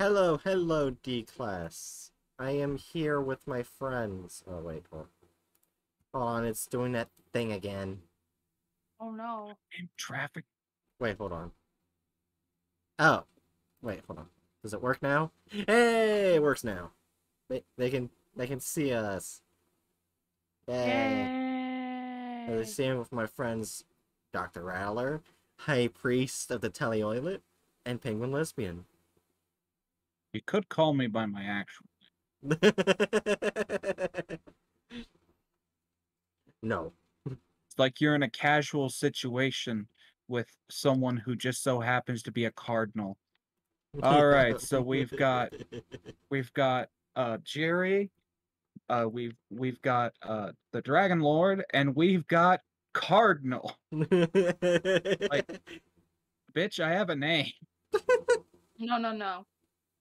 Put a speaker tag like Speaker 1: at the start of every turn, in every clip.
Speaker 1: Hello, hello, D class. I am here with my friends. Oh wait, hold hold on. It's doing that thing again.
Speaker 2: Oh no.
Speaker 3: In traffic.
Speaker 1: Wait, hold on. Oh, wait, hold on. Does it work now? Hey, it works now. They they can they can see us. Yay! I
Speaker 2: Yay.
Speaker 1: was seeing with my friends, Dr. Rattler, High Priest of the Teleoilet, and Penguin Lesbian.
Speaker 3: You could call me by my actual. Name.
Speaker 1: no.
Speaker 3: It's like you're in a casual situation with someone who just so happens to be a cardinal. All right, so we've got- We've got uh Jiri, uh we've we've got uh the Dragon Lord, and we've got Cardinal. Like bitch, I have a name.
Speaker 2: No, no, no.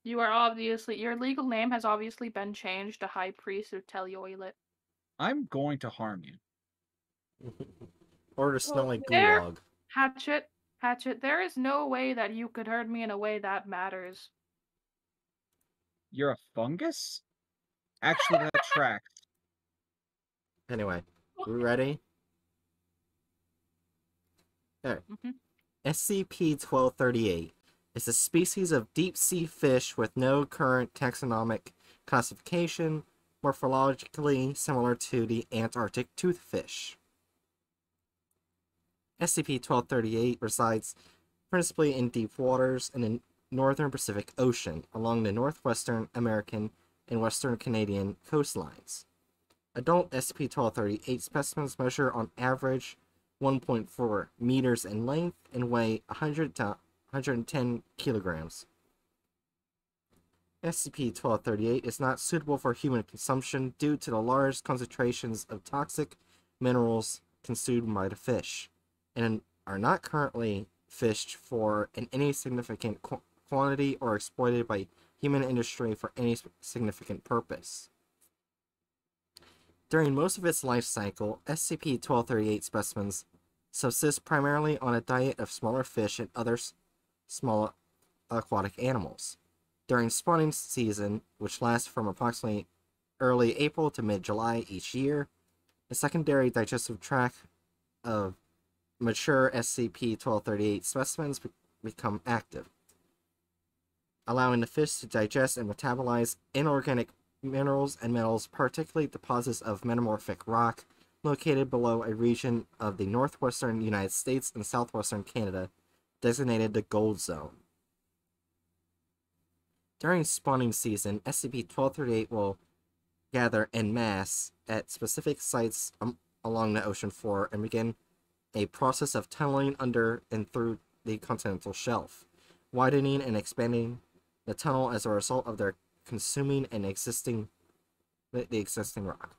Speaker 2: You are obviously your legal name has obviously been changed to High Priest of Telioilet.
Speaker 3: I'm going to harm you.
Speaker 1: or to smelly
Speaker 2: there.
Speaker 1: gulag.
Speaker 2: Hatchet, Hatchet, there is no way that you could hurt me in a way that matters.
Speaker 3: You're a fungus? Actually, that tracks.
Speaker 1: Anyway, we ready? Alright.
Speaker 2: Mhm.
Speaker 1: SCP-1238 is a species of deep-sea fish with no current taxonomic classification, morphologically similar to the Antarctic toothfish. SCP-1238 resides principally in deep waters in the northern Pacific Ocean, along the northwestern American and western Canadian coastlines. Adult SCP-1238 specimens measure on average 1.4 meters in length and weigh 100 to 110 kilograms. SCP-1238 is not suitable for human consumption due to the large concentrations of toxic minerals consumed by the fish, and are not currently fished for in any significant qu- quantity or exploited by human industry for any significant purpose. During most of its life cycle, SCP-1238 specimens subsist primarily on a diet of smaller fish and other small aquatic animals. During spawning season, which lasts from approximately early April to mid-July each year, the secondary digestive tract of mature SCP-1238 specimens be- become active, allowing the fish to digest and metabolize inorganic minerals and metals, particularly deposits of metamorphic rock located below a region of the northwestern United States and southwestern Canada designated the Gold Zone. During spawning season, SCP-1238 will gather en masse at specific sites um, along the ocean floor and begin a process of tunneling under and through the continental shelf, widening and expanding the tunnel as a result of their consuming and existing the, existing rock.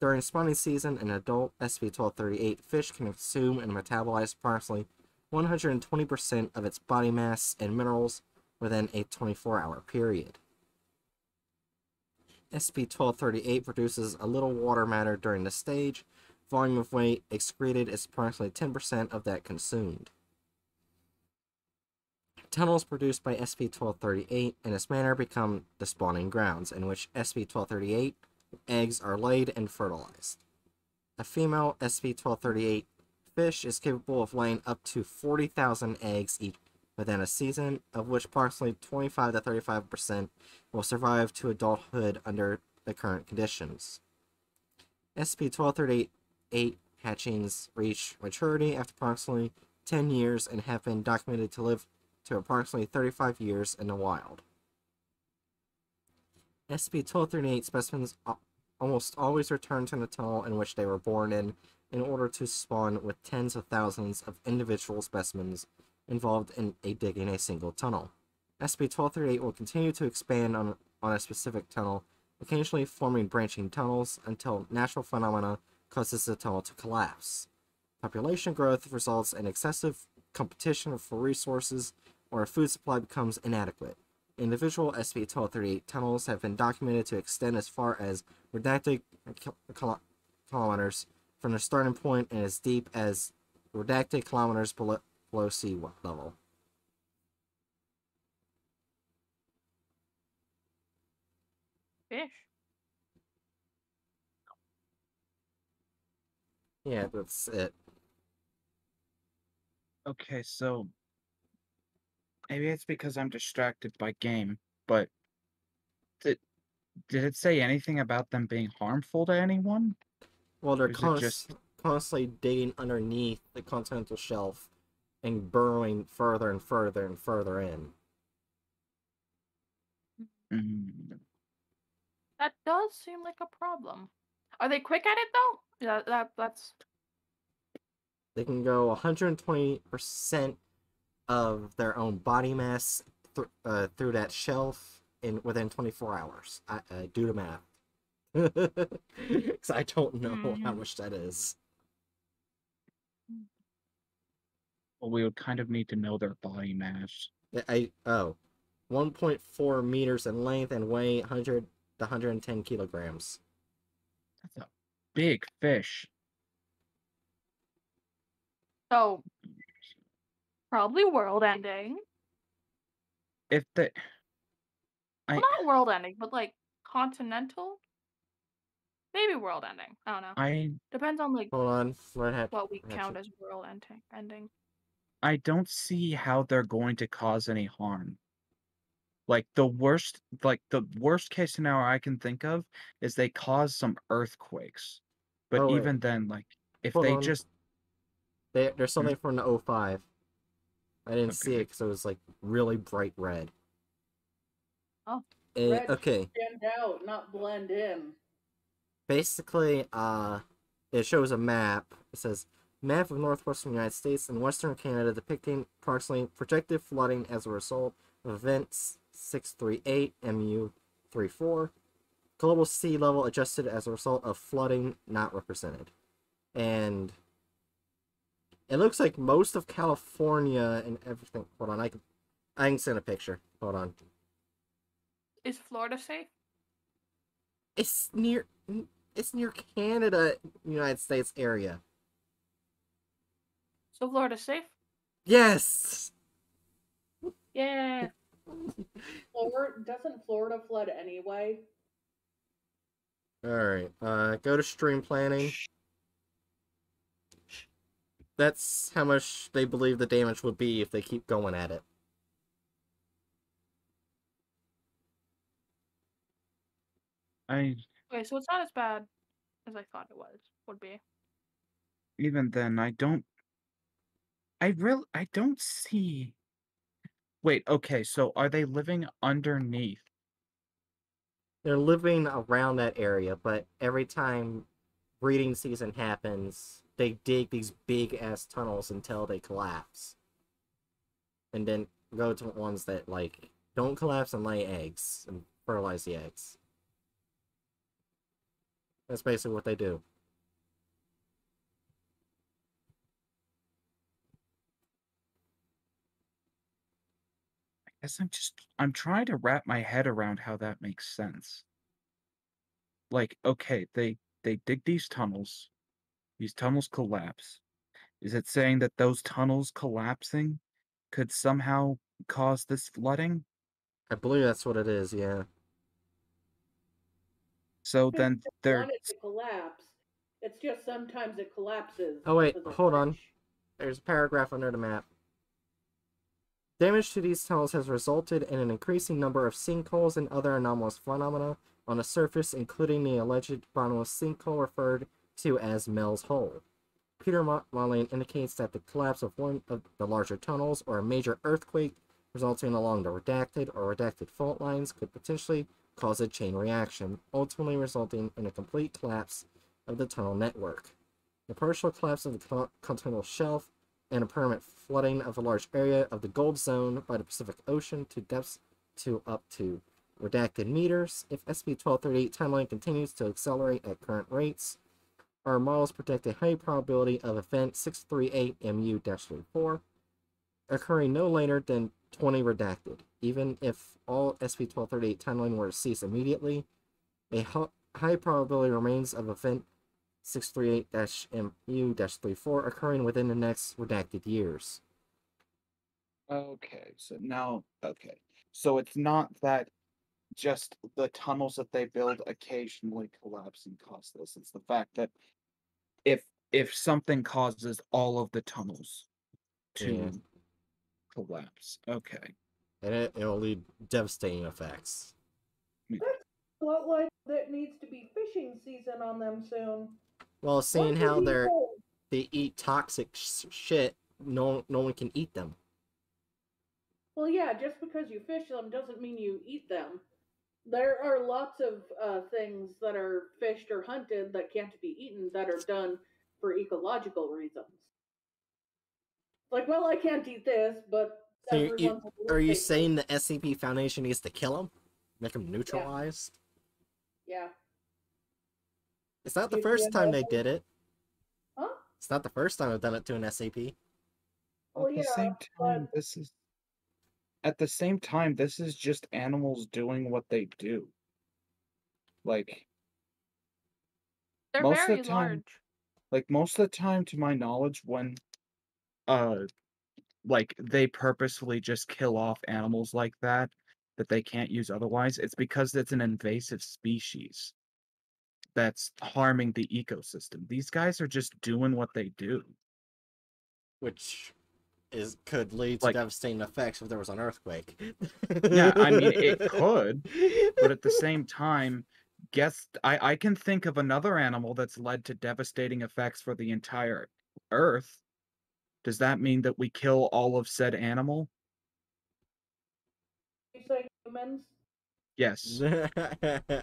Speaker 1: During spawning season, an adult SCP-1238 fish can consume and metabolize approximately 120% of its body mass and minerals within a 24-hour period. SP-1238 produces a little water matter during the stage. Volume of weight excreted is approximately 10% of that consumed. Tunnels produced by SP-1238 in this manner become the spawning grounds, in which SP-1238 eggs are laid and fertilized. A female SCP-1238 fish is capable of laying up to 40,000 eggs each within a season, of which approximately 25 to 35% will survive to adulthood under the current conditions. SP-1238 hatchings reach maturity after approximately 10 years and have been documented to live to approximately 35 years in the wild. SP-1238 specimens almost always return to the tunnel in which they were born in in order to spawn with tens of thousands of individual specimens involved in a digging a single tunnel. SCP-1238 will continue to expand on, on a specific tunnel, occasionally forming branching tunnels until natural phenomena causes the tunnel to collapse. Population growth results in excessive competition for resources or a food supply becomes inadequate. Individual SCP-1238 tunnels have been documented to extend as far as redacted kil- kilo- kilometers from the starting point and as deep as redacted kilometers below, below sea level.
Speaker 2: fish.
Speaker 1: Yeah, that's it.
Speaker 3: Okay, so maybe it's because I'm distracted by game, but did did it say anything about them being harmful to anyone?
Speaker 1: Well, they're const-
Speaker 3: just-
Speaker 1: constantly digging underneath the continental shelf and burrowing further and further and further in.
Speaker 3: Mm,
Speaker 2: That does seem like a problem. Are they quick at it though? Yeah, that that's
Speaker 1: They can go 120% of their own body mass th- uh, through that shelf in within 24 hours. I, uh, due to math. Because I don't know how
Speaker 2: Mhm.
Speaker 1: much that is.
Speaker 3: well, we would kind of need to know their body mass.
Speaker 1: I, I oh, 1.4 meters in length and weigh 100 to 110 kilograms.
Speaker 3: That's a big fish.
Speaker 2: so probably world ending.
Speaker 3: If they, I
Speaker 2: Well, not world ending, but like continental. Maybe world ending. I don't know.
Speaker 3: I
Speaker 2: Depends on like
Speaker 1: Hold on, what happened?
Speaker 2: what we
Speaker 1: Gotcha.
Speaker 2: count as world ending. Ending.
Speaker 3: I don't see how they're going to cause any harm. Like the worst, like the worst case scenario I can think of is they cause some earthquakes. But
Speaker 1: Oh,
Speaker 3: even then, like if
Speaker 1: Hold
Speaker 3: they
Speaker 1: on.
Speaker 3: just
Speaker 1: They, there's something from the 05. I didn't see it because it was like really bright red.
Speaker 2: Oh.
Speaker 1: Eh,
Speaker 4: Red
Speaker 1: okay.
Speaker 4: Stand out, not blend in.
Speaker 1: Basically uh it shows a map. It says map of northwestern united states and western canada depicting approximately projected flooding as a result of events 638 mu 34 global sea level adjusted as a result of flooding not represented. And it looks like most of california and everything hold on i can i can send a picture hold on.
Speaker 2: Is Florida safe?
Speaker 1: it's near it's near canada united states area
Speaker 2: So Florida's safe?
Speaker 1: Yes.
Speaker 2: Yeah.
Speaker 4: Florida doesn't Florida flood anyway?
Speaker 1: All right. Uh, go to stream planning. That's how much they believe the damage would be if they keep going at it.
Speaker 3: I
Speaker 2: Okay, so it's not as bad as I thought it was. Would be.
Speaker 3: even then I don't I real I don't see Wait, okay, so are they living underneath?
Speaker 1: They're living around that area, but every time breeding season happens, they dig these big ass tunnels until they collapse. And then go to ones that like don't collapse and lay eggs and fertilize the eggs. That's basically what they do.
Speaker 3: I guess I'm just I'm trying to wrap my head around how that makes sense. Like, okay, they they dig these tunnels. These tunnels collapse. Is it saying that those tunnels collapsing could somehow cause this flooding?
Speaker 1: I believe that's what it is, yeah.
Speaker 3: So
Speaker 4: Just
Speaker 3: then
Speaker 4: don't
Speaker 3: they're
Speaker 4: want it collapse. It's just sometimes it collapses.
Speaker 1: Oh, wait,
Speaker 4: because of
Speaker 1: hold on. There's a paragraph under the map. Damage to these tunnels has resulted in an increasing number of sinkholes and other anomalous phenomena on the surface, including the alleged bottomless sinkhole referred to as Mel's Hole. Peter Mo- modeling indicates that the collapse of one of the larger tunnels or a major earthquake resulting along the redacted or redacted fault lines could potentially cause a chain reaction, ultimately resulting in a complete collapse of the tunnel network. The partial collapse of the con- continental shelf and a permanent flooding of a large area of the gold zone by the Pacific Ocean to depths to up to redacted meters. If SB1238 timeline continues to accelerate at current rates, our models predict a high probability of event 638MU-34 occurring no later than 20 redacted. Even if all SB1238 timeline were to cease immediately, a high probability remains of event 638-MU-34 occurring within the next redacted years.
Speaker 3: Okay, so now okay. So it's not that just the tunnels that they build occasionally collapse and cause this. It's the fact that if if something causes all of the tunnels to
Speaker 1: Yeah.
Speaker 3: collapse. Okay.
Speaker 1: And it, it'll lead devastating effects.
Speaker 4: That's a lot like that needs to be fishing season on them soon.
Speaker 1: Well, seeing how they're they eat toxic sh- shit, no no one can eat them.
Speaker 4: Well, yeah, just because you fish them doesn't mean you eat them. There are lots of uh, things that are fished or hunted that can't be eaten that are done for ecological reasons. Like, well, I can't eat this, but
Speaker 1: So you- you-
Speaker 4: everyone's a little
Speaker 1: Are you saying the SCP Foundation needs to kill them, make them neutralized?
Speaker 4: Yeah.
Speaker 1: It's not the
Speaker 4: You-
Speaker 1: first time they did it.
Speaker 4: Huh?
Speaker 1: It's not the first time I've done it to an SCP.
Speaker 4: Well,
Speaker 3: at the
Speaker 4: yeah,
Speaker 3: same time,
Speaker 4: but-
Speaker 3: this is at the same time, this is just animals doing what they do. Like
Speaker 2: They're
Speaker 3: Most of the
Speaker 2: very
Speaker 3: time-
Speaker 2: large.
Speaker 3: like most of the time to my knowledge when uh like they purposefully just kill off animals like that that they can't use otherwise it's because it's an invasive species that's harming the ecosystem these guys are just doing what they do
Speaker 1: which is could lead to
Speaker 3: Like-
Speaker 1: devastating effects if there was an earthquake.
Speaker 3: yeah i mean it could but at the same time guess i i can think of another animal that's led to devastating effects for the entire earth does that mean that we kill all of said animal
Speaker 4: You say humans?
Speaker 3: yes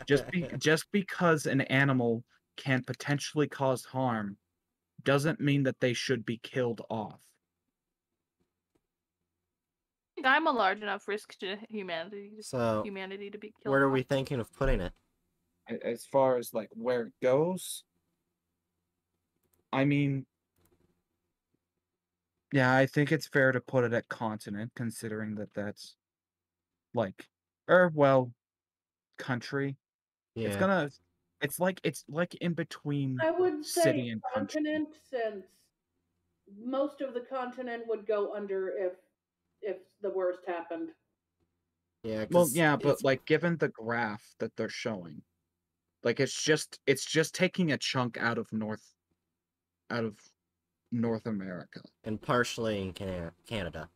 Speaker 3: just be, just because an animal can potentially cause harm doesn't mean that they should be killed off.
Speaker 2: I think I'm a large enough risk to humanity
Speaker 1: so
Speaker 2: humanity to be killed.
Speaker 1: where are we thinking of putting it?
Speaker 3: As far as like where it goes, I mean, yeah, I think it's fair to put it at continent, considering that that's like, or well, country.
Speaker 1: Yeah.
Speaker 3: It's gonna, it's like it's like in between.
Speaker 4: I would say
Speaker 3: City and country.
Speaker 4: continent, since most of the continent would go under if if the worst happened.
Speaker 1: yeah.
Speaker 3: Well, yeah, but
Speaker 1: it's-
Speaker 3: like given the graph that they're showing, like it's just it's just taking a chunk out of North out of North America.
Speaker 1: and partially in Canada. Canada.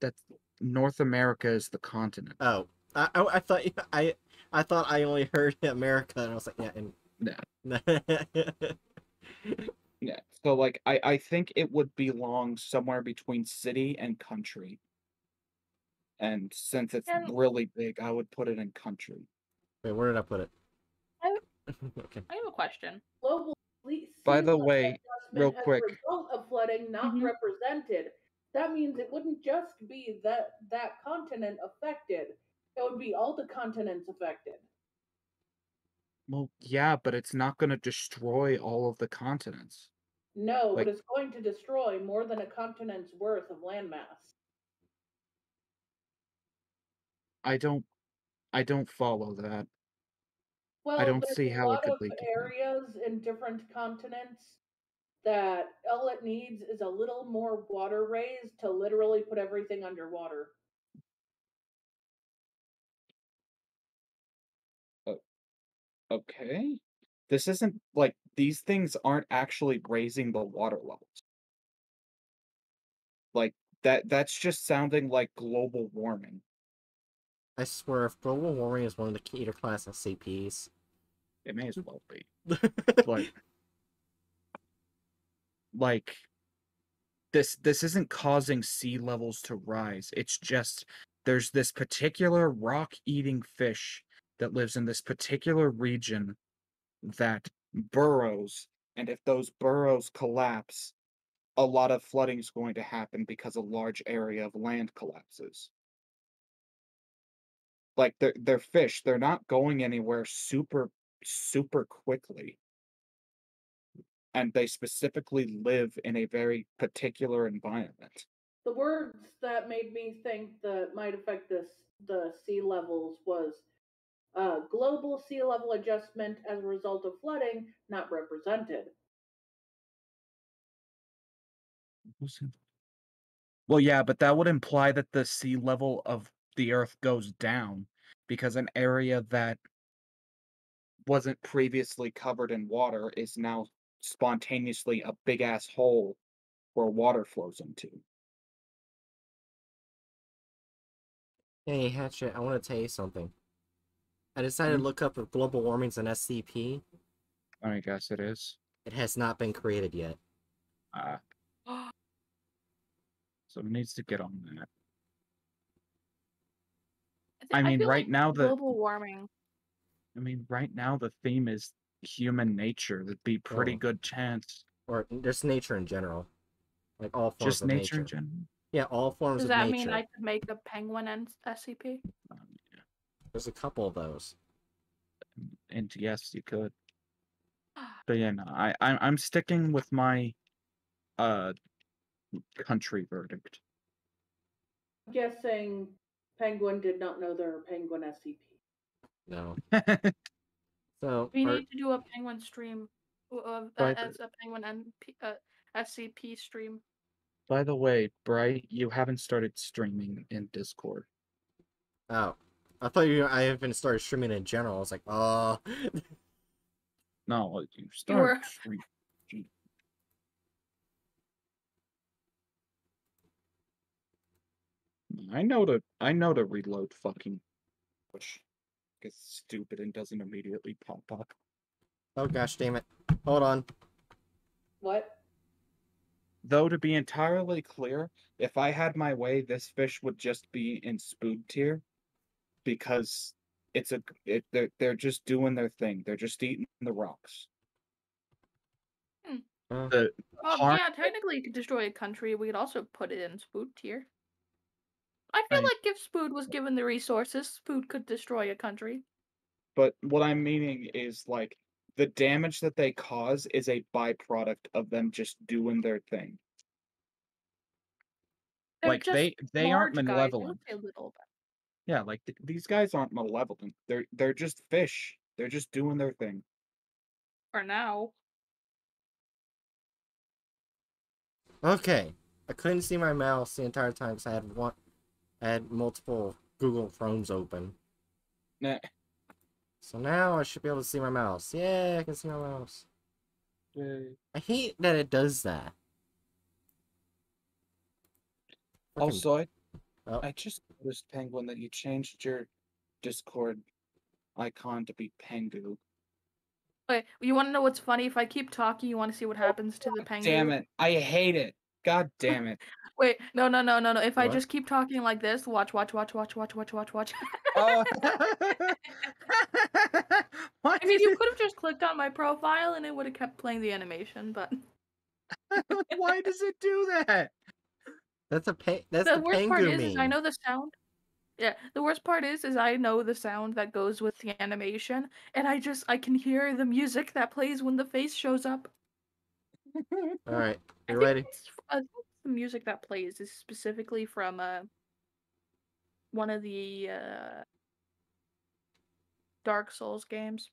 Speaker 3: That North America is the continent.
Speaker 1: Oh, I, I, I thought I I thought I only heard America, and I was like, yeah, and
Speaker 3: Yeah. So like I I think it would belong somewhere between city and country. And since it's
Speaker 2: And-
Speaker 3: really big, I would put it in country.
Speaker 1: Wait, where did I put it?
Speaker 2: I-
Speaker 1: okay.
Speaker 2: I have a question.
Speaker 4: Global
Speaker 3: By the
Speaker 4: level
Speaker 3: way,
Speaker 4: adjustment
Speaker 3: real
Speaker 4: as a result of flooding not
Speaker 2: Mhm.
Speaker 4: represented. That means it wouldn't just be that that continent affected. It would be all the continents affected.
Speaker 3: Well, yeah, but it's not going to destroy all of the continents.
Speaker 4: No,
Speaker 3: Like-
Speaker 4: but it's going to destroy more than a continent's worth of landmass.
Speaker 3: I don't I don't follow that.
Speaker 4: Well,
Speaker 3: I
Speaker 4: don't
Speaker 3: see how it could
Speaker 4: of
Speaker 3: lead to that.
Speaker 4: areas in different continents that all it needs is a little more water raised to literally put everything underwater.
Speaker 3: Okay. This isn't like these things aren't actually raising the water levels. Like that that's just sounding like global warming.
Speaker 1: I swear, if global warming is one of the Keter class SCPs,
Speaker 3: It may as well be. Like like this this isn't causing sea levels to rise. It's just there's this particular rock eating fish that lives in this particular region that burrows and if those burrows collapse a lot of flooding is going to happen because a large area of land collapses. Like they're, they're fish. They're not going anywhere super super quickly and they specifically live in a very particular environment
Speaker 4: The words that made me think that might affect this the sea levels was uh, global sea level adjustment as a result of flooding not represented.
Speaker 3: well yeah but that would imply that the sea level of the earth goes down because an area that wasn't previously covered in water is now spontaneously a big ass hole where water flows into.
Speaker 1: Hey, Hatchet, I want to tell you something. I decided to
Speaker 3: Hmm?
Speaker 1: look up if global warming's an SCP.
Speaker 3: I guess it is.
Speaker 1: It has not been created yet.
Speaker 3: Uh, so it needs to get on that.
Speaker 2: thi-
Speaker 3: I mean,
Speaker 2: feel
Speaker 3: right
Speaker 2: like
Speaker 3: now the-
Speaker 2: global warming.
Speaker 3: I mean, right now the theme is human nature. That'd be pretty
Speaker 1: Oh.
Speaker 3: good chance.
Speaker 1: Or just nature in general. Like all forms
Speaker 3: Just
Speaker 1: of
Speaker 3: nature,
Speaker 1: nature.
Speaker 3: in general.
Speaker 1: Yeah, all forms
Speaker 2: Does
Speaker 1: of
Speaker 2: that
Speaker 1: nature.
Speaker 2: mean I could make a penguin and SCP?
Speaker 3: Um, yeah.
Speaker 1: There's a couple of those.
Speaker 3: And yes, you could. But yeah, no, I, I I'm sticking with my uh country verdict.
Speaker 4: I'm guessing Penguin did not know there were Penguin SCP.
Speaker 1: No. So
Speaker 2: We
Speaker 1: are-
Speaker 2: need to do a penguin stream of uh,
Speaker 3: By the-
Speaker 2: as a penguin and uh, SCP stream.
Speaker 3: By the way, Bright, you haven't started streaming in Discord.
Speaker 1: oh, I thought you. I haven't started streaming in general. I was like, oh.
Speaker 3: No, like, you
Speaker 2: were-
Speaker 3: started stream. I know to I know to reload fucking push. Gets stupid and doesn't immediately pop up.
Speaker 1: oh gosh, damn it! Hold on.
Speaker 4: What?
Speaker 3: Though to be entirely clear, if I had my way, this fish would just be in spood tier, because it's a it, they're they're just doing their thing. They're just eating the rocks.
Speaker 1: Uh,
Speaker 3: The
Speaker 2: Well, yeah, technically you could destroy a country. We could also put it in Spood tier. I feel
Speaker 3: I-
Speaker 2: like if Spood was given the resources, Spood could destroy a country.
Speaker 3: but what I'm meaning is like the damage that they cause is a byproduct of them just doing their thing.
Speaker 2: They're
Speaker 3: like they they aren't
Speaker 2: large guys.
Speaker 3: Malevolent.
Speaker 2: say little, but-
Speaker 3: Yeah, like th- these guys aren't malevolent. They're they're just fish. They're just doing their thing.
Speaker 2: For now,
Speaker 1: okay, I couldn't see my mouse the entire time because I had one. I had multiple Google Chromes open.
Speaker 3: Nah,
Speaker 1: So now I should be able to see my mouse. Yeah, I can see my mouse.
Speaker 3: yay.
Speaker 1: I hate that it does that. Frickin-
Speaker 3: Also, I,
Speaker 1: Oh.
Speaker 3: I just noticed, Penguin, that you changed your Discord icon to be Pengu.
Speaker 2: wait, you want to know what's funny? If I keep talking, you want to see what oh, happens to the penguin.
Speaker 3: Damn it! I hate it. God damn it!
Speaker 2: Wait, no, no, no, no, no. If I just keep talking like this, watch, watch, watch, watch, watch, watch, watch, watch.
Speaker 3: oh.
Speaker 2: I mean, you could have just clicked on my profile and it would have kept playing the animation, but
Speaker 3: Why does it do that?
Speaker 1: That's a pa- that's
Speaker 2: the
Speaker 1: the,
Speaker 2: worst part is, is I know the sound. Yeah, the worst part is, is I know the sound that goes with the animation, and I just I can hear the music that plays when the face shows up.
Speaker 1: All right, you ready?
Speaker 2: it's- I think the music that plays is specifically from uh one of the uh Dark Souls games.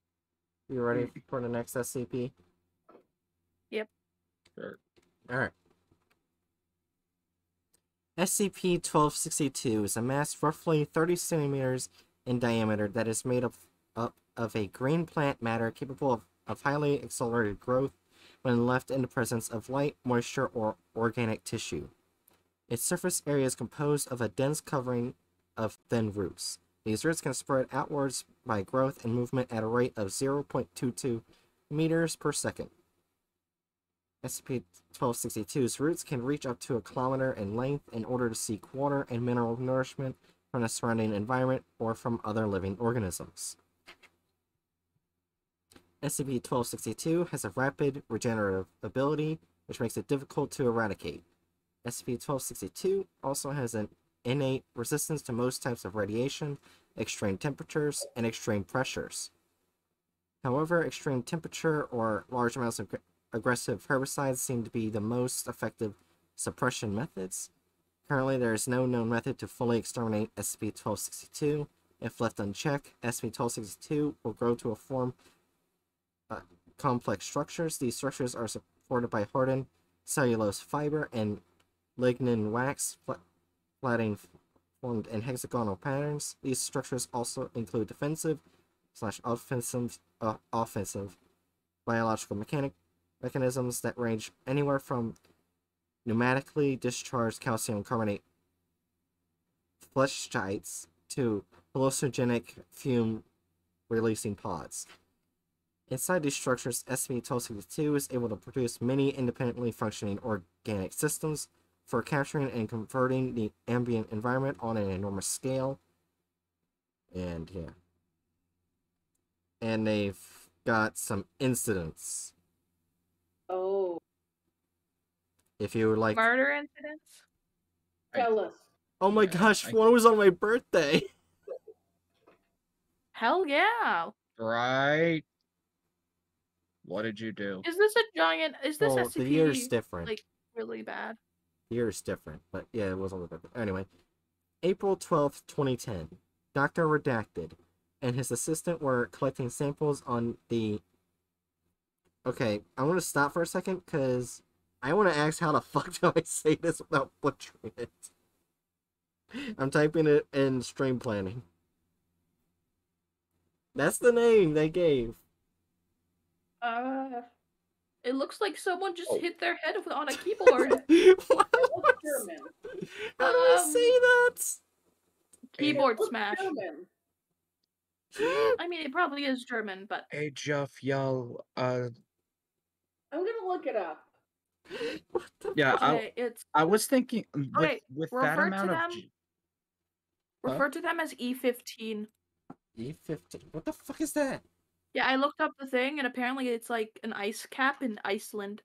Speaker 1: You ready for the next SCP?
Speaker 2: Yep.
Speaker 3: Sure.
Speaker 1: All right. SCP-1262 is a mass roughly 30 centimeters in diameter that is made up, up of a green plant matter capable of, of highly accelerated growth when left in the presence of light, moisture, or organic tissue. Its surface area is composed of a dense covering of thin roots. These roots can spread outwards by growth and movement at a rate of 0.22 meters per second. SCP-1262's roots can reach up to a kilometer in length in order to seek water and mineral nourishment from the surrounding environment or from other living organisms. SCP-1262 has a rapid regenerative ability, which makes it difficult to eradicate. SCP-1262 also has an innate resistance to most types of radiation, extreme temperatures, and extreme pressures. However, extreme temperature or large amounts of aggressive herbicides seem to be the most effective suppression methods. Currently, there is no known method to fully exterminate SCP-1262. If left unchecked, SCP-1262 will grow to a form uh, complex structures. These structures are supported by hardened cellulose fiber and lignin wax, fla- flattening, formed in hexagonal patterns. These structures also include defensive slash offensive uh, offensive biological mechanic mechanisms that range anywhere from pneumatically discharged calcium carbonate flechettes to hallucinogenic fume releasing pods. Inside these structures, SCP-1262 is able to produce many independently functioning organic systems for capturing and converting the ambient environment on an enormous scale. And yeah. And they've got some incidents.
Speaker 4: Oh,
Speaker 1: If you would like
Speaker 2: Murder incidents?
Speaker 3: I-
Speaker 4: tell us.
Speaker 1: Oh my
Speaker 3: I-
Speaker 1: gosh,
Speaker 3: I-
Speaker 1: one was on my birthday.
Speaker 2: Hell yeah.
Speaker 3: Right. What did you do?
Speaker 2: Is this a giant is this
Speaker 1: well, the year's different.
Speaker 2: like- really bad?
Speaker 1: The year's different, but yeah, it was a little birthday. Anyway, April 12th, 2010. Dr. Redacted and his assistant were collecting samples on the. Okay, I want to stop for a second because I want to ask how the fuck do I say this without butchering it. I'm typing it in stream planning. That's the name they gave.
Speaker 2: Uh it looks like someone just
Speaker 3: Oh.
Speaker 2: hit their head on a keyboard.
Speaker 1: what?
Speaker 4: German?
Speaker 1: How do I
Speaker 2: Um,
Speaker 1: say that?
Speaker 2: keyboard
Speaker 4: What's
Speaker 2: smash.
Speaker 4: German?
Speaker 2: I mean it probably is German, but
Speaker 3: Hey Jeff, yo, uh,
Speaker 4: I'm gonna look it up.
Speaker 1: What the
Speaker 3: yeah, I,
Speaker 2: it's
Speaker 3: I was thinking with,
Speaker 2: Okay,
Speaker 3: with that
Speaker 2: refer to
Speaker 3: amount of
Speaker 2: them.
Speaker 3: G- Huh?
Speaker 2: refer to them as E15.
Speaker 1: E15. What the fuck is that?
Speaker 2: Yeah, I looked up the thing and apparently it's like an ice cap in Iceland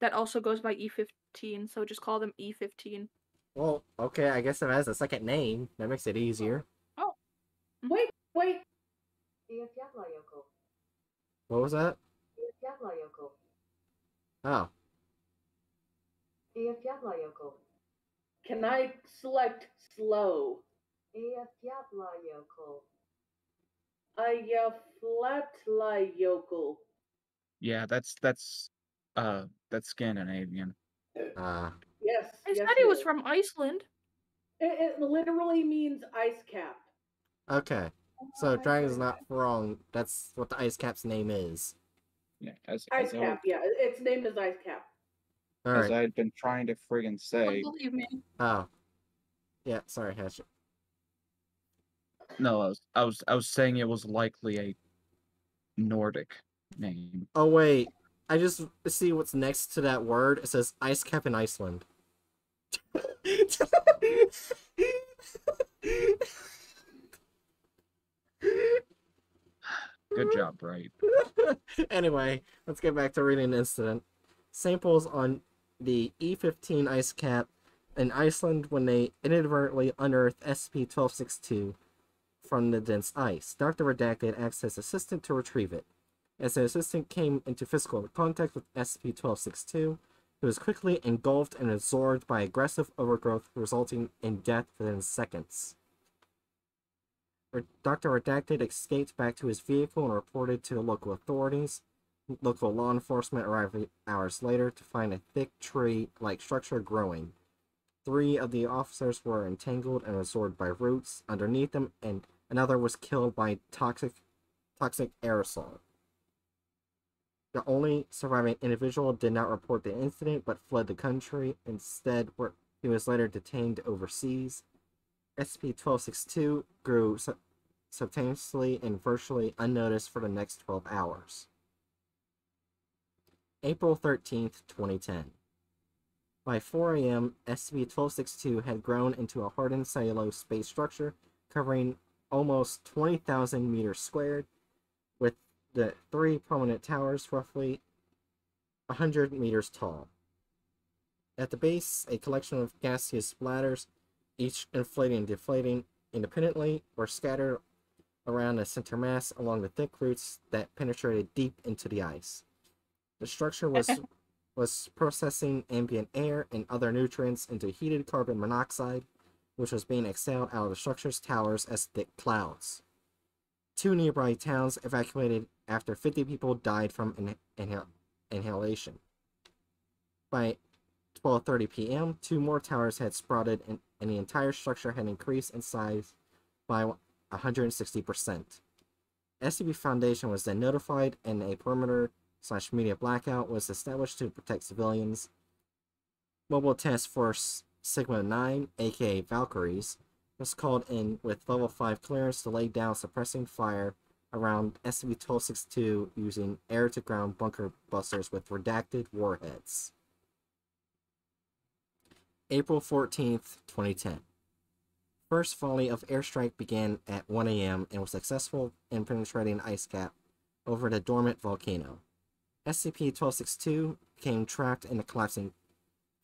Speaker 2: that also goes by E15, so just call them E E15.
Speaker 1: Well, okay, I guess it has a second name. That makes it easier. Oh. Mm-hmm.
Speaker 4: Wait, wait.
Speaker 1: What was that? Oh.
Speaker 4: Can I select slow? Ayaflatlayokel.
Speaker 3: yeah, that's that's uh that's Scandinavian.
Speaker 1: Uh,
Speaker 4: Yes.
Speaker 2: I
Speaker 4: yes,
Speaker 2: said he was
Speaker 4: is.
Speaker 2: from Iceland.
Speaker 4: It, it literally means ice cap.
Speaker 1: okay. So Dragon's not wrong. That's what the ice cap's name is.
Speaker 3: Yeah, as
Speaker 4: Ice
Speaker 3: as, I,
Speaker 4: cap. Yeah, it's name is ice cap.
Speaker 3: as
Speaker 1: Alright.
Speaker 3: I had been trying to friggin'
Speaker 2: Don't
Speaker 3: say.
Speaker 2: believe me.
Speaker 1: Oh. Yeah, sorry, Hatchet.
Speaker 3: No, I was I was I was saying it was likely a Nordic name.
Speaker 1: Oh, wait. I just see what's next to that word. It says ice cap in Iceland.
Speaker 3: Good job, right?
Speaker 1: anyway, let's get back to reading the incident. Samples on the E15 ice cap in Iceland when they inadvertently unearthed SCP-1262 from the dense ice. Dr. Redacted asked his assistant to retrieve it. As the assistant came into physical contact with SCP-1262, it was quickly engulfed and absorbed by aggressive overgrowth, resulting in death within seconds. Dr. Redacted escaped back to his vehicle and reported to the local authorities. Local law enforcement arrived hours later to find a thick tree like structure growing. Three of the officers were entangled and absorbed by roots underneath them, and another was killed by toxic toxic aerosol. The only surviving individual did not report the incident but fled the country. Instead, he was later detained overseas. SCP-1262 grew su- substantially and virtually unnoticed for the next 12 hours. April 13th, 2010. By 4 a.m., SCP-1262 had grown into a hardened cellulose space structure covering almost 20,000 meters squared, with the three prominent towers roughly 100 meters tall. At the base, a collection of gaseous bladders, each inflating and deflating independently, were scattered around the center mass along the thick roots that penetrated deep into the ice. The structure was was processing ambient air and other nutrients into heated carbon monoxide, which was being exhaled out of the structure's towers as thick clouds. Two nearby towns evacuated after 50 people died from in- inhal- inhalation. By 12:30 p.m., two more towers had sprouted in- and the entire structure had increased in size by 160%. SCP Foundation was then notified, and a perimeter slash media blackout was established to protect civilians. Mobile Task Force Sigma 9, aka Valkyries, was called in with level 5 clearance to lay down suppressing fire around SCP-1262 using air-to-ground bunker busters with redacted warheads. April 14th, 2010. First volley of airstrike began at 1 a.m. and was successful in penetrating ice cap over the dormant volcano. SCP-1262 became trapped in the collapsing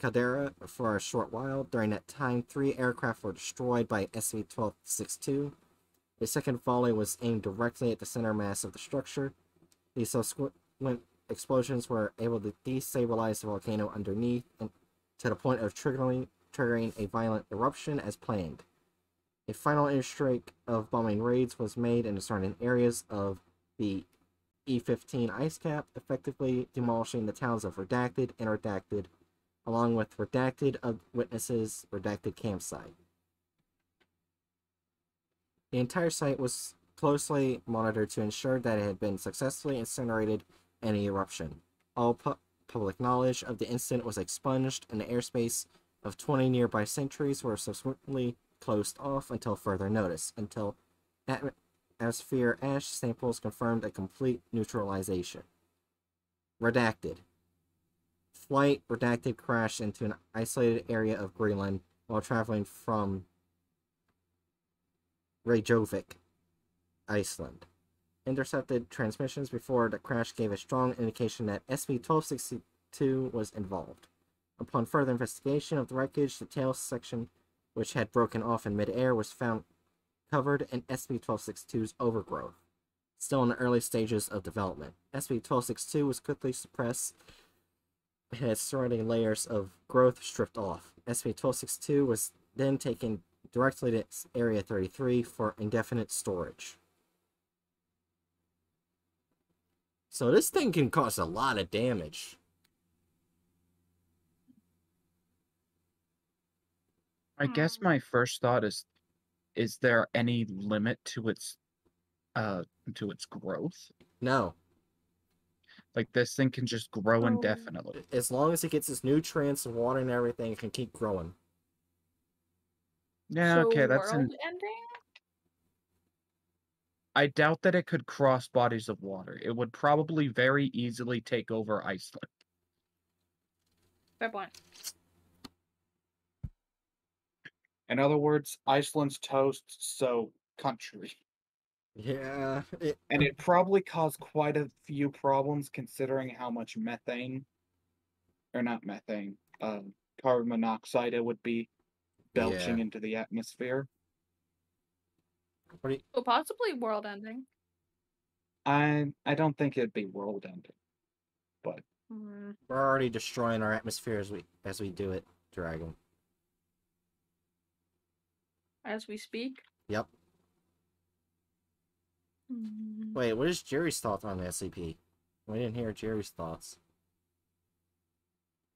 Speaker 1: caldera for a short while. During that time, three aircraft were destroyed by SCP-1262. A second volley was aimed directly at the center mass of the structure. The subsequent explosions were able to destabilize the volcano underneath and to the point of triggering, triggering a violent eruption as planned. A final airstrike of bombing raids was made in surrounding areas of the E-15 ice cap, effectively demolishing the towns of Redacted and Redacted, along with Redacted of Witnesses, Redacted Campsite. The entire site was closely monitored to ensure that it had been successfully incinerated in the eruption. All pu public knowledge of the incident was expunged, and the airspace of 20 nearby sentries were subsequently closed off until further notice, until atmosphere ash samples confirmed a complete neutralization. Redacted. Flight Redacted crashed into an isolated area of Greenland while traveling from Reykjavik, Iceland. Intercepted transmissions before the crash gave a strong indication that SCP-1262 was involved. Upon further investigation of the wreckage, the tail section, which had broken off in midair, was found covered in SCP-1262's overgrowth, still in the early stages of development. SCP-1262 was quickly suppressed its surrounding layers of growth stripped off. SCP-1262 was then taken directly to Area 33 for indefinite storage. So this thing can cause a lot of damage.
Speaker 3: I guess my first thought is is there any limit to its uh to its growth?
Speaker 1: No.
Speaker 3: Like this thing can just grow
Speaker 2: Oh.
Speaker 3: indefinitely.
Speaker 1: As long as it gets its nutrients and water and everything, it can keep growing.
Speaker 3: Yeah,
Speaker 2: so
Speaker 3: okay, that's
Speaker 2: world
Speaker 3: an
Speaker 2: ending.
Speaker 3: I doubt that it could cross bodies of water. It would probably very easily take over Iceland.
Speaker 2: Fair point.
Speaker 3: In other words, Iceland's toast, so country.
Speaker 1: Yeah. It,
Speaker 3: And it probably caused quite a few problems considering how much methane, or not methane, um, carbon monoxide it would be belching
Speaker 1: Yeah.
Speaker 3: into the atmosphere.
Speaker 1: what do you,
Speaker 2: So possibly world ending.
Speaker 3: I I don't think it'd be world ending.
Speaker 2: Hmm.
Speaker 1: we're already destroying our atmosphere as we as we do it, Dragon.
Speaker 2: As we speak.
Speaker 1: Yep.
Speaker 2: Hmm.
Speaker 1: Wait, what is Jiri's thoughts on the SCP? We didn't hear Jiri's thoughts.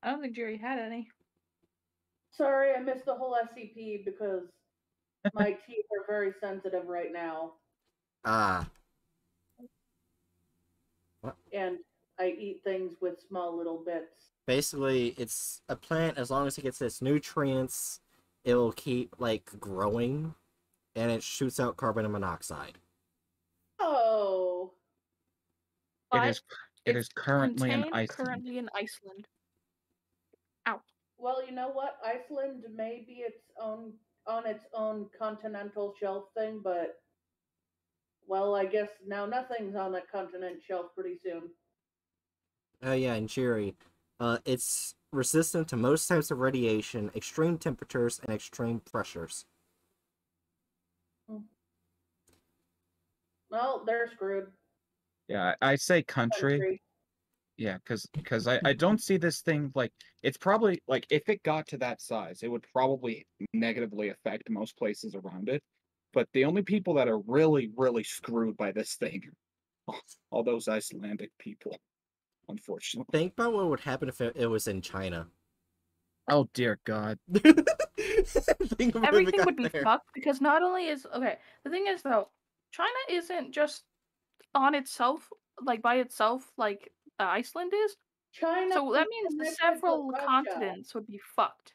Speaker 2: I don't think Jiri had any.
Speaker 4: Sorry, I missed the whole SCP because my teeth are very sensitive right now,
Speaker 1: Ah,
Speaker 4: and I eat things with small little bits.
Speaker 1: basically, it's a plant. As long as it gets its nutrients, it will keep like growing, and it shoots out carbon monoxide.
Speaker 4: Oh,
Speaker 3: It
Speaker 2: But
Speaker 3: is it
Speaker 2: it's
Speaker 3: currently in Iceland.
Speaker 2: Currently in Iceland.
Speaker 4: well, you know what? Iceland may be its own on its own continental shelf thing, but well, I guess now nothing's on that continent shelf pretty soon.
Speaker 1: Oh yeah, and Jiri, uh, it's resistant to most types of radiation, extreme temperatures, and extreme pressures.
Speaker 4: Well, they're screwed.
Speaker 3: Yeah, I I say country.
Speaker 4: Country.
Speaker 3: Yeah, because because I, I don't see this thing like it's probably like if it got to that size, it would probably negatively affect most places around it. But the only people that are really really screwed by this thing, all those Icelandic people, unfortunately.
Speaker 1: Think about what would happen if it, it was in China.
Speaker 3: Oh dear God.
Speaker 1: Think of it if it
Speaker 2: Everything would be
Speaker 1: there.
Speaker 2: fucked because not only is okay. The thing is though, China isn't just on itself, like by itself, like uh, Iceland is.
Speaker 4: China.
Speaker 2: So that means the several continents would be fucked.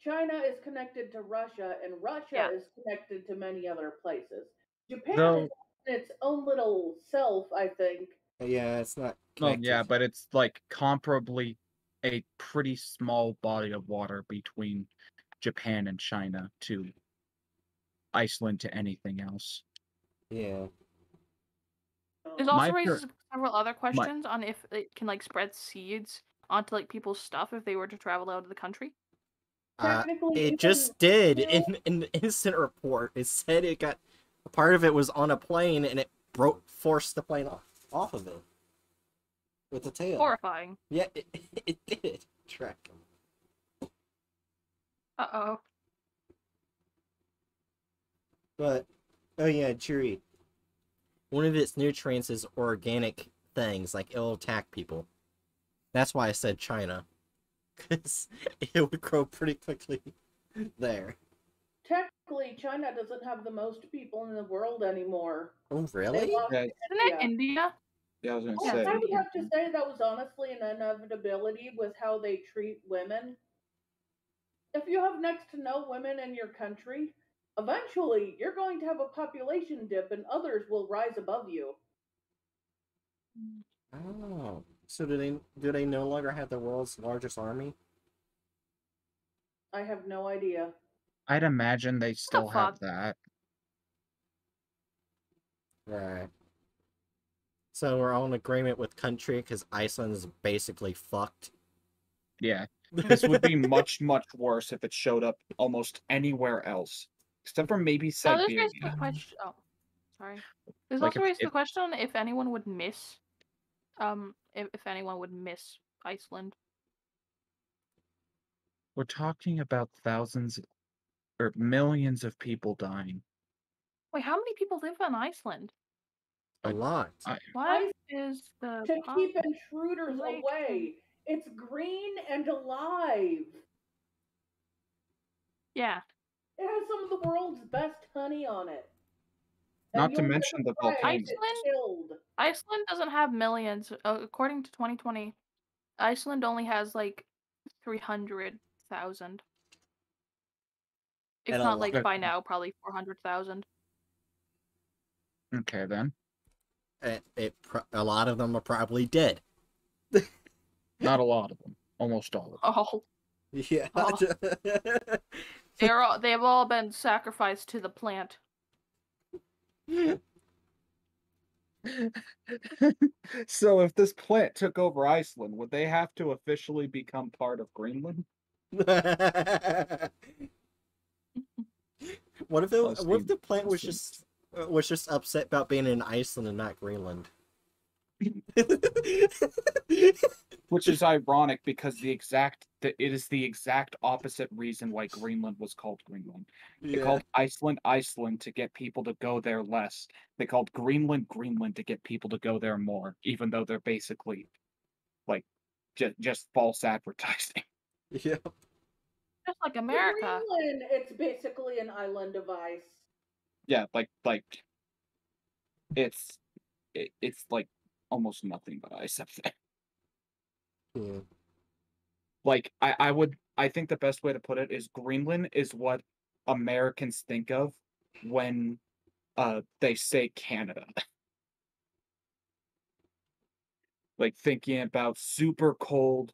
Speaker 4: China is connected to Russia, and Russia
Speaker 2: Yeah.
Speaker 4: is connected to many other places. Japan
Speaker 3: Though-
Speaker 4: is in its own little self, I think.
Speaker 1: Yeah, it's not.
Speaker 3: Oh yeah, but it's like comparably a pretty small body of water between Japan and China to Iceland to anything else.
Speaker 1: Yeah.
Speaker 2: This
Speaker 4: Um,
Speaker 3: My
Speaker 2: also
Speaker 3: per-
Speaker 2: raises several other questions on if it can like spread seeds onto like people's stuff if they were to travel out of the country.
Speaker 1: Uh, it
Speaker 4: even
Speaker 1: just did
Speaker 4: still-
Speaker 1: in in the instant report. It said it got a part of it was on a plane and it broke forced the plane off off of it with the tail.
Speaker 2: Horrifying.
Speaker 1: Yeah, it, it did. Trek.
Speaker 2: Uh oh.
Speaker 1: But oh yeah, Cheery. One of its nutrients is organic things, like it'll attack people. That's why I said China. Because it would grow pretty quickly there.
Speaker 4: technically, China doesn't have the most people in the world anymore.
Speaker 1: Oh really?
Speaker 4: lost
Speaker 3: Yeah,
Speaker 2: Isn't it
Speaker 4: Yeah.
Speaker 2: India?
Speaker 3: yeah I was gonna
Speaker 2: Yeah,
Speaker 3: say.
Speaker 4: I would have to say that was honestly an inevitability with how they treat women. If you have next to no women in your country, eventually you're going to have a population dip and others will rise above you.
Speaker 1: Oh, so do they do they no longer have the world's largest army?
Speaker 4: I have no idea.
Speaker 3: I'd imagine they still have that.
Speaker 1: Right. So we're all in agreement with country because Iceland is basically fucked.
Speaker 3: Yeah. This would be much, much worse if it showed up almost anywhere else. Except for maybe
Speaker 2: Oh, this
Speaker 3: Siberia.
Speaker 2: raises the question. Oh, sorry. This
Speaker 3: Like
Speaker 2: also
Speaker 3: if-
Speaker 2: raises the question on if anyone would miss, um, if, if anyone would miss Iceland.
Speaker 3: We're talking about thousands or millions of people dying.
Speaker 2: Wait, how many people live on Iceland?
Speaker 1: A lot.
Speaker 3: I-
Speaker 2: What is the
Speaker 4: To
Speaker 2: pop-
Speaker 4: keep intruders
Speaker 2: like,
Speaker 4: away. It's green and alive.
Speaker 2: Yeah,
Speaker 4: It has some of the world's best honey on it.
Speaker 3: Not to mention the
Speaker 4: surprised
Speaker 3: volcano.
Speaker 2: Iceland? Iceland doesn't have millions. Uh, according to 2020, Iceland only has like 300,000. If
Speaker 1: And
Speaker 2: not like by now, probably 400,000.
Speaker 3: Okay then.
Speaker 1: It, it pro- a lot of them are probably dead.
Speaker 3: Not a lot of them. Almost all of them.
Speaker 2: Oh,
Speaker 1: Yeah.
Speaker 2: Oh. they're all, they've all been sacrificed to the plant.
Speaker 3: so if this plant took over Iceland, would they have to officially become part of Greenland?
Speaker 1: what if it, what if the plant was just uh, was just upset about being in Iceland and not Greenland?
Speaker 3: Which is ironic because the exact the, it is the exact opposite reason why Greenland was called Greenland. They
Speaker 1: yeah.
Speaker 3: called Iceland Iceland to get people to go there less. They called Greenland Greenland to get people to go there more, even though they're basically like just just false advertising.
Speaker 1: yeah.
Speaker 2: Just like America.
Speaker 4: Greenland, it's basically an island of ice.
Speaker 3: yeah, like like it's it, it's like almost nothing but ice up there.
Speaker 1: Yeah.
Speaker 3: Like I, I would I think the best way to put it is Greenland is what Americans think of when uh they say Canada. like thinking about super cold,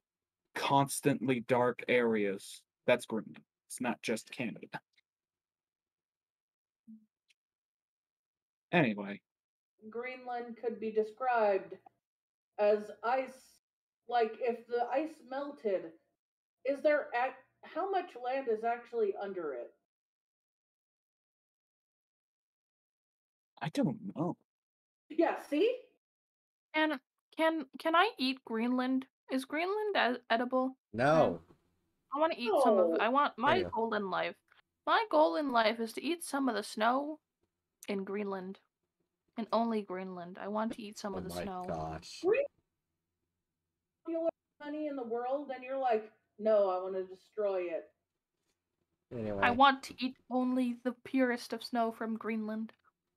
Speaker 3: constantly dark areas. That's Greenland. It's not just Canada. Anyway,
Speaker 4: Greenland could be described as ice. Like if the ice melted, is there ac- how much land is actually under it?
Speaker 3: I don't know.
Speaker 4: Yeah, see?
Speaker 2: And can can I eat Greenland? Is Greenland ed- edible?
Speaker 1: No.
Speaker 2: I want to eat some of I want my goal in life. My goal in life is to eat some of the snow in Greenland. And only Greenland. I want to eat some
Speaker 1: Oh
Speaker 2: of the
Speaker 1: my
Speaker 2: snow.
Speaker 1: gosh.
Speaker 4: Popular honey in the world, and you're like, No, I want to destroy it.
Speaker 1: Anyway,
Speaker 2: I want to eat only the purest of snow from Greenland.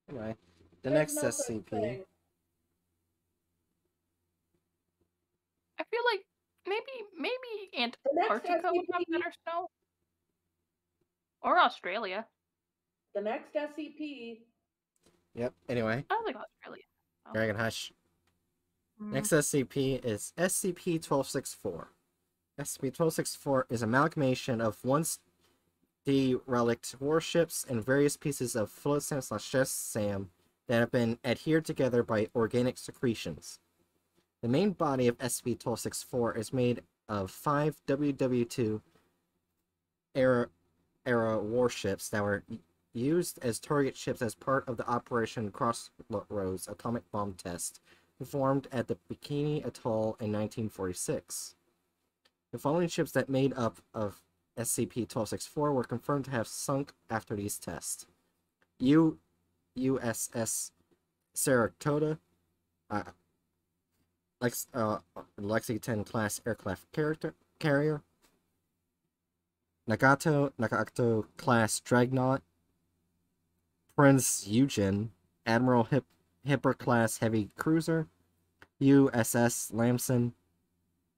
Speaker 1: anyway, the
Speaker 4: There's
Speaker 1: next
Speaker 4: no
Speaker 1: SCP.
Speaker 4: thing.
Speaker 2: I feel like maybe maybe Antarctica would have better snow. Or Australia.
Speaker 4: The next SCP.
Speaker 1: Yep. Anyway,
Speaker 2: I like Australia. Oh.
Speaker 1: Dragon Hush.
Speaker 2: Mm.
Speaker 1: Next SCP is SCP-1264. SCP-1264 is a amalgamation of once derelict warships and various pieces of flotsam slash jetsam that have been adhered together by organic secretions. The main body of SCP-1264 is made of five WW2 era era warships that were used as target ships as part of the Operation Crossroads atomic bomb test performed at the Bikini Atoll in 1946. The following ships that made up of SCP-1264 were confirmed to have sunk after these tests. U USS Saratoga, uh, Lex, uh, Lexington class aircraft character, carrier, Nagato Nagato class dreadnought, Prinz Eugen, Admiral Hip Hipper class heavy cruiser, USS Lamson,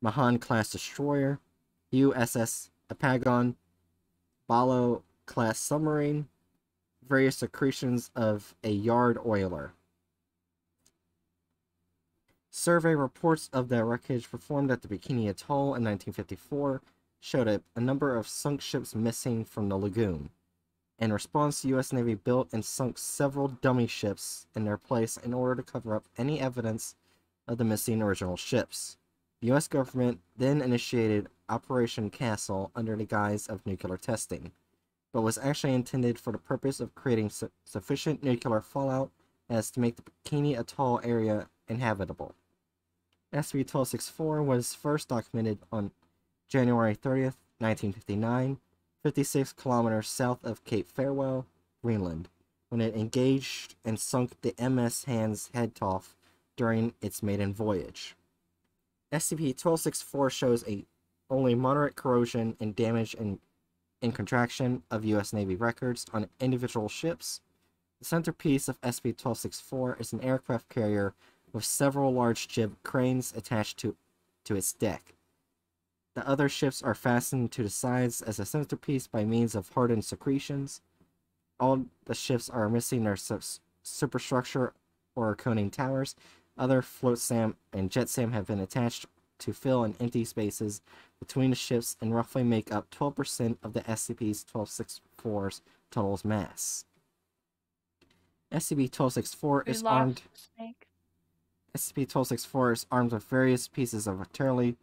Speaker 1: Mahan class destroyer, USS Apogon, Balao class submarine, various secretions of a yard oiler. Survey reports of the wreckage performed at the Bikini Atoll in 1954 showed a, a number of sunk ships missing from the lagoon. In response, the U.S. Navy built and sunk several dummy ships in their place in order to cover up any evidence of the missing original ships. The U.S. government then initiated Operation Castle under the guise of nuclear testing, but was actually intended for the purpose of creating su- sufficient nuclear fallout as to make the Bikini Atoll area inhabitable. SCP-1264 was first documented on January 30th, 1959, 56 kilometers south of Cape Farewell, Greenland, when it engaged and sunk the MS Hans Hedtoft during its maiden voyage. SCP-1264 shows a only moderate corrosion and damage and, and contraction of U.S. Navy records on individual ships. The centerpiece of SCP-1264 is an aircraft carrier with several large jib cranes attached to, to its deck. The other ships are fastened to the sides as a centerpiece by means of hardened secretions. All the ships are missing their su- superstructure or conning towers. Other flotsam and jetsam have been attached to fill in empty spaces between the ships and roughly make up 12% of the SCP's 1264's total mass. SCP-1264 is armed SCP-1264 is armed with various pieces of artillery,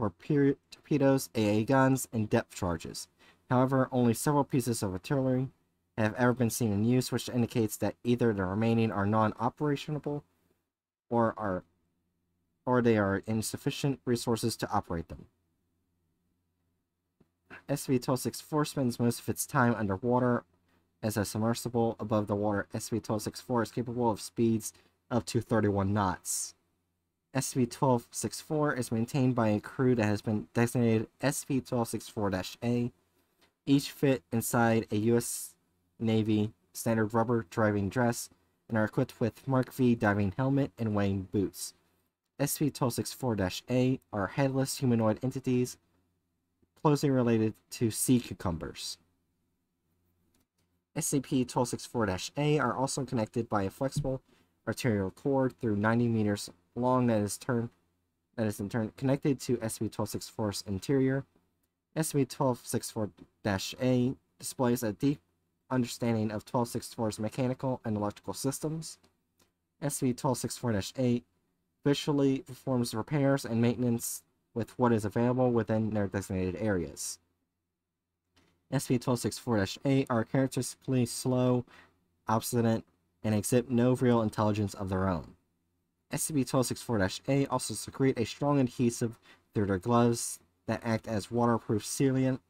Speaker 1: torpe- torpedoes, AA guns, and depth charges. However, only several pieces of artillery have ever been seen in use, which indicates that either the remaining are non-operational or are, or they are insufficient resources to operate them. SCP-1264 spends most of its time underwater as a submersible above the water. SCP-1264 is capable of speeds up to 31 knots. SCP-1264 is maintained by a crew that has been designated SCP-1264-A, each fit inside a U.S. Navy standard rubber driving dress and are equipped with Mark V diving helmet and weighing boots. SCP-1264-A are headless humanoid entities closely related to sea cucumbers. SCP-1264-A are also connected by a flexible arterial cord through 90 meters long that is turned that is in turn connected to SCP-1264's interior. SCP-1264-A displays a deep understanding of 1264's mechanical and electrical systems. SCP-1264-A visually performs repairs and maintenance with what is available within their designated areas. SCP-1264-A are characteristically slow, obstinate, and exhibit no real intelligence of their own. SCP-1264-A also secrete a strong adhesive through their gloves that act as waterproof sealant,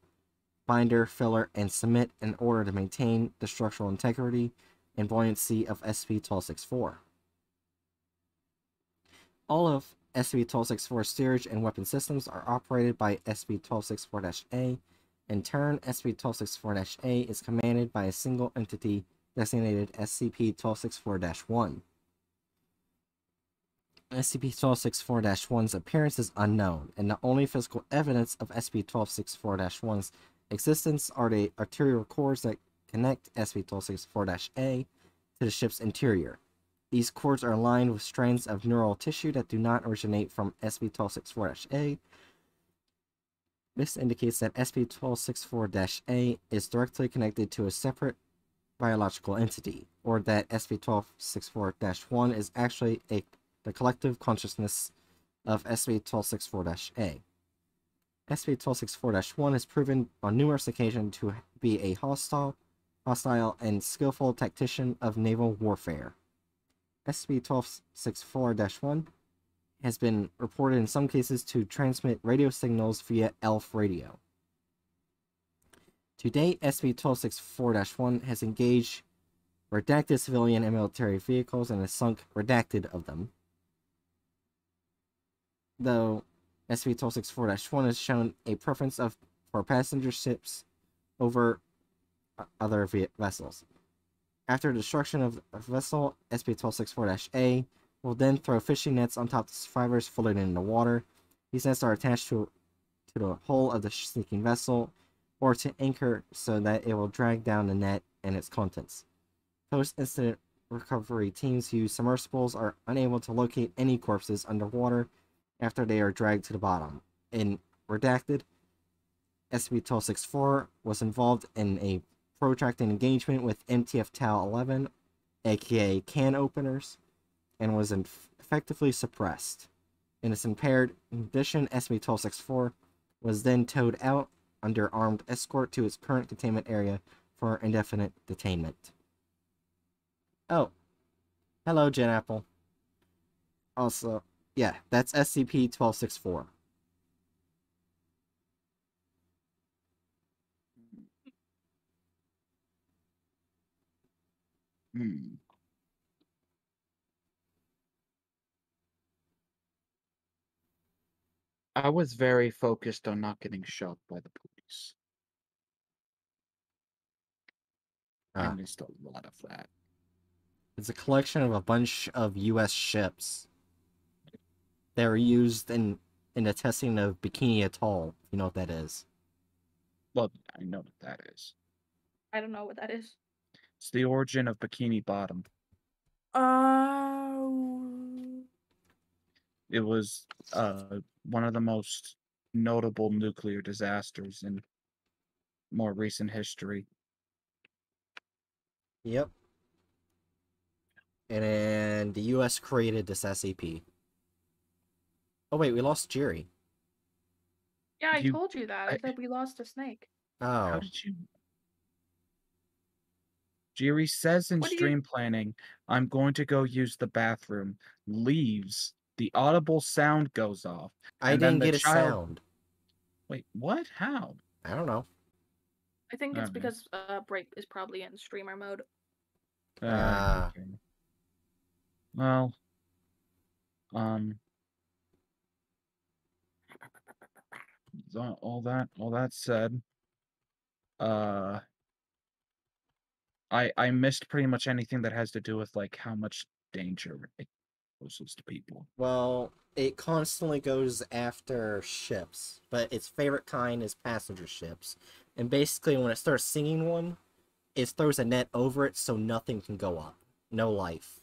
Speaker 1: binder, filler, and cement in order to maintain the structural integrity and buoyancy of SCP-1264. All of SCP-1264's steerage and weapon systems are operated by SCP-1264-A. In turn, SCP-1264-A is commanded by a single entity designated SCP-1264-1. SCP-1264-1's appearance is unknown, and the only physical evidence of SCP-1264-1's existence are the arterial cords that connect SCP-1264-A to the ship's interior. These cords are lined with strands of neural tissue that do not originate from SCP-1264-A. This indicates that SCP-1264-A is directly connected to a separate biological entity, or that SCP-1264-1 is actually a the collective consciousness of SCP-1264-A. SCP-1264-1 has proven on numerous occasions to be a hostile, hostile and skillful tactician of naval warfare. SCP-1264-1 has been reported in some cases to transmit radio signals via ELF radio. To date, SCP-1264-1 has engaged redacted civilian and military vehicles and has sunk redacted of them. Though SCP-1264-1 has shown a preference of for passenger ships over uh, other ve- vessels. After destruction of a vessel, SP1264-A will then throw fishing nets on top of the survivors floating in the water. These nets are attached to, to the hull of the sinking vessel or to anchor so that it will drag down the net and its contents. Post-incident recovery teams use submersibles are unable to locate any corpses underwater after they are dragged to the bottom. In Redacted, SCP-1264 was involved in a protracted engagement with MTF Tau 11, aka can openers, and was effectively suppressed. In its impaired condition, SCP-1264 was then towed out under armed escort to its current containment area for indefinite detainment. Oh. Hello, Jen Apple. Also, yeah, that's SCP-1264.
Speaker 3: Hmm. I was very focused on not getting shot by the police.
Speaker 1: Ah.
Speaker 3: I missed a lot of that.
Speaker 1: It's a collection of a bunch of U.S. ships that were used in in the testing of Bikini Atoll. if You know what that is?
Speaker 3: Well, I know what that is.
Speaker 2: I don't know what that is.
Speaker 3: It's the origin of Bikini Bottom.
Speaker 2: Oh.
Speaker 3: It was uh, one of the most notable nuclear disasters in more recent history.
Speaker 1: Yep. And the U.S. created this SCP. Oh wait, we lost Jiri.
Speaker 2: Yeah, I
Speaker 3: You-
Speaker 2: told you that. I,
Speaker 3: I-
Speaker 2: said we lost a snake.
Speaker 3: How
Speaker 1: Oh,
Speaker 3: did you? Jiri says in
Speaker 2: What do you-
Speaker 3: stream planning, I'm going to go use the bathroom, leaves, the audible sound goes off.
Speaker 1: I
Speaker 3: and then
Speaker 1: didn't
Speaker 3: the
Speaker 1: get a
Speaker 3: child-
Speaker 1: sound.
Speaker 3: Wait, what? How?
Speaker 1: I don't know.
Speaker 2: I think it's
Speaker 3: Alright.
Speaker 2: because uh break is probably in streamer mode.
Speaker 1: Ah.
Speaker 3: okay. Well, um, tha- all that, all that said, uh, I I missed pretty much anything that has to do with like how much danger it poses to people.
Speaker 1: Well, it constantly goes after ships, but its favorite kind is passenger ships. And basically, when it starts singing one, it throws a net over it so nothing can go up. No life.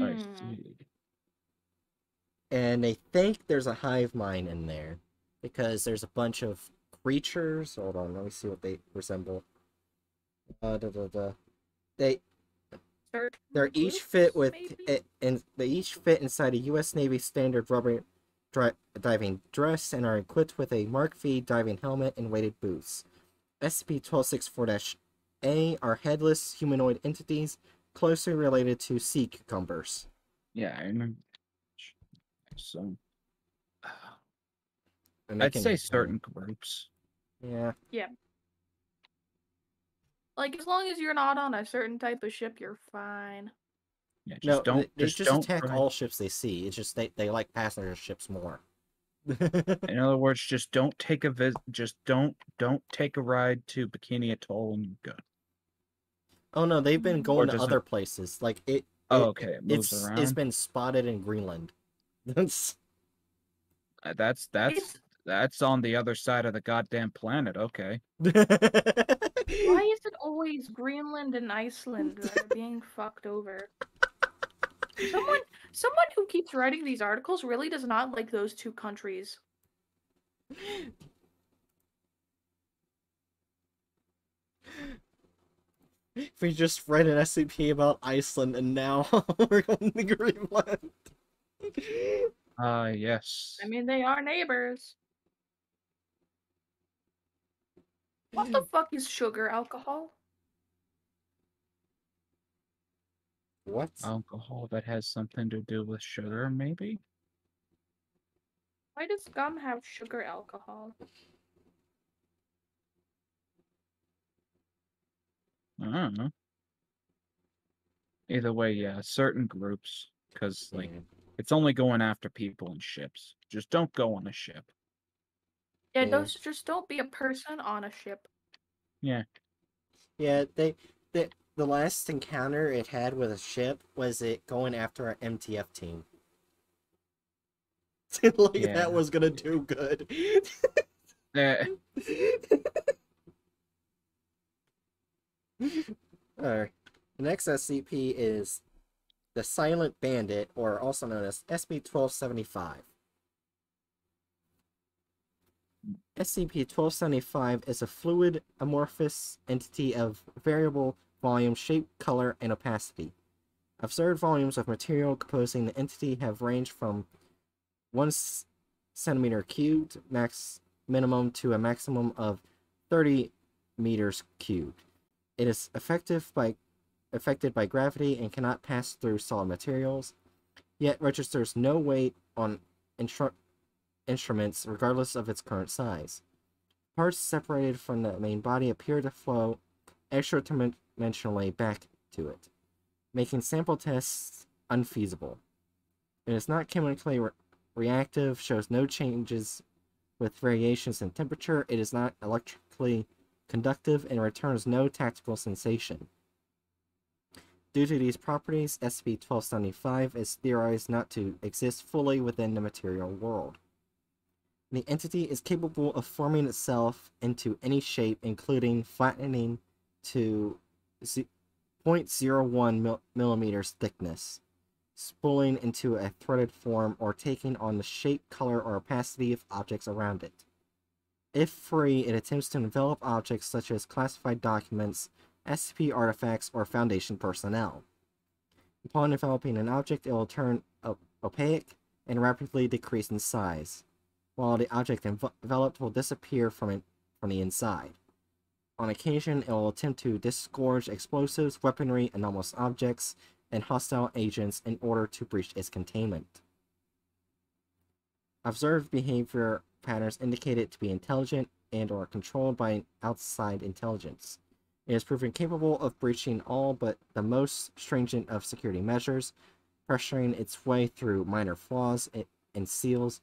Speaker 3: I
Speaker 2: Hmm.
Speaker 3: see.
Speaker 1: And they think there's a hive mind in there because there's a bunch of creatures. Hold on, let me see what they resemble. Uh, da, da, da. They they're each fit with it, and they each fit inside a U.S. Navy standard rubber dri- diving dress and are equipped with a Mark V diving helmet and weighted boots. SCP-1264-A are headless humanoid entities closely related to sea cucumbers.
Speaker 3: Yeah, I remember. So,
Speaker 1: And
Speaker 3: I'd say certain groups.
Speaker 1: Yeah, Yeah.
Speaker 2: Like as long as you're not on a certain type of ship, you're fine.
Speaker 3: Yeah, just
Speaker 1: no,
Speaker 3: don't
Speaker 1: they, they
Speaker 3: just,
Speaker 1: just,
Speaker 3: don't
Speaker 1: attack
Speaker 3: ride-
Speaker 1: all ships they see. It's just they, they like passenger ships more.
Speaker 3: In other words, just don't take a visit. just don't don't take a ride to Bikini Atoll and you're
Speaker 1: oh no, they've been
Speaker 2: mm-hmm.
Speaker 1: going to
Speaker 3: does it-
Speaker 1: other places. Like it.
Speaker 3: Oh, okay. It moves
Speaker 1: it's
Speaker 3: around.
Speaker 1: it's been spotted in Greenland. That's
Speaker 3: Uh, That's that's
Speaker 2: It's-
Speaker 3: that's on the other side of the goddamn planet. Okay.
Speaker 2: Why is it always Greenland and Iceland that are being fucked over? Someone, someone who keeps writing these articles really does not like those two countries.
Speaker 1: we just read an SCP about Iceland and now we're going to Greenland.
Speaker 3: Ah, yes.
Speaker 2: I mean, they are neighbors. What the fuck is sugar alcohol?
Speaker 1: What?
Speaker 3: Alcohol that has something to do with sugar, maybe?
Speaker 2: Why does gum have sugar alcohol?
Speaker 3: I don't know. Either way, yeah, certain groups, because like
Speaker 1: Yeah.
Speaker 3: It's only going after people and ships. Just don't go on a ship.
Speaker 2: Yeah,
Speaker 1: Yeah.
Speaker 2: those just don't be a person on a ship.
Speaker 3: Yeah.
Speaker 1: Yeah, they, the the last encounter it had with a ship was it going after an MTF team. like
Speaker 3: Yeah.
Speaker 1: that was gonna do good.
Speaker 3: Eh,
Speaker 1: Alright. The next SCP is the Silent Bandit, or also known as SB-1275. SCP-1275 is a fluid, amorphous entity of variable volume, shape, color, and opacity. Observed volumes of material composing the entity have ranged from 1 centimeter cubed max minimum to a maximum of 30 meters cubed. It is effective by affected by gravity and cannot pass through solid materials, yet registers no weight on instru- instruments regardless of its current size. Parts separated from the main body appear to flow extra-dimensionally back to it, making sample tests unfeasible. It is not chemically re- reactive, shows no changes with variations in temperature, it is not electrically conductive, and returns no tactical sensation. Due to these properties, SCP-1275 is theorized not to exist fully within the material world. The entity is capable of forming itself into any shape, including flattening to ze- 0.01 mil- millimeters thickness, spooling into a threaded form, or taking on the shape, color, or opacity of objects around it. If free, it attempts to envelop objects such as classified documents, SCP artifacts, or Foundation personnel. Upon enveloping an object, it will turn op- opaque and rapidly decrease in size, while the object env- enveloped will disappear from, it, from the inside. On occasion, it will attempt to disgorge explosives, weaponry, anomalous objects, and hostile agents in order to breach its containment. Observed behavior patterns indicate it to be intelligent and or controlled by an outside intelligence. It is proven capable of breaching all but the most stringent of security measures, pressuring its way through minor flaws and seals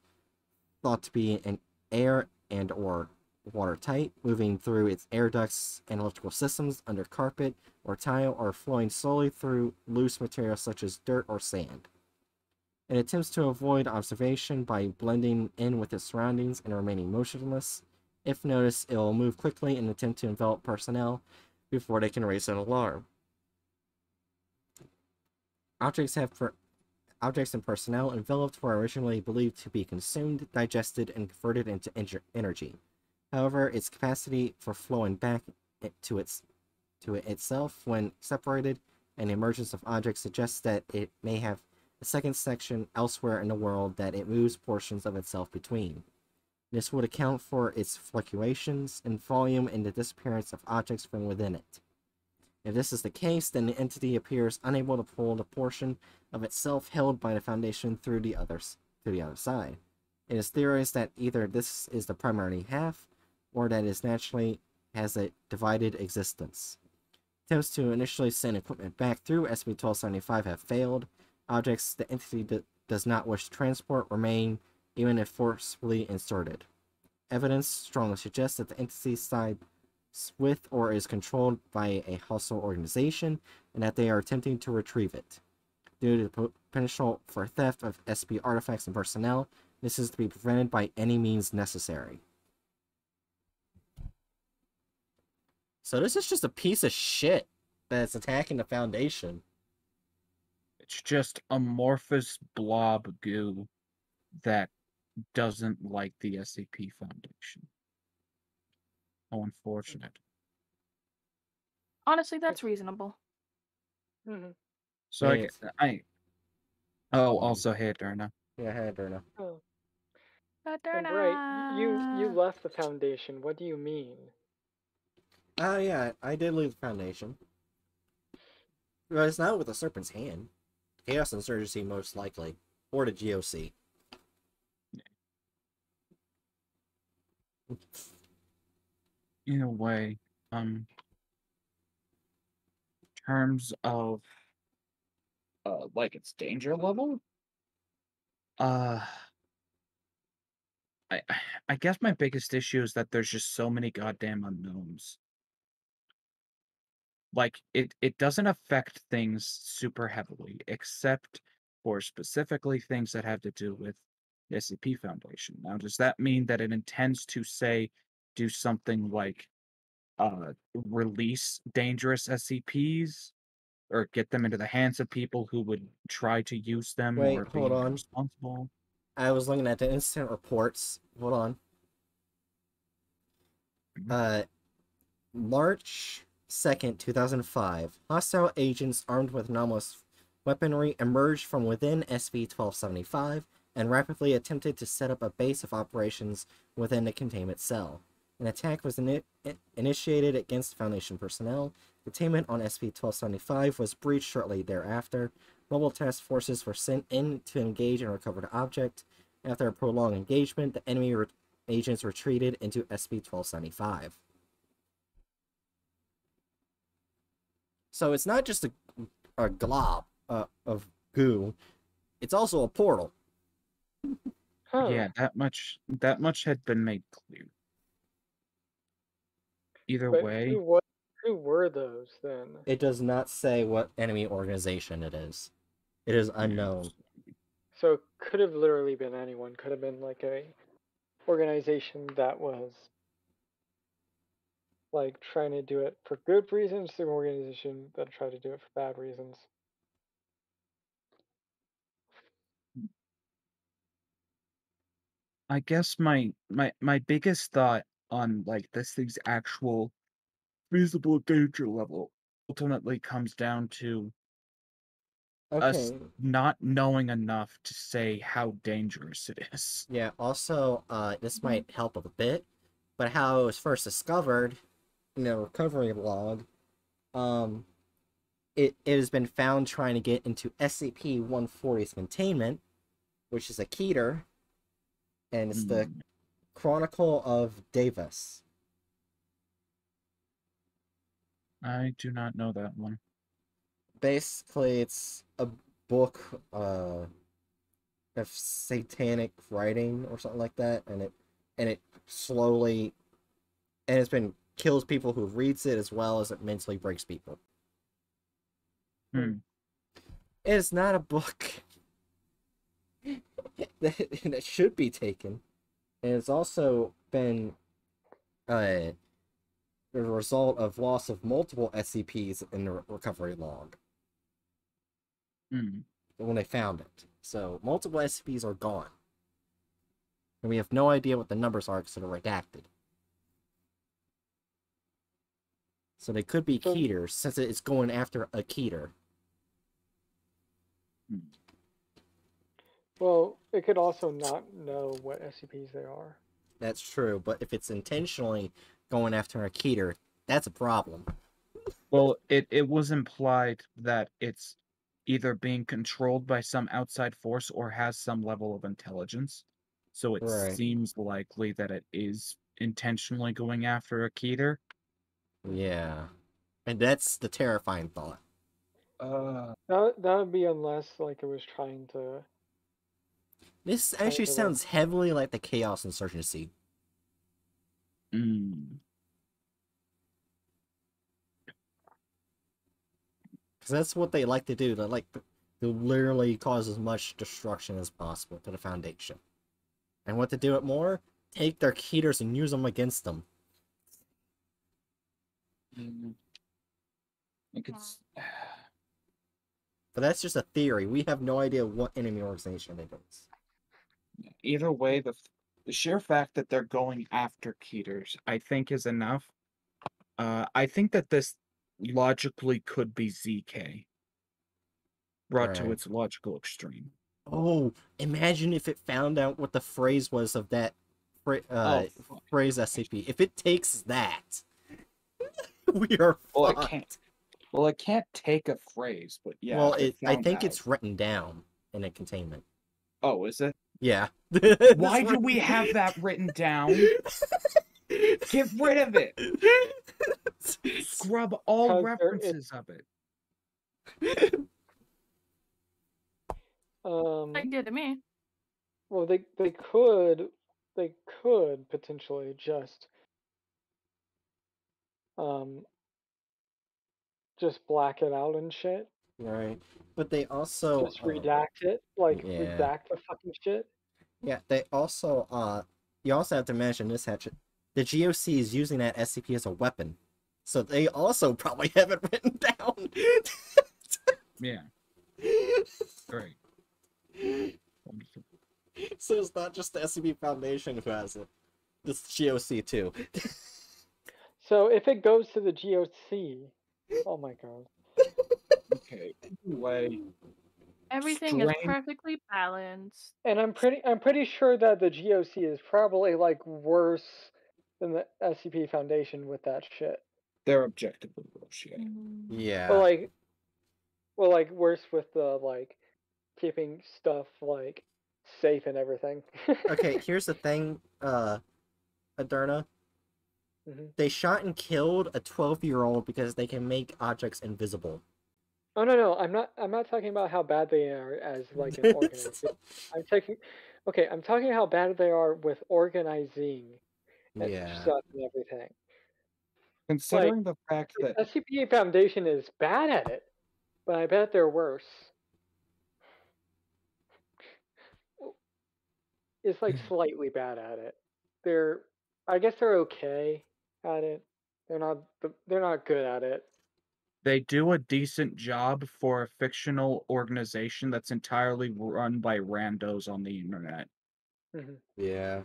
Speaker 1: thought to be in air and or watertight, moving through its air ducts and electrical systems under carpet or tile, or flowing slowly through loose material such as dirt or sand. It attempts to avoid observation by blending in with its surroundings and remaining motionless. If noticed, it will move quickly and attempt to envelop personnel before they can raise an alarm. Objects have objects and personnel enveloped were originally believed to be consumed, digested, and converted into energy. However, its capacity for flowing back to its to it itself when separated and emergence of objects suggests that it may have a second section elsewhere in the world that it moves portions of itself between. This would account for its fluctuations in volume and the disappearance of objects from within it. If this is the case, then the entity appears unable to pull the portion of itself held by the Foundation through the others to the other side. It is theorized that either this is the primary half, or that it naturally has a divided existence. Attempts to initially send equipment back through SCP-1275 have failed. Objects the entity does not wish to transport remain even if forcibly inserted. Evidence strongly suggests that the entity sides with or is controlled by a hostile organization and that they are attempting to retrieve it. Due to the potential for theft of SB artifacts and personnel, this is to be prevented by any means necessary. So this is just a piece of shit that's attacking the Foundation.
Speaker 3: It's just amorphous blob goo that doesn't like the SCP Foundation. How unfortunate.
Speaker 2: Honestly, that's reasonable.
Speaker 5: Mhm.
Speaker 3: So I,
Speaker 1: Hey,
Speaker 3: g- I- Oh, also hey Derna.
Speaker 1: Yeah, hey, Berna.
Speaker 5: Oh, and right, you you left the foundation. What do you mean?
Speaker 1: Oh yeah, I did leave the Foundation. But it's not with the Serpent's Hand. Chaos Insurgency most likely. Or the GOC.
Speaker 3: In a way, um, terms of uh, like its danger level. Uh, I I guess my biggest issue is that there's just so many goddamn unknowns. Like it it doesn't affect things super heavily, except for specifically things that have to do with the SCP Foundation. Now, does that mean that it intends to say do something like uh release dangerous SCPs or get them into the hands of people who would try to use them
Speaker 1: Wait,
Speaker 3: or be
Speaker 1: hold on.
Speaker 3: responsible?
Speaker 1: I was looking at the incident reports. Hold on.
Speaker 3: Mhm.
Speaker 1: Uh, March 2nd, 2005. Hostile agents armed with anomalous weaponry emerged from within SV 1275 and rapidly attempted to set up a base of operations within the containment cell. An attack was ini- i- initiated against Foundation personnel. Containment on SCP-1275 was breached shortly thereafter. Mobile task forces were sent in to engage and recover the object. After a prolonged engagement, the enemy re- agents retreated into SCP-1275. So it's not just a, a glob uh, of goo, it's also a portal.
Speaker 5: Huh.
Speaker 3: Yeah, that much that much had been made clear. Either
Speaker 5: But
Speaker 3: way,
Speaker 5: who what who were those then?
Speaker 1: It does not say what enemy organization it is. It is unknown.
Speaker 5: So it could have literally been anyone. Could have been like a organization that was like trying to do it for good reasons to an organization that tried to do it for bad reasons.
Speaker 3: I guess my my my biggest thought on like this thing's actual feasible danger level ultimately comes down to us
Speaker 1: Okay.
Speaker 3: not knowing enough to say how dangerous it is.
Speaker 1: Yeah, also, uh, this might help a bit, but how it was first discovered in the recovery log, um, it, it has been found trying to get into SCP-140's containment, which is a Keter, and it's the
Speaker 3: Mm,
Speaker 1: Chronicle of Daevas.
Speaker 3: I do not know that one.
Speaker 1: Basically, it's a book, uh, of satanic writing or something like that, and it, and it slowly, and it's been kills people who reads it as well as it mentally breaks people.
Speaker 3: Hmm.
Speaker 1: It is not a book that, that should be taken. And it's also been uh, the result of loss of multiple SCPs in the re- recovery log
Speaker 3: Hmm.
Speaker 1: when they found it. So multiple SCPs are gone. And we have no idea what the numbers are because they're redacted. So they could be
Speaker 5: So-
Speaker 1: Keters since it's going after a Keter.
Speaker 5: Well, it could also not know what SCPs they are.
Speaker 1: That's true, but if it's intentionally going after a Keter, that's a problem.
Speaker 3: Well, it, it was implied that it's either being controlled by some outside force or has some level of intelligence. So it
Speaker 1: Right.
Speaker 3: seems likely that it is intentionally going after a Keter.
Speaker 1: Yeah. And that's the terrifying thought.
Speaker 3: Uh,
Speaker 5: That that would be unless like it was trying to.
Speaker 1: This actually sounds heavily like the Chaos Insurgency.
Speaker 3: mm,
Speaker 1: Because that's what they like to do. They like to to literally cause as much destruction as possible to the Foundation. And what to do it more? Take their Keters and use them against them.
Speaker 3: mm. I could.
Speaker 1: But that's just a theory. We have no idea what enemy organization it is.
Speaker 3: Either way, the, the sheer fact that they're going after Keters, I think, is enough. Uh, I think that this logically could be ZK brought to its logical extreme.
Speaker 1: Oh, imagine if it found out what the phrase was of that phra- uh,
Speaker 3: oh,
Speaker 1: phrase SCP. If it takes that, we are
Speaker 3: Well, it can't. Well, it can't take a phrase, but yeah.
Speaker 1: well, it, I think
Speaker 3: out-
Speaker 1: it's written down in a containment.
Speaker 3: Oh, is it?
Speaker 1: Yeah.
Speaker 3: Why do we have that written down? Get rid of it. Scrub all
Speaker 5: Because there is-
Speaker 3: references of it.
Speaker 5: Um.
Speaker 2: Like did to me.
Speaker 5: Well, they they could they could potentially just um just black it out and shit.
Speaker 1: Right. But they also
Speaker 5: just
Speaker 1: uh,
Speaker 5: redact it, like
Speaker 1: yeah.
Speaker 5: redact the fucking shit.
Speaker 1: Yeah, they also uh you also have to mention this hatchet. The GOC is using that SCP as a weapon. So they also probably have it written down.
Speaker 3: Yeah. Great. Wonderful.
Speaker 1: so it's not just the SCP Foundation who has it. This GOC too.
Speaker 5: So if it goes to the GOC, oh my god.
Speaker 3: Okay. Anyway,
Speaker 2: Everything is perfectly balanced.
Speaker 5: And I'm pretty I'm pretty sure that the GOC is probably like worse than the SCP Foundation with that shit.
Speaker 3: they're objectively bullshit.
Speaker 2: Mhm.
Speaker 1: Yeah.
Speaker 5: But like well like worse with the like keeping stuff like safe and everything.
Speaker 1: okay, here's the thing, uh Adurna.
Speaker 5: Mhm.
Speaker 1: They shot and killed a 12 year old because they can make objects invisible.
Speaker 5: Oh no no, I'm not I'm not talking about how bad they are as like an organization. I'm talking okay, I'm talking how bad they are with organizing and
Speaker 1: yeah.
Speaker 5: stuff and everything.
Speaker 3: Considering the fact that
Speaker 5: The
Speaker 3: that
Speaker 5: SCP Foundation is bad at it, but I bet they're worse. It's like slightly bad at it. They're, I guess they're okay at it. They're not, the- they're not good at it.
Speaker 3: They do a decent job for a fictional organization that's entirely run by randos on the internet.
Speaker 5: Mhm.
Speaker 1: Yeah.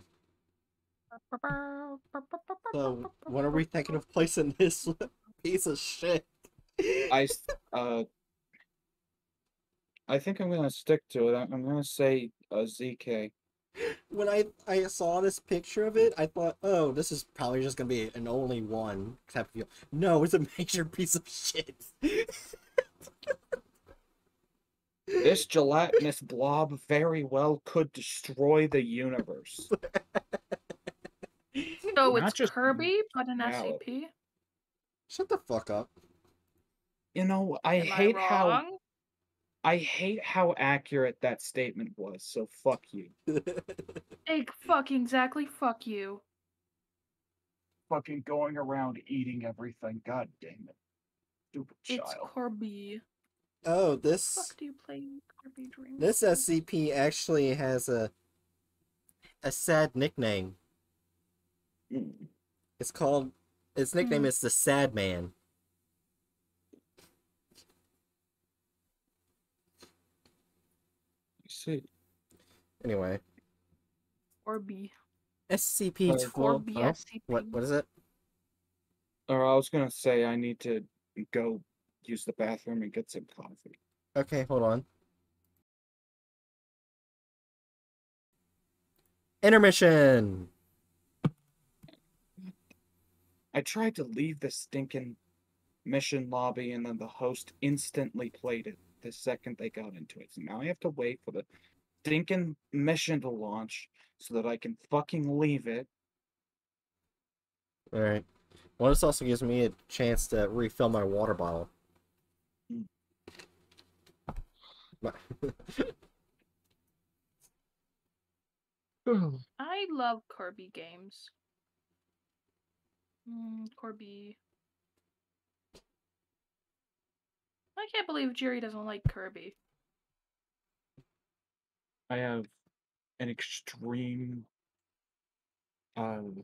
Speaker 1: So, what are we thinking of placing this piece of shit?
Speaker 3: I s- uh I think I'm gonna stick to it. I'm I'm gonna say uh, ZK.
Speaker 1: When I I saw this picture of it, I thought, oh, this is probably just gonna be an only one type of deal. No, it's a major piece of shit.
Speaker 3: This gelatinous blob very well could destroy the universe.
Speaker 2: So
Speaker 3: Not
Speaker 2: it's
Speaker 3: just
Speaker 2: Kirby, but an
Speaker 3: reality.
Speaker 2: SCP.
Speaker 1: Shut the fuck up.
Speaker 3: You know, I
Speaker 2: Am
Speaker 3: hate
Speaker 2: I
Speaker 3: how
Speaker 2: wrong?
Speaker 3: I hate how accurate that statement was. So fuck you.
Speaker 2: Egg fucking exactly fuck you.
Speaker 3: Fucking going around eating everything. God damn it. Stupid
Speaker 2: It's
Speaker 3: child.
Speaker 2: Kirby.
Speaker 1: oh, this
Speaker 2: Fuck do you play Kirby Dream?
Speaker 1: this SCP actually has a a sad nickname.
Speaker 3: Mm.
Speaker 1: It's called its nickname
Speaker 2: Hmm.
Speaker 1: is the Sad Man.
Speaker 3: I see.
Speaker 1: Anyway,
Speaker 2: Or B.
Speaker 1: SCP
Speaker 3: Uh,
Speaker 2: Or. B
Speaker 1: oh,
Speaker 2: SCP.
Speaker 1: what what is it?
Speaker 3: Or I was gonna say I need to go use the bathroom and get some coffee.
Speaker 1: Okay, hold on. Intermission.
Speaker 3: I tried to leave the stinking mission lobby and then the host instantly played it the second they got into it. So now I have to wait for the stinking mission to launch so that I can fucking leave it.
Speaker 1: All right. Well, this also gives me a chance to refill my water bottle.
Speaker 3: Mm.
Speaker 2: I love Kirby games. Mm, Kirby. I can't believe Jiri doesn't like Kirby.
Speaker 3: I have an extreme um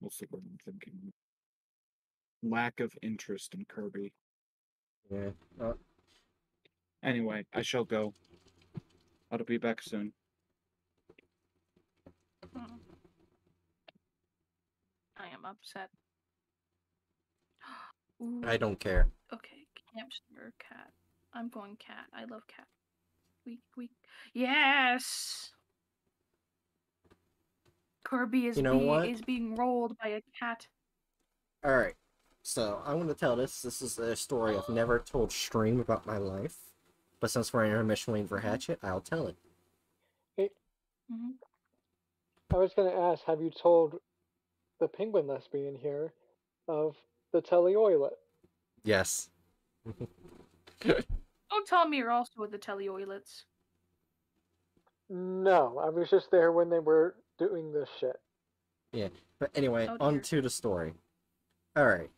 Speaker 3: what's the word I'm thinking? Lack of interest in Kirby.
Speaker 1: yeah. Uh,
Speaker 3: Anyway, I shall go. I'll be back soon.
Speaker 2: Mm. I am upset. Ooh,
Speaker 1: I don't care.
Speaker 2: Okay, hamster, cat. I'm going cat. I love cat. We we yes. Kirby is
Speaker 1: You know
Speaker 2: being
Speaker 1: what?
Speaker 2: is being rolled by a cat.
Speaker 1: All right. So I'm going to tell this. This is a story I've never told stream about my life, but since we're in intermission waiting for Hatchet, I'll tell it.
Speaker 2: hmm
Speaker 5: I was gonna ask, have you told the penguin lesbian here of the telly teleoilet?
Speaker 1: Yes.
Speaker 2: Don't tell me you're also with the teleoilets.
Speaker 5: No, I was just there when they were doing this shit.
Speaker 1: Yeah, but anyway,
Speaker 2: Oh,
Speaker 1: on to the story. All right.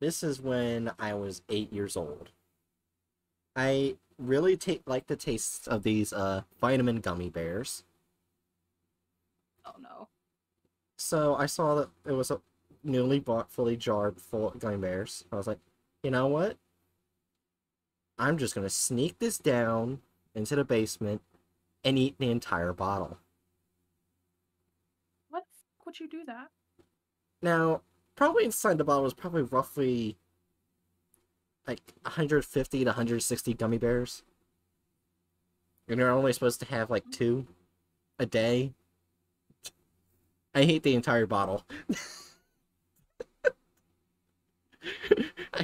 Speaker 1: This is when I was eight years old. I really ta- like the taste of these uh, vitamin gummy bears.
Speaker 2: Oh no.
Speaker 1: So I saw that it was a newly bought, fully jarred, full gummy bears. I was like, you know what? I'm just gonna sneak this down into the basement and eat the entire bottle.
Speaker 2: What would you do that?
Speaker 1: Now, probably inside the bottle is probably roughly like 150 to 160 gummy bears. And you're only supposed to have like two a day. I hate the entire bottle.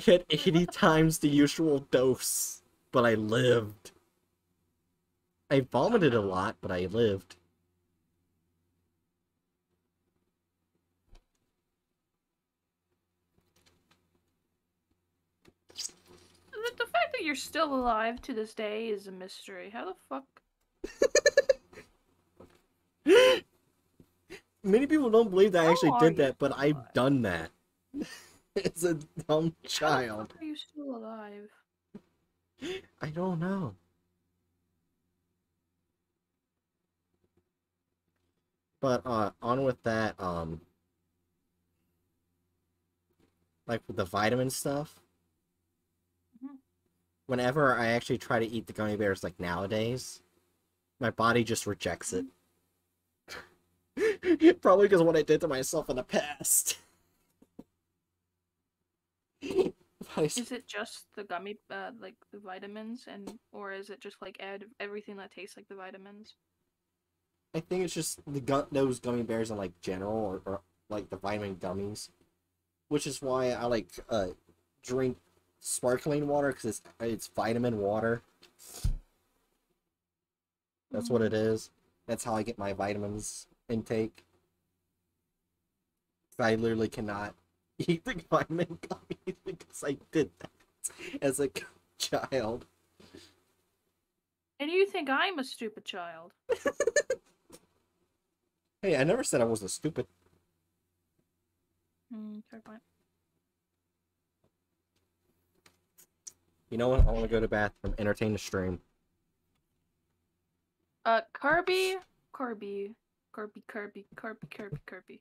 Speaker 1: Had 80 times the usual dose, but I lived. I vomited a lot, but I lived.
Speaker 2: The, the fact that you're still alive to this day is a mystery. How the fuck?
Speaker 1: Many people don't believe that I actually did that, but I've done that. As a dumb child.
Speaker 2: fuck are you still alive?
Speaker 1: I don't know. But uh on with that, um like with the vitamin stuff.
Speaker 2: Mhm.
Speaker 1: Whenever I actually try to eat the gummy bears like nowadays, my body just rejects it. Probably because what I did to myself in the past. I s-
Speaker 2: it just the gummy, uh, like the vitamins, and or is it just like add everything that tastes like the vitamins?
Speaker 1: I think it's just the gu- those gummy bears in like general or, or like the vitamin gummies, which is why I like uh drink sparkling water because it's it's vitamin water. That's what it is. That's how I get my vitamins intake. I literally cannot eat the vitamin gummies because I did that as a child.
Speaker 2: And you think I'm a stupid child?
Speaker 1: Hey, I never said I wasn't stupid.
Speaker 2: Hmm, fair point.
Speaker 1: You know what? I want to go to bathroom, entertain the stream.
Speaker 2: Uh, Kirby, Kirby, Kirby, Kirby, Kirby, Kirby, Kirby,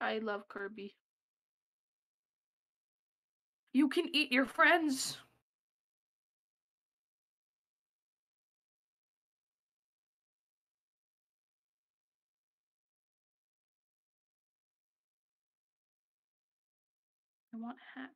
Speaker 2: I love Kirby. You can eat your friends. I want hat.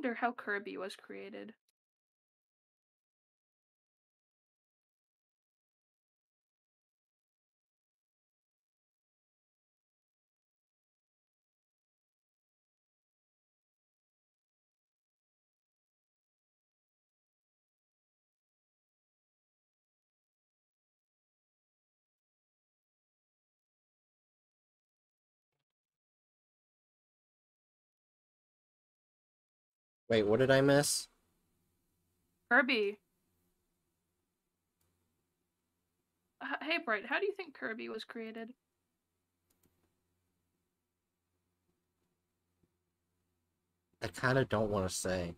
Speaker 2: Wonder how Kirby was created.
Speaker 1: Wait, what did I miss?
Speaker 2: Kirby. Hey, Bright, how do you think Kirby was created?
Speaker 1: I kind of don't want to say.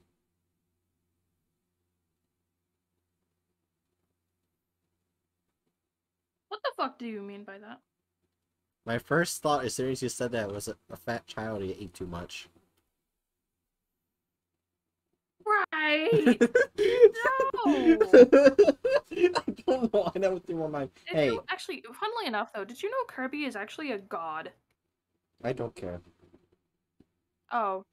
Speaker 2: What the fuck do you mean by that?
Speaker 1: My first thought as soon as you said that was a, a fat child who ate too much.
Speaker 2: Right. No.
Speaker 1: I don't know. I never threw my mind.
Speaker 2: Did
Speaker 1: Hey,
Speaker 2: you actually, funnily enough, though, did you know Kirby is actually a god?
Speaker 1: I don't care.
Speaker 2: Oh,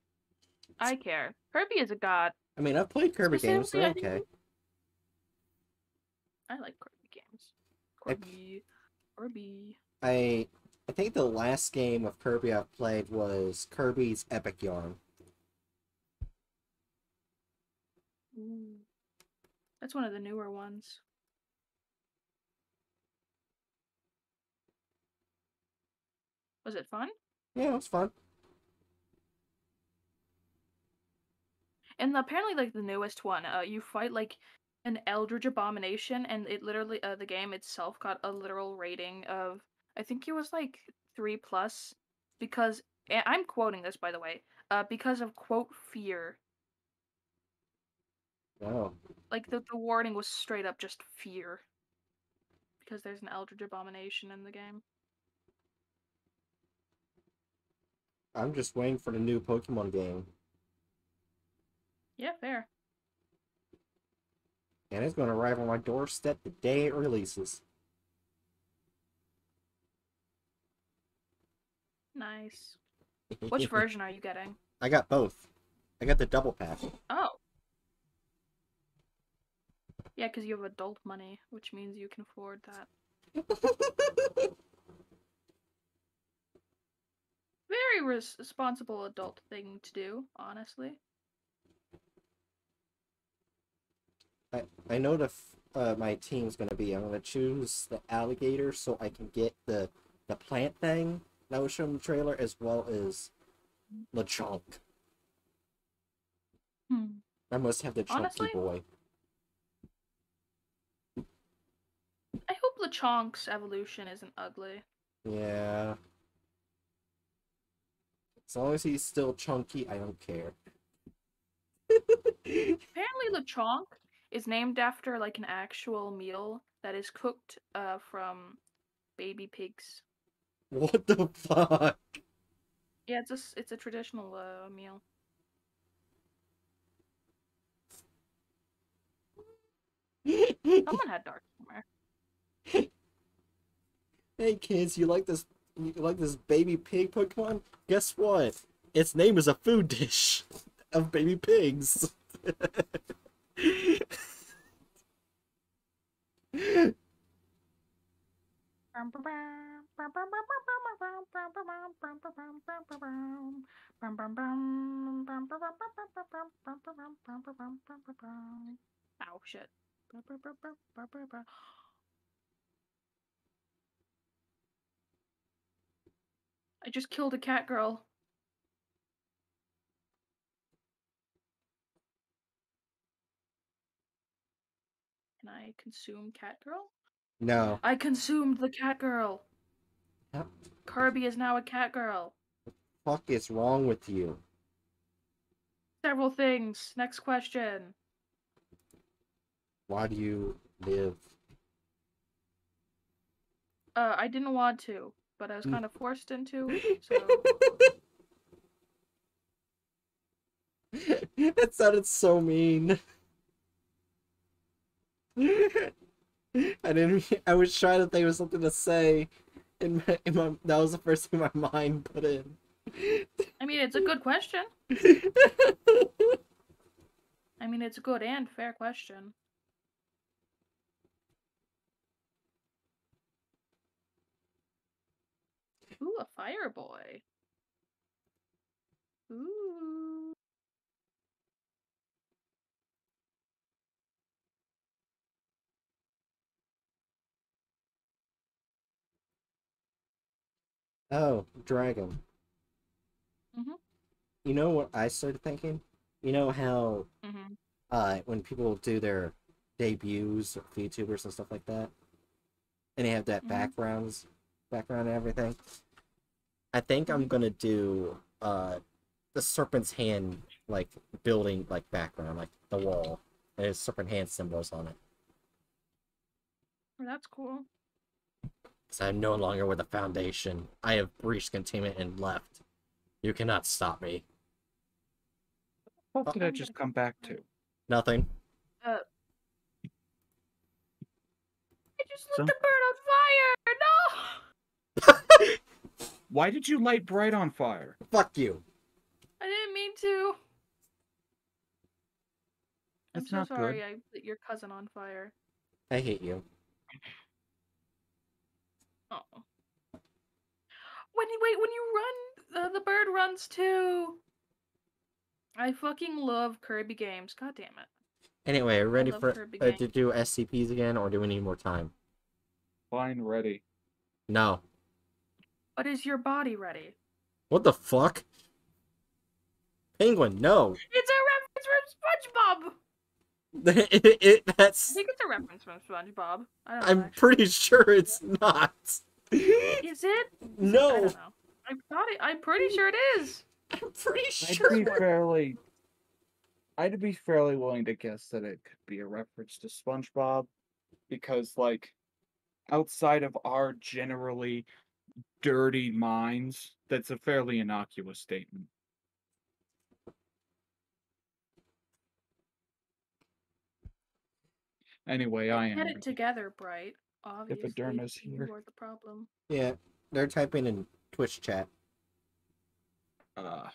Speaker 2: I care. Kirby is a god.
Speaker 1: I mean, I've played Kirby games. They're
Speaker 2: I
Speaker 1: okay.
Speaker 2: think- I like Kirby games.
Speaker 1: I-
Speaker 2: Kirby. Kirby.
Speaker 1: I I think the last game of Kirby I've played was Kirby's Epic Yarn.
Speaker 2: Ooh. That's one of the newer ones. Was it fun?
Speaker 1: Yeah, it was fun.
Speaker 2: And apparently, like the newest one, uh, you fight like an Eldritch Abomination, and it literally, uh, the game itself got a literal rating of, I think it was like three plus, because and I'm quoting this by the way, uh, because of quote fear.
Speaker 1: Oh,
Speaker 2: Like the the warning was straight up just fear, because there's an Eldritch Abomination in the game.
Speaker 1: I'm just waiting for the new Pokemon game,
Speaker 2: Yeah, fair.
Speaker 1: and it's going to arrive on my doorstep the day it releases.
Speaker 2: Nice. Which version are you getting?
Speaker 1: I got both. I got the double pack.
Speaker 2: Oh. Yeah, because you have adult money, which means you can afford that. Very res- responsible adult thing to do, honestly.
Speaker 1: I, I know the f- uh, my team's gonna be. I'm gonna choose the alligator so I can get the the plant thing that was shown in the trailer, as well as Lechonk.
Speaker 2: Hmm.
Speaker 1: I must have the chunky
Speaker 2: Honestly?
Speaker 1: boy.
Speaker 2: Hope evolution isn't ugly.
Speaker 1: Yeah. As long as he's still chunky, I don't care.
Speaker 2: Apparently, Lechonk is named after like an actual meal that is cooked uh, from baby pigs.
Speaker 1: what the fuck?
Speaker 2: Yeah, it's a it's a traditional uh, meal. Someone had dark humor.
Speaker 1: Hey kids, you like this? You like this baby pig Pokemon? Guess what? Its name is a food dish of baby pigs.
Speaker 2: Ow, oh, shit. I just killed a cat girl. Can I consume cat girl?
Speaker 1: no.
Speaker 2: I consumed the cat girl.
Speaker 1: Yep.
Speaker 2: Kirby is now a cat girl.
Speaker 1: Fuck is wrong with you?
Speaker 2: Several things. Next question.
Speaker 1: Why do you live?
Speaker 2: Uh, I didn't want to, but I was
Speaker 1: Mm.
Speaker 2: kind of forced into. So
Speaker 1: that sounded so mean. I didn't. I was trying to think of something to say. In my, in my, that was the first thing my mind put in.
Speaker 2: I mean, it's a good question. I mean, it's a good and fair question. Ooh, a fire boy. Ooh.
Speaker 1: oh, dragon.
Speaker 2: Mhm.
Speaker 1: You know what I started thinking? You know how
Speaker 2: Mm-hmm.
Speaker 1: uh when people do their debuts of YouTubers and stuff like that, and they have that
Speaker 2: Mhm.
Speaker 1: backgrounds, background and everything. I think I'm gonna do uh the serpent's hand like building like background, like the wall. And his serpent hand symbols on it.
Speaker 2: That's cool.
Speaker 1: Because I'm no longer with the foundation. I have breached containment and left. You cannot stop me.
Speaker 3: What did I
Speaker 2: I'm
Speaker 3: just come back to?
Speaker 1: Nothing.
Speaker 2: I just lit
Speaker 3: So-
Speaker 2: the bird on fire! No!
Speaker 3: Why did you light Bright on fire?
Speaker 1: Fuck you.
Speaker 2: I didn't mean to. I'm
Speaker 3: That's
Speaker 2: so
Speaker 3: not
Speaker 2: sorry
Speaker 3: good.
Speaker 2: I lit your cousin on fire.
Speaker 1: I hate you.
Speaker 2: Oh. When you wait, when you run, uh, the bird runs too. I fucking love Kirby games. God damn it.
Speaker 1: Anyway, are you ready for uh, to do SCPs again, or do we need more time?
Speaker 3: Fine, ready.
Speaker 1: No.
Speaker 2: But is your body ready?
Speaker 1: What the fuck? Penguin, no.
Speaker 2: It's a reference from SpongeBob.
Speaker 1: it, it,
Speaker 2: I
Speaker 1: that's.
Speaker 2: think it's a reference from SpongeBob. I don't know.
Speaker 1: I'm
Speaker 2: actually.
Speaker 1: pretty sure it's not.
Speaker 2: Is it? I
Speaker 1: no,
Speaker 2: don't know. I thought it. I'm pretty sure it is.
Speaker 1: I'm pretty sure.
Speaker 3: I'd
Speaker 1: sure.
Speaker 3: be fairly. I'd be fairly willing to guess that it could be a reference to SpongeBob, because like, outside of our generally dirty minds, that's a fairly innocuous statement. Anyway, I am.
Speaker 2: Get it together, Bright. Obviously,
Speaker 3: Adurna's
Speaker 2: you are the problem.
Speaker 1: Yeah, they're typing in Twitch chat.
Speaker 3: Uh,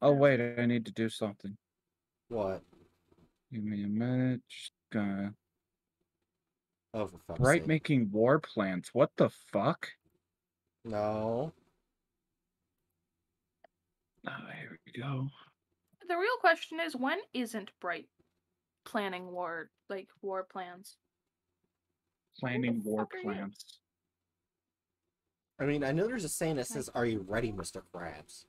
Speaker 3: oh wait, I need to do something.
Speaker 1: What?
Speaker 3: Give me a minute. Just gonna.
Speaker 1: Oh, for fuck's
Speaker 3: Right,
Speaker 1: sake.
Speaker 3: making war plans. What the fuck?
Speaker 1: No.
Speaker 3: Oh, here we go.
Speaker 2: The real question is, when isn't Bright planning war, like war plans?
Speaker 3: Planning war
Speaker 2: fuck are you?
Speaker 3: plans.
Speaker 1: I mean, I know there's a saying that says, "Are you ready, Mr. Krabs?"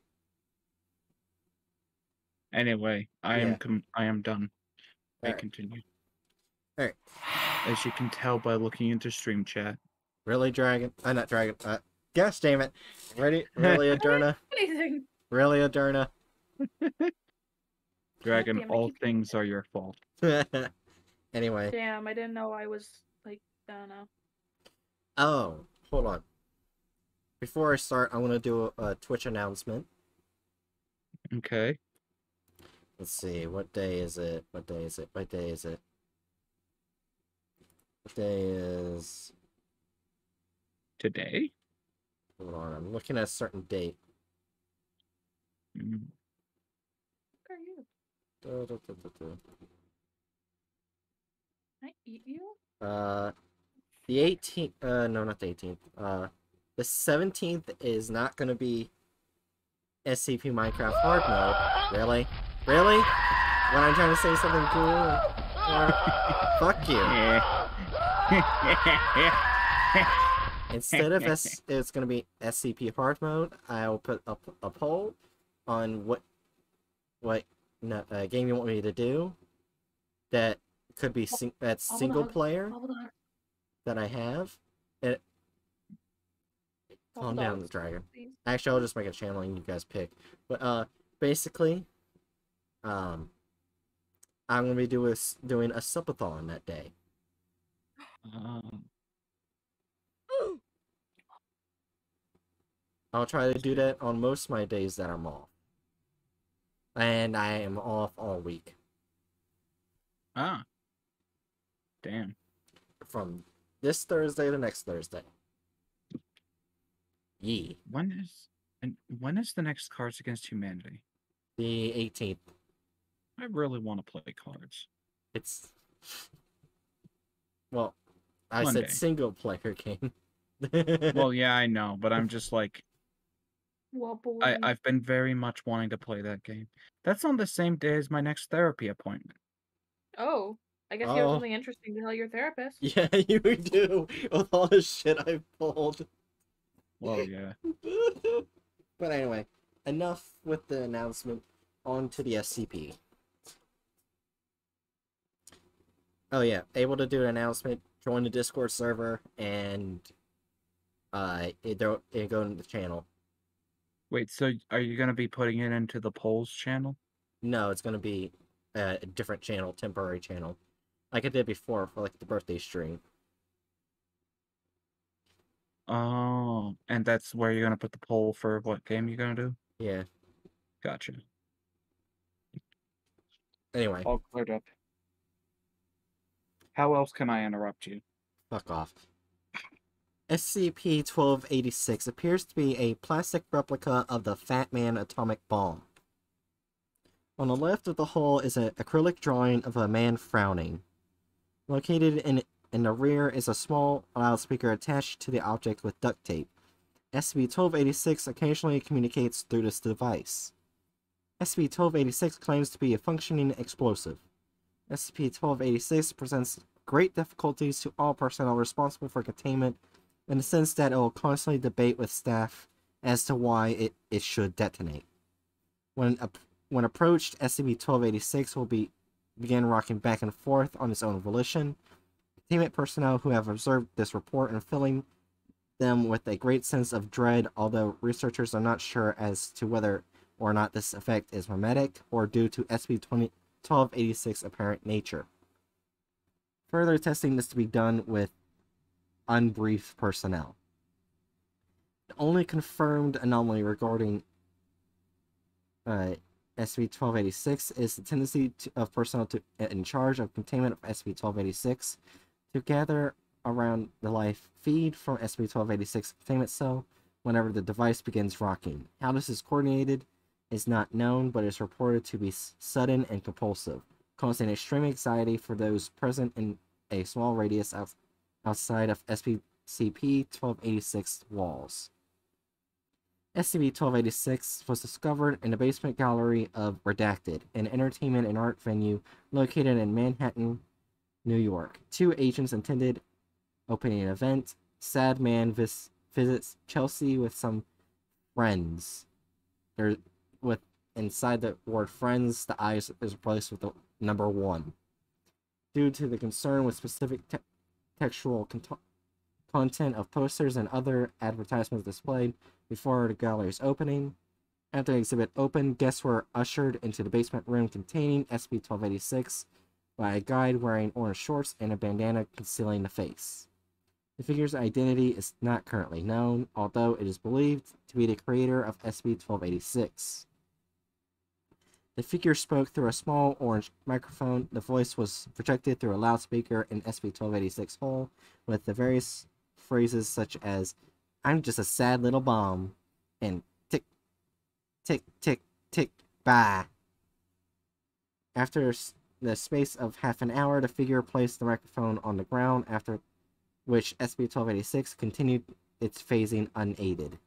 Speaker 3: Anyway, I
Speaker 1: Yeah.
Speaker 3: am com- I am done. I
Speaker 1: Alright.
Speaker 3: continue.
Speaker 1: Alright.
Speaker 3: As you can tell by looking into stream chat.
Speaker 1: Really, Dragon? I'm uh, not Dragon. Uh, gosh damn it. Ready? Really, Adurna?
Speaker 2: Anything.
Speaker 1: Really, Adurna?
Speaker 3: Dragon,
Speaker 2: damn
Speaker 3: all things are your fault.
Speaker 1: anyway.
Speaker 2: Damn, I didn't know I was like, I don't know.
Speaker 1: Oh, hold on. Before I start, I want to do a, a Twitch announcement.
Speaker 3: Okay.
Speaker 1: Let's see, what day is it? What day is it? What day is it? What day is...
Speaker 3: Today?
Speaker 1: Hold on, I'm looking at a certain date.
Speaker 3: Mm,
Speaker 2: What are you?
Speaker 1: Da, da, da,
Speaker 2: I eat you?
Speaker 1: Uh, the 18th, uh, no, not the 18th. Uh, the 17th is not gonna be SCP Minecraft hard mode. Really? Really? When I'm trying to say something cool? Uh, fuck you. Instead of S, it's gonna be SCP hard mode. I'll put up a poll on what what no, uh, game you want me to do. That could be sing- that's
Speaker 2: Hold
Speaker 1: single
Speaker 2: on,
Speaker 1: player that I have. It, calm
Speaker 2: Hold
Speaker 1: down,
Speaker 2: on,
Speaker 1: dragon. Actually, I'll just make a channel and you guys pick. But uh, basically, um, I'm gonna be doing doing a subathon that day.
Speaker 3: Um,
Speaker 1: I'll try to do that on most of my days that I'm off. And I am off all week.
Speaker 3: ah. Damn.
Speaker 1: From this Thursday to next Thursday. Yee.
Speaker 3: When is and when is the next Cards Against Humanity?
Speaker 1: The 18th.
Speaker 3: I really want to play cards.
Speaker 1: It's. Well, I
Speaker 3: Monday.
Speaker 1: said single player game.
Speaker 3: Well, yeah, I know, but I'm just like
Speaker 2: Well.
Speaker 3: I, I've been very much wanting to play that game. That's on the same day as my next therapy appointment.
Speaker 2: Oh, I guess you have
Speaker 1: Oh.
Speaker 2: something interesting to tell your therapist.
Speaker 1: yeah, you do. With all the shit I pulled.
Speaker 3: Well, yeah.
Speaker 1: but anyway, enough with the announcement. On to the SCP. Oh yeah, able to do an announcement. Join the Discord server and uh, it don't it go into the channel.
Speaker 3: Wait, so are you gonna be putting it into the polls channel?
Speaker 1: No, it's gonna be uh, a different channel, temporary channel, like I did before for like the birthday stream.
Speaker 3: Oh, and that's where you're gonna put the poll for what game you're gonna do?
Speaker 1: Yeah.
Speaker 3: Gotcha.
Speaker 1: Anyway,
Speaker 3: All cleared up. How else can I interrupt you?
Speaker 1: Fuck off. SCP-1286 appears to be a plastic replica of the Fat Man atomic bomb. On the left of the hull is an acrylic drawing of a man frowning. Located in, in the rear is a small loudspeaker attached to the object with duct tape. SCP-1286 occasionally communicates through this device. SCP-1286 claims to be a functioning explosive. SCP-1286 presents great difficulties to all personnel responsible for containment in the sense that it will constantly debate with staff as to why it, it should detonate. When, when approached, SCP-1286 will be begin rocking back and forth on its own volition. Containment personnel who have observed this report and filling them with a great sense of dread, although researchers are not sure as to whether or not this effect is memetic or due to SCP-20 1286 apparent nature. Further testing is to be done with unbriefed personnel. The only confirmed anomaly regarding uh, SCP-1286 is the tendency to, of personnel to, in charge of containment of SCP-1286 to gather around the live feed from SCP-1286 containment cell whenever the device begins rocking. How this is coordinated is not known, but is reported to be sudden and compulsive, causing extreme anxiety for those present in a small radius of, outside of SCP-1286 walls. SCP-1286 was discovered in the basement gallery of Redacted, an entertainment and art venue located in Manhattan, New York. Two agents attended opening an event. Sad man vis- visits Chelsea with some friends. There, with inside the word friends, the I is is replaced with the number one. Due to the concern with specific te- textual con- content of posters and other advertisements displayed before the gallery's opening. After the exhibit opened, guests were ushered into the basement room containing SB 1286 by a guide wearing orange shorts and a bandana concealing the face. The figure's identity is not currently known, although it is believed to be the creator of SB 1286. The figure spoke through a small orange microphone. The voice was projected through a loudspeaker in SP1286 hole with the various phrases such as, I'm just a sad little bomb, and tick, tick, tick, tick, bye. After the space of half an hour, the figure placed the microphone on the ground, after which SB 1286 continued its phasing unaided.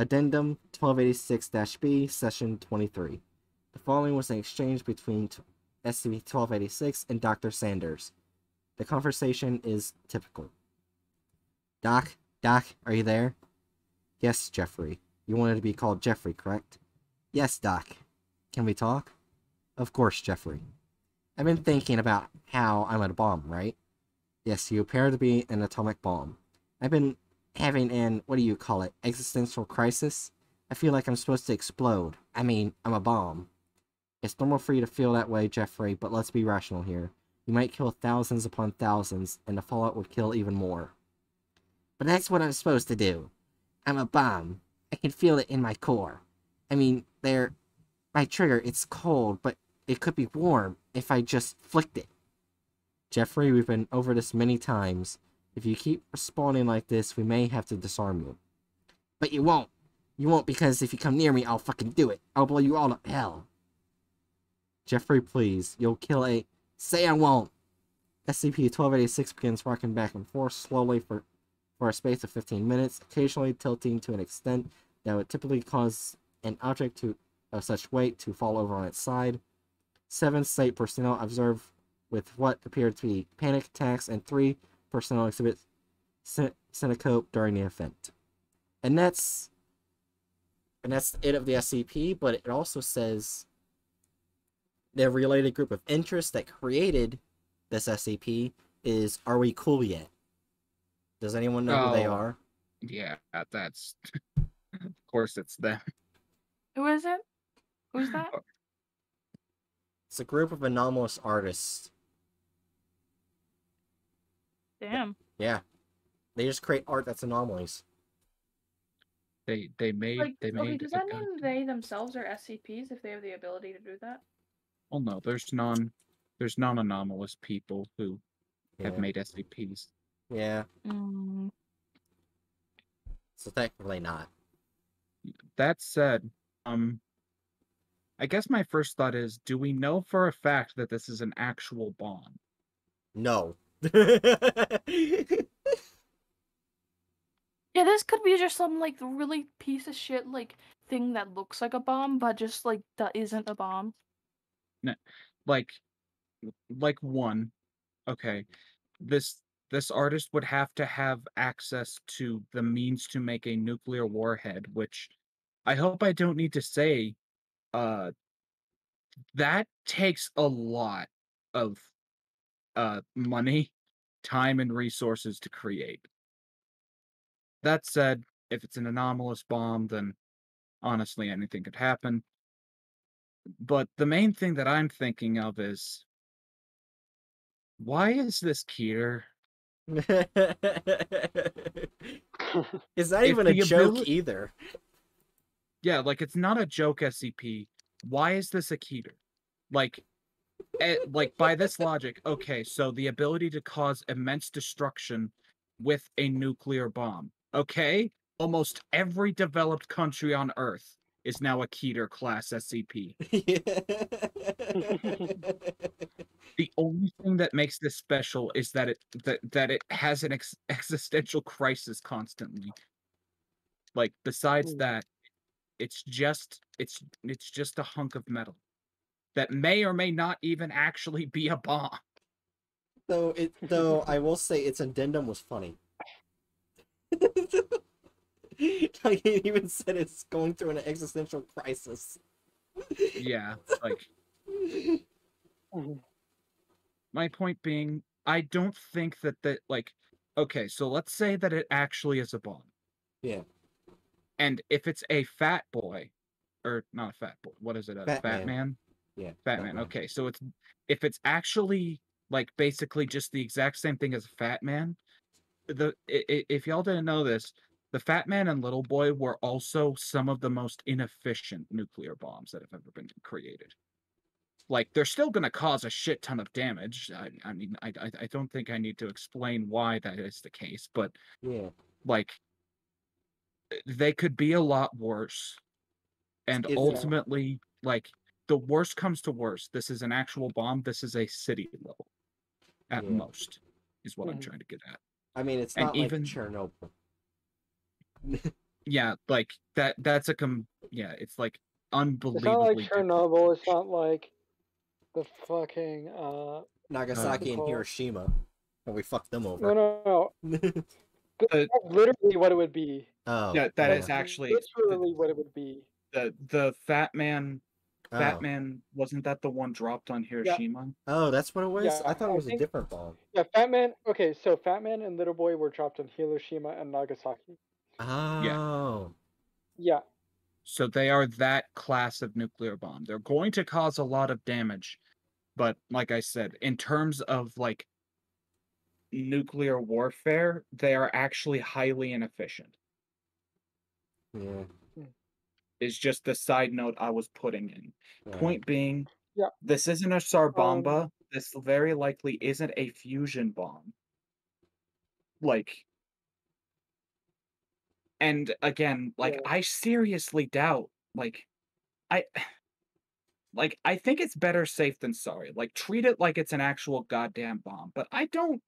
Speaker 1: Addendum 1286-B, Session 23. The following was an exchange between t- SCP-1286 and Dr. Sanders. The conversation is typical. Doc, Doc, are you there? Yes, Jeffrey. You wanted to be called Jeffrey, correct? Yes, Doc. Can we talk? Of course, Jeffrey. I've been thinking about how I'm a bomb, right? Yes, you appear to be an atomic bomb. I've been having an, what do you call it, existential crisis? I feel like I'm supposed to explode. I mean, I'm a bomb. It's normal for you to feel that way, Jeffrey, but let's be rational here. You might kill thousands upon thousands, and the fallout would kill even more. But that's what I'm supposed to do. I'm a bomb. I can feel it in my core. I mean, there, my trigger, it's cold, but it could be warm if I just flicked it. Jeffrey, we've been over this many times. If you keep responding like this, we may have to disarm you. But you won't. You won't because if you come near me, I'll fucking do it. I'll blow you all to hell. Jeffrey, please. You'll kill a... Say I won't. SCP-1286 begins rocking back and forth slowly for, for a space of 15 minutes, occasionally tilting to an extent that would typically cause an object to of such weight to fall over on its side. Seven site personnel observe with what appeared to be panic attacks, and three personnel exhibit syn- syncope during the event. And that's and that's it of the SCP, but it also says the related group of interest that created this SCP is Are We Cool Yet? Does anyone know who they
Speaker 3: Oh.
Speaker 1: are?
Speaker 3: Yeah, that's of course it's them.
Speaker 2: Who is it? Who's that?
Speaker 1: It's a group of anomalous artists.
Speaker 2: Damn.
Speaker 1: Yeah. They just create art that's anomalies.
Speaker 3: They they made
Speaker 2: Like,
Speaker 3: they made
Speaker 2: okay, does
Speaker 3: a
Speaker 2: that
Speaker 3: gun-
Speaker 2: mean they themselves are SCPs if they have the ability to do that?
Speaker 3: Well no, there's non there's non anomalous people who have made SCPs.
Speaker 1: Yeah.
Speaker 2: Mm,
Speaker 1: So technically not.
Speaker 3: That said, um I guess my first thought is do we know for a fact that this is an actual bomb?
Speaker 1: No.
Speaker 2: Yeah, this could be just some like really piece of shit like thing that looks like a bomb, but just like that isn't a bomb.
Speaker 3: No, like like one okay this this artist would have to have access to the means to make a nuclear warhead which i hope i don't need to say uh that takes a lot of uh money time and resources to create that said if it's an anomalous bomb then honestly anything could happen but the main thing that I'm thinking of is why is this Keter?
Speaker 1: is
Speaker 3: that
Speaker 1: even a joke
Speaker 3: abili-
Speaker 1: either.
Speaker 3: Yeah, like it's not a joke SCP. Why is this a Keter? Like eh, like by this logic, okay, so the ability to cause immense destruction with a nuclear bomb. Okay? Almost every developed country on Earth is now a Keter class SCP. the only thing that makes this special is that it that, that it has an ex- existential crisis constantly like besides
Speaker 5: Hmm.
Speaker 3: that it's just it's it's just a hunk of metal that may or may not even actually be a bomb
Speaker 1: though it though I will say its addendum was funny. like he even said it's going through an existential crisis.
Speaker 3: yeah like my point being i don't think that that like okay so let's say that it actually is a bomb
Speaker 1: Yeah.
Speaker 3: and if it's a fat boy or not a fat boy what is it a
Speaker 1: Fat
Speaker 3: fat,
Speaker 1: man.
Speaker 3: man
Speaker 1: Yeah.
Speaker 3: Fat Man. Uh-huh. Okay, so it's if it's actually like basically just the exact same thing as Fat Man. The if y'all didn't know this, the Fat Man and Little Boy were also some of the most inefficient nuclear bombs that have ever been created. Like they're still going to cause a shit ton of damage. I, I mean, I, I I don't think I need to explain why that is the case, but
Speaker 1: Yeah.
Speaker 3: like they could be a lot worse and ultimately like the worst comes to worst this is an actual bomb this is a city level at
Speaker 1: Yeah.
Speaker 3: most is what i'm trying to get at
Speaker 1: I mean it's
Speaker 3: And
Speaker 1: not
Speaker 3: even-
Speaker 1: like Chernobyl.
Speaker 3: yeah like that that's a com yeah it's like
Speaker 5: It's not like
Speaker 3: unbelievably different.
Speaker 5: Chernobyl. It's not like the fucking uh.
Speaker 1: Nagasaki and Hiroshima. And we fucked them over.
Speaker 5: no, no.
Speaker 3: The-
Speaker 5: That's literally what it would be.
Speaker 1: oh.
Speaker 3: yeah that is
Speaker 1: yeah.
Speaker 3: actually the,
Speaker 5: literally what it would be.
Speaker 3: the the fat man fat
Speaker 1: Oh.
Speaker 3: man wasn't that the one dropped on hiroshima
Speaker 1: Oh, that's what it was?
Speaker 5: Yeah,
Speaker 1: I thought it
Speaker 5: I
Speaker 1: was a different bomb.
Speaker 5: Yeah, Fat Man. Okay, so Fat Man and Little Boy were dropped on Hiroshima and Nagasaki.
Speaker 1: Oh.
Speaker 5: Yeah.
Speaker 3: So they are that class of nuclear bomb. They're going to cause a lot of damage. But like I said, in terms of like nuclear warfare, they are actually highly inefficient.
Speaker 1: Yeah.
Speaker 3: Is just the side note I was putting in.
Speaker 1: yeah.
Speaker 3: Point being,
Speaker 5: Yeah.
Speaker 3: this isn't a um Tsar Bomba. this very likely isn't a fusion bomb. Like, and again, like
Speaker 5: Yeah.
Speaker 3: I seriously doubt. Like, I, like I think it's better safe than sorry. Like, treat it like it's an actual goddamn bomb. But I don't.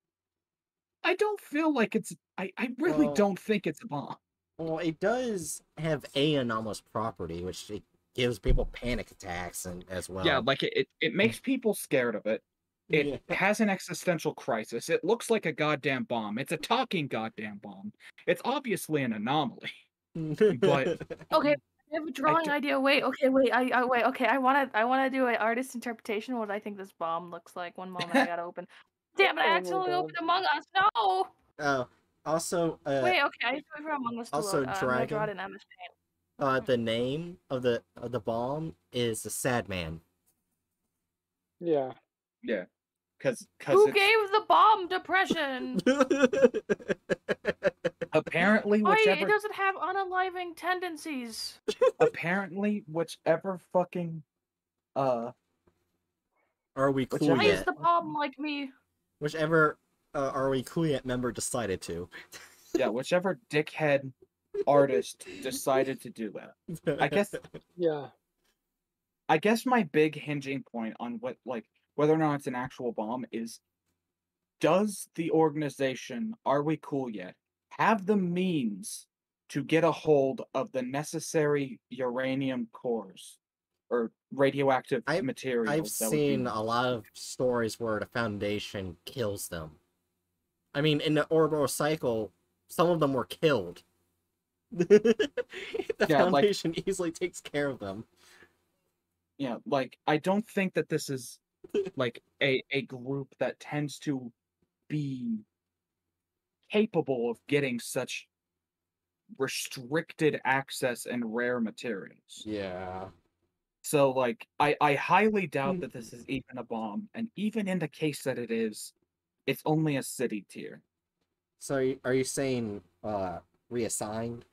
Speaker 3: I don't feel like it's. I I really
Speaker 1: Well-
Speaker 3: don't think it's a bomb.
Speaker 1: Well, it does have a anomalous property, which it gives people panic attacks and as well.
Speaker 3: yeah, like it, it, it makes people scared of it. It
Speaker 1: Yeah.
Speaker 3: has an existential crisis. It looks like a goddamn bomb. It's a talking goddamn bomb. It's obviously an anomaly. but-
Speaker 2: Okay, I have a drawing
Speaker 3: do-
Speaker 2: idea. Wait, okay, wait, I, I wait, okay, I wanna I wanna do an artist interpretation of what I think this bomb looks like. One moment I gotta open. Damn it, I
Speaker 5: Oh
Speaker 2: opened Among Us. No!
Speaker 1: Oh, also, uh,
Speaker 2: Wait, okay, I just wait for Among Us to
Speaker 1: also
Speaker 2: load. Uh, I'm draw
Speaker 1: Dragon.
Speaker 2: MS Paint.
Speaker 1: uh, the name of the of the bomb is the Sad Man.
Speaker 5: Yeah.
Speaker 3: Yeah. Cause cause
Speaker 2: Who
Speaker 3: it's
Speaker 2: gave the bomb depression?
Speaker 3: apparently
Speaker 2: Why it doesn't have unaliving tendencies.
Speaker 3: apparently whichever fucking uh
Speaker 1: Are we cool
Speaker 3: one
Speaker 2: Why
Speaker 3: is
Speaker 2: is the bomb like me?
Speaker 1: Whichever uh, Are we cool yet member decided to.
Speaker 3: yeah, whichever dickhead artist decided to do that. I guess
Speaker 5: Yeah.
Speaker 3: I guess my big hinging point on what like whether or not it's an actual bomb is does the organization are we cool yet have the means to get a hold of the necessary uranium cores or radioactive
Speaker 1: I've-
Speaker 3: materials
Speaker 1: I've
Speaker 3: that
Speaker 1: seen a lot of stories where the Foundation kills them. I mean, in the orbital cycle, some of them were killed. the
Speaker 3: Yeah, like-
Speaker 1: Foundation easily takes care of them.
Speaker 3: yeah like i don't think that this is like a a group that tends to be capable of getting such restricted access and rare materials
Speaker 1: Yeah.
Speaker 3: so like i i highly doubt hmm. that this is even a bomb and even in the case that it is it's only a city tier
Speaker 1: So are you, are you saying uh reassigned?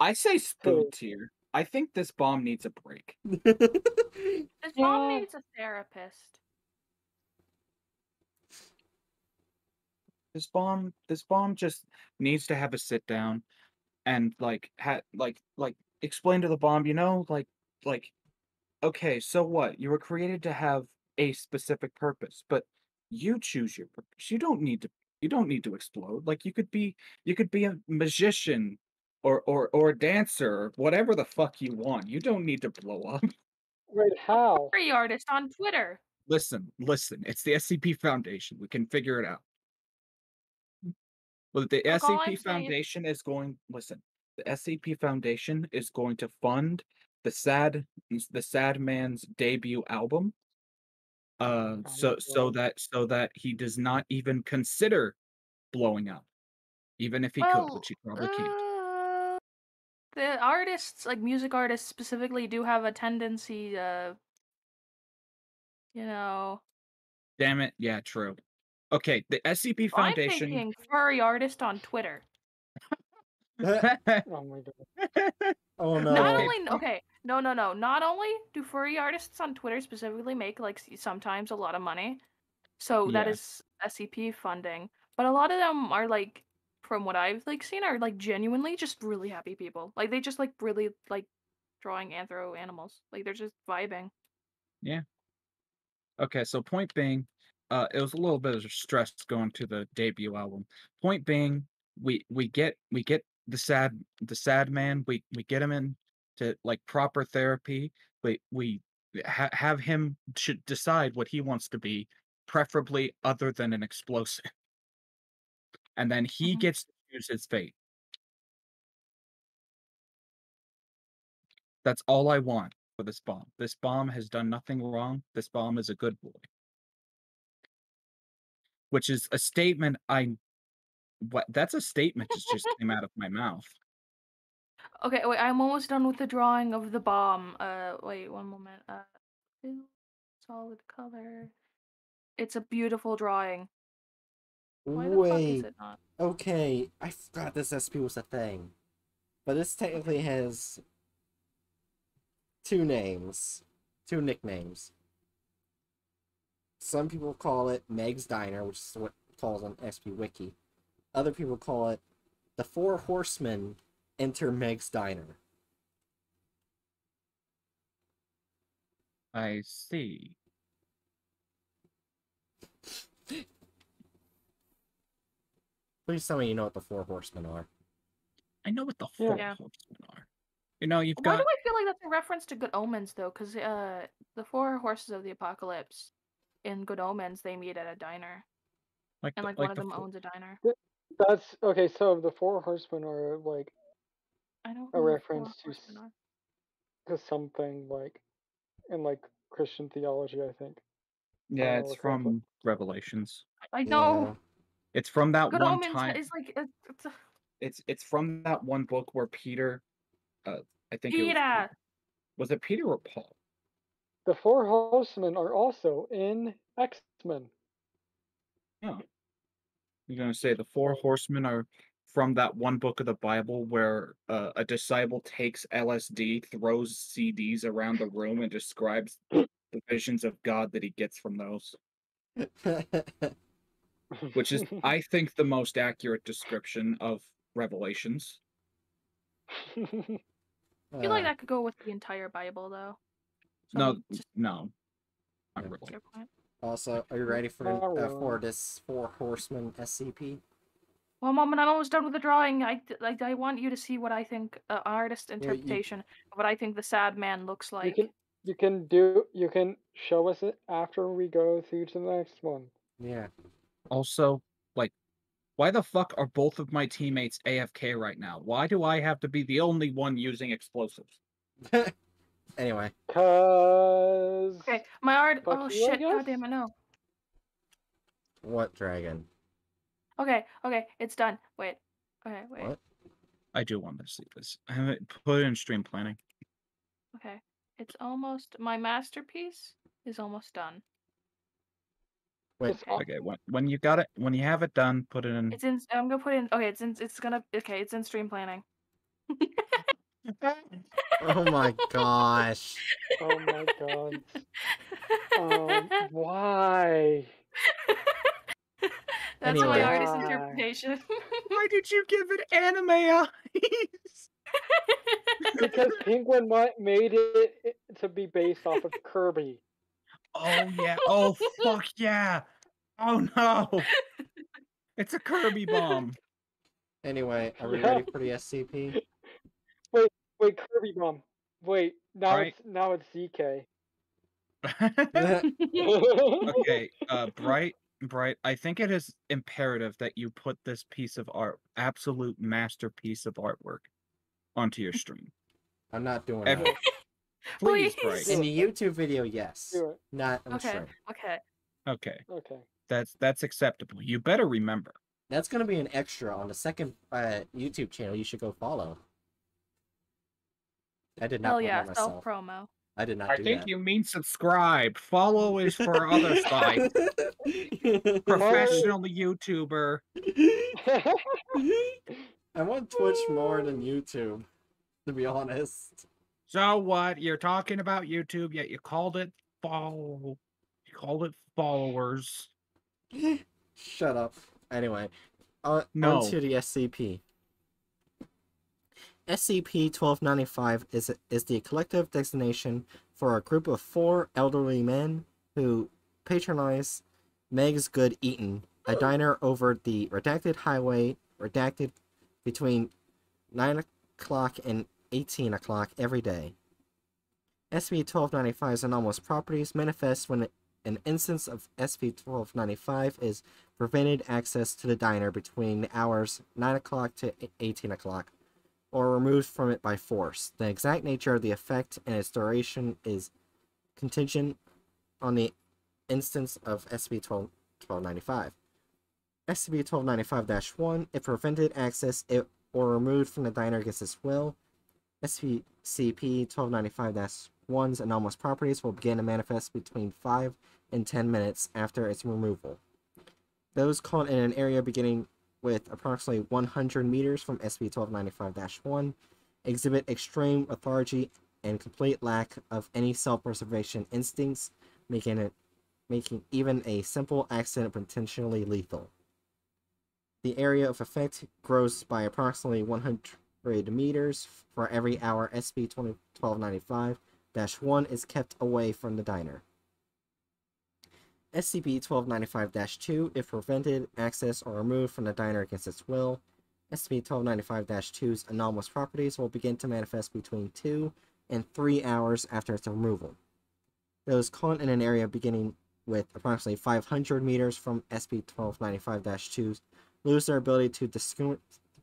Speaker 3: i say spoon tier i think this bomb needs a break
Speaker 2: This bomb
Speaker 5: Yeah.
Speaker 2: needs a therapist.
Speaker 3: this bomb this bomb just needs to have a sit down and like ha- like like explain to the bomb you know like like okay so what you were created to have a specific purpose but you choose your purpose. You don't need to you don't need to explode. Like you could be you could be a magician or or or a dancer or whatever the fuck you want. You don't need to blow up.
Speaker 5: Wait, how?
Speaker 2: Free artist on Twitter.
Speaker 3: listen listen it's the scp foundation. We can figure it out. Well the
Speaker 2: Look, all I'm
Speaker 3: scp
Speaker 2: saying-
Speaker 3: foundation is going listen the scp foundation is going to fund the sad the sad man's debut album uh so so that so that he does not even consider blowing up even if he could which he probably can't
Speaker 2: uh, the artists, like music artists specifically, do have a tendency to, you know.
Speaker 3: damn it yeah true okay the scp Foundation.
Speaker 2: I'm
Speaker 3: foundation
Speaker 2: thinking furry artist on Twitter.
Speaker 5: Oh my god.
Speaker 1: oh no.
Speaker 2: Not
Speaker 3: Okay.
Speaker 2: only okay, no, no, no. Not only do furry artists on Twitter specifically make like sometimes a lot of money, so that is SCP funding, but a lot of them are like, from what I've like seen, are like genuinely just really happy people. Like they just like really like drawing anthro animals. Like they're just vibing. Yeah.
Speaker 3: Okay, so point being, uh, it was a little bit of stress going to the debut album. Point being, we we get we get the sad the sad man. We we get him in to like proper therapy. We we ha- have him should decide what he wants to be, preferably other than an explosive. And then he
Speaker 2: Mhm.
Speaker 3: gets to choose his fate. That's all I want for this bomb. This bomb has done nothing wrong. This bomb is a good boy. Which is a statement I what that's a statement that just came out of my mouth.
Speaker 2: Okay, wait, I'm almost done with the drawing of the bomb. Uh, wait, one moment. Uh, solid color. It's a beautiful drawing. Why the fuck is
Speaker 1: Wait,
Speaker 2: it not?
Speaker 1: okay, I forgot this SP was a thing. But this technically has two names, two nicknames. Some people call it Meg's Diner, which is what it calls on SP Wiki. Other people call it the Four Horsemen enter Meg's Diner.
Speaker 3: I see.
Speaker 1: Please tell me you know what the Four Horsemen are.
Speaker 3: I know what the four
Speaker 2: Yeah.
Speaker 3: horsemen are. You know, you've
Speaker 2: Why
Speaker 3: got
Speaker 2: do I feel like that's a reference to Good Omens though? Because uh, the four horses of the apocalypse in Good Omens they meet at a diner,
Speaker 3: like
Speaker 2: and
Speaker 3: the-
Speaker 2: like,
Speaker 3: like
Speaker 2: one of
Speaker 3: the
Speaker 2: them
Speaker 3: four-
Speaker 2: owns a diner.
Speaker 5: That's okay. So the four horsemen are like
Speaker 2: I don't.
Speaker 5: A
Speaker 2: know who the
Speaker 5: reference to
Speaker 2: horsemen
Speaker 5: s-
Speaker 2: are.
Speaker 5: to something like in like Christian theology, I think.
Speaker 3: Yeah,
Speaker 5: Oh,
Speaker 3: it's
Speaker 5: okay, but-
Speaker 3: from Revelations.
Speaker 2: I know.
Speaker 3: It's from that
Speaker 2: Good
Speaker 3: one
Speaker 2: Omens
Speaker 3: time.
Speaker 2: is like it's, it's a,
Speaker 3: It's it's from that one book where Peter, uh, I think it was,
Speaker 2: Peter.
Speaker 3: was it Peter or Paul?
Speaker 5: The four horsemen are also in X Men.
Speaker 3: Oh, you're gonna say the four horsemen are from that one book of the Bible where uh, a disciple takes LSD, throws CDs around the room, and describes the visions of God that he gets from those. Which is, I think, the most accurate description of Revelations.
Speaker 2: I feel like
Speaker 1: Uh,
Speaker 2: that could go with the entire Bible though. So
Speaker 3: no,
Speaker 2: just
Speaker 3: no, not
Speaker 1: Yeah.
Speaker 3: really.
Speaker 1: Also, are you ready for
Speaker 5: Not
Speaker 1: uh, for
Speaker 5: really.
Speaker 1: this Four Horsemen SCP?
Speaker 2: One moment, I'm almost done with the drawing. I like. I want you to see what I think uh, artist
Speaker 1: you-
Speaker 2: interpretation of what I think the sad man looks like.
Speaker 5: you
Speaker 2: like.
Speaker 5: can you can do you can show us it after we go through to the next one.
Speaker 1: Yeah.
Speaker 3: Also, like, why the fuck are both of my teammates AFK right now? Why do I have to be the only one using explosives?
Speaker 1: anyway,
Speaker 5: Cause
Speaker 2: Okay, my art.
Speaker 5: Fuck
Speaker 2: oh
Speaker 5: you,
Speaker 2: shit! God
Speaker 5: guess?
Speaker 2: damn it! No.
Speaker 1: what dragon?
Speaker 2: Okay, okay, it's done. Wait. Okay, wait.
Speaker 1: What?
Speaker 3: I do want to see this. I haven't put it in stream planning.
Speaker 2: Okay, it's almost. My masterpiece is almost done.
Speaker 1: Wait,
Speaker 5: It's all-
Speaker 3: Okay, when when you got it, when you have it done, put it in.
Speaker 2: It's in. I'm gonna put in. Okay, it's in. It's gonna. Okay, it's in stream planning.
Speaker 1: oh my gosh.
Speaker 5: oh my god. Um, why?
Speaker 2: That's my
Speaker 1: Anyway.
Speaker 2: artist interpretation.
Speaker 3: Why did you give it anime eyes?
Speaker 5: Because Penguin made it to be based off of Kirby.
Speaker 3: oh yeah. Oh fuck yeah. Oh no. It's a Kirby bomb.
Speaker 1: Anyway, are we
Speaker 5: Yeah.
Speaker 1: ready for the SCP?
Speaker 5: Wait, wait, Kirby Bomb. Wait, now
Speaker 3: Right.
Speaker 5: it's now it's ZK.
Speaker 3: okay, uh Bright, Bright, I think it is imperative that you put this piece of art, absolute masterpiece of artwork, onto your stream.
Speaker 1: I'm not doing
Speaker 3: Ever.
Speaker 1: that.
Speaker 3: Please,
Speaker 2: Please.
Speaker 3: Bright.
Speaker 1: In the YouTube video, yes. Not on
Speaker 2: okay.
Speaker 1: stream.
Speaker 2: Okay.
Speaker 3: Okay,
Speaker 5: Okay.
Speaker 3: that's that's acceptable. You better remember.
Speaker 1: That's gonna be an extra on the second uh, YouTube channel. You should go follow. I did not
Speaker 2: Hell
Speaker 1: promote
Speaker 2: yeah,
Speaker 1: myself.
Speaker 2: self promo.
Speaker 1: I did not
Speaker 3: I
Speaker 1: do
Speaker 3: think
Speaker 1: that.
Speaker 3: you mean subscribe. Follow is for other side. Professional YouTuber.
Speaker 1: I want Twitch more than YouTube, to be honest.
Speaker 3: So what? You're talking about YouTube, yet you called it follow. You called it followers.
Speaker 1: Shut up. Anyway, uh,
Speaker 3: No.
Speaker 1: on to the SCP. SCP-1295 is is the collective designation for a group of four elderly men who patronize Meg's Good Eatin', a diner over the redacted highway, redacted between 9 o'clock and 18 o'clock every day. SCP-1295's anomalous properties manifest when an instance of SCP-1295 is prevented access to the diner between the hours 9 o'clock to 18 o'clock, or removed from it by force. The exact nature of the effect and its duration is contingent on the instance of SCP-1295. SCP-1295-1, if prevented access it, or removed from the diner against its will, SCP-1295-1's anomalous properties will begin to manifest between 5 and 10 minutes after its removal. Those caught in an area beginning with approximately 100 meters from SCP-1295-1 exhibit extreme lethargy and complete lack of any self-preservation instincts, making it making even a simple accident potentially lethal. The area of effect grows by approximately 100 meters for every hour SCP-1295-1 is kept away from the diner. SCP-1295-2, if prevented, access or removed from the diner against its will, SCP-1295-2's anomalous properties will begin to manifest between 2 and 3 hours after its removal. Those caught in an area beginning with approximately 500 meters from SCP-1295-2 lose their ability to distinguish,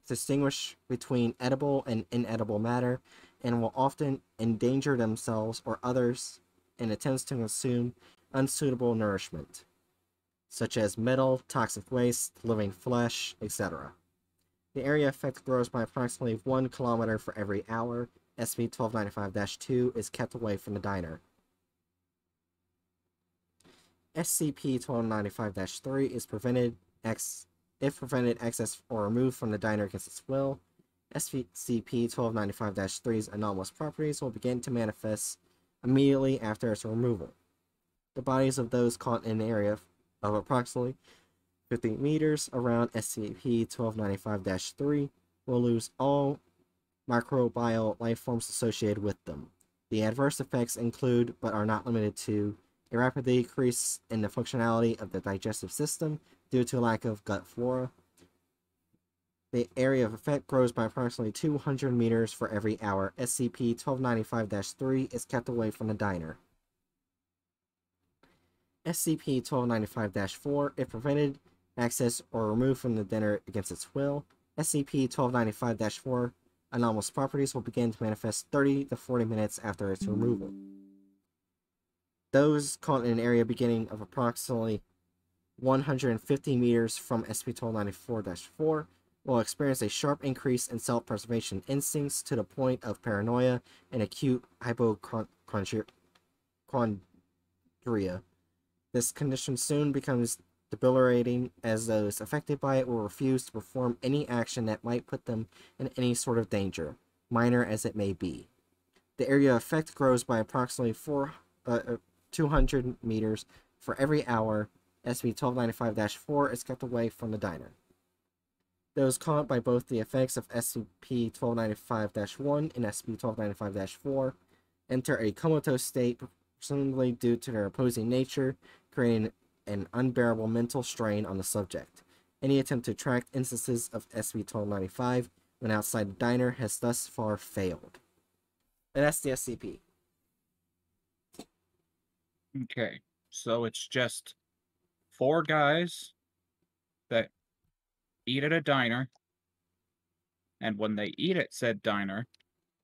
Speaker 1: distinguish between edible and inedible matter and will often endanger themselves or others in attempts to consume unsuitable nourishment, such as metal, toxic waste, living flesh, etc. The area effect grows by approximately 1 kilometer for every hour. SCP-1295-2 is kept away from the diner. SCP-1295-3 is prevented ex if prevented access or removed from the diner against its will. SCP-1295-3's anomalous properties will begin to manifest immediately after its removal. The bodies of those caught in an area of approximately 50 meters around SCP-1295-3 will lose all microbial life forms associated with them. The adverse effects include, but are not limited to, a rapid decrease in the functionality of the digestive system due to lack of gut flora. The area of effect grows by approximately 200 meters for every hour. SCP-1295-3 is kept away from the diner. SCP-1295-4, if prevented, access or removed from the dinner against its will. SCP-1295-4 anomalous properties will begin to manifest 30 to 40 minutes after its removal. Those caught in an area beginning of approximately 150 meters from SCP-1294-4 will experience a sharp increase in self-preservation instincts to the point of paranoia and acute hypochondria. This condition soon becomes debilitating as those affected by it will refuse to perform any action that might put them in any sort of danger, minor as it may be. The area of effect grows by approximately 4, uh, 200 meters for every hour. SCP-1295-4 is kept away from the diner. Those caught by both the effects of SCP-1295-1 and SCP-1295-4 enter a comatose state, presumably due to their opposing nature, creating an unbearable mental strain on the subject. Any attempt to track instances of SCP-1295 when outside the diner has thus far failed. And that's the SCP.
Speaker 3: Okay, so it's just four guys that eat at a diner, and when they eat at said diner,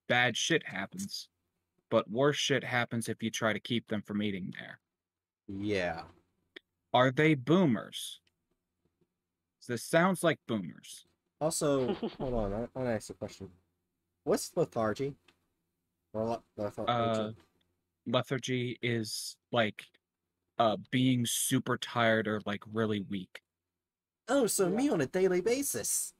Speaker 3: bad shit happens. But worse shit happens if you try to keep them from eating there.
Speaker 1: Yeah.
Speaker 3: Are they boomers? This sounds like boomers.
Speaker 1: Also, hold on, I want to ask a question. What's lethargy? Or le- lethargy?
Speaker 3: Uh, lethargy is like uh being super tired or like really weak.
Speaker 1: oh, so
Speaker 5: yeah.
Speaker 1: me on a daily basis.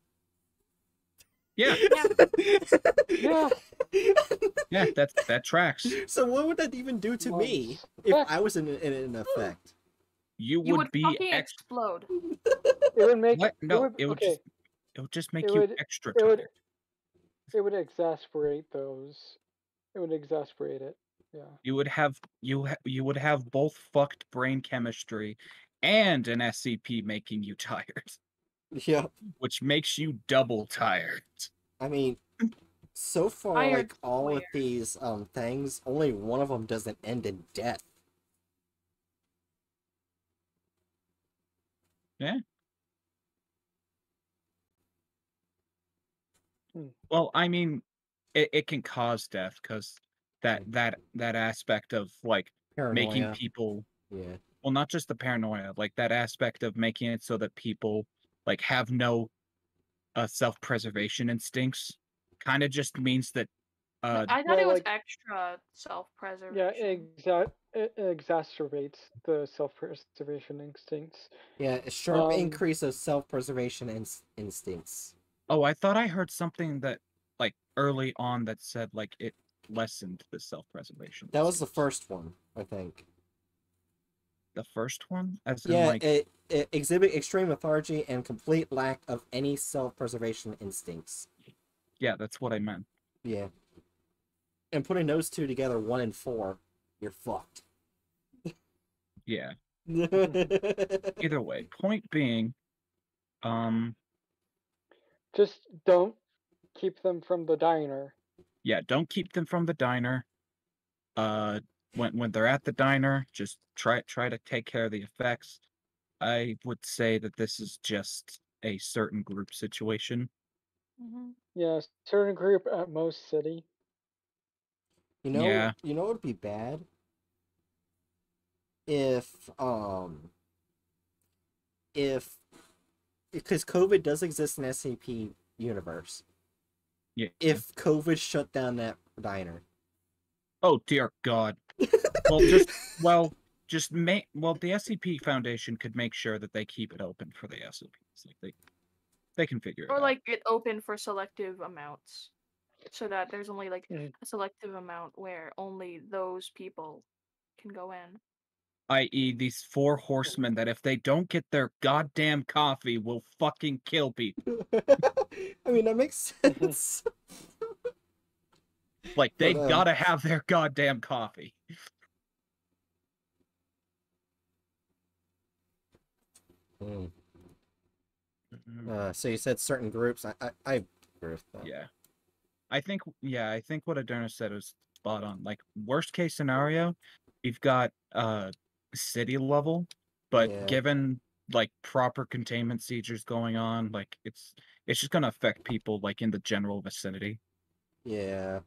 Speaker 3: Yeah,
Speaker 5: Yeah.
Speaker 3: yeah, that that tracks.
Speaker 1: so what would that even do to me if I was in, in an effect?
Speaker 3: You
Speaker 2: You
Speaker 3: would,
Speaker 2: would
Speaker 3: be ex-
Speaker 2: explode.
Speaker 5: It would make
Speaker 3: what? No,
Speaker 5: would,
Speaker 3: it would
Speaker 5: okay.
Speaker 3: just it would just make
Speaker 5: It
Speaker 3: you
Speaker 5: would-
Speaker 3: extra
Speaker 5: it would-
Speaker 3: tired.
Speaker 5: It would exasperate those. It would exasperate it. Yeah.
Speaker 3: You would have you ha- you would have both fucked brain chemistry and an SCP making you tired,
Speaker 1: Yeah.
Speaker 3: which makes you double tired.
Speaker 1: I mean, so far,
Speaker 2: Tired
Speaker 1: like all of these um things, only one of them doesn't end in death. Yeah.
Speaker 3: Well, I mean, it, it can cause death because that that that aspect of like
Speaker 1: Paranoia.
Speaker 3: making people
Speaker 1: Yeah.
Speaker 3: well not just the paranoia like that aspect of making it so that people like have no uh, self-preservation instincts kind of just means that Uh,
Speaker 2: I thought
Speaker 5: well,
Speaker 2: it was
Speaker 5: like-
Speaker 2: extra self-preservation.
Speaker 5: Yeah, exa- it exacerbates the self-preservation instincts.
Speaker 1: Yeah, a sharp
Speaker 5: Um,
Speaker 1: increase of self-preservation ins- instincts.
Speaker 3: oh, I thought I heard something that like early on that said like it lessened the self-preservation.
Speaker 1: That was the first one, I think.
Speaker 3: The first one, as in
Speaker 1: Yeah,
Speaker 3: like
Speaker 1: it, it exhibit extreme lethargy and complete lack of any self-preservation instincts.
Speaker 3: Yeah, that's what I meant.
Speaker 1: Yeah. And putting those two together, one and four, you're fucked.
Speaker 3: Yeah. Either way, point being, um,
Speaker 5: Just don't keep them from the diner.
Speaker 3: yeah, don't keep them from the diner. Uh, when when they're at the diner, just try try to take care of the effects. I would say that this is just a certain group situation.
Speaker 2: Mhm.
Speaker 5: Yeah, certain group at most city.
Speaker 1: You know,
Speaker 3: Yeah.
Speaker 1: you know what would be bad? If um if because COVID does exist in SCP universe.
Speaker 3: Yeah.
Speaker 1: If COVID shut down that diner.
Speaker 3: Oh dear God. Well, just well, just make well the SCP Foundation could make sure that they keep it open for the SCPs. Like they, they can figure it
Speaker 2: Or
Speaker 3: out.
Speaker 2: like it open for selective amounts, so that there's only like
Speaker 5: Mhm.
Speaker 2: a selective amount where only those people can go in.
Speaker 3: i.e., these four horsemen that if they don't get their goddamn coffee will fucking kill people.
Speaker 1: I mean that makes sense.
Speaker 3: Like they
Speaker 1: But, um,
Speaker 3: gotta have their goddamn coffee.
Speaker 1: Hmm. Uh, so you said certain groups. I I, I agree with that.
Speaker 3: Yeah. I think yeah, I think what Adurna said was spot on. Like worst case scenario, you've got uh city level, but
Speaker 1: Yeah.
Speaker 3: given like proper containment seizures going on, like it's it's just gonna affect people like in the general vicinity.
Speaker 1: Yeah.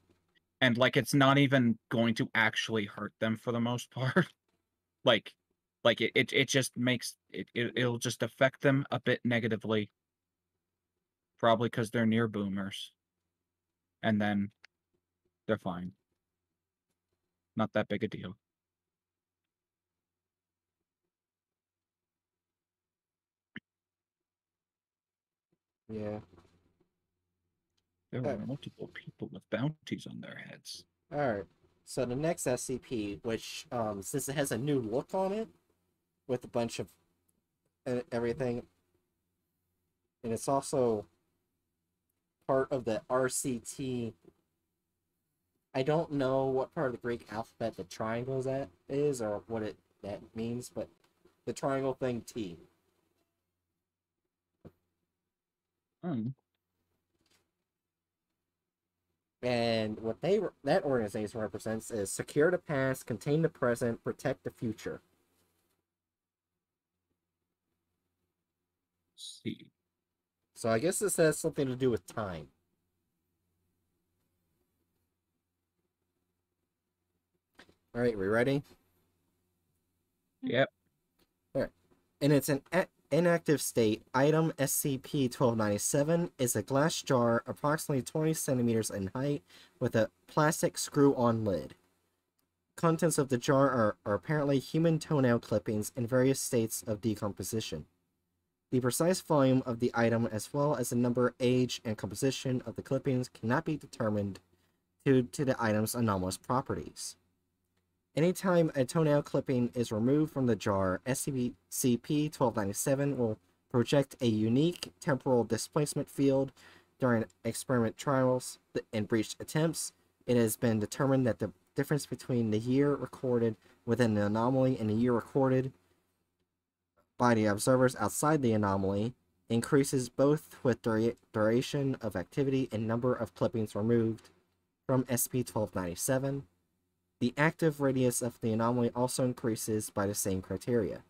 Speaker 3: And like it's not even going to actually hurt them for the most part. like like it, it, it just makes it, it it'll just affect them a bit negatively. Probably because they're near boomers. And then they're fine. Not that big a deal.
Speaker 1: Yeah.
Speaker 3: There were multiple people with bounties on their heads.
Speaker 1: All right. So the next SCP, which um, since it has a new look on it, with a bunch of everything, and it's also part of the RCT. I don't know what part of the Greek alphabet the triangle is at is or what it that means, but the triangle thing T.
Speaker 3: Hmm.
Speaker 1: And what they that organization represents is secure the past, contain the present, protect the future. So I guess this has something to do with time. All right, we ready?
Speaker 3: Yep.
Speaker 1: All right. And its an inactive state, item SCP-1297 is a glass jar approximately 20 centimeters in height with a plastic screw-on lid. Contents of the jar are, are apparently human toenail clippings in various states of decomposition. The precise volume of the item, as well as the number, age, and composition of the clippings, cannot be determined due to the item's anomalous properties. Anytime a toenail clipping is removed from the jar, SCP-1297 will project a unique temporal displacement field during experiment trials and breach attempts. It has been determined that the difference between the year recorded within the anomaly and the year recorded by the observers outside the anomaly increases both with dura- duration of activity and number of clippings removed from SP-1297. The active radius of the anomaly also increases by the same criteria.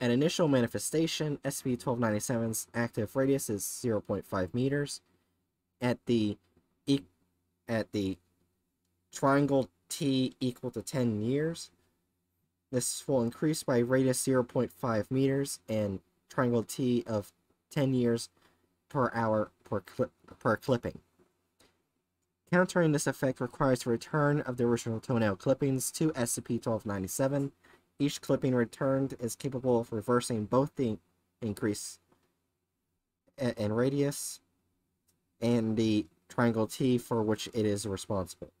Speaker 1: At initial manifestation, SP-1297's active radius is 0.5 meters. At the e- at the triangle T equal to 10 years, this will increase by radius 0.5 meters and triangle T of 10 years per hour per, per clipping. Countering this effect requires the return of the original toenail clippings to SCP-1297. Each clipping returned is capable of reversing both the increase in radius and the triangle T for which it is responsible.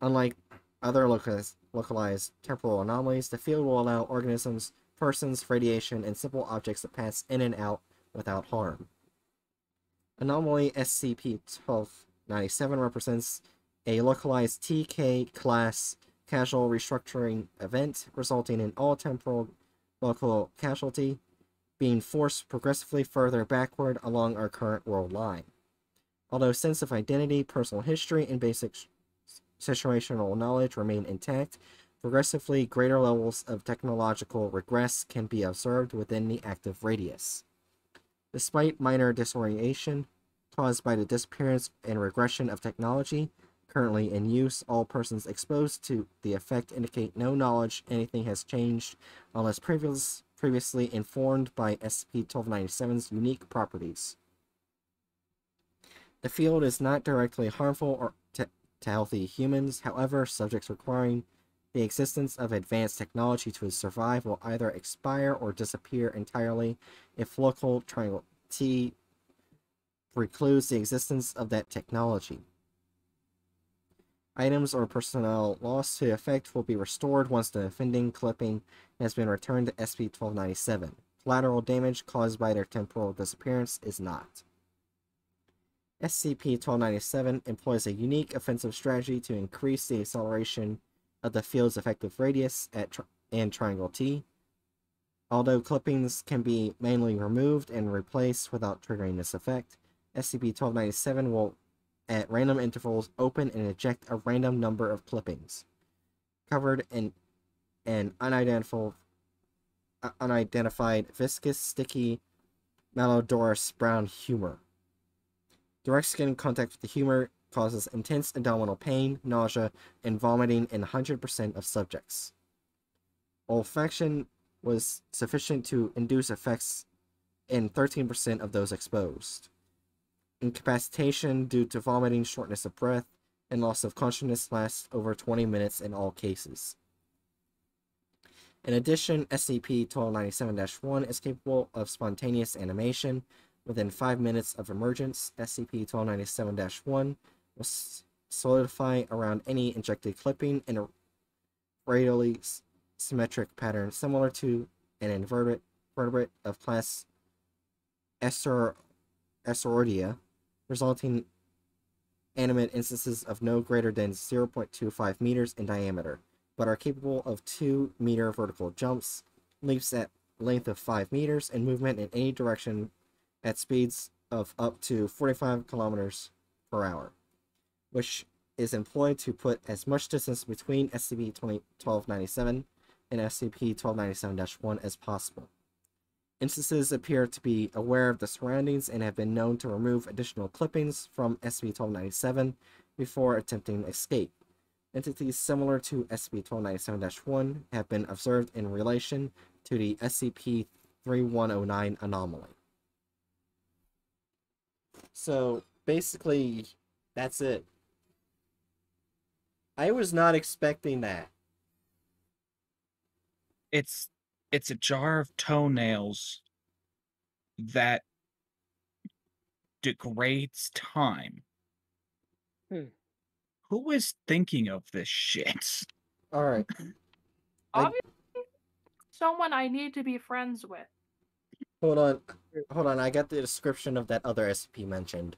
Speaker 1: Unlike other localized, localized temporal anomalies, the field will allow organisms, persons, radiation, and simple objects to pass in and out without harm. Anomaly SCP-1297 represents a localized TK class casual restructuring event resulting in all temporal local casualty being forced progressively further backward along our current world line. Although sense of identity, personal history, and basic situational knowledge remain intact, progressively greater levels of technological regress can be observed within the active radius. Despite minor disorientation caused by the disappearance and regression of technology currently in use, all persons exposed to the effect indicate no knowledge anything has changed unless previous, previously informed by SCP-1297's unique properties. The field is not directly harmful or to, healthy humans, however, subjects requiring the existence of advanced technology to survive will either expire or disappear entirely if local triangle T precludes the existence of that technology. Items or personnel lost to effect will be restored once the offending clipping has been returned to SP-1297. Collateral damage caused by their temporal disappearance is not. SCP-1297 employs a unique offensive strategy to increase the acceleration of the field's effective radius at tri and triangle T. Although clippings can be manually removed and replaced without triggering this effect, SCP-1297 will, at random intervals, open and eject a random number of clippings, covered in an unidentified, uh, unidentified viscous, sticky, malodorous brown humor. Direct skin contact with the humor causes intense abdominal pain, nausea, and vomiting in 100% of subjects. Olfaction was sufficient to induce effects in 13% of those exposed. Incapacitation due to vomiting, shortness of breath, and loss of consciousness lasts over 20 minutes in all cases. In addition, SCP-1297-1 is capable of spontaneous animation, Within 5 minutes of emergence, SCP-1297-1 will solidify around any injected clipping in a radially symmetric pattern similar to an invertebrate vertebrate of class Asteroidea, resulting animate instances of no greater than 0.25 meters in diameter, but are capable of 2 meter vertical jumps, leaps at length of 5 meters, and movement in any direction at speeds of up to 45 kilometers per hour, which is employed to put as much distance between SCP-1297 and SCP-1297-1 as possible. Instances appear to be aware of the surroundings and have been known to remove additional clippings from SCP-1297 before attempting escape. Entities similar to SCP-1297-1 have been observed in relation to the SCP-3109 anomaly. So basically, that's it. I was not expecting that.
Speaker 3: It's it's a jar of toenails that degrades time.
Speaker 5: Hmm.
Speaker 3: Who is thinking of this shit?
Speaker 1: All right. I-
Speaker 2: Obviously, someone I need to be friends with.
Speaker 1: Hold on. Hold on. I got the description of that other SCP mentioned.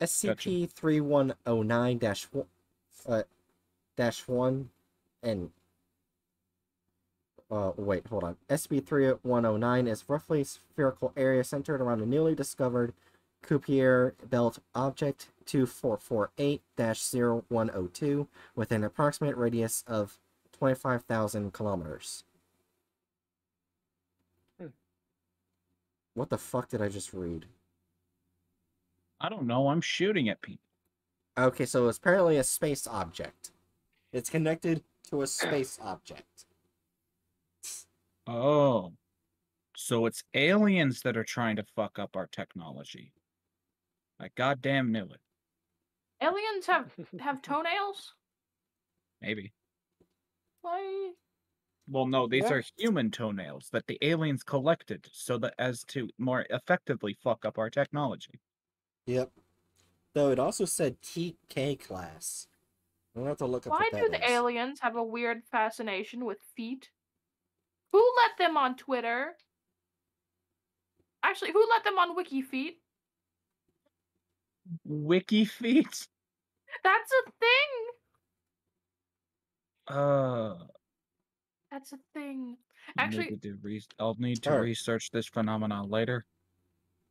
Speaker 1: SCP three one oh nine dash one uh, dash one and uh wait hold on SCP three one oh nine is roughly spherical area centered around a newly discovered Kuiper belt object 2448-0102 with an approximate radius of 25,000 kilometers. What the fuck did I just read?
Speaker 3: I don't know. I'm shooting at people.
Speaker 1: Okay, so it's apparently a space object. It's connected to a space object.
Speaker 3: Oh. So it's aliens that are trying to fuck up our technology. I goddamn knew it.
Speaker 2: Aliens have have toenails.
Speaker 3: Maybe.
Speaker 2: Why?
Speaker 3: Well, no, these
Speaker 5: Yeah.
Speaker 3: are human toenails that the aliens collected so that as to more effectively fuck up our technology.
Speaker 1: Yep. Though it also said TK class. I'm gonna have to look up
Speaker 2: Why
Speaker 1: what
Speaker 2: do the
Speaker 1: is.
Speaker 2: aliens have a weird fascination with feet? Who let them on Twitter? Actually, who let them on WikiFeet?
Speaker 3: Wiki feet?
Speaker 2: That's a thing.
Speaker 3: Uh,
Speaker 2: That's a thing.
Speaker 3: I'll
Speaker 2: Actually,
Speaker 3: need to re- I'll need to
Speaker 1: Alright.
Speaker 3: research this phenomenon later.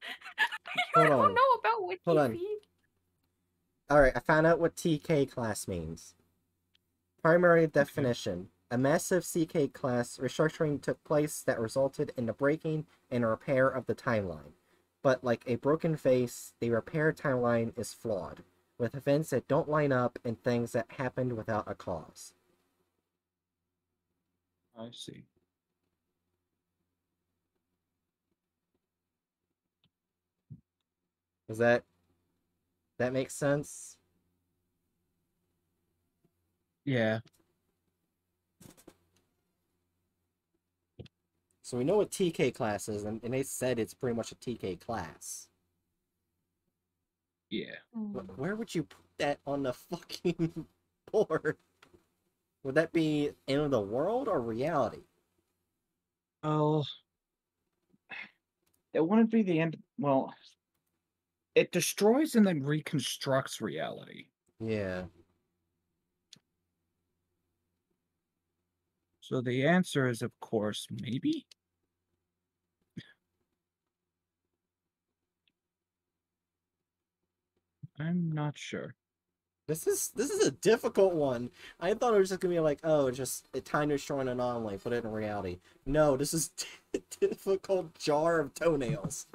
Speaker 2: you
Speaker 1: Hold
Speaker 2: don't
Speaker 1: on.
Speaker 2: know about
Speaker 1: Hold on.
Speaker 2: WikiFeet.
Speaker 1: Alright, I found out what TK class means. Primary definition. A massive CK class restructuring took place that resulted in the breaking and repair of the timeline. But like a broken vase, the repair timeline is flawed, with events that don't line up and things that happened without a cause.
Speaker 3: I see.
Speaker 1: Does that that make sense?
Speaker 3: Yeah.
Speaker 1: So we know what TK class is, and, and they said it's pretty much a TK class.
Speaker 3: Yeah.
Speaker 1: Wh-
Speaker 2: Mm.
Speaker 1: Where would you put that on the fucking board? Would that be end of the world or reality?
Speaker 3: Oh. It wouldn't be the end. Well, it destroys and then reconstructs reality.
Speaker 1: Yeah.
Speaker 3: So the answer is, of course, maybe. I'm not sure.
Speaker 1: This is this is a difficult one. I thought it was just gonna be like, oh, just a time destroying anomaly, put it in reality. No, this is difficult jar of toenails.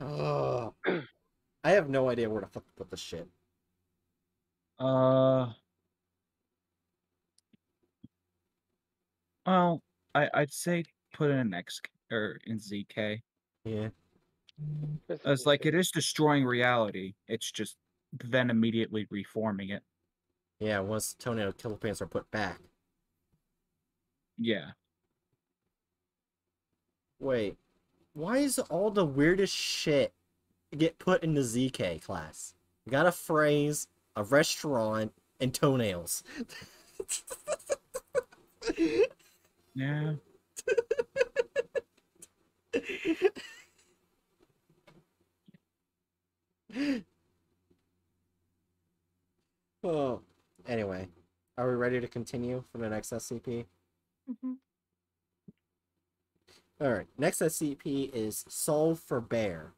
Speaker 1: oh, I have no idea where to fuck put this shit.
Speaker 3: Uh. Well, I I'd say put in an X or in ZK.
Speaker 1: Yeah.
Speaker 3: It's like it is destroying reality. It's just then immediately reforming it.
Speaker 1: Yeah, once toenail killer pants are put back.
Speaker 3: Yeah.
Speaker 1: Wait, why is all the weirdest shit get put in the ZK class? You got a phrase, a restaurant, and toenails.
Speaker 3: Yeah.
Speaker 1: oh, anyway, are we ready to continue for the next SCP?
Speaker 2: Mhm.
Speaker 1: All right, next SCP is Solve for Bear.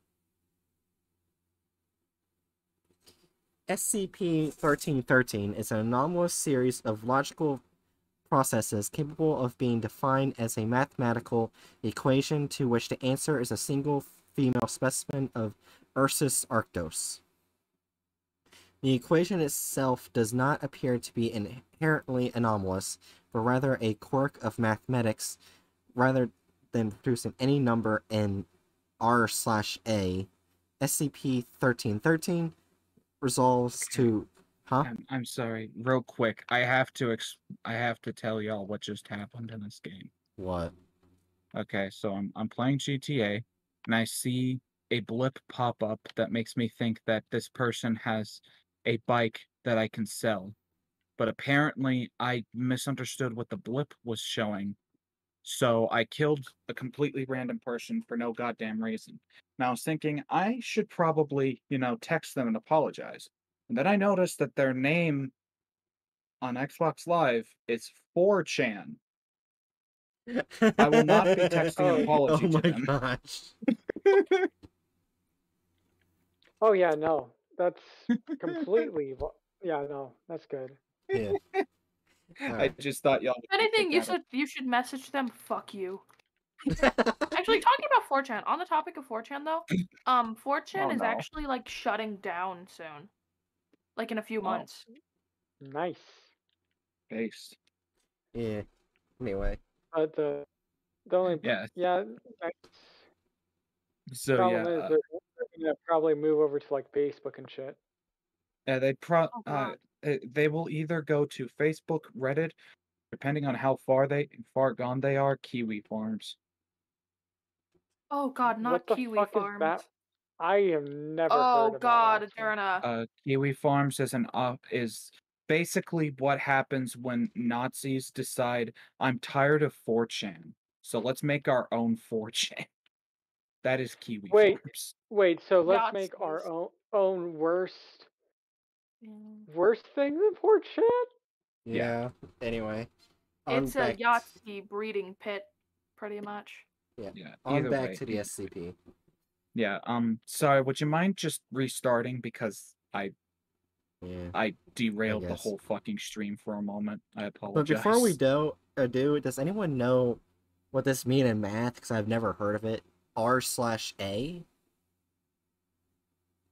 Speaker 1: SCP-1313 is an anomalous series of logical processes capable of being defined as a mathematical equation to which the answer is a single female specimen of Ursus arctos. The equation itself does not appear to be inherently anomalous, but rather a quirk of mathematics rather than producing any number in R slash A. SCP-1313 resolves to... Huh?
Speaker 3: I'm, I'm sorry. Real quick, I have to ex- I have to tell y'all what just happened in this game.
Speaker 1: What?
Speaker 3: Okay, so I'm I'm playing GTA and I see a blip pop up that makes me think that this person has a bike that I can sell. But apparently I misunderstood what the blip was showing. So I killed a completely random person for no goddamn reason. Now I was thinking I should probably, you know, text them and apologize. And then I noticed that their name on Xbox Live is 4chan. I will not be texting an apology
Speaker 1: oh
Speaker 3: to
Speaker 1: my
Speaker 3: them.
Speaker 1: gosh.
Speaker 5: Oh yeah, no, that's completely. wa- Yeah, no, that's good.
Speaker 1: Yeah.
Speaker 3: I just thought y'all.
Speaker 2: If anything, you
Speaker 3: look at
Speaker 2: should you should message them. Fuck you. Actually, talking about 4chan. On the topic of 4chan though, um, 4chan
Speaker 3: Oh,
Speaker 2: is
Speaker 3: no.
Speaker 2: actually like shutting down soon, like in a few
Speaker 3: Oh.
Speaker 2: months.
Speaker 5: Nice.
Speaker 3: Based.
Speaker 1: yeah. Anyway,
Speaker 5: But the the only
Speaker 3: Yeah.
Speaker 5: yeah that's,
Speaker 3: So
Speaker 5: problem
Speaker 3: yeah,
Speaker 5: is
Speaker 3: uh,
Speaker 5: they're, they're gonna probably move over to like Facebook and shit.
Speaker 3: Yeah, they pro
Speaker 2: Oh,
Speaker 3: uh, they will either go to Facebook, Reddit, depending on how far they far gone they are, Kiwi Farms.
Speaker 2: Oh God, not
Speaker 5: what the
Speaker 2: Kiwi
Speaker 5: fuck
Speaker 2: Farms.
Speaker 5: Is that? I have never
Speaker 2: Oh
Speaker 5: heard
Speaker 2: God,
Speaker 5: about that.
Speaker 3: Uh, Kiwi Farms is an uh, is basically what happens when Nazis decide I'm tired of 4chan, so let's make our own 4chan. That is Kiwi
Speaker 5: Wait.
Speaker 3: Farms.
Speaker 5: Wait, so let's make our own own worst worst thing than 4chan?
Speaker 1: yeah. Anyway, on
Speaker 2: It's a
Speaker 1: back,
Speaker 2: Yahtzee breeding pit, pretty much.
Speaker 3: Yeah,
Speaker 1: yeah
Speaker 3: on
Speaker 1: back
Speaker 3: way,
Speaker 1: to the
Speaker 3: either-
Speaker 1: SCP.
Speaker 3: Yeah. Um. Sorry. Would you mind just restarting because I
Speaker 1: Yeah.
Speaker 3: I derailed the
Speaker 1: guess.
Speaker 3: whole fucking stream for a moment. I apologize.
Speaker 1: But
Speaker 3: apologize.
Speaker 1: before we do, uh, do, does anyone know what this mean in math? Because I've never heard of it. R slash A.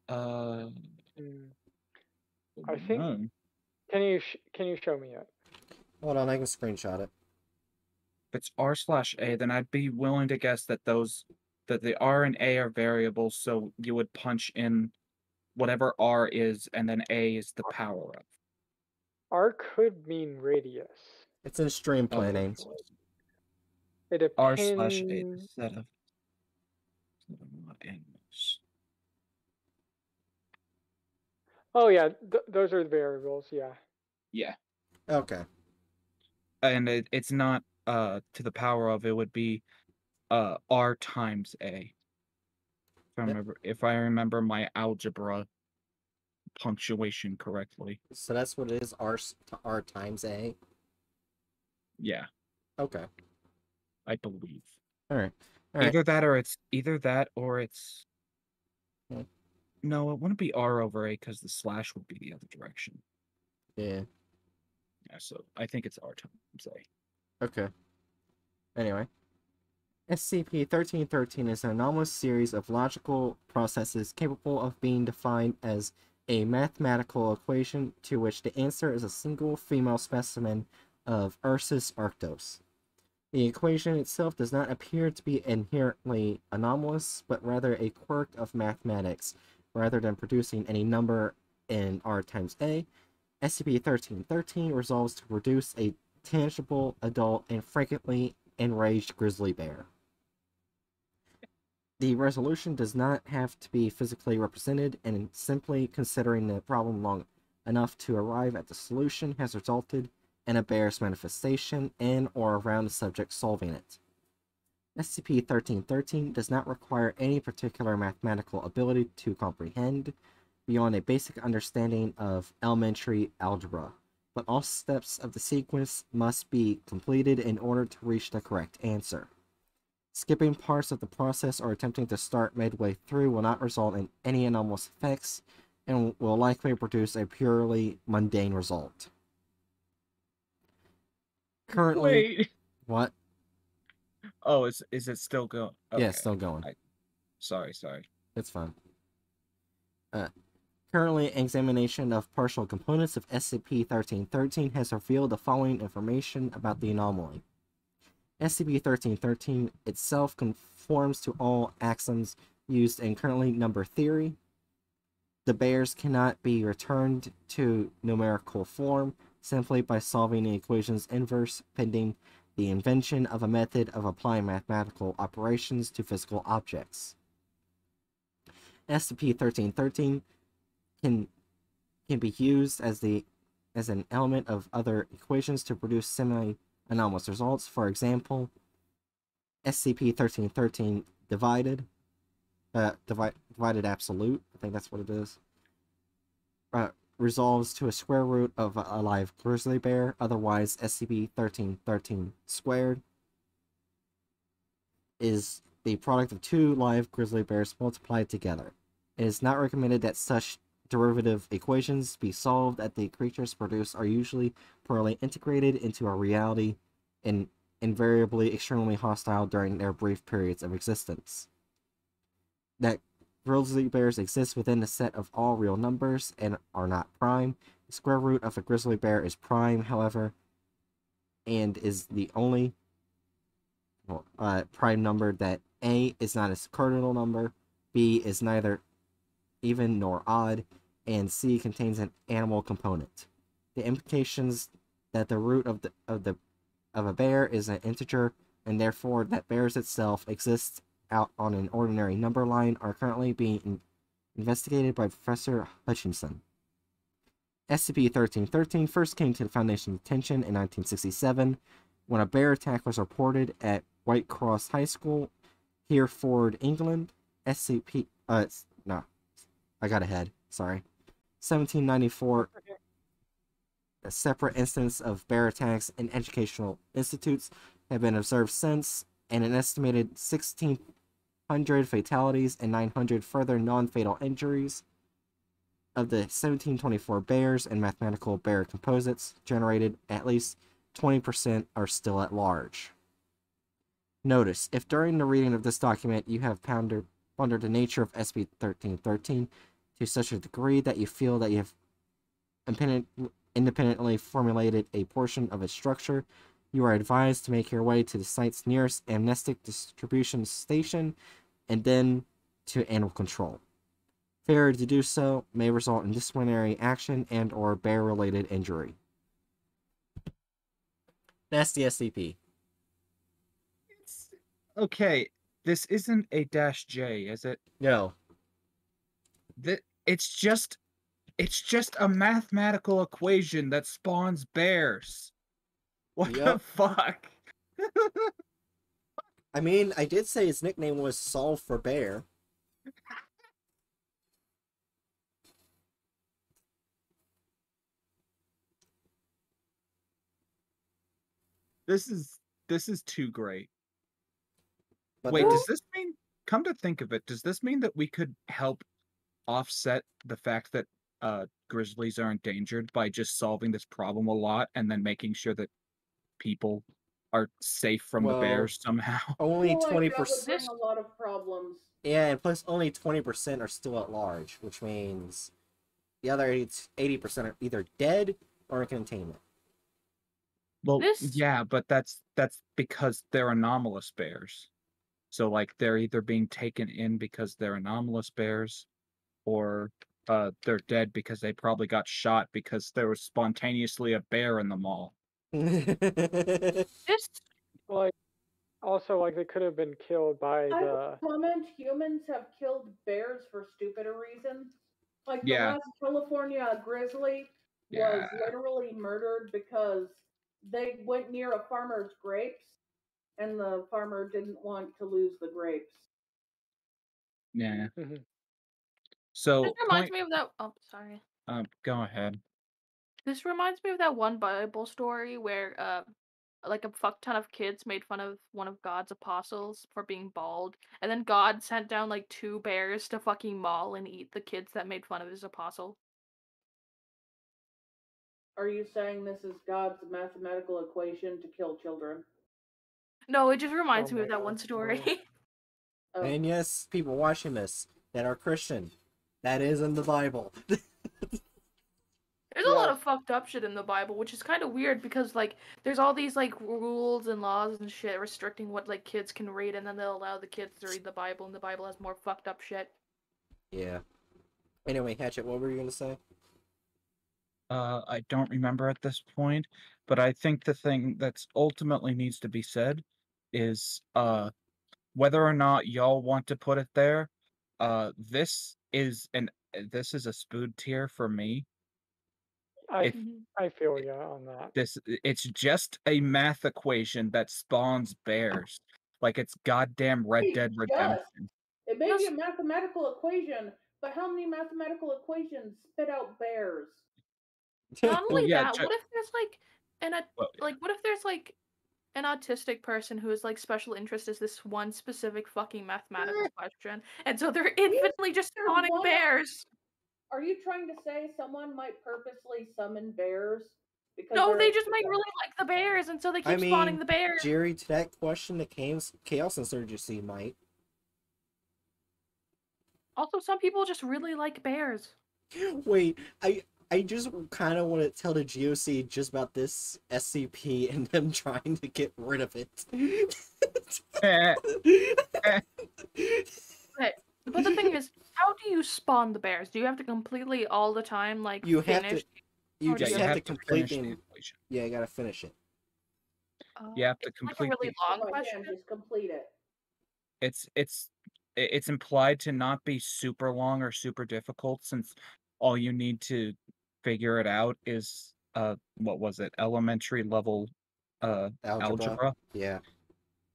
Speaker 3: Uh,
Speaker 5: Mm. I think-
Speaker 3: no.
Speaker 5: Can you sh- can you show me it?
Speaker 1: Hold on, I can screenshot it.
Speaker 3: if it's r slash a, then I'd be willing to guess that those that the r and a are variables. So you would punch in whatever r is, and then a is the power of.
Speaker 5: R could mean radius.
Speaker 1: It's in stream
Speaker 3: Oh,
Speaker 1: planning.
Speaker 5: It depends.
Speaker 3: R slash a set of set of not animals.
Speaker 5: Oh yeah, th- those are the variables. Yeah.
Speaker 3: Yeah,
Speaker 1: Okay.
Speaker 3: and it, it's not uh to the power of. It would be uh r times a. If I remember, if I remember my algebra punctuation correctly.
Speaker 1: So that's what it is. R R times A.
Speaker 3: Yeah,
Speaker 1: Okay.
Speaker 3: I believe.
Speaker 1: All right. All right.
Speaker 3: Either that or it's either that or it's no, it wouldn't be R over A because the slash would be the other direction.
Speaker 1: Yeah.
Speaker 3: Yeah, so I think it's R times A.
Speaker 1: Okay. Anyway, SCP-1313 is an anomalous series of logical processes capable of being defined as a mathematical equation to which the answer is a single female specimen of Ursus arctos. The equation itself does not appear to be inherently anomalous, but rather a quirk of mathematics. Rather than producing any number in R times A, SCP-1313 resolves to produce a tangible adult and frequently enraged grizzly bear. The resolution does not have to be physically represented, and simply considering the problem long enough to arrive at the solution has resulted in a bear's manifestation in or around the subject solving it. SCP-1313 does not require any particular mathematical ability to comprehend beyond a basic understanding of elementary algebra but all steps of the sequence must be completed in order to reach the correct answer. Skipping parts of the process or attempting to start midway through will not result in any anomalous effects and will likely produce a purely mundane result. Currently,
Speaker 3: Wait.
Speaker 1: what?
Speaker 3: Oh, is is it still going?
Speaker 1: Yeah, it's still going.
Speaker 3: Sorry, sorry.
Speaker 1: It's fine. Uh, currently, examination of partial components of SCP-1313 has revealed the following information about the anomaly. SCP-1313 itself conforms to all axioms used in currently number theory. The bears cannot be returned to numerical form simply by solving the equation's inverse pending the invention of a method of applying mathematical operations to physical objects. SCP-1313 can can be used as the as an element of other equations to produce semi anomalous results. For example, SCP-1313 divided uh divi- divided absolute, I think that's what it is. Uh, resolves to a square root of a live grizzly bear, otherwise SCP-1313 squared is the product of two live grizzly bears multiplied together. It is not recommended that such derivative equations be solved that the creatures produced are usually poorly integrated into our reality and invariably extremely hostile during their brief periods of existence. That grizzly bears exist within the set of all real numbers and are not prime. The square root of a grizzly bear is prime, however, and is the only uh, prime number that A is not a cardinal number, B is neither even nor odd, and C contains an animal component. The implications that the root of the of the of a bear is an integer and therefore that bears itself exists out on an ordinary number line are currently being in- investigated by Professor Hutchinson. SCP-1313 first came to the Foundation's attention in 1967 when a bear attack was reported at White Cross High School, Hereford, England. SCP, uh, no, I got ahead. Sorry. 1794. A separate instance of bear attacks in educational institutes have been observed since, and an estimated 1,600 fatalities and 900 further non-fatal injuries of the 1724 bears and mathematical bear composites generated, at least 20% are still at large. Notice, if during the reading of this document you have pondered, pondered the nature of SB 1313 to such a degree that you feel that you have independent, independently formulated a portion of its structure, you are advised to make your way to the site's nearest amnestic distribution station and then to animal control. Failure to do so may result in disciplinary action and or bear-related injury. That's the SCP.
Speaker 3: Okay, this isn't a dash J, is it?
Speaker 1: No.
Speaker 3: Th- It's just it's just a mathematical equation that spawns bears. What the fuck?
Speaker 1: I mean, I did say his nickname was Solve for Bear.
Speaker 3: This is this is too great.
Speaker 1: But
Speaker 3: Wait, does this mean come to think of it, does this mean that we could help offset the fact that uh grizzlies are endangered by just solving this problem a lot and then making sure that people are safe from
Speaker 1: Well,
Speaker 3: the bears somehow?
Speaker 1: only
Speaker 4: feel
Speaker 1: twenty
Speaker 4: that would bring
Speaker 1: percent.
Speaker 4: a lot of problems.
Speaker 1: Yeah, and plus only twenty percent are still at large, which means the other eighty percent are either dead or in containment.
Speaker 3: Well,
Speaker 2: This-
Speaker 3: yeah, but that's that's because they're anomalous bears. So like they're either being taken in because they're anomalous bears or uh they're dead because they probably got shot because there was spontaneously a bear in the mall.
Speaker 2: This
Speaker 5: Like, also, like they could have been killed by
Speaker 4: I
Speaker 5: the.
Speaker 4: would comment humans have killed bears for stupider reasons. Like the
Speaker 3: Yeah.
Speaker 4: last California grizzly was literally murdered because they went near a farmer's grapes and the farmer didn't want to lose the grapes.
Speaker 3: Yeah.
Speaker 5: Mhm.
Speaker 3: So
Speaker 2: this reminds
Speaker 3: point-
Speaker 2: me of that. Oh, sorry.
Speaker 3: um, go ahead.
Speaker 2: This reminds me of that one Bible story where, uh, like a fuck ton of kids made fun of one of God's apostles for being bald, and then God sent down like two bears to fucking maul and eat the kids that made fun of his apostle.
Speaker 4: Are you saying this is God's mathematical equation to kill children?
Speaker 2: No, it just reminds
Speaker 5: Oh
Speaker 2: me
Speaker 5: my
Speaker 2: of that
Speaker 5: God,
Speaker 2: one story.
Speaker 4: Oh,
Speaker 1: and yes, people watching this that are Christian, that is in the Bible.
Speaker 2: There's a lot of fucked up shit in the Bible, which is kind of weird because like there's all these like rules and laws and shit restricting what like kids can read, and then they'll allow the kids to read the Bible, and the Bible has more fucked up shit.
Speaker 1: yeah. Anyway, Hatchet, what were you gonna say?
Speaker 3: Uh, I don't remember at this point, but I think the thing that's ultimately needs to be said is uh whether or not y'all want to put it there, uh this is an this is a spood tier for me.
Speaker 5: I
Speaker 3: If-
Speaker 5: I feel ya on that.
Speaker 3: This it's just a math equation that spawns bears. Like it's goddamn Red
Speaker 4: Wait,
Speaker 3: Dead
Speaker 4: yes.
Speaker 3: Redemption.
Speaker 4: It may be a mathematical equation, but how many mathematical equations spit out bears?
Speaker 2: Not only
Speaker 3: yeah,
Speaker 2: that,
Speaker 3: check-
Speaker 2: what if there's like an a
Speaker 3: Well,
Speaker 2: like what if there's like an autistic person whose like special interest is this one specific fucking mathematical question, and so they're infinitely just
Speaker 4: there's
Speaker 2: spawning
Speaker 4: one-
Speaker 2: bears.
Speaker 4: Are you trying to say someone might purposely summon bears? Because
Speaker 2: No,
Speaker 4: they're-
Speaker 2: just might really like the bears, and so they keep
Speaker 1: I
Speaker 2: spawning the bears.
Speaker 1: Jiri, to that question, the chaos, chaos insurgency might.
Speaker 2: Also, some people just really like bears.
Speaker 1: Wait, I I just kind of want to tell the GOC just about this SCP and them trying to get rid of it.
Speaker 3: Eh,
Speaker 2: But the thing is, how do you spawn the bears? Do you have to completely all the time like
Speaker 1: You have to-
Speaker 2: finish?
Speaker 1: you
Speaker 2: Or do
Speaker 1: just
Speaker 2: you
Speaker 1: have,
Speaker 2: have
Speaker 1: to
Speaker 3: to
Speaker 1: complete
Speaker 3: finish the
Speaker 1: the.
Speaker 3: equation.
Speaker 1: Yeah, you gotta finish it.
Speaker 2: Uh,
Speaker 3: You have to
Speaker 2: it's like a
Speaker 3: complete
Speaker 2: really long question.
Speaker 4: just complete it.
Speaker 3: It's it's it's implied to not be super long or super difficult since all you need to figure it out is uh what was it elementary level uh
Speaker 1: Algebra.
Speaker 3: algebra.
Speaker 1: Yeah.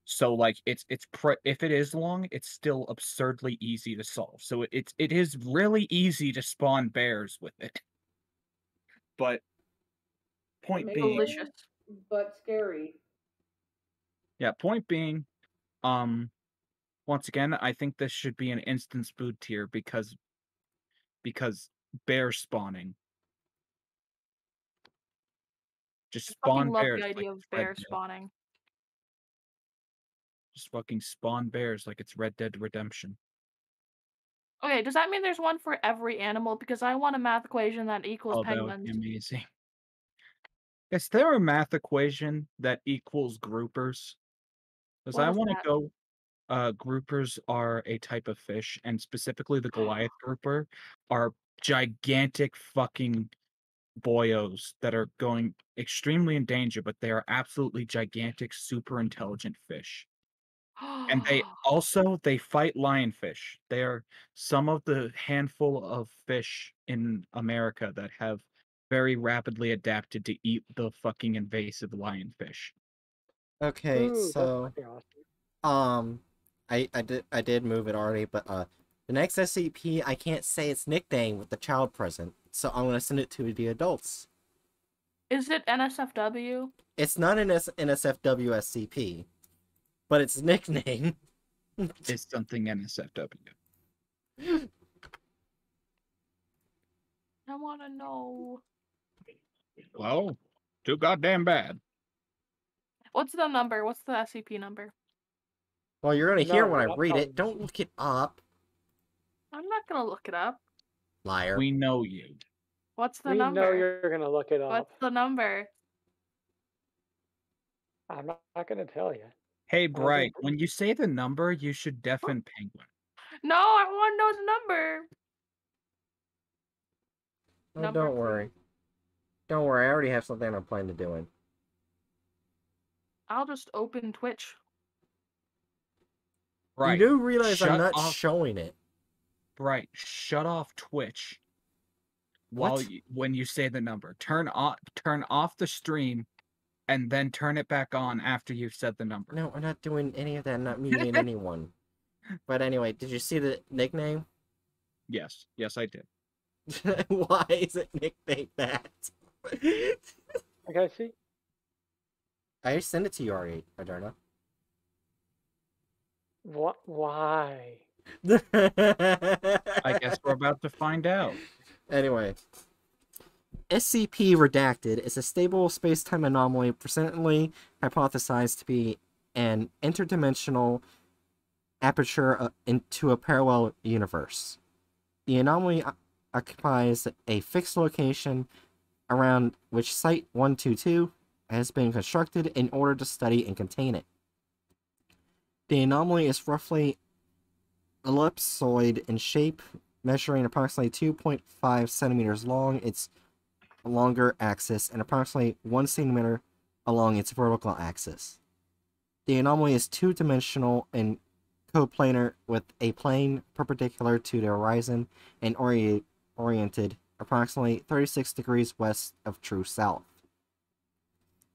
Speaker 3: So like it's it's pre- if it is long, it's still absurdly easy to solve. So it, it's it is really easy to spawn bears with it. But point
Speaker 4: Maybe-
Speaker 3: being,
Speaker 2: Delicious.
Speaker 4: But scary.
Speaker 3: yeah, point being, um, once again, I think this should be an instance boot tier because because bear spawning. Just
Speaker 2: I
Speaker 3: spawn
Speaker 2: fucking love
Speaker 3: bears.
Speaker 2: the
Speaker 3: like
Speaker 2: idea of
Speaker 3: it's Red
Speaker 2: bear
Speaker 3: Dead.
Speaker 2: spawning.
Speaker 3: Just fucking spawn bears like it's Red Dead Redemption.
Speaker 2: Okay, does that mean there's one for every animal? Because I want a math equation that equals
Speaker 3: Oh, that would
Speaker 2: penguins.
Speaker 3: be amazing. Is there a math equation that equals groupers? Because I want to go. Uh, groupers are a type of fish, and specifically the Goliath grouper are gigantic fucking boyos that are going extremely in danger, but they are absolutely gigantic, super intelligent fish. And they also they fight lionfish. They are some of the handful of fish in America that have very rapidly adapted to eat the fucking invasive lionfish.
Speaker 1: Okay,
Speaker 5: Ooh,
Speaker 1: so
Speaker 5: awesome.
Speaker 1: um, I I did I did move it already, but uh, the next SCP I can't say its nickname with the child present, so I'm gonna send it to the adults.
Speaker 2: Is it NSFW?
Speaker 1: It's not an S- NSFW SCP, but its nickname.
Speaker 3: Is something NSFW.
Speaker 2: I want to know.
Speaker 3: Well, too goddamn bad.
Speaker 2: What's the number? What's the SCP number?
Speaker 1: Well, you're gonna hear
Speaker 5: No,
Speaker 1: when I read
Speaker 5: telling
Speaker 1: it. Don't look it up,
Speaker 2: I'm not gonna look it up.
Speaker 1: liar.
Speaker 3: We know you.
Speaker 2: What's the
Speaker 5: we know you're gonna look it up.
Speaker 2: What's the number?
Speaker 5: I'm not, not gonna tell you.
Speaker 3: Hey, Bright,
Speaker 5: we-
Speaker 3: when you say the number, you should deafen Penguin.
Speaker 2: No, I want to know the number.
Speaker 1: Oh,
Speaker 2: number,
Speaker 1: don't worry. Don't worry. I already have something I'm planning to doing.
Speaker 2: I'll just open Twitch.
Speaker 3: Right,
Speaker 1: You do realize I'm not
Speaker 3: off.
Speaker 1: showing it.
Speaker 3: Bright, shut off Twitch. While
Speaker 1: What?
Speaker 3: you, when you say the number, turn off turn off the stream, and then turn it back on after you've said the number.
Speaker 1: No, I'm not doing any of that. I'm not muting anyone. But anyway, did you see the nickname?
Speaker 3: Yes, yes, I did.
Speaker 1: Why is it nicknamed that?
Speaker 5: I gotta see.
Speaker 1: I sent it to you already, Adurna.
Speaker 5: What? Why?
Speaker 3: I guess we're about to find out.
Speaker 1: Anyway, SCP Redacted is a stable space-time anomaly presently hypothesized to be an interdimensional aperture uh, into a parallel universe. The anomaly occupies a fixed location around which Site 122 has been constructed in order to study and contain it. The anomaly is roughly ellipsoid in shape, measuring approximately 2.5 centimeters long its longer axis and approximately 1 centimeter along its vertical axis. The anomaly is two dimensional and coplanar with a plane perpendicular to the horizon and ori- oriented approximately 36 degrees west of true south.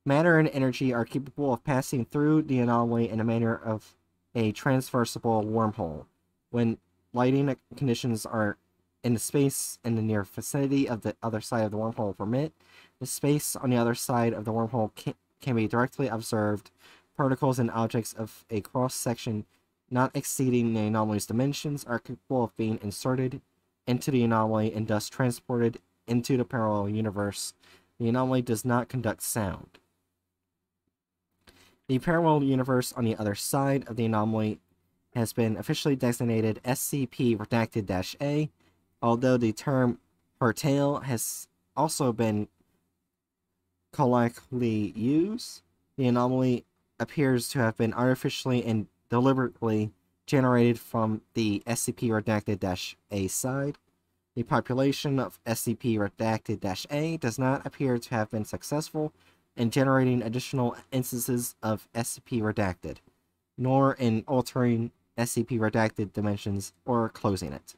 Speaker 1: Matter and energy are capable of passing through the anomaly in a manner of a transversible wormhole. When lighting conditions are in the space in the near vicinity of the other side of the wormhole permit, the space on the other side of the wormhole can, can be directly observed. Particles and objects of a cross section not exceeding the anomaly's dimensions are capable of being inserted into the anomaly and thus transported into the parallel universe. The anomaly does not conduct sound. The parallel universe on the other side of the anomaly has been officially designated SCP Redacted A, although the term Partale has also been colloquially used. The anomaly appears to have been artificially and deliberately generated from the SCP-redacted-A side. The population of SCP-redacted-A does not appear to have been successful in generating additional instances of SCP-redacted, nor in altering SCP-redacted dimensions or closing it.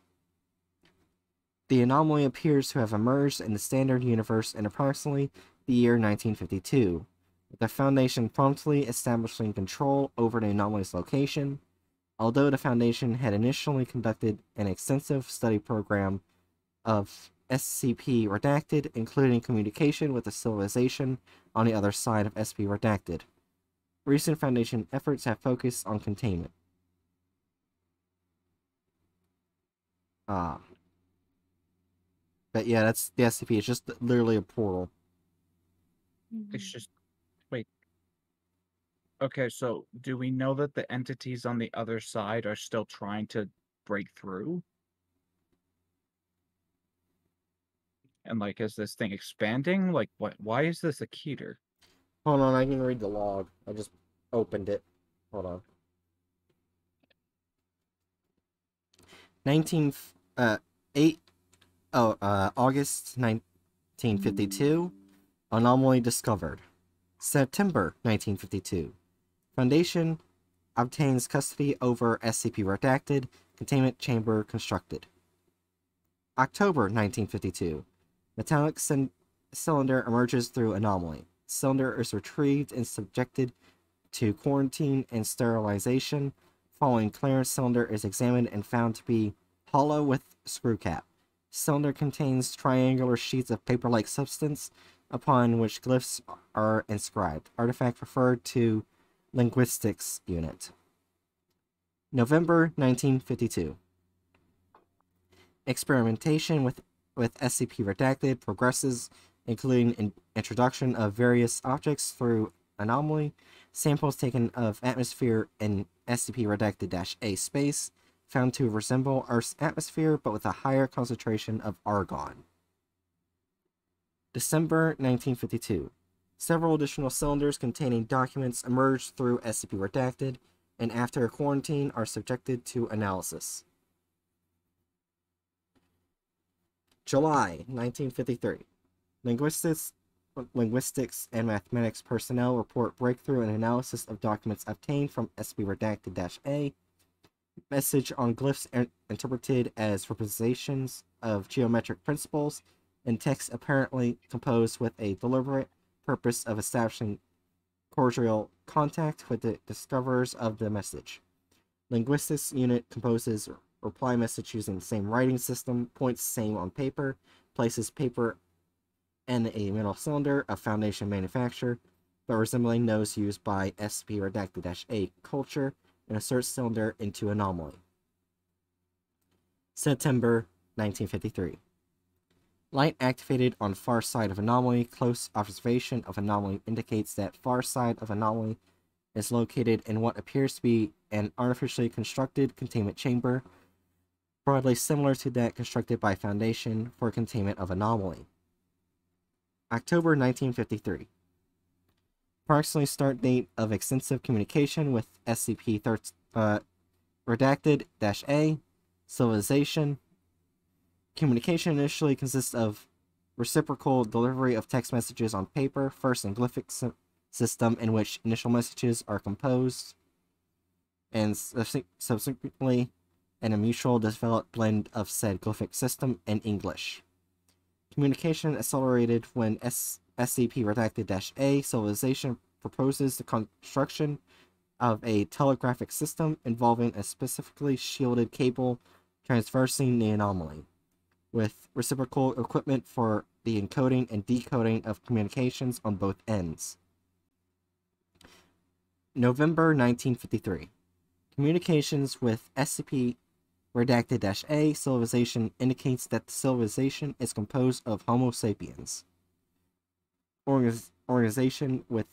Speaker 1: The anomaly appears to have emerged in the standard universe in approximately the year 1952, with the Foundation promptly establishing control over the anomaly's location. Although the Foundation had initially conducted an extensive study program of SCP Redacted, including communication with the civilization on the other side of SCP Redacted. Recent Foundation efforts have focused on containment. Ah. But yeah, that's the SCP. It's just literally a portal.
Speaker 3: It's just wait. Okay, so do we know that the entities on the other side are still trying to break through? And like, is this thing expanding? Like, what? Why is this a keter?
Speaker 1: Hold on, I can read the log. I just opened it. Hold on. 19 uh 8 oh uh August 1952 anomaly discovered. September 1952 Foundation obtains custody over SCP redacted containment chamber constructed. October 1952 Metallic cylinder emerges through anomaly. Cylinder is retrieved and subjected to quarantine and sterilization. Following clearance, cylinder is examined and found to be hollow with screw cap. Cylinder contains triangular sheets of paper-like substance upon which glyphs are inscribed. Artifact referred to linguistics unit. November 1952. Experimentation with with SCP Redacted progresses, including in introduction of various objects through anomaly, samples taken of atmosphere in SCP Redacted A space found to resemble Earth's atmosphere but with a higher concentration of argon. December 1952. Several additional cylinders containing documents emerged through SCP Redacted and after quarantine are subjected to analysis. July 1953. Linguistics, linguistics and mathematics personnel report breakthrough and analysis of documents obtained from SB Redacted A. Message on glyphs interpreted as representations of geometric principles, and text apparently composed with a deliberate purpose of establishing cordial contact with the discoverers of the message. Linguistics unit composes reply message using the same writing system, points same on paper, places paper in a metal cylinder of Foundation manufacture, but resembling those used by SP Redacted A culture, and inserts cylinder into anomaly. September 1953. Light activated on far side of anomaly. Close observation of anomaly indicates that far side of anomaly is located in what appears to be an artificially constructed containment chamber broadly similar to that constructed by Foundation for containment of anomaly. October 1953. Approximately start date of extensive communication with SCP uh, Redacted A, Civilization. Communication initially consists of reciprocal delivery of text messages on paper, first in glyphic system in which initial messages are composed, and subsequently and a mutual developed blend of said glyphic system and English. Communication accelerated when S- SCP Redacted A Civilization proposes the construction of a telegraphic system involving a specifically shielded cable traversing the anomaly, with reciprocal equipment for the encoding and decoding of communications on both ends. November 1953. Communications with SCP Redacted A civilization indicates that the civilization is composed of Homo sapiens. Organiz- organization with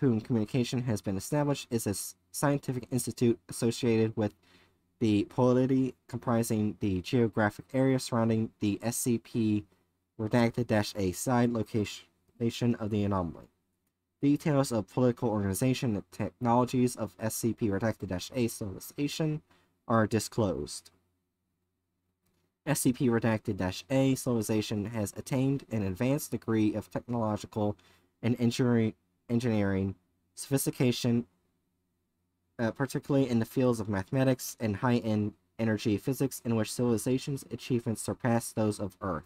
Speaker 1: whom communication has been established is a scientific institute associated with the polity comprising the geographic area surrounding the SCP redacted A side location of the anomaly. Details of political organization and technologies of SCP redacted A civilization are disclosed. SCP redacted A civilization has attained an advanced degree of technological and engineering, sophistication, uh, particularly in the fields of mathematics and high end energy physics, in which civilization's achievements surpass those of Earth.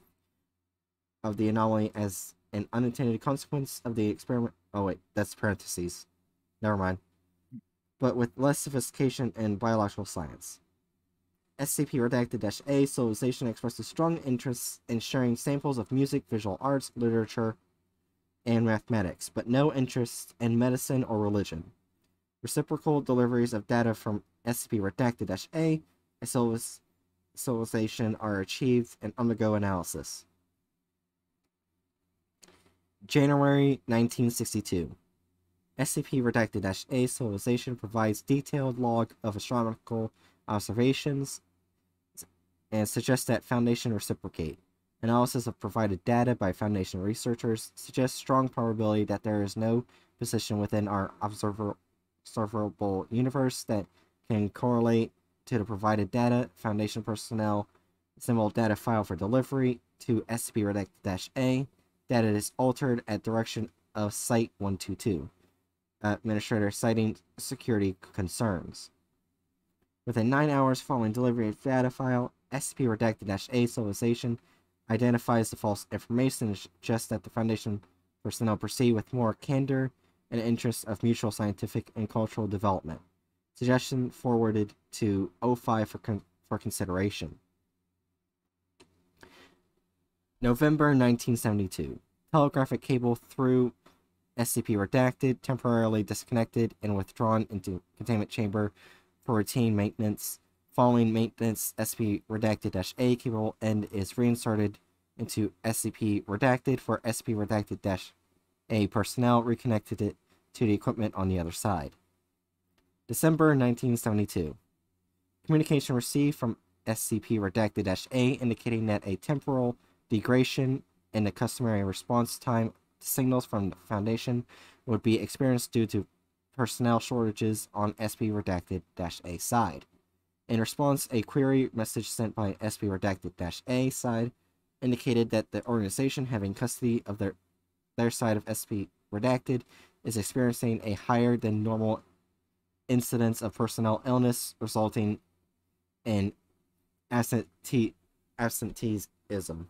Speaker 1: Of the anomaly as an unintended consequence of the experiment. Oh, wait, that's parentheses. Never mind. But with less sophistication in biological science. SCP Redacted A Civilization expresses strong interest in sharing samples of music, visual arts, literature, and mathematics, but no interest in medicine or religion. Reciprocal deliveries of data from SCP Redacted A civilization are achieved and undergo analysis. January 1962. SCP Redacted A civilization provides detailed log of astronomical observations and suggests that Foundation reciprocate. Analysis of provided data by Foundation researchers suggests strong probability that there is no position within our observer observable universe that can correlate to the provided data. Foundation personnel assemble data file for delivery to SCP Redacted A. Data is altered at direction of Site 122. Administrator citing security concerns. Within 9 hours following delivery of data file, SCP Redacted A civilization identifies the false information and suggests that the Foundation personnel proceed with more candor and interest of mutual scientific and cultural development. Suggestion forwarded to O5 for, con- for consideration. November 1972. Telegraphic cable through SCP redacted, temporarily disconnected, and withdrawn into containment chamber for routine maintenance. Following maintenance, SCP redacted A cable end is reinserted into SCP redacted for SCP redacted A personnel reconnected it to the equipment on the other side. December 1972. Communication received from SCP redacted A indicating that a temporal degradation in the customary response time signals from the Foundation would be experienced due to personnel shortages on SCP redacted A side. In response, a query message sent by SCP redacted A side indicated that the organization having custody of their their side of SCP redacted is experiencing a higher than normal incidence of personnel illness resulting in absentee absenteeism.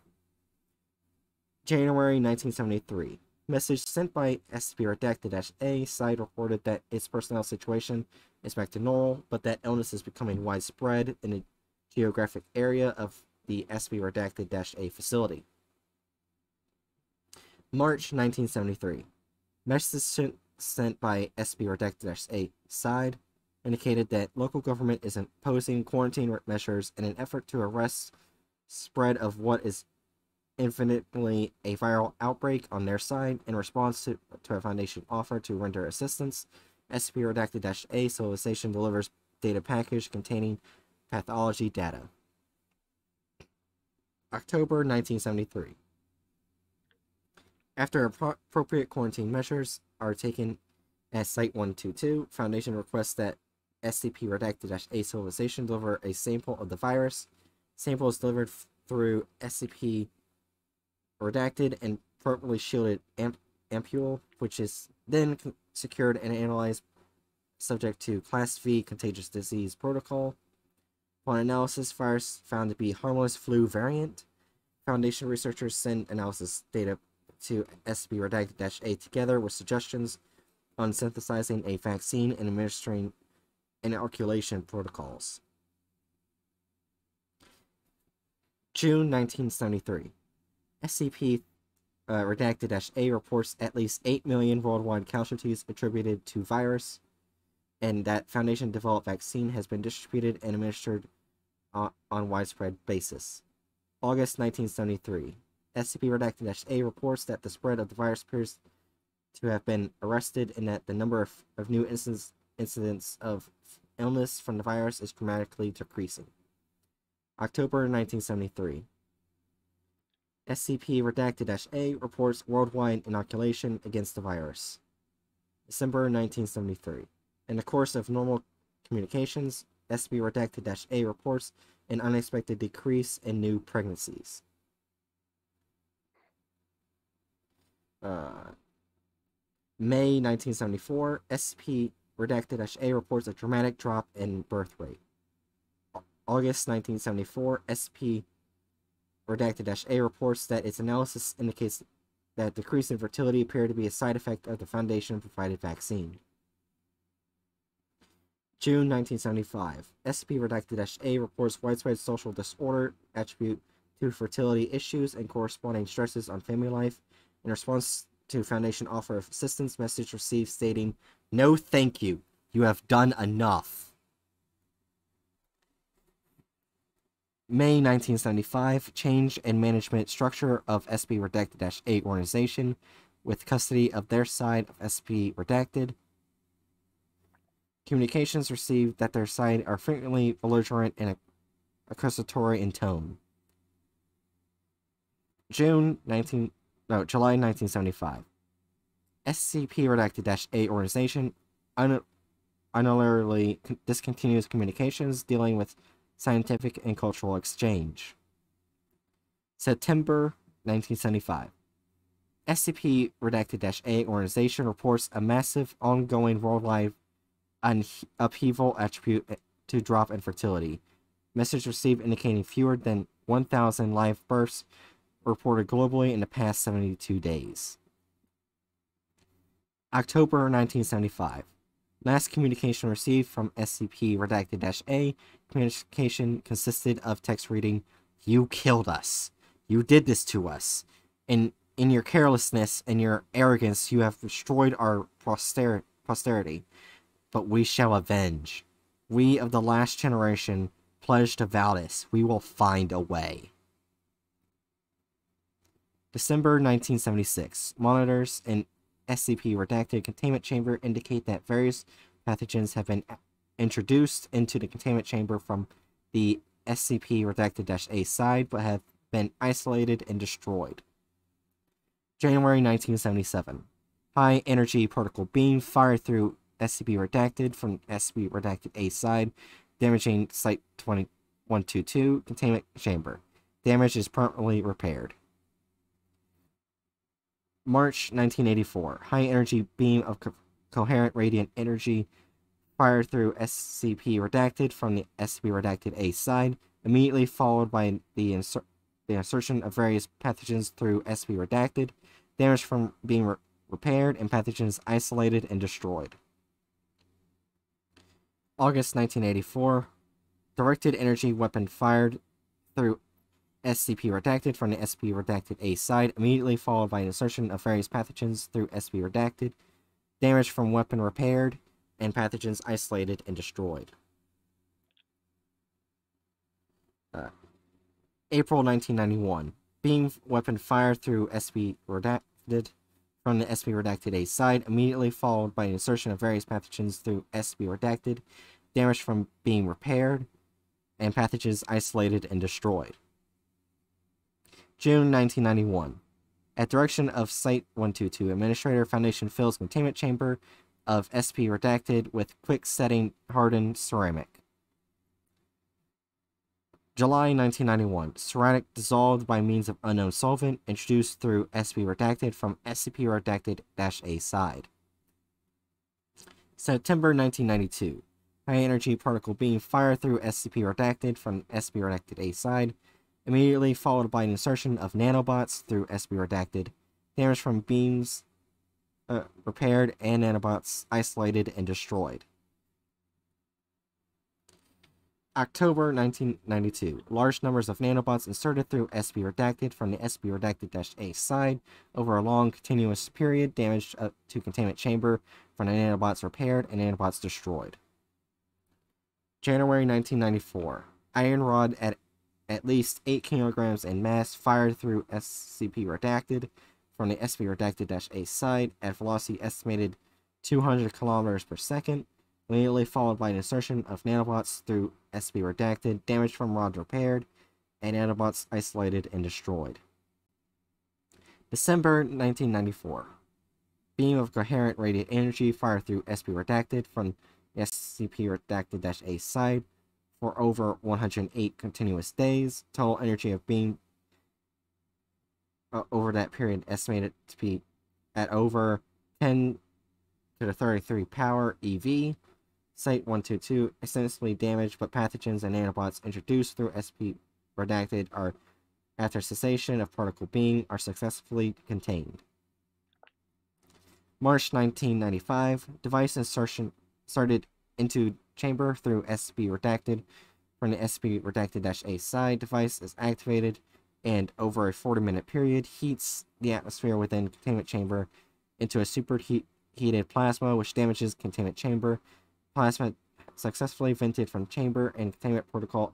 Speaker 1: January 1973. Message sent by SCP Redacted A side reported that its personnel situation is back to normal, but that illness is becoming widespread in a geographic area of the SCP Redacted A facility. March 1973. Message sent by SCP Redacted A side indicated that local government is imposing quarantine measures in an effort to arrest spread of what is infinitely a viral outbreak on their side in response to, to a foundation offer to render assistance. SCP Redacted A civilization delivers data package containing pathology data. October 1973. After appropriate quarantine measures are taken at Site 122, Foundation requests that SCP Redacted A civilization deliver a sample of the virus. Sample is delivered through SCP redacted and properly shielded amp- ampule, which is then secured and analyzed subject to Class V contagious disease protocol. Upon analysis, virus found to be harmless flu variant. Foundation researchers send analysis data to SCP Redacted A together with suggestions on synthesizing a vaccine and administering inoculation protocols. June 1973. SCP uh, redacted A reports at least 8 million worldwide casualties attributed to virus, and that Foundation developed vaccine has been distributed and administered uh, on widespread basis. August 1973. SCP redacted A reports that the spread of the virus appears to have been arrested and that the number of, of new incidents, incidents of illness from the virus is dramatically decreasing. October 1973. SCP Redacted A reports worldwide inoculation against the virus. December 1973. In the course of normal communications, SCP Redacted A reports an unexpected decrease in new pregnancies. Uh, May 1974, SCP Redacted A reports a dramatic drop in birth rate. August 1974, SCP Redacted A reports that its analysis indicates that decrease in fertility appeared to be a side effect of the Foundation provided vaccine. June 1975, SCP Redacted A reports widespread social disorder attribute to fertility issues and corresponding stresses on family life. In response to Foundation offer of assistance, message received stating, No thank you. You have done enough. May 1975, change in management structure of SP Redacted 8 organization with custody of their side of SP Redacted. Communications received that their side are frequently belligerent and accusatory in tone. June 19, no, July 1975. SCP Redacted 8 organization un- unilaterally discontinues communications dealing with scientific and cultural exchange. September 1975. SCP Redacted A organization reports a massive ongoing worldwide upheaval attribute eh, to drop in fertility. Message received indicating fewer than 1,000 live births reported globally in the past 72 days. October 1975. Last communication received from SCP Redacted A communication consisted of text reading, You killed us. You did this to us. In, in your carelessness and your arrogance, you have destroyed our poster- posterity. But we shall avenge. We of the last generation pledge to Valdis. We will find a way. December 1976. Monitors in SCP Redacted containment chamber indicate that various pathogens have been introduced into the containment chamber from the SCP Redacted A side but have been isolated and destroyed. January 1977. High energy particle beam fired through SCP Redacted from SCP Redacted A side, damaging Site 2122 containment chamber. Damage is promptly repaired. March 1984. High energy beam of co coherent radiant energy fired through SCP Redacted from the SCP Redacted A side, immediately followed by the, the insertion of various pathogens through SCP Redacted, damage from being re repaired, and pathogens isolated and destroyed. August 1984. Directed energy weapon fired through SCP Redacted from the SCP Redacted A side, immediately followed by an insertion of various pathogens through SCP Redacted, damage from weapon repaired, and pathogens isolated and destroyed. Uh, April 1991. Beam weapon fired through SCP Redacted from the SCP Redacted A side, immediately followed by an insertion of various pathogens through SCP Redacted, damage from being repaired, and pathogens isolated and destroyed. June 1991. At direction of Site-122, Administrator Foundation fills containment chamber of SP Redacted with quick setting hardened ceramic. July 1991. Ceramic dissolved by means of unknown solvent introduced through SP Redacted from SCP Redacted-A side. September 1992. High energy particle beam fired through SCP Redacted from SP Redacted-A side immediately followed by an insertion of nanobots through SB Redacted, damage from beams uh, repaired, and nanobots isolated and destroyed. October 1992. Large numbers of nanobots inserted through SB Redacted from the SB Redacted-A side over a long continuous period, damage to containment chamber from the nanobots repaired and nanobots destroyed. January 1994. Iron Rod at at least 8 kilograms in mass fired through SCP Redacted from the SCP Redacted-A site at velocity estimated 200 kilometers per second, immediately followed by an insertion of nanobots through SCP Redacted, damage from rods repaired, and nanobots isolated and destroyed. December 1994. Beam of coherent radiant energy fired through SP Redacted from SCP Redacted A side for over 108 continuous days. Total energy of beam uh, over that period estimated to be at over 10 to the 33 power EV. Site 122 extensively damaged, but pathogens and nanobots introduced through SP Redacted are, after cessation of particle beam, are successfully contained. March 1995, device insertion started into chamber through SP Redacted. when the SP Redacted-A side, device is activated and over a 40 minute period heats the atmosphere within containment chamber into a superheated plasma which damages containment chamber. Plasma successfully vented from chamber and containment protocol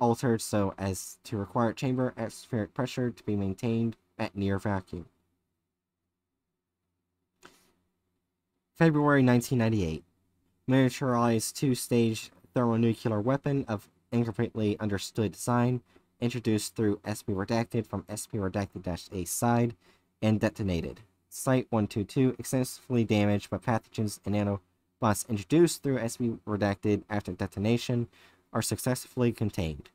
Speaker 1: altered so as to require chamber atmospheric pressure to be maintained at near vacuum. February 1998. Miniaturized two-stage thermonuclear weapon of incompletely understood design introduced through SP Redacted from SP Redacted-A side and detonated. Site 122 extensively damaged by pathogens and nanobots introduced through SP Redacted after detonation are successfully contained.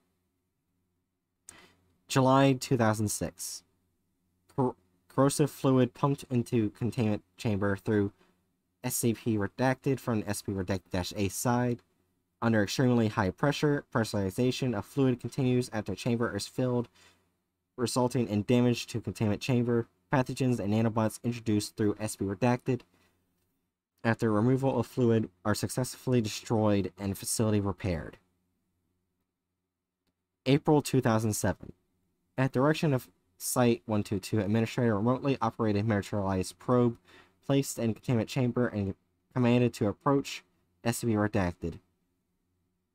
Speaker 1: July 2006. Cor corrosive fluid pumped into containment chamber through SCP Redacted from SP Redacted-A side. Under extremely high pressure, pressurization of fluid continues after chamber is filled, resulting in damage to containment chamber. Pathogens and nanobots introduced through SP Redacted after removal of fluid are successfully destroyed and facility repaired. April 2007. At direction of Site 122, Administrator remotely operated militarized probe placed in containment chamber and commanded to approach SCP Redacted.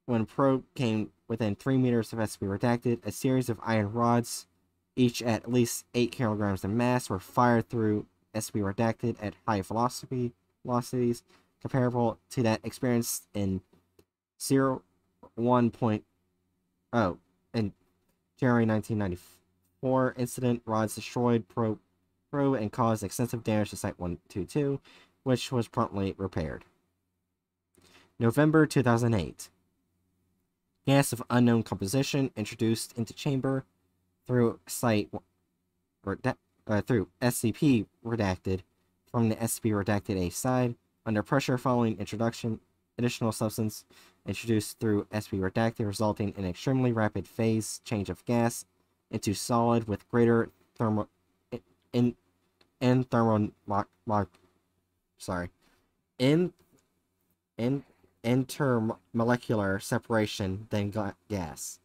Speaker 1: When probe came within 3 meters of SCP Redacted, a series of iron rods, each at least 8 kilograms in mass, were fired through SCP Redacted at high velocity velocities comparable to that experienced in 0 1.0 in January 1994 incident, rods destroyed probe, probe and caused extensive damage to Site 122, which was promptly repaired. November 2008. Gas of unknown composition introduced into chamber through Site uh, through SCP redacted from the SCP redacted A side under pressure following introduction additional substance introduced through SP redacted, resulting in extremely rapid phase change of gas into solid with greater thermal in in thermal sorry in in intermolecular separation than gas,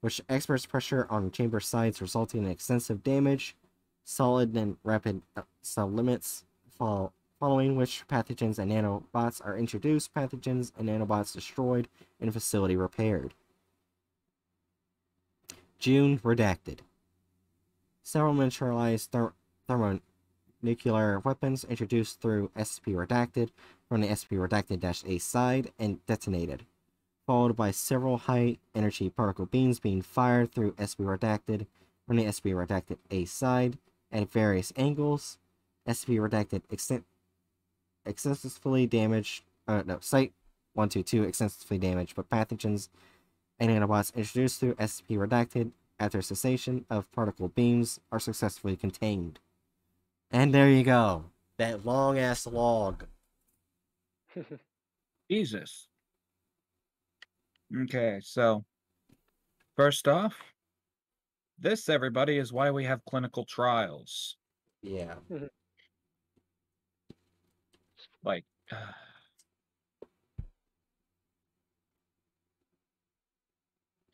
Speaker 1: which exerts pressure on chamber sides, resulting in extensive damage. Solid and rapid uh, cell limits fall following which pathogens and nanobots are introduced, pathogens and nanobots destroyed, and facility repaired. June redacted. Several miniaturized thermonuclear weapons introduced through SCP Redacted from the SCP Redacted-A side and detonated, followed by several high-energy particle beams being fired through SCP Redacted from the SCP Redacted-A side at various angles. SCP Redacted extensively damaged, uh, no, Site 122 extensively damaged, but pathogens and nanobots introduced through SCP Redacted after cessation of particle beams are successfully contained. And there you go. That long ass log.
Speaker 3: Jesus. Okay, so first off, this everybody is why we have clinical trials.
Speaker 1: Yeah.
Speaker 3: Like,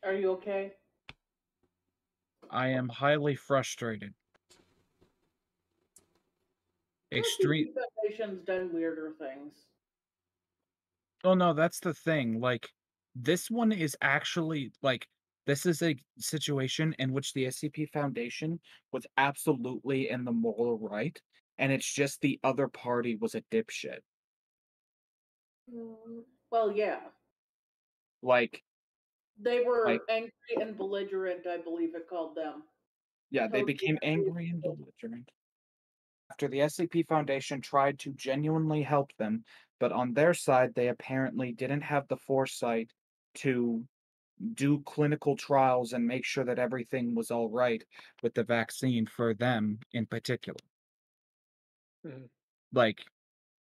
Speaker 4: Are you okay?
Speaker 3: I am highly frustrated. Extreme.
Speaker 4: Foundation's done weirder things.
Speaker 3: Oh no, that's the thing. Like, this one is actually like this is a situation in which the SCP Foundation was absolutely in the moral right, and it's just the other party was a dipshit.
Speaker 4: Mm, Well, yeah.
Speaker 3: Like,
Speaker 4: They were
Speaker 3: Like-
Speaker 4: angry and belligerent, I believe it called them.
Speaker 3: Yeah, they became angry and belligerent. After the SCP Foundation tried to genuinely help them, but on their side, they apparently didn't have the foresight to do clinical trials and make sure that everything was all right with the vaccine for them in particular.
Speaker 5: Mhm.
Speaker 3: Like,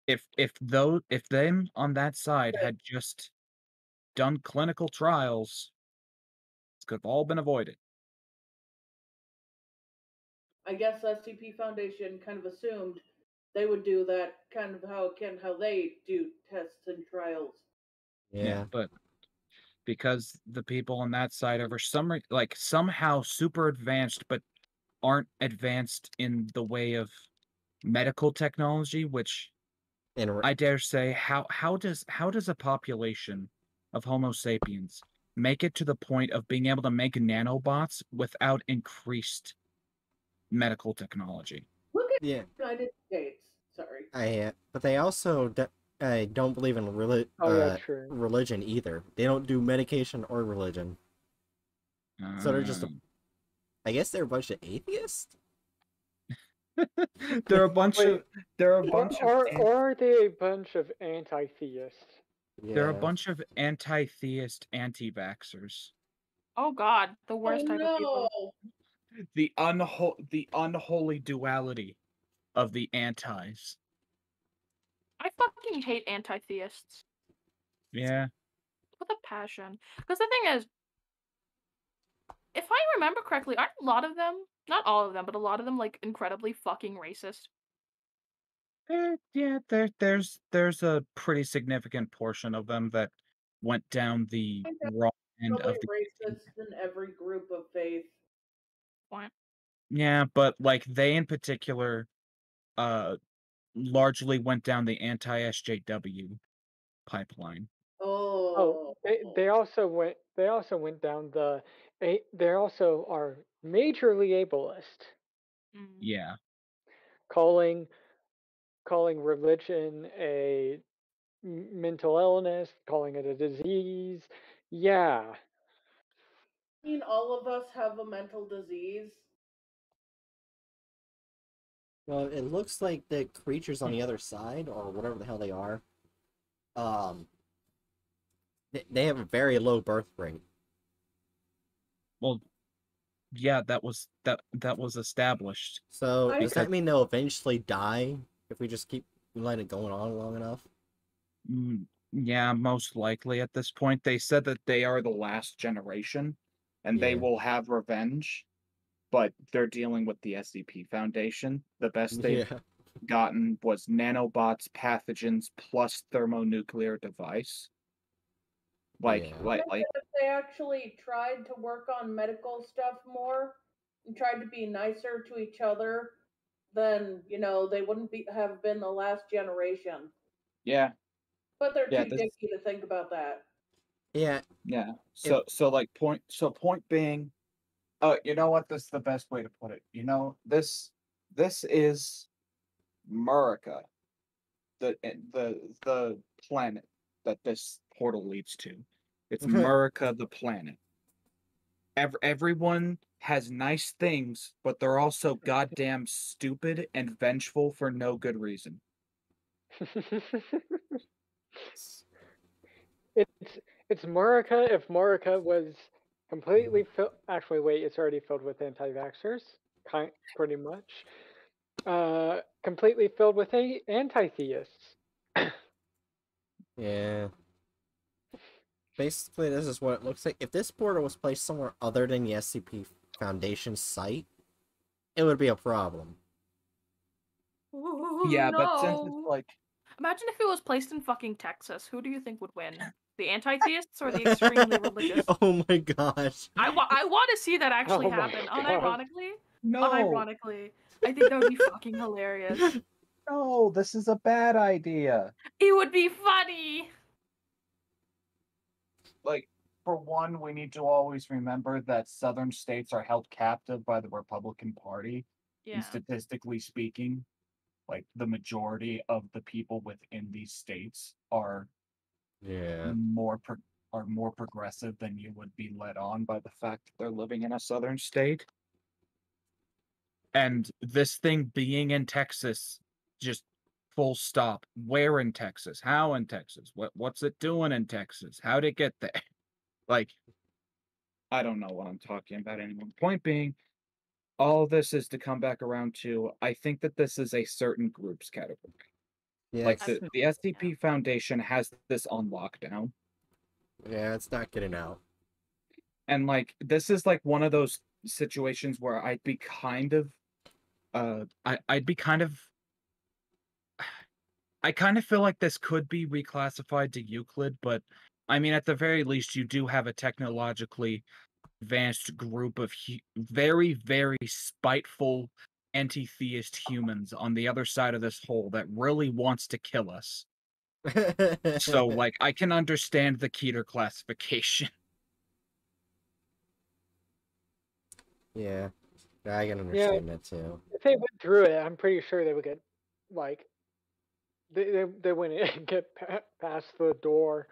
Speaker 3: if if though if them on that side had just done clinical trials, this could have all been avoided.
Speaker 4: I guess SCP Foundation kind of assumed they would do that kind of how can how they do tests and trials.
Speaker 1: Yeah.
Speaker 3: but because the people on that side are for some like somehow super advanced but aren't advanced in the way of medical technology which
Speaker 1: And re-
Speaker 3: i dare say how how does how does a population of homo sapiens make it to the point of being able to make nanobots without increased medical technology
Speaker 4: Look at
Speaker 1: yeah,
Speaker 4: the United States. Sorry.
Speaker 1: I. Uh, but they also d- uh, don't believe in reli-
Speaker 5: Oh yeah,
Speaker 1: uh,
Speaker 5: true.
Speaker 1: religion either. They don't do medication or religion. So they're just a-
Speaker 3: Um,
Speaker 1: I guess they're a bunch of atheists.
Speaker 3: they're a bunch
Speaker 5: Wait,
Speaker 3: of there are a
Speaker 5: Or,
Speaker 3: bunch of
Speaker 5: or,
Speaker 3: an-
Speaker 5: or are they a bunch of anti-theists?
Speaker 1: Yeah.
Speaker 3: There are a bunch of anti-theist anti-vaxxers.
Speaker 2: Oh God, the
Speaker 4: Oh
Speaker 2: worst type of people.
Speaker 4: No!
Speaker 3: The unho- the unholy duality of the antis.
Speaker 2: I fucking hate anti-theists
Speaker 3: Yeah.
Speaker 2: with a passion. Because the thing is, if I remember correctly, aren't a lot of them, not all of them, but a lot of them like incredibly fucking racist?
Speaker 3: Eh, yeah, there there's there's a pretty significant portion of them that went down the wrong end of the
Speaker 4: racist in every group of faith.
Speaker 2: What?
Speaker 3: Yeah, but like they in particular uh largely went down the anti-SJW pipeline.
Speaker 4: Oh.
Speaker 5: Oh, they they also went they also went down the a- they also are majorly ableist,
Speaker 2: Mm.
Speaker 3: Yeah.
Speaker 5: calling calling religion a mental illness, calling it a disease. Yeah.
Speaker 4: I mean, all of us have a mental disease.
Speaker 1: Well, it looks like the creatures on the other side, or whatever the hell they are, um, they, they have a very low birth rate.
Speaker 3: Well, yeah, that was that that was established.
Speaker 1: So
Speaker 4: I-
Speaker 1: does that mean they'll eventually die if we just keep letting it going on long enough?
Speaker 3: Mm, yeah, most likely at this point. They said that they are the last generation and they will have revenge, but they're dealing with the SCP Foundation. The best they've
Speaker 1: Yeah.
Speaker 3: gotten was nanobots, pathogens, plus thermonuclear device. Like,
Speaker 1: Yeah.
Speaker 3: like, like,
Speaker 4: if they actually tried to work on medical stuff more and tried to be nicer to each other, then you know they wouldn't be have been the last generation.
Speaker 3: yeah,
Speaker 4: But they're
Speaker 3: Yeah,
Speaker 4: too
Speaker 3: this-
Speaker 4: dicky to think about that.
Speaker 1: Yeah.
Speaker 3: yeah. So, so like, point. So, point being, uh, you know what? This is the best way to put it. You know, this, this is Murica, the eh, the the planet that this portal leads to. It's Murica, the planet. Ev- everyone has nice things, but they're also goddamn stupid and vengeful for no good reason.
Speaker 5: it's it's Murica if Murica was completely filled. Actually, wait, it's already filled with anti-vaxxers, kind pretty much. Uh, completely filled with a- anti-theists.
Speaker 1: Yeah. Basically, this is what it looks like. If this portal was placed somewhere other than the SCP Foundation site, it would be a problem.
Speaker 2: Ooh,
Speaker 3: yeah, but since it's like
Speaker 2: Imagine if it was placed in fucking Texas. Who do you think would win? The anti-theists or the extremely religious?
Speaker 1: oh my gosh.
Speaker 2: I, wa- I want to see that oh actually
Speaker 5: Oh
Speaker 2: happen.
Speaker 5: God.
Speaker 2: Unironically,
Speaker 3: no,
Speaker 2: unironically, I think that would be fucking hilarious.
Speaker 3: no, this is a bad idea.
Speaker 2: It would be funny.
Speaker 3: like for one, we need to always remember that southern states are held captive by the Republican Party.
Speaker 2: Yeah.
Speaker 3: And statistically speaking, like the majority of the people within these states are
Speaker 1: Yeah.
Speaker 3: more pro- are more progressive than you would be led on by the fact that they're living in a southern state. and this thing being in Texas, just full stop. Where in Texas? How in Texas? What what's it doing in Texas? How'd it get there? Like, I don't know what I'm talking about anymore. Point being, all this is to come back around to I think that this is a certain group's category.
Speaker 1: Yeah,
Speaker 3: like the, the SCP Foundation has this on lockdown.
Speaker 1: yeah, it's not getting out.
Speaker 3: and like this is like one of those situations where I'd be kind of uh I, I'd be kind of I kind of feel like this could be reclassified to Euclid, but I mean at the very least you do have a technologically advanced group of hu- very very spiteful anti-theist humans on the other side of this hole that really wants to kill us. So like I can understand the Keter classification.
Speaker 1: yeah, I can understand that too.
Speaker 5: If they went through it, I'm pretty sure they would get like they they, they wouldn't get past the door.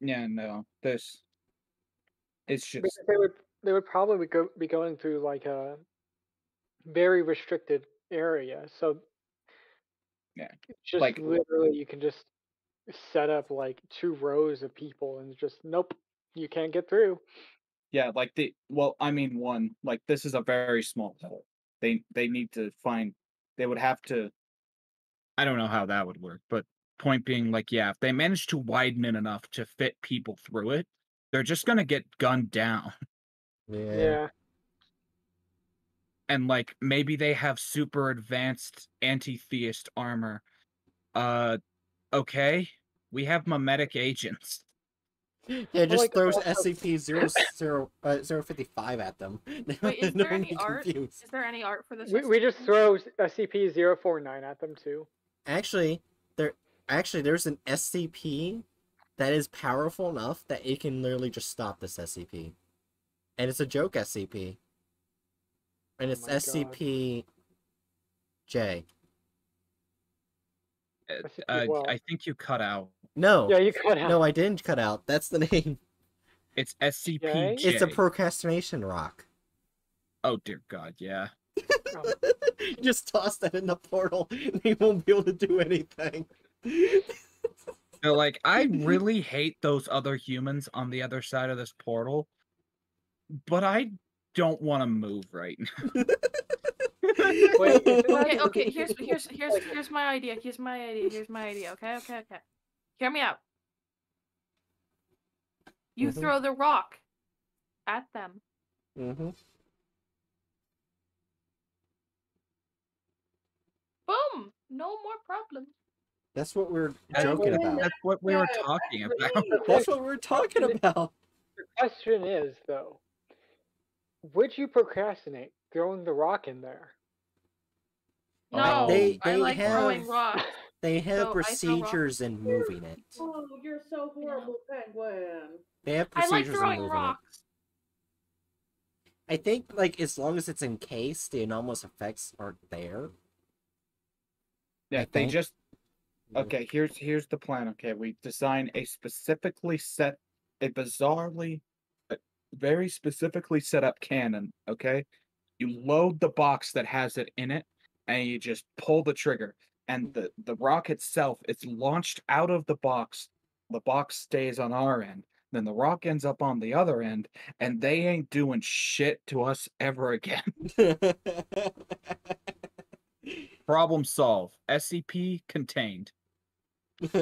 Speaker 3: Yeah, no. This it's just
Speaker 5: Because they would they would probably go be going through like a very restricted area. So
Speaker 3: Yeah,
Speaker 5: just
Speaker 3: like-
Speaker 5: literally you can just set up like two rows of people and just nope, you can't get through.
Speaker 3: yeah, like the well, I mean one, like this is a very small hole. They they need to find they would have to I don't know how that would work, but point being like yeah, if they manage to widen it enough to fit people through it, they're just gonna get gunned down.
Speaker 1: Yeah.
Speaker 5: Yeah.
Speaker 3: And like maybe they have super advanced anti-theist armor. Uh okay. We have memetic agents.
Speaker 1: Yeah, just
Speaker 5: like,
Speaker 1: throws
Speaker 5: also-
Speaker 1: SCP 0, 0, uh, 055 at them.
Speaker 2: Wait, is
Speaker 1: No
Speaker 2: there any art?
Speaker 1: confused.
Speaker 2: Is there any art for this?
Speaker 5: We, we just throw SCP-049 at them too.
Speaker 1: Actually, there actually there's an SCP that is powerful enough that it can literally just stop this SCP. And it's a joke SCP. And it's
Speaker 5: my God.
Speaker 1: SCP J.
Speaker 3: Uh, uh,
Speaker 5: well.
Speaker 3: I think you cut out.
Speaker 1: No.
Speaker 5: Yeah, you cut out.
Speaker 1: No, I didn't cut out. That's the name.
Speaker 3: It's SCP.
Speaker 5: Okay.
Speaker 1: It's a procrastination rock.
Speaker 3: Oh dear God, yeah.
Speaker 5: Oh,
Speaker 1: just toss that in the portal. He won't be able to do anything.
Speaker 3: So like I really hate those other humans on the other side of this portal, but I don't want to move right now.
Speaker 5: Wait,
Speaker 2: Okay, okay. Here's here's here's here's my idea. Here's my idea. Here's my idea. Okay, okay, okay. Hear me out. You
Speaker 1: Mhm.
Speaker 2: throw the rock at them.
Speaker 1: mm-hmm.
Speaker 2: Boom! No more problems.
Speaker 1: That's what we're
Speaker 3: That's
Speaker 1: joking
Speaker 5: what-
Speaker 1: about.
Speaker 3: That's what we were talking
Speaker 4: actually,
Speaker 3: about.
Speaker 5: The
Speaker 1: That's what we're talking about.
Speaker 5: the question is though, would you procrastinate throwing the rock in there?
Speaker 2: No,
Speaker 3: Oh.
Speaker 1: They-
Speaker 2: I
Speaker 1: they
Speaker 2: like throwing
Speaker 1: have-
Speaker 2: rocks.
Speaker 1: They have
Speaker 2: So I throw rocks.
Speaker 1: procedures in moving it.
Speaker 4: Oh, you're so horrible, penguin.
Speaker 1: They have
Speaker 2: I like
Speaker 1: procedures in
Speaker 2: throwing
Speaker 1: moving
Speaker 2: rocks.
Speaker 1: it. I think like as long as it's encased, the anomalous effects aren't there.
Speaker 3: Yeah, they just okay. Here's here's the plan. Okay, we design a specifically set, a bizarrely, a very specifically set up cannon. Okay, you load the box that has it in it, and you just pull the trigger, and the the rock itself it's launched out of the box. The box stays on our end. Then the rock ends up on the other end, and they ain't doing shit to us ever again. Problem solved. SCP contained.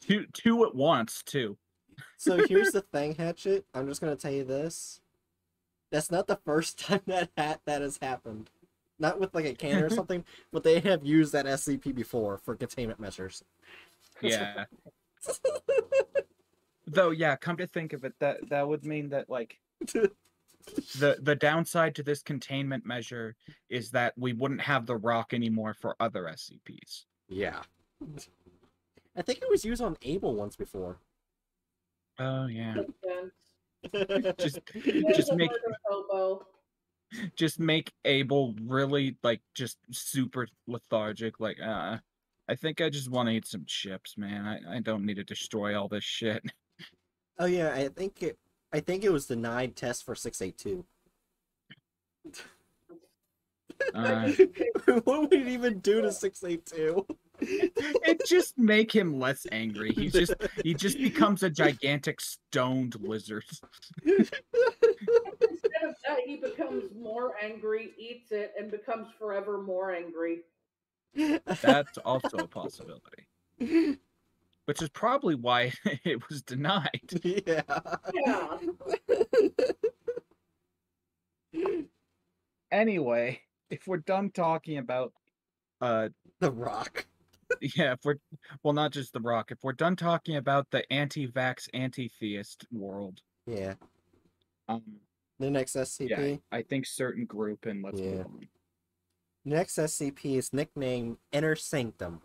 Speaker 3: Two two at once too.
Speaker 1: so here's the thing, Hatchet. I'm just gonna tell you this. That's not the first time that hat that has happened. Not with like a cannon or something, but they have used that SCP before for containment measures.
Speaker 3: Yeah. Though yeah, come to think of it, that that would mean that like the the downside to this containment measure is that we wouldn't have the rock anymore for other SCPs.
Speaker 1: yeah. I think it was used on Abel once before.
Speaker 3: Oh yeah. Just just make
Speaker 4: murder
Speaker 3: just make Abel really like just super lethargic. Like, uh, I think I just want to eat some chips, man. I, I don't need to destroy all this shit.
Speaker 1: Oh yeah, I think it. I think it was denied test for six eight two.
Speaker 3: Uh,
Speaker 1: what would it even do to 682?
Speaker 3: It just make him less angry. He just he just becomes a gigantic stoned lizard.
Speaker 4: Instead of that, he becomes more angry, eats it, and becomes forever more angry.
Speaker 3: That's also a possibility. Which is probably why it was denied.
Speaker 1: yeah.
Speaker 4: Yeah.
Speaker 3: Anyway, if we're done talking about uh
Speaker 1: The Rock.
Speaker 3: Yeah, if we're well not just the rock, if we're done talking about the anti-vax, anti-theist world,
Speaker 1: Yeah.
Speaker 3: um
Speaker 1: The next SCP.
Speaker 3: yeah, I think certain group and let's
Speaker 1: Yeah.
Speaker 3: move on.
Speaker 1: The next SCP is nicknamed Inner Sanctum.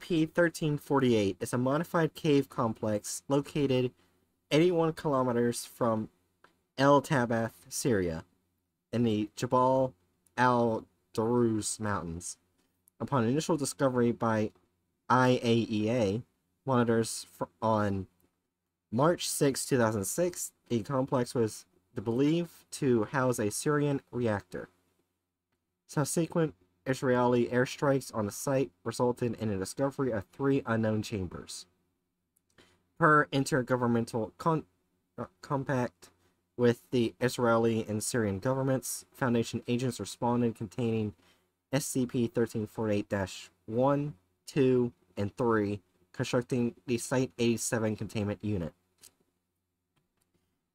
Speaker 1: SCP-1348 is a modified cave complex located 81 kilometers from El Tabath, Syria, in the Jabal al-Daruz Mountains. Upon initial discovery by IAEA monitors on March 6, 2006, the complex was believed to house a Syrian reactor. Subsequent Israeli airstrikes on the site resulted in a discovery of three unknown chambers. Per intergovernmental con- uh, compact with the Israeli and Syrian governments, Foundation agents responded containing SCP 1348 1, 2, and 3, constructing the Site 87 containment unit.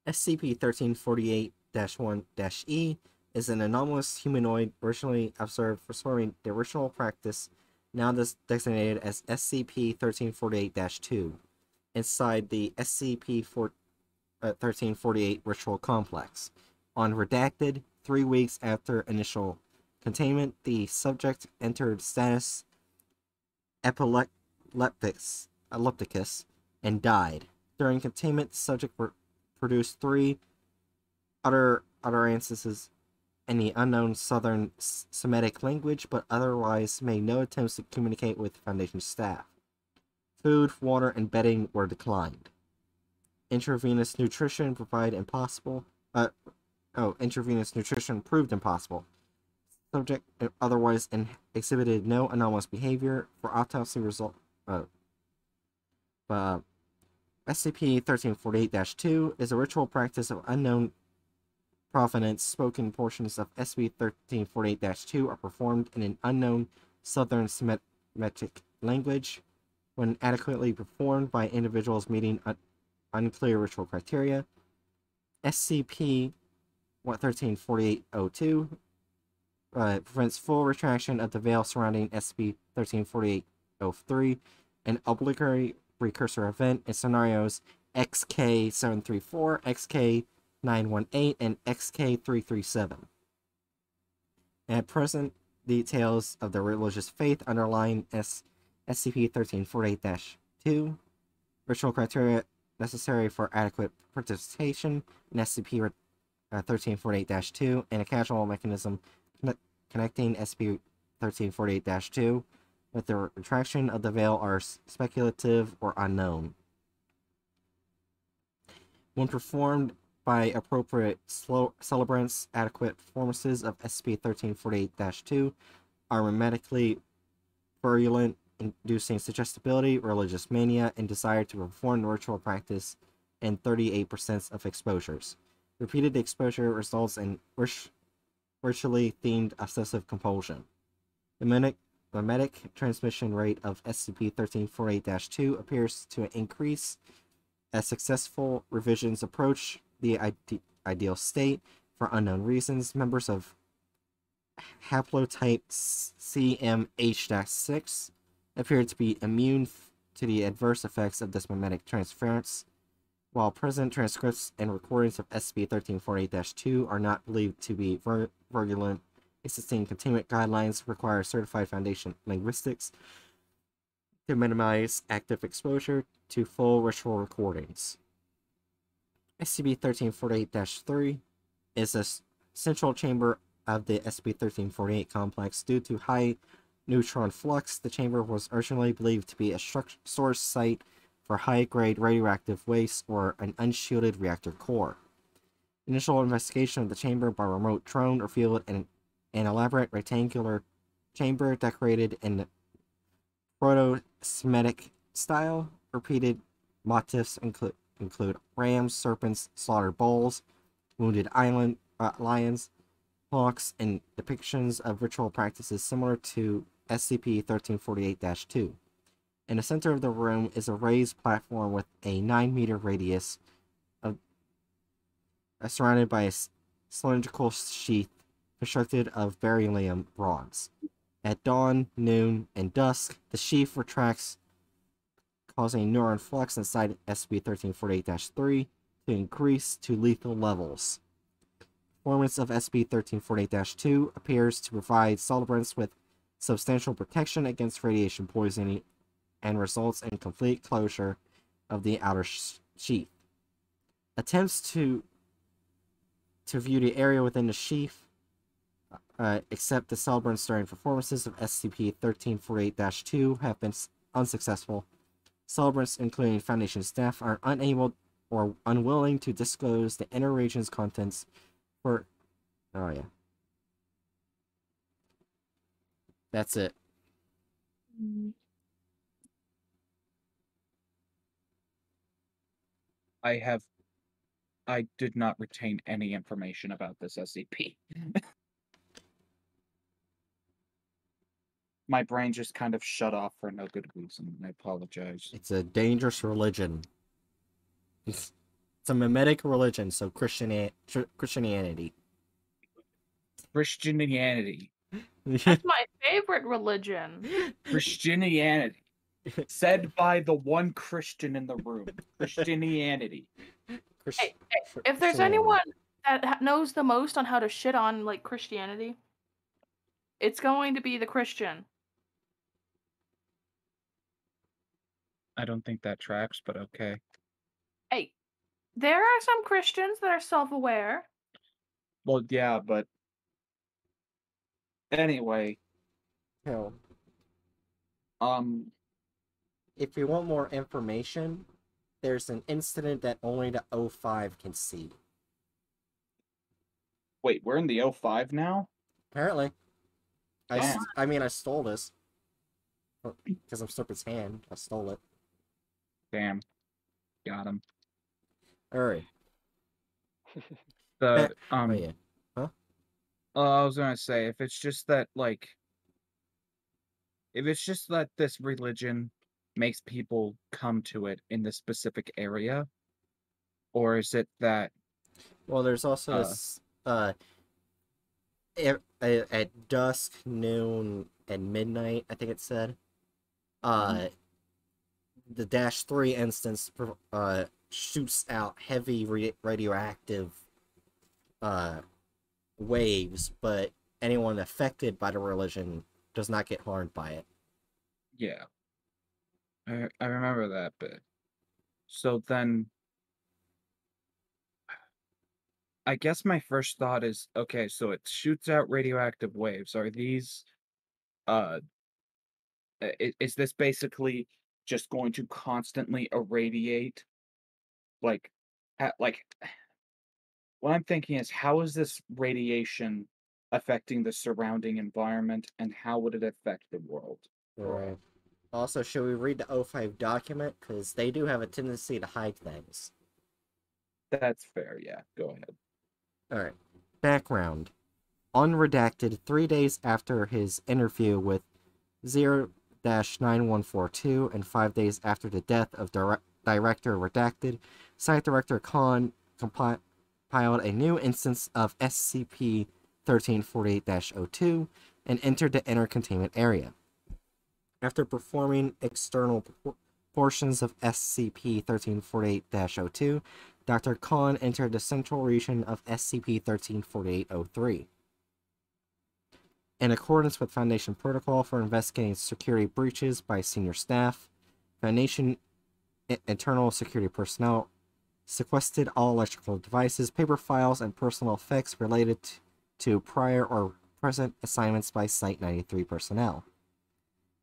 Speaker 1: SCP-1348-1-E is an anomalous humanoid originally observed performing the original practice, now designated as SCP-1348-2, inside the SCP-1348 ritual complex. On redacted, three weeks after initial containment, the subject entered status epilepticus, epilepticus and died. During containment, the subject produced three utter utterances in the unknown Southern Semitic language, but otherwise made no attempts to communicate with Foundation staff. Food, water, and bedding were declined. Intravenous nutrition provided impossible. Uh, oh, intravenous nutrition proved impossible. Subject uh, otherwise in- exhibited no anomalous behavior. For autopsy result, uh, uh, SCP-1348-2 is a ritual practice of unknown provenance. Spoken portions of SCP-1348-2 are performed in an unknown Southern Semitic language. When adequately performed by individuals meeting unclear ritual criteria, SCP-1348-02 uh, prevents full retraction of the veil surrounding SCP-1348-03, an obligatory precursor event in scenarios XK734, XK918, and XK337. At present, details of the religious faith underlying S- SCP-1348-2, ritual criteria necessary for adequate participation in SCP-1348-2, uh, and a casual mechanism conne- connecting SCP-1348-2 with the retraction of the veil are speculative or unknown. When performed by appropriate celebrants, adequate performances of SCP-1348-2 are memetically virulent, inducing suggestibility, religious mania, and desire to perform the ritual practice in 38% of exposures. Repeated exposure results in ritually themed obsessive compulsion. The memetic memetic transmission rate of SCP-1348-2 appears to increase as successful revisions approach the ide- ideal state. For unknown reasons, members of haplotype CMH-6 appear to be immune to the adverse effects of this memetic transference, while present transcripts and recordings of SCP-1348-2 are not believed to be vir- virulent existing containment guidelines require certified foundation linguistics to minimize active exposure to full ritual recordings. SCP-1348-3 is a central chamber of the SCP-1348 complex. Due to high neutron flux, the chamber was originally believed to be a source site for high-grade radioactive waste or an unshielded reactor core. Initial investigation of the chamber by remote drone revealed an, an elaborate rectangular chamber decorated in proto-Semitic style. Repeated motifs include include rams, serpents, slaughtered bulls, wounded island uh, lions, hawks, and depictions of ritual practices similar to SCP-1348-2. In the center of the room is a raised platform with a 9-meter radius, of, uh, surrounded by a cylindrical sheath constructed of beryllium bronze. At dawn, noon, and dusk, the sheath retracts, causing neutron flux inside SCP-1348-3 to increase to lethal levels. Performance of SCP-1348-2 appears to provide celebrants with substantial protection against radiation poisoning and results in complete closure of the outer sheath. Attempts to to view the area within the sheath, uh, except the celebrants during performances of SCP-1348-2 have been unsuccessful. Celebrants, including Foundation staff, are unable or unwilling to disclose the inner region's contents for... Oh, yeah. That's it.
Speaker 2: Mm.
Speaker 3: I have. I did not retain any information about this SCP. My brain just kind of shut off for no good reason. I apologize.
Speaker 1: It's a dangerous religion. It's, it's a memetic religion, so Christian Christianity.
Speaker 3: Christianity.
Speaker 2: That's my favorite religion.
Speaker 3: Christianity. Said by the one Christian in the room. Christianity.
Speaker 1: Christ-
Speaker 2: Hey, hey, If there's anyone that knows the most on how to shit on like Christianity, it's going to be the Christian.
Speaker 3: I don't think that tracks, but okay.
Speaker 2: Hey, there are some Christians that are self-aware.
Speaker 3: Well, yeah, but anyway,
Speaker 1: Hell,
Speaker 3: um,
Speaker 1: if you want more information, there's an incident that only the O5 can see.
Speaker 3: wait, we're in the O5 now?
Speaker 1: Apparently. I, s-
Speaker 3: Damn.
Speaker 1: I mean, I stole this. Because I'm Serpent's hand. I stole it.
Speaker 3: Damn. Got him.
Speaker 1: Alright.
Speaker 3: The
Speaker 1: Oh,
Speaker 3: um
Speaker 1: yeah.
Speaker 3: uh, I was gonna say if it's just that like if it's just that this religion makes people come to it in this specific area, or is it that
Speaker 1: Well, there's also
Speaker 3: Uh.
Speaker 1: this. Uh, at, at dusk, noon, and midnight, I think it said. Uh, the Dash 3 instance uh, shoots out heavy ra- radioactive uh, waves, but anyone affected by the religion does not get harmed by it.
Speaker 3: yeah. I I remember that bit. So then I guess my first thought is okay, so it shoots out radioactive waves. Are these uh i- is this basically just going to constantly irradiate like at, like what I'm thinking is how is this radiation affecting the surrounding environment and how would it affect the world?
Speaker 1: Right. Also, should we read the O5 document? Because they do have a tendency to hide things.
Speaker 3: That's fair, yeah. Go ahead.
Speaker 1: Alright. Background. Unredacted three days after his interview with 0 9142 and five days after the death of dire- Director Redacted, Site Director Khan compi- compiled a new instance of SCP 1348 02 and entered the inner containment area. After performing external portions of SCP 1348 02, Dr. Khan entered the central region of SCP-1348-03. In accordance with Foundation protocol for investigating security breaches by senior staff, Foundation internal security personnel sequestered all electrical devices, paper files, and personal effects related t- to prior or present assignments by Site 93 personnel.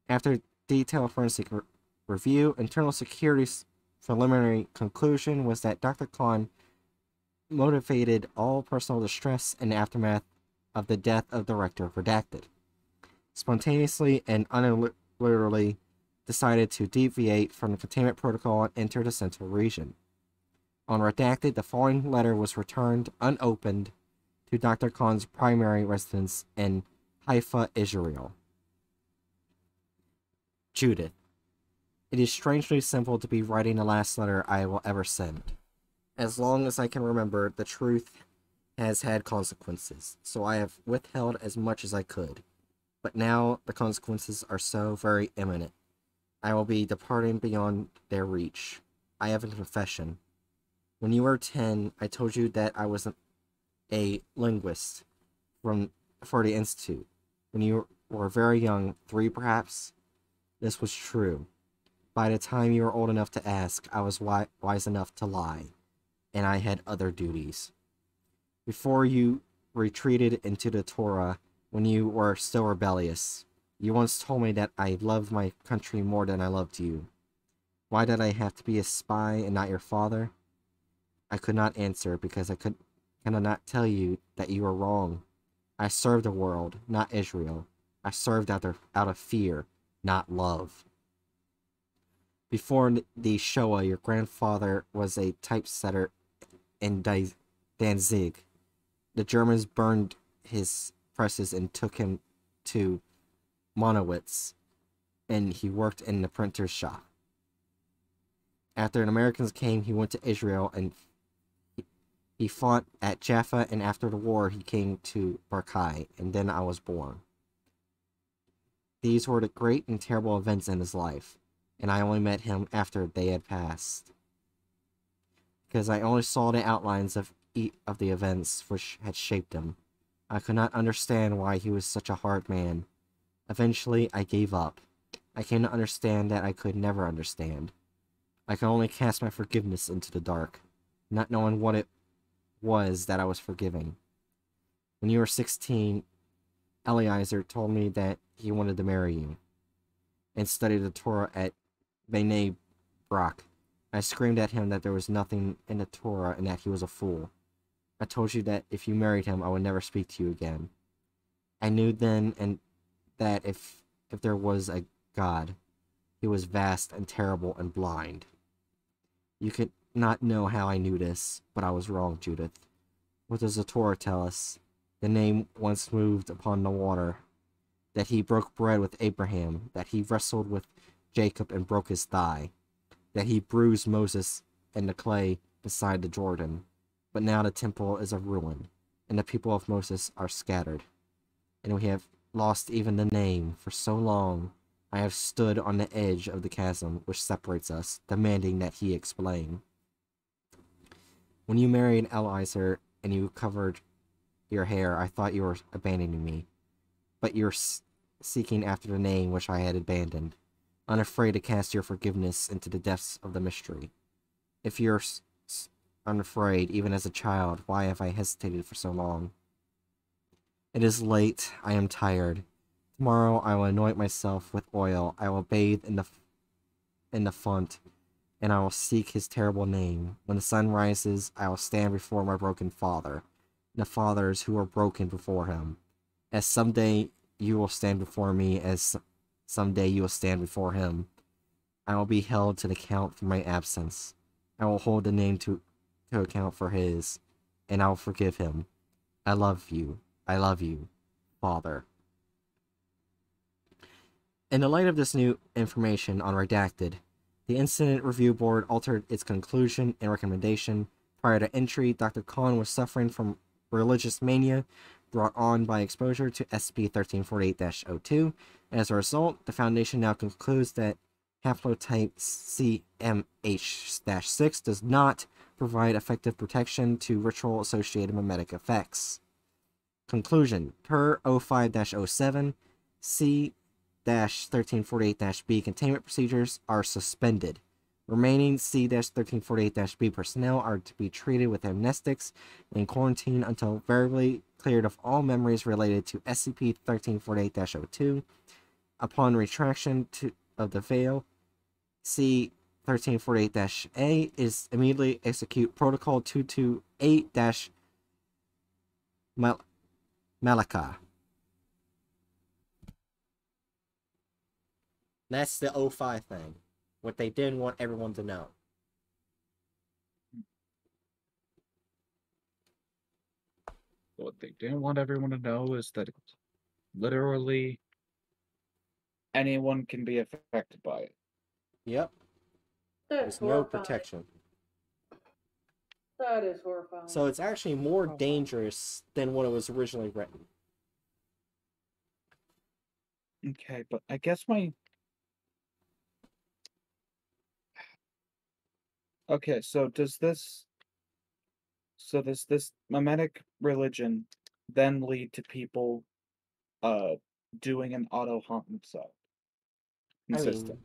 Speaker 1: After detailed forensic re- review, internal security's preliminary conclusion was that Dr. Khan motivated all personal distress in the aftermath of the death of Director Redacted. Spontaneously and unilaterally decided to deviate from the containment protocol and enter the central region. On Redacted, the following letter was returned unopened to Dr. Khan's primary residence in Haifa, Israel. Judith. It is strangely simple to be writing the last letter I will ever send. As long as I can remember, the truth has had consequences, so I have withheld as much as I could. But now the consequences are so very imminent. I will be departing beyond their reach. I have a confession. When you were 10, I told you that I was a linguist from for the institute. When you were very young, three perhaps, this was true. By the time you were old enough to ask, I was wi- wise enough to lie, and I had other duties. Before you retreated into the Torah, when you were still rebellious, you once told me that I loved my country more than I loved you. Why did I have to be a spy and not your father? I could not answer because I could cannot tell you that you are wrong. I served the world, not Israel. I served out of, out of fear, not love. Before the Shoah, your grandfather was a typesetter in Danzig. The Germans burned his presses and took him to Monowitz, and he worked in the printer's shop. After the Americans came, he went to Israel and he fought at Jaffa, and after the war, he came to Barkai, and then I was born. These were the great and terrible events in his life and I only met him after they had passed. Because I only saw the outlines of each of the events which had shaped him. I could not understand why he was such a hard man. Eventually, I gave up. I came to understand that I could never understand. I could only cast my forgiveness into the dark, not knowing what it was that I was forgiving. When you were 16, Eliezer told me that he wanted to marry you and study the Torah at Bnei Brak. I screamed at him that there was nothing in the Torah and that he was a fool. I told you that if you married him, I would never speak to you again. I knew then and that if if there was a God, he was vast and terrible and blind. You could not know how I knew this, but I was wrong, Judith. What does the Torah tell us? The name once moved upon the water, that he broke bread with Abraham, that he wrestled with Jacob and broke his thigh, that he bruised Moses in the clay beside the Jordan. But now the temple is a ruin, and the people of Moses are scattered. And we have lost even the name. For so long I have stood on the edge of the chasm which separates us, demanding that he explain. When you married Eliezer and you covered your hair, I thought you were abandoning me. But you're seeking after the name which I had abandoned unafraid to cast your forgiveness into the depths of the mystery. If you're unafraid, even as a child, why have I hesitated for so long? It is late. I am tired. Tomorrow I will anoint myself with oil. I will bathe in the in the font, and I will seek his terrible name. When the sun rises, I will stand before my broken father, and the fathers who were broken before him. As someday you will stand before me as Someday you will stand before him. I will be held to account for my absence. I will hold the name to, to account for his, and I will forgive him. I love you. I love you, Father. In the light of this new information on Redacted, the Incident Review Board altered its conclusion and recommendation. Prior to entry, Dr. Khan was suffering from religious mania brought on by exposure to SCP-1348-02. As a result, the Foundation now concludes that haplotype CMH-6 does not provide effective protection to ritual-associated memetic effects. Conclusion. Per O5-07, C-1348-B containment procedures are suspended. Remaining C-1348-B personnel are to be treated with amnestics and quarantined until verbally cleared of all memories related to SCP-1348-02. Upon retraction to, of the veil, C 1348-A is immediately execute Protocol 228-Malika. That's the O5 thing. What they didn't want everyone to know.
Speaker 3: What they didn't want everyone to know is that literally anyone can be affected by it.
Speaker 1: Yep.
Speaker 4: That's
Speaker 1: There's no protection.
Speaker 4: That is horrifying.
Speaker 1: So it's actually more dangerous than when it was originally written.
Speaker 3: Okay, but I guess my Okay, so does this so does this memetic religion then lead to people uh doing an auto homicide?
Speaker 1: I
Speaker 3: System.
Speaker 1: mean,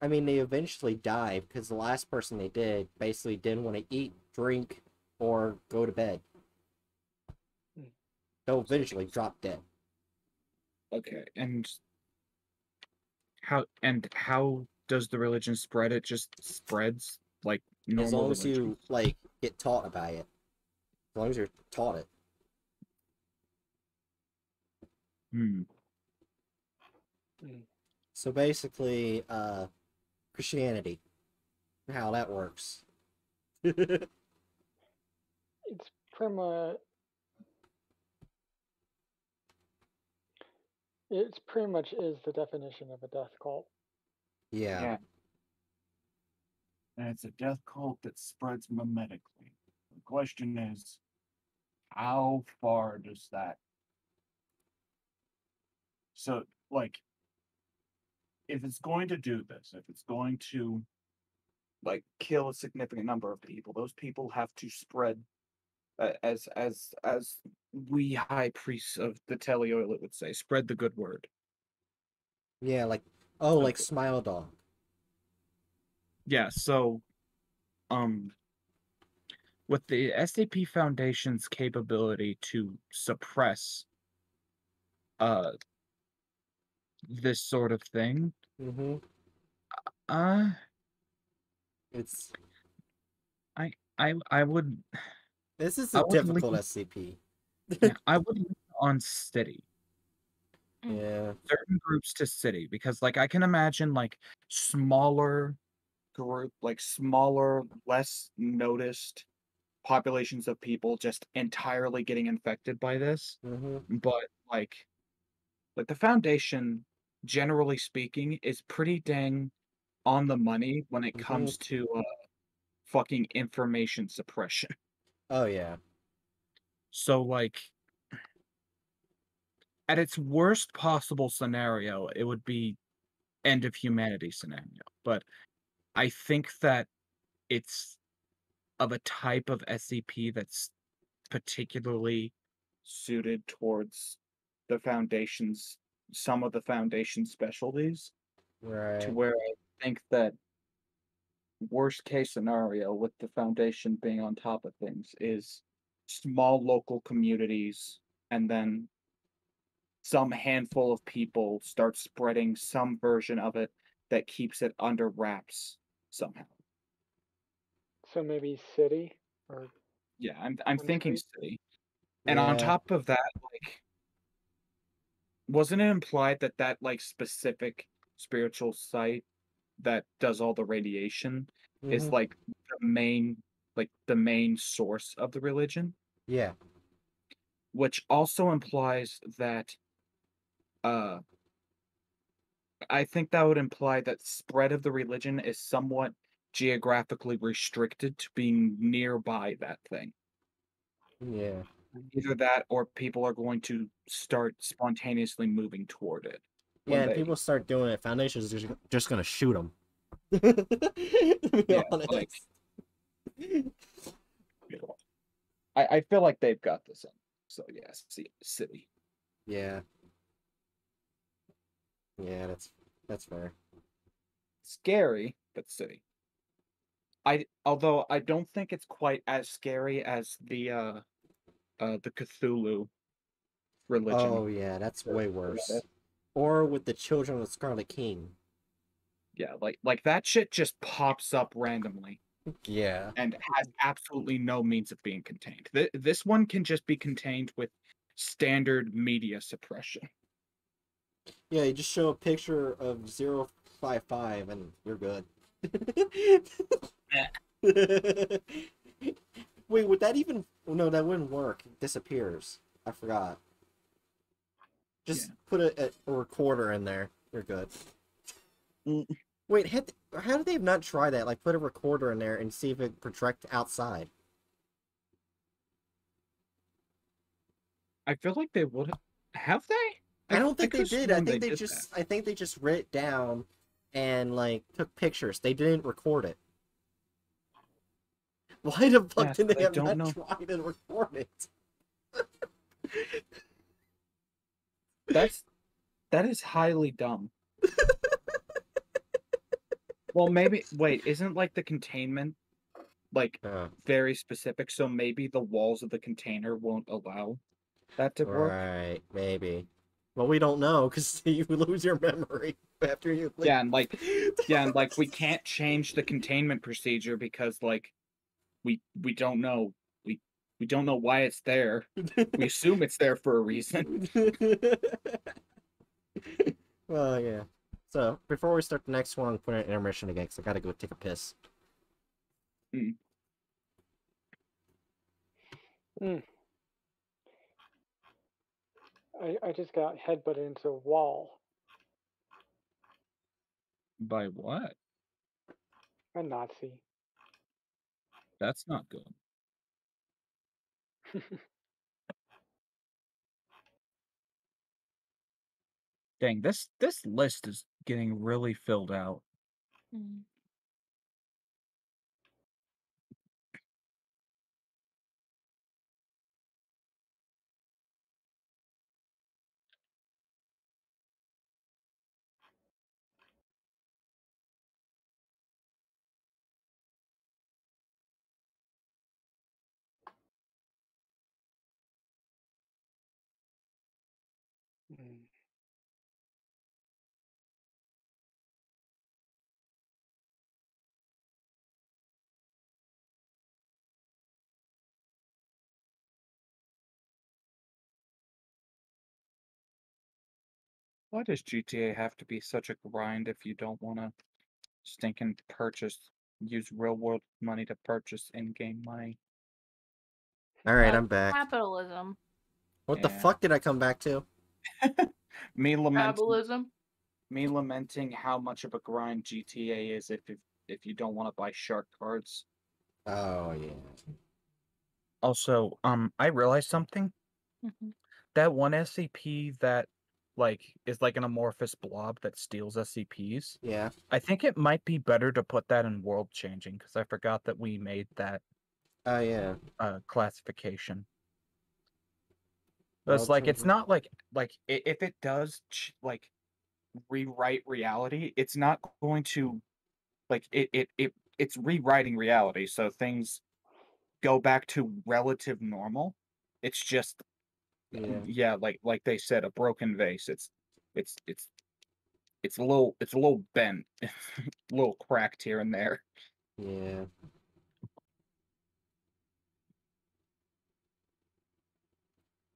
Speaker 1: I mean, they eventually die because the last person they did basically didn't want to eat, drink, or go to bed.
Speaker 5: Hmm.
Speaker 1: They'll eventually drop dead.
Speaker 3: Okay, and how and how does the religion spread? It just spreads like normal
Speaker 1: as long as you like get taught about it. As long as you're taught it.
Speaker 3: Hmm.
Speaker 1: So basically, uh, Christianity, how that works.
Speaker 5: It's pretty much. It's pretty much is the definition of a death cult.
Speaker 1: yeah.
Speaker 3: Yeah. And it's a death cult that spreads memetically. The question is, how far does that? So, like, if it's going to do this, if it's going to, like, kill a significant number of people, those people have to spread, uh, as as as we high priests of the Teleoilet would say, spread the good word.
Speaker 1: Yeah, like oh, like. Smile Dog.
Speaker 3: Yeah, so um with the SCP Foundation's capability to suppress uh this sort of thing,
Speaker 1: Mm-hmm.
Speaker 3: uh
Speaker 1: It's
Speaker 3: I I I would
Speaker 1: this is
Speaker 3: I
Speaker 1: a
Speaker 3: wouldn't
Speaker 1: difficult
Speaker 3: leave-
Speaker 1: SCP.
Speaker 3: yeah, I would lean on city.
Speaker 2: Mm.
Speaker 1: Yeah.
Speaker 3: certain groups to city because like I can imagine like smaller group like smaller less noticed populations of people just entirely getting infected by this
Speaker 1: Mm-hmm.
Speaker 3: but like like the foundation generally speaking is pretty dang on the money when it
Speaker 1: Mhm.
Speaker 3: comes to uh fucking information suppression
Speaker 1: Oh yeah.
Speaker 3: So like at its worst possible scenario, it would be end of humanity scenario. But I think that it's of a type of SCP that's particularly suited towards the foundation's some of the foundation's specialties
Speaker 1: Right.
Speaker 3: to where I think that worst case scenario with the foundation being on top of things is small local communities and then some handful of people start spreading some version of it that keeps it under wraps somehow.
Speaker 5: So maybe city or
Speaker 3: Yeah, I'm I'm thinking city. And on top of that, like wasn't it implied that that like specific spiritual site that does all the radiation is
Speaker 1: Mhm.
Speaker 3: like the main like the main source of the religion
Speaker 1: Yeah.
Speaker 3: which also implies that uh i think that would imply that spread of the religion is somewhat geographically restricted to being nearby that thing
Speaker 1: Yeah.
Speaker 3: either that or people are going to start spontaneously moving toward it
Speaker 1: Yeah, and
Speaker 3: they-
Speaker 1: people start doing it. Foundation's just, just gonna shoot them. to
Speaker 3: Yeah, like- I, I feel like they've got this in so yes yeah, city
Speaker 1: Yeah. Yeah, that's that's fair.
Speaker 3: scary, but city. I although I don't think it's quite as scary as the uh uh the Cthulhu religion.
Speaker 1: Oh yeah, that's way worse. Or with the Children of the Scarlet King.
Speaker 3: Yeah, like like that shit just pops up randomly
Speaker 1: Yeah.
Speaker 3: and has absolutely no means of being contained. Th- this one can just be contained with standard media suppression.
Speaker 1: Yeah, you just show a picture of 055 and you're good. Wait, would that even no, that wouldn't work. It disappears. I forgot. Just
Speaker 3: Yeah.
Speaker 1: put a, a, recorder in there. You're good.
Speaker 3: Mm.
Speaker 1: Wait, had, how did they not try that? Like, put a recorder in there and see if it project outside.
Speaker 3: I feel like they would have they?
Speaker 1: I don't think they did. I think they,
Speaker 3: did
Speaker 1: just,
Speaker 3: that.
Speaker 1: I think they just wrote it down and like took pictures. They didn't record it. Why the fuck
Speaker 3: Yeah,
Speaker 1: did they
Speaker 3: I
Speaker 1: have
Speaker 3: don't
Speaker 1: not
Speaker 3: know.
Speaker 1: tried and record it?
Speaker 3: That's that is highly dumb. well, maybe wait, isn't like the containment like
Speaker 1: Uh,
Speaker 3: very specific? So maybe the walls of the container won't allow that to work.
Speaker 1: right, maybe. Well, we don't know because you lose your memory after you. Like...
Speaker 3: Yeah, and like yeah, and like we can't change the containment procedure because like we we don't know we we don't know why it's there. We assume it's there for a reason.
Speaker 1: well, yeah. So before we start the next one, I'm putting an intermission again because I gotta go take a piss. Mm. Mm.
Speaker 5: I, I just got headbutted into a wall.
Speaker 3: By what?
Speaker 5: A Nazi.
Speaker 3: That's not good. Dang, this this list is getting really filled out.
Speaker 2: Mm.
Speaker 3: Why does GTA have to be such a grind if you don't want to stinking purchase, use real world money to purchase in game money?
Speaker 1: All right,
Speaker 2: Uh,
Speaker 1: I'm back.
Speaker 2: Capitalism.
Speaker 1: What the
Speaker 3: Yeah.
Speaker 1: fuck did I come back to?
Speaker 3: Me lamenting,
Speaker 2: Capitalism.
Speaker 3: me lamenting how much of a grind GTA is if if, if you don't want to buy shark cards.
Speaker 1: Oh yeah.
Speaker 3: Also, um, I realized something.
Speaker 2: Mhm.
Speaker 3: That one SCP that like is like an amorphous blob that steals SCPs.
Speaker 1: Yeah.
Speaker 3: I think it might be better to put that in world changing because I forgot that we made that
Speaker 1: Oh yeah.
Speaker 3: uh classification. But it's like it's not like like if it does ch- like rewrite reality, it's not going to like it it, it it's rewriting reality, so things go back to relative normal. It's just
Speaker 1: Yeah.
Speaker 3: yeah, like like they said, a broken vase. It's it's it's it's a little it's a little bent, a little cracked here and there.
Speaker 1: Yeah.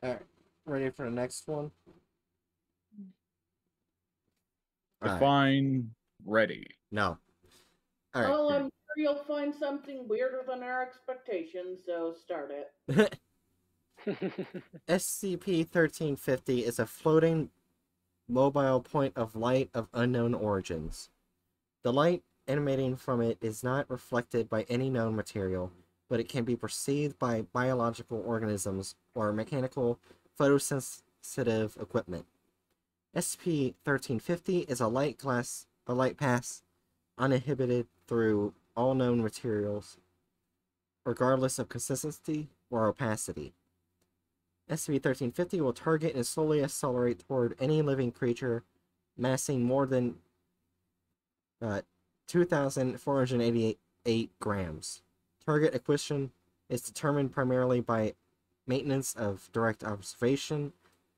Speaker 1: Alright. Ready for the next one? Alright,
Speaker 3: Define ready.
Speaker 1: No. Alright.
Speaker 4: Well, I'm sure you'll find something weirder than our expectations, so start it.
Speaker 1: SCP-1350 is a floating mobile point of light of unknown origins. The light emanating from it is not reflected by any known material, but it can be perceived by biological organisms or mechanical photosensitive equipment. SCP-1350 is a light class a light pass uninhibited through all known materials, regardless of consistency or opacity. SCP-1350 will target and slowly accelerate toward any living creature massing more than uh, 2,488 grams. Target acquisition is determined primarily by maintenance of direct observation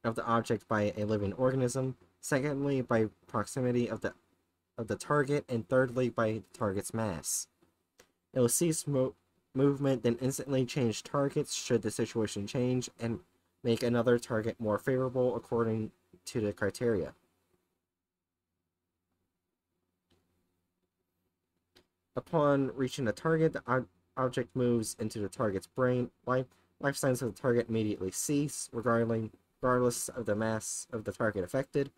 Speaker 1: of the object by a living organism, secondly by proximity of the of the target, and thirdly by the target's mass. It will cease mo- movement, then instantly change targets should the situation change, and make another target more favorable according to the criteria. Upon reaching the target, the ob- object moves into the target's brain. Life, life signs of the target immediately cease, regardless of the mass of the target affected.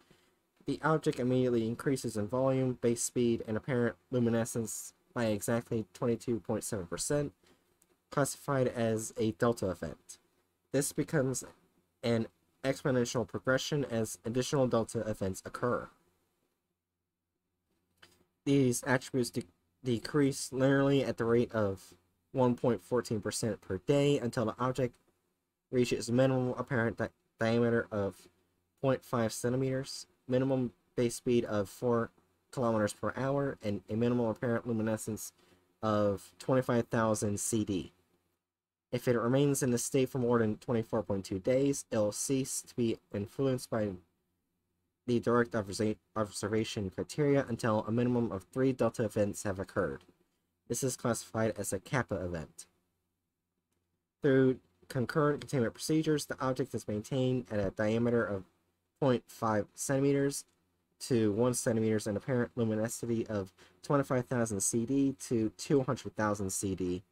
Speaker 1: The object immediately increases in volume, base speed, and apparent luminescence by exactly 22.7%, classified as a delta event. This becomes an exponential progression as additional delta events occur. These attributes de- decrease linearly at the rate of 1.14% per day until the object reaches minimum apparent di- diameter of 0.5 centimeters, minimum base speed of 4 kilometers per hour, and a minimum apparent luminescence of 25,000 CD. If it remains in this state for more than 24.2 days, it'll cease to be influenced by the direct observation criteria until a minimum of three delta events have occurred. This is classified as a kappa event. Through concurrent containment procedures, the object is maintained at a diameter of 0.5 centimeters to 1 centimeters and apparent luminosity of 25,000 CD to 200,000 CD.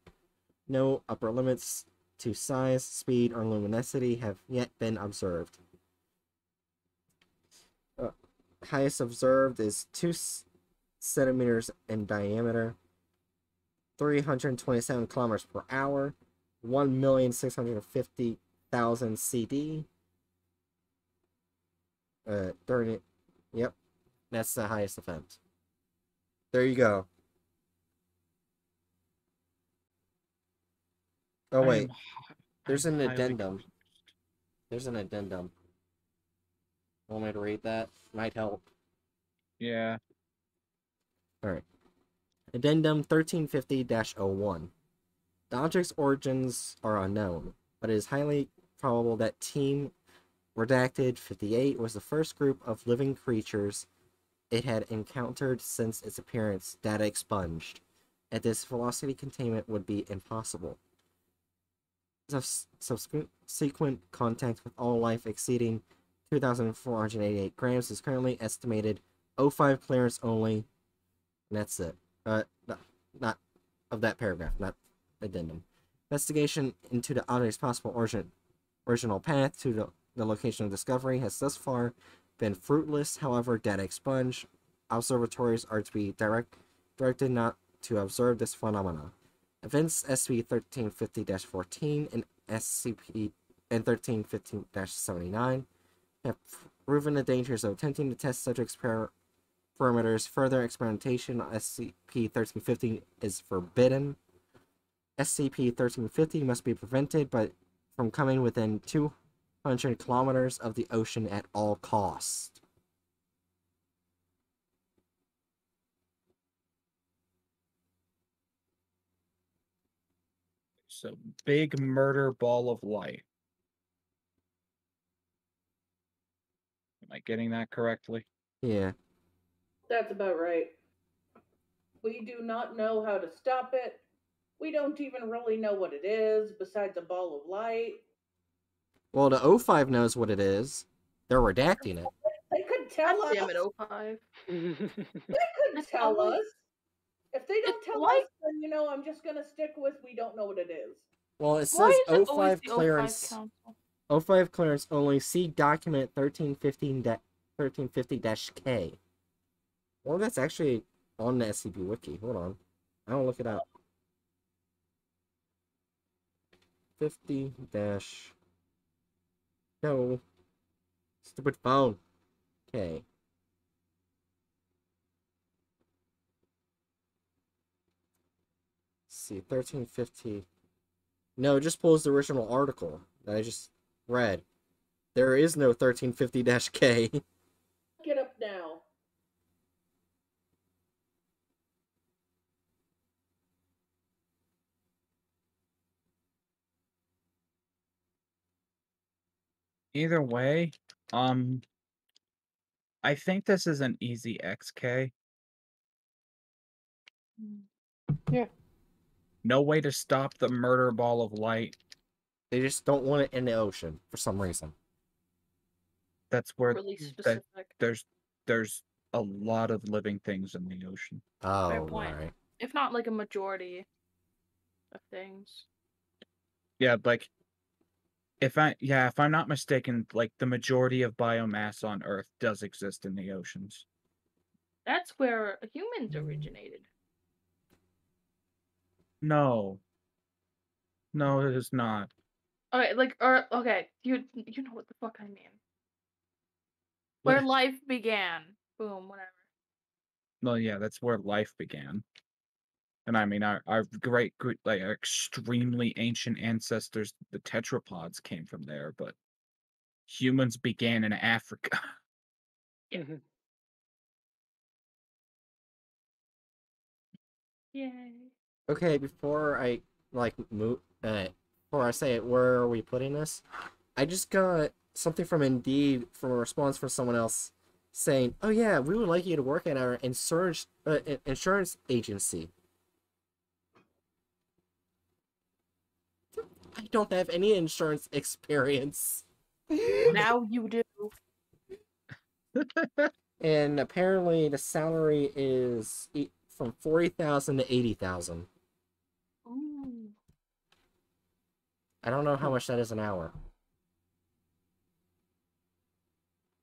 Speaker 1: No upper limits to size, speed, or luminosity have yet been observed. Uh, highest observed is 2 centimeters in diameter, 327 kilometers per hour, 1,650,000 CD. Uh, 30, yep, that's the highest event. There you go. Oh wait, there's an addendum. there's an addendum. Want me to read that? Might help.
Speaker 3: Yeah. All right.
Speaker 1: Addendum 1350 01. The object's origins are unknown, but it is highly probable that Team Redacted 58 was the first group of living creatures it had encountered since its appearance, data expunged. At this velocity containment would be impossible. Subs- subsequent contact with all life exceeding 2,488 grams is currently estimated O5 clearance only. And that's it. Uh, not, not of that paragraph, not addendum. Investigation into the object's possible origin, original path to the, the location of discovery has thus far been fruitless. However, data expunged. Observatories are to be direct, directed not to observe this phenomena. Events SCP 1350-14 and SCP and 1315-79 have proven the dangers of attempting to test subjects' parameters. Further experimentation on SCP-1350 is forbidden. SCP-1350 must be prevented by, from coming within 200 kilometers of the ocean at all costs.
Speaker 3: So big murder ball of light. Am I getting that correctly?
Speaker 1: Yeah.
Speaker 4: That's about right. We do not know how to stop it. We don't even really know what it is besides a ball of light.
Speaker 1: Well, the O5 knows what it is. They're redacting it.
Speaker 4: They could tell
Speaker 2: God
Speaker 4: us.
Speaker 2: damn it, O5.
Speaker 4: They could
Speaker 2: It's
Speaker 4: tell us. If they don't
Speaker 2: It's
Speaker 4: tell
Speaker 2: like-
Speaker 4: us, then you know I'm just gonna stick with we don't know what it is.
Speaker 1: Well, it says
Speaker 2: is it
Speaker 1: O5
Speaker 2: the O5
Speaker 1: clearance.
Speaker 2: council?
Speaker 1: O5 clearance only. See document 1315 da- 1350-K. Well, that's actually on the SCP wiki. Hold on. I don't look it up. 50 dash. No. Stupid phone. Okay. See, 1350. No, it just pulls the original article that I just read. There is no 1350 K.
Speaker 4: Get up now.
Speaker 3: Either way, um I think this is an easy XK. No way to stop the murder ball of light.
Speaker 1: They just don't want it in the ocean for some reason.
Speaker 3: That's where
Speaker 2: Really
Speaker 3: that there's there's a lot of living things in the ocean.
Speaker 1: Oh,
Speaker 2: point.
Speaker 1: right.
Speaker 2: If not like a majority of things.
Speaker 3: Yeah, like if I yeah, if I'm not mistaken, like the majority of biomass on Earth does exist in the oceans.
Speaker 2: That's where humans originated.
Speaker 3: No. No, it is not.
Speaker 2: Okay, like or okay, you you know what the fuck I mean.
Speaker 3: What-
Speaker 2: Where life began. Boom, whatever.
Speaker 3: No, yeah, that's where life began. And I mean, our, our great, great, like, our extremely ancient ancestors, the tetrapods, came from there, but humans began in Africa.
Speaker 2: Yeah.
Speaker 5: Mhm.
Speaker 2: Yay.
Speaker 1: Okay, before I like move, uh, before I say it, where are we putting this? I just got something from Indeed from a response from someone else saying, "Oh yeah, we would like you to work at our insurance uh, insurance agency." I don't have any insurance experience.
Speaker 2: Now you do.
Speaker 1: and apparently the salary is from 40,000 to 80,000.
Speaker 2: Ooh.
Speaker 1: I don't know how much that is an hour.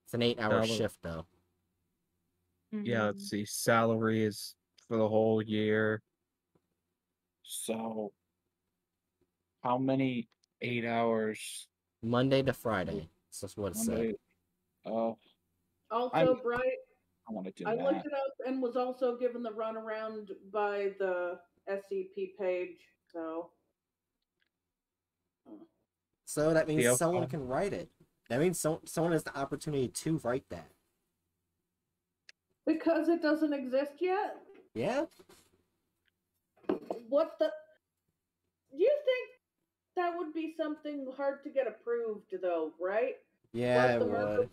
Speaker 1: It's an 8-hour
Speaker 3: Dollar.
Speaker 1: shift though.
Speaker 3: yeah, let's mm-hmm. see. Salary is for the whole year. So, how many eight hours?
Speaker 1: Monday to Friday. That's what it said.
Speaker 3: Monday? Oh,
Speaker 4: Also,
Speaker 3: I'm-
Speaker 4: Bright,
Speaker 3: I want to do
Speaker 4: I
Speaker 3: that.
Speaker 4: looked it up and was also given the runaround by the SCP page. So hmm.
Speaker 1: So that means
Speaker 3: The
Speaker 1: someone
Speaker 3: outcome.
Speaker 1: can write it. That means so- someone has the opportunity to write that.
Speaker 4: because it doesn't exist yet,
Speaker 1: Yeah?
Speaker 4: what the? Do you think that would be something hard to get approved, though? Right?
Speaker 1: Yeah, it
Speaker 4: what the murder
Speaker 1: would.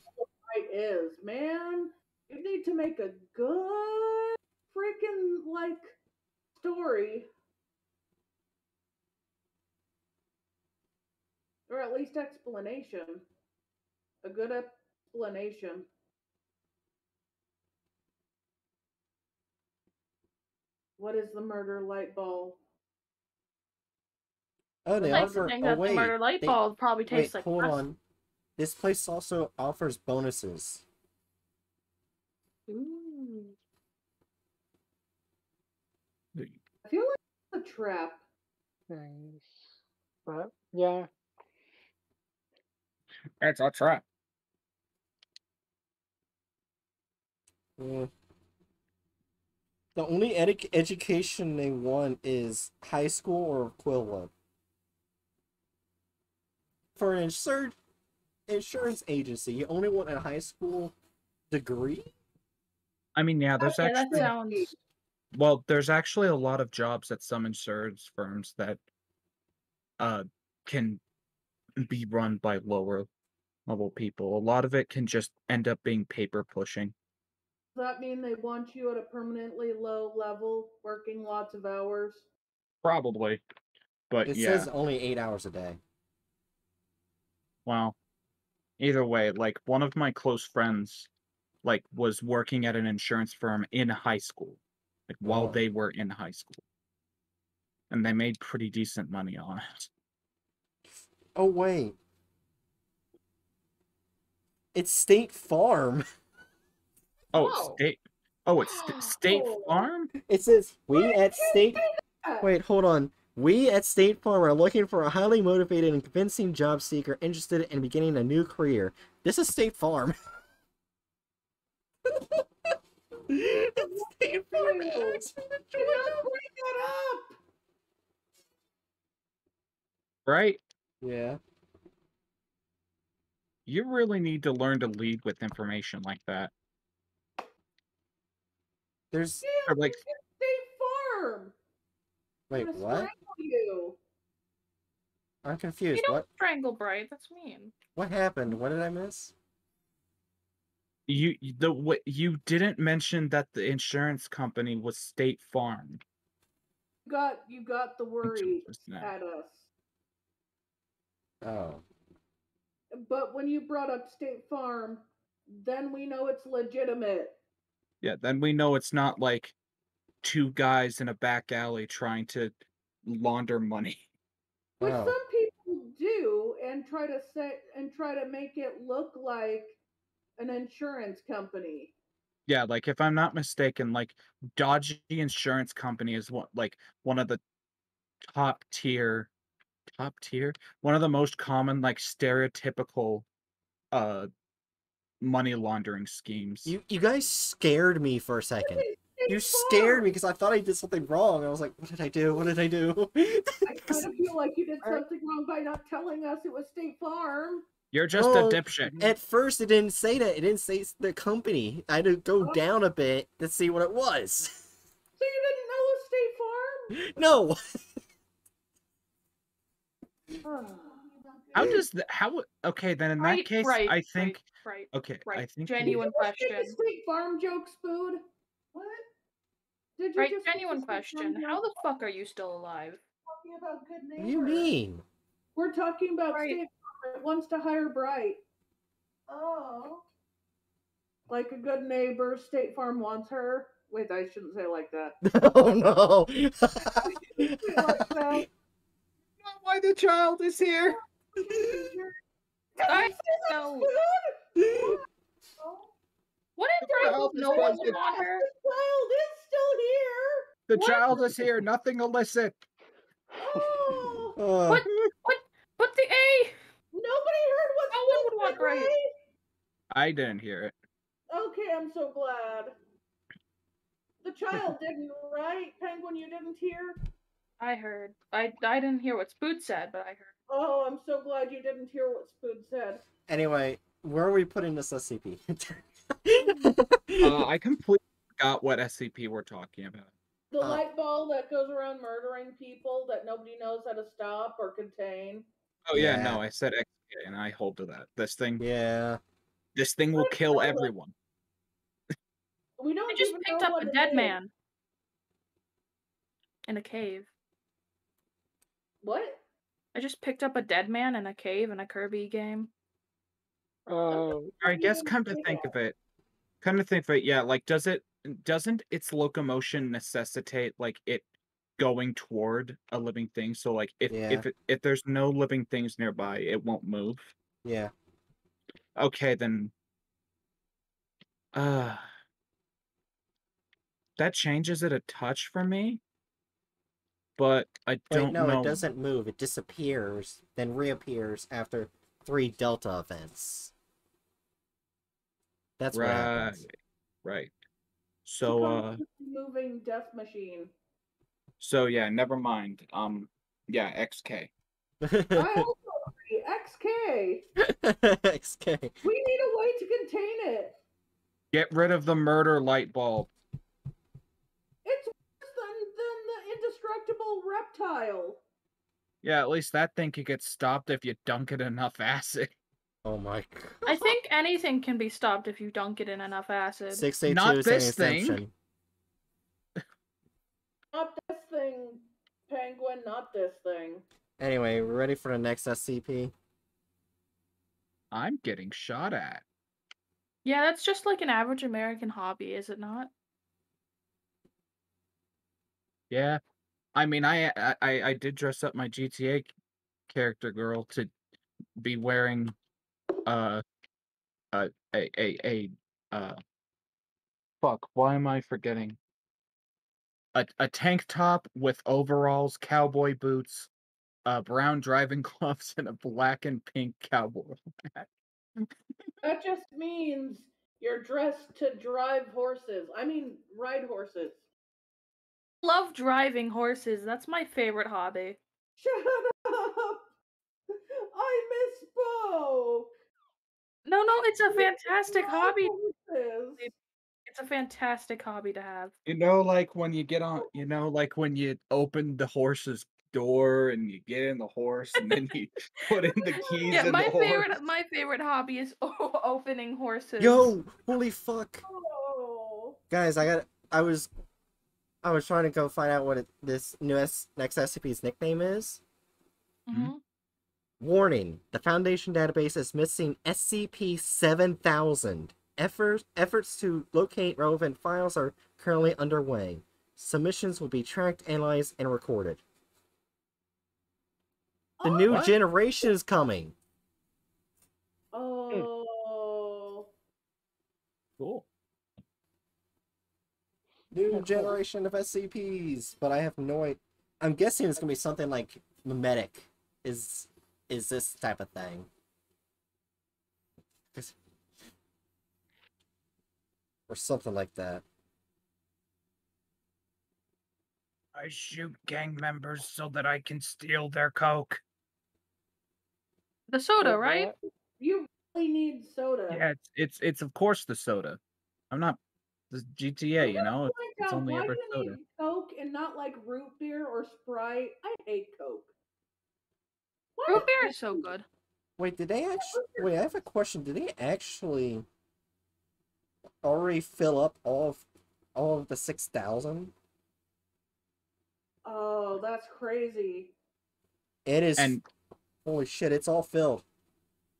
Speaker 4: right is, man. You need to make a good freaking like story. Or at least explanation. A good explanation. What is the murder light bulb?
Speaker 1: Oh,
Speaker 2: The
Speaker 1: they
Speaker 2: nice
Speaker 1: offer.
Speaker 2: thing
Speaker 1: Oh, wait.
Speaker 2: the murder light
Speaker 1: they-
Speaker 2: bulb probably
Speaker 1: Wait,
Speaker 2: tastes like
Speaker 1: hold
Speaker 2: pus-
Speaker 1: on. This place also offers bonuses.
Speaker 2: Ooh.
Speaker 4: I feel like it's a trap.
Speaker 5: Nice. But yeah,
Speaker 3: It's a trap.
Speaker 1: Mm. The only edu- education they want is high school or equivalent. For an insur- insurance agency, you only want a high school degree?
Speaker 3: I mean, yeah, there's
Speaker 2: Okay, that
Speaker 3: actually
Speaker 2: sounds.
Speaker 3: well, there's actually a lot of jobs at some insurance firms that uh can be run by lower level people. A lot of it can just end up being paper pushing.
Speaker 4: Does that mean they want you at a permanently low level, working lots of hours?
Speaker 3: Probably. But
Speaker 1: It
Speaker 3: yeah,
Speaker 1: says only eight hours a day.
Speaker 3: well, either way, like one of my close friends like was working at an insurance firm in high school. Like while
Speaker 1: Oh.
Speaker 3: they were in high school. And they made pretty decent money on it.
Speaker 1: Oh, wait. It's State Farm.
Speaker 3: Oh,
Speaker 2: Oh.
Speaker 3: state Oh, it's St- State. Farm?
Speaker 1: It says, we at State... Wait, hold on. We at State Farm are looking for a highly motivated and convincing job seeker interested in beginning a new career. This is State Farm. It's State Farm.
Speaker 4: Ew.
Speaker 1: Accident
Speaker 4: Do not bring that up!
Speaker 3: Right?
Speaker 1: Yeah.
Speaker 3: You really need to learn to lead with information like that.
Speaker 1: There's
Speaker 3: Or like
Speaker 4: It's State Farm!
Speaker 1: wait,
Speaker 4: I'm
Speaker 1: what?
Speaker 4: You.
Speaker 1: I'm confused.
Speaker 2: You don't
Speaker 1: What
Speaker 2: strangle Bright. That's mean.
Speaker 1: what happened? What did I miss?
Speaker 3: you you- the what you didn't mention that the insurance company was State Farm.
Speaker 4: You got you got the worry at us.
Speaker 1: Oh.
Speaker 4: But when you brought up State Farm, then we know it's legitimate.
Speaker 3: Yeah, then we know it's not like two guys in a back alley trying to launder money.
Speaker 4: Which
Speaker 1: Oh.
Speaker 4: some people do and try to say and try to make it look like an insurance company.
Speaker 3: Yeah, like if I'm not mistaken, like Dodgy Insurance Company is what like one of the top tier top tier, one of the most common like stereotypical uh money laundering schemes.
Speaker 1: You you guys scared me for a second. You scared me because I thought I did something wrong. I was like, what did I do? What did I do?
Speaker 4: I kind of feel like you did something wrong by not telling us it was State Farm.
Speaker 3: You're just
Speaker 1: Oh,
Speaker 3: a dipshit.
Speaker 1: At first, it didn't say that. It didn't say the company. I had to go
Speaker 4: Oh.
Speaker 1: down a bit to see what it was.
Speaker 4: So you didn't know it was State Farm?
Speaker 1: No.
Speaker 3: How does that how okay, then in that
Speaker 2: Right,
Speaker 3: case
Speaker 2: right,
Speaker 3: I think
Speaker 2: right,
Speaker 3: okay, I think
Speaker 2: Genuine
Speaker 4: Did you just make a
Speaker 2: question.
Speaker 4: State Farm jokes food? What? Did you
Speaker 2: Right,
Speaker 4: just make
Speaker 2: genuine question. How the fuck are you still alive?
Speaker 4: talking about good
Speaker 1: What do you mean?
Speaker 4: We're talking about
Speaker 2: Right.
Speaker 4: State Farm that wants to hire Bright. Oh. Like a good neighbor, State Farm wants her. Wait, I shouldn't say it like that.
Speaker 1: Oh no.
Speaker 4: Say it like that.
Speaker 3: Why the child is here.
Speaker 2: I know. What if
Speaker 3: The child is
Speaker 2: no one
Speaker 3: wanted.
Speaker 2: would her?
Speaker 4: The child is still here.
Speaker 3: The
Speaker 4: What?
Speaker 3: child is here, nothing illicit.
Speaker 4: Oh,
Speaker 1: Uh,
Speaker 2: What? But the A.
Speaker 4: nobody heard what
Speaker 2: No one would want
Speaker 4: right?
Speaker 3: I didn't hear it.
Speaker 4: Okay, I'm so glad. The child didn't, right? Penguin, you didn't hear?
Speaker 2: I heard. I I didn't hear what Spoot said, but I heard.
Speaker 4: Oh, I'm so glad you didn't hear what Spood said.
Speaker 1: anyway, where are we putting this SCP?
Speaker 3: Uh, I completely forgot what SCP we're talking about.
Speaker 4: The
Speaker 1: Uh.
Speaker 4: light ball that goes around murdering people that nobody knows how to stop or contain.
Speaker 3: Oh yeah,
Speaker 1: Yeah.
Speaker 3: no, I said XK and I hold to that. This thing
Speaker 1: yeah.
Speaker 3: this thing will kill everyone.
Speaker 4: We don't
Speaker 2: I just picked up a dead
Speaker 4: is.
Speaker 2: man in a cave.
Speaker 4: What?
Speaker 2: I just picked up a dead man in a cave in a Kirby game.
Speaker 5: Um,
Speaker 3: I guess come to think of it, come to think of it, yeah, like does it doesn't its locomotion necessitate like it going toward a living thing? So like if
Speaker 1: Yeah.
Speaker 3: if it, if there's no living things nearby, it won't move.
Speaker 1: Yeah.
Speaker 3: Okay, then uh that changes it a touch for me. But I don't
Speaker 1: no,
Speaker 3: know.
Speaker 1: it doesn't move. It disappears, then reappears after three Delta events. That's what
Speaker 3: right.
Speaker 1: happens.
Speaker 3: Right. So uh
Speaker 4: moving death machine.
Speaker 3: so yeah, never mind. Um yeah, XK.
Speaker 4: I also agree. XK.
Speaker 1: XK.
Speaker 4: We need a way to contain it.
Speaker 3: Get rid of the murder light bulb.
Speaker 4: It's worse than, than the indestructible.
Speaker 3: Yeah, at least that thing could get stopped if you dunk it enough acid.
Speaker 1: Oh my god.
Speaker 2: I think anything can be stopped if you dunk it in enough acid.
Speaker 1: 682
Speaker 3: Not
Speaker 1: is an
Speaker 3: this thing.
Speaker 4: Not this thing, penguin. Not this thing.
Speaker 1: Anyway, we're ready for the next SCP.
Speaker 3: I'm getting shot at.
Speaker 2: Yeah, that's just like an average American hobby, is it not?
Speaker 3: Yeah. I mean, I I I did dress up my GTA character girl to be wearing uh a a a, a uh fuck, why am I forgetting? A a tank top with overalls, cowboy boots, uh brown driving gloves and a black and pink cowboy hat.
Speaker 4: That just means you're dressed to drive horses. I mean, ride horses.
Speaker 2: Love driving horses. That's my favorite hobby.
Speaker 4: Shut up! I misspoke.
Speaker 2: No, no, it's a fantastic hobby.
Speaker 4: horses.
Speaker 2: It's a fantastic hobby to have.
Speaker 3: You know, like when you get on, you know, like when you open the horse's door and you get in the horse and then you put in the keys
Speaker 2: Yeah,
Speaker 3: in
Speaker 2: my
Speaker 3: the horse.
Speaker 2: favorite my favorite hobby is opening horses.
Speaker 1: Yo, holy fuck.
Speaker 4: Oh.
Speaker 1: Guys, I got I was I was trying to go find out what it, this new S- next SCP's nickname is.
Speaker 2: Mhm.
Speaker 1: Warning: The Foundation database is missing SCP-7000. Efforts efforts to locate relevant files are currently underway. Submissions will be tracked, analyzed, and recorded. The
Speaker 4: Oh,
Speaker 1: new
Speaker 3: What?
Speaker 1: generation is coming.
Speaker 4: Oh.
Speaker 3: Cool.
Speaker 1: New
Speaker 5: cool.
Speaker 1: generation of SCPs, but I have no idea. I'm guessing it's gonna be something like memetic. Is is this type of thing? Or something like that.
Speaker 3: I shoot gang members so that I can steal their coke.
Speaker 2: The soda, right?
Speaker 4: You really need soda.
Speaker 3: Yeah, it's it's it's of course the soda. I'm not the GTA, you know.
Speaker 4: Point
Speaker 3: it's
Speaker 4: out, uh,
Speaker 3: only
Speaker 4: why
Speaker 3: ever
Speaker 4: do
Speaker 3: soda.
Speaker 4: need Coke and not like root beer or Sprite? I hate Coke. Why
Speaker 2: Root beer is so good.
Speaker 1: Wait, did they actually? Wait, I have a question. Did they actually already fill up all of all of the six thousand?
Speaker 4: Oh, that's crazy.
Speaker 1: It is.
Speaker 3: And
Speaker 1: holy shit! It's all filled.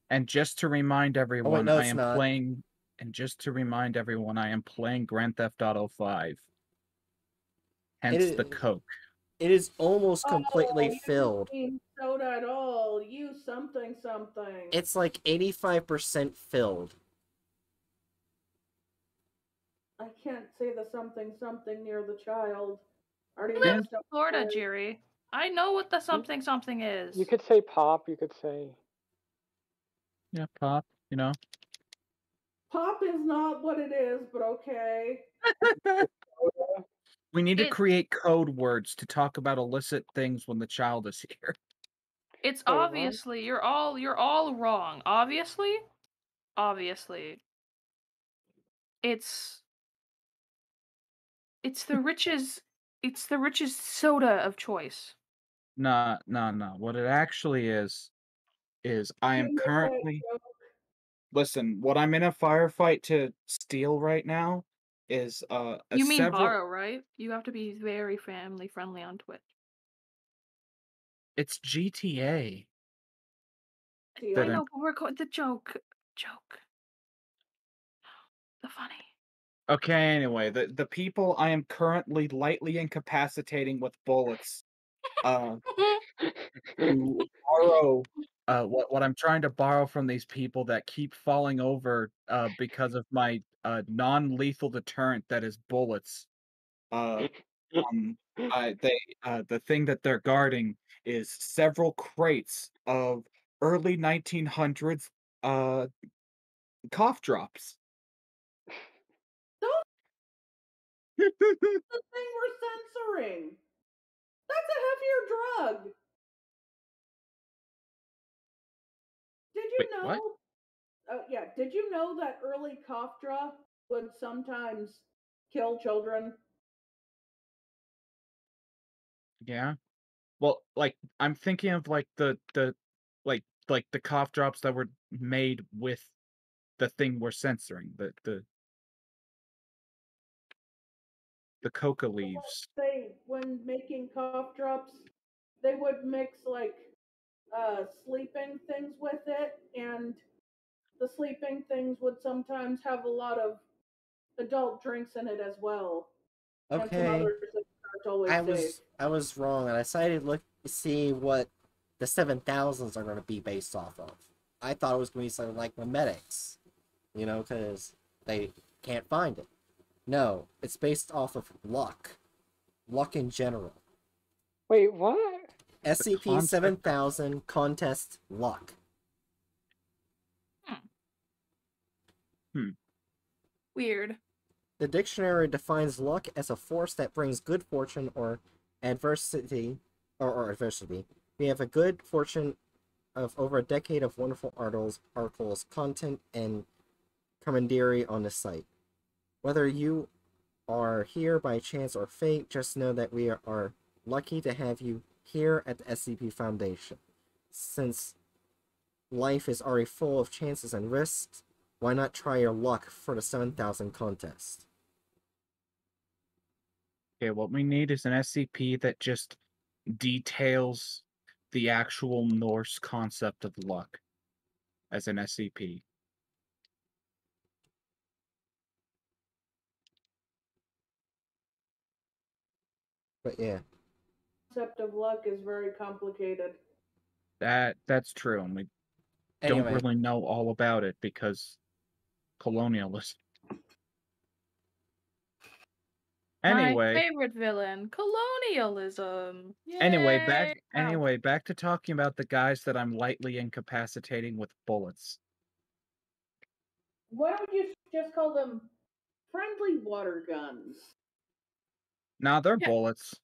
Speaker 3: and just to remind oh, everyone,
Speaker 1: no,
Speaker 3: I am
Speaker 1: not.
Speaker 3: playing. And just to remind everyone, I am playing Grand Theft Auto Five. Hence the coke.
Speaker 1: It is almost
Speaker 4: Oh,
Speaker 1: completely
Speaker 4: you don't
Speaker 1: filled.
Speaker 4: need soda at all. Use something, something.
Speaker 1: It's like eighty-five percent filled.
Speaker 4: I can't say the something, something near the child. Already
Speaker 2: Live
Speaker 4: messed up
Speaker 2: Florida,
Speaker 4: words.
Speaker 2: Jerry. I know what the something something is.
Speaker 5: You could say pop. You could say
Speaker 3: Yeah, pop. You know.
Speaker 4: Pop is not what it is, but okay.
Speaker 3: We need to
Speaker 2: It-
Speaker 3: create code words to talk about illicit things when the child is here.
Speaker 2: It's
Speaker 5: Wait, what?
Speaker 2: obviously you're all you're all wrong. Obviously, obviously, it's it's the rich's it's the richest soda of choice.
Speaker 3: Nah, nah, nah. What it actually is, is I am
Speaker 4: You know
Speaker 3: currently.
Speaker 4: Joe?
Speaker 3: Listen, what I'm in a firefight to steal right now is uh a
Speaker 2: You mean
Speaker 3: several.
Speaker 2: borrow, right? You have to be very family friendly on Twitch.
Speaker 3: It's GTA.
Speaker 4: See,
Speaker 3: That
Speaker 2: I know, but we're co- the joke, joke, the funny.
Speaker 3: Okay, anyway, the the people I am currently lightly incapacitating with bullets uh borrow uh what what I'm trying to borrow from these people that keep falling over uh because of my uh non-lethal deterrent that is bullets. Uh um I they uh the thing that they're guarding is several crates of early 1900s uh cough drops.
Speaker 4: the thing we're censoring. That's a heavier drug. Did you
Speaker 3: Wait,
Speaker 4: know?
Speaker 3: what?
Speaker 4: Uh, yeah. Did you know that early cough drop would sometimes kill children?
Speaker 3: Yeah. Well, like I'm thinking of like the the like like the cough drops that were made with the thing we're censoring, the the the coca leaves.
Speaker 4: They, when making cough drops, they would mix like uh, sleeping things with it, and the sleeping things would sometimes have a lot of adult drinks in it as well. And some
Speaker 1: Okay.
Speaker 4: others that always
Speaker 1: I
Speaker 4: safe.
Speaker 1: was I was wrong, and I decided to look to see what the seven thousands are going to be based off of. I thought it was going to be something like memetics, you know, because they can't find it. No, it's based off of luck, luck in general.
Speaker 5: wait, what?
Speaker 1: SCP
Speaker 3: concept-
Speaker 1: seven thousand contest luck. Hmm.
Speaker 2: Weird.
Speaker 1: The dictionary defines luck as a force that brings good fortune or adversity, or, or adversity. We have a good fortune of over a decade of wonderful articles, articles, content, and commandery on the site. Whether you are here by chance or fate, just know that we are lucky to have you here at the SCP Foundation. Since life is already full of chances and risks, why not try your luck for the 7000 contest?
Speaker 3: Okay, what we need is an SCP that just details the actual Norse concept of luck as an SCP.
Speaker 1: But yeah,
Speaker 4: Concept of luck is very complicated.
Speaker 3: That that's true, and we
Speaker 1: anyway,
Speaker 3: don't really know all about it because colonialism. Anyway,
Speaker 2: My favorite villain, colonialism.
Speaker 3: anyway, back
Speaker 2: Yay! Ow.
Speaker 3: anyway, back to talking about the guys that I'm lightly incapacitating with bullets.
Speaker 4: Why don't you just call them friendly water guns?
Speaker 3: Nah, they're
Speaker 2: Yeah.
Speaker 3: bullets.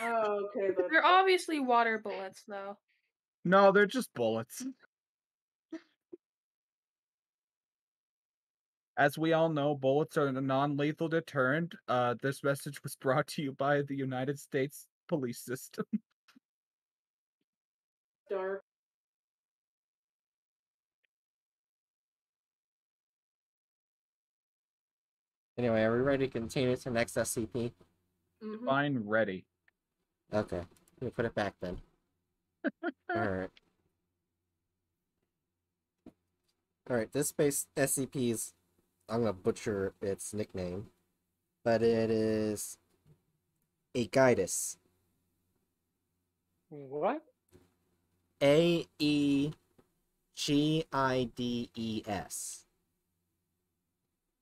Speaker 4: Oh, okay. That's
Speaker 2: They're obviously water bullets, though.
Speaker 3: No, they're just bullets. As we all know, bullets are a non-lethal deterrent. Uh, this message was brought to you by the United States police system.
Speaker 4: dark.
Speaker 1: anyway, are we ready to continue to next SCP?
Speaker 4: Mhm.
Speaker 3: Fine, ready.
Speaker 1: Okay, let me put it back then. Alright. Alright, this base SCP's I'm gonna butcher its nickname. But it is a Guidus.
Speaker 5: What?
Speaker 1: A E G I D E S.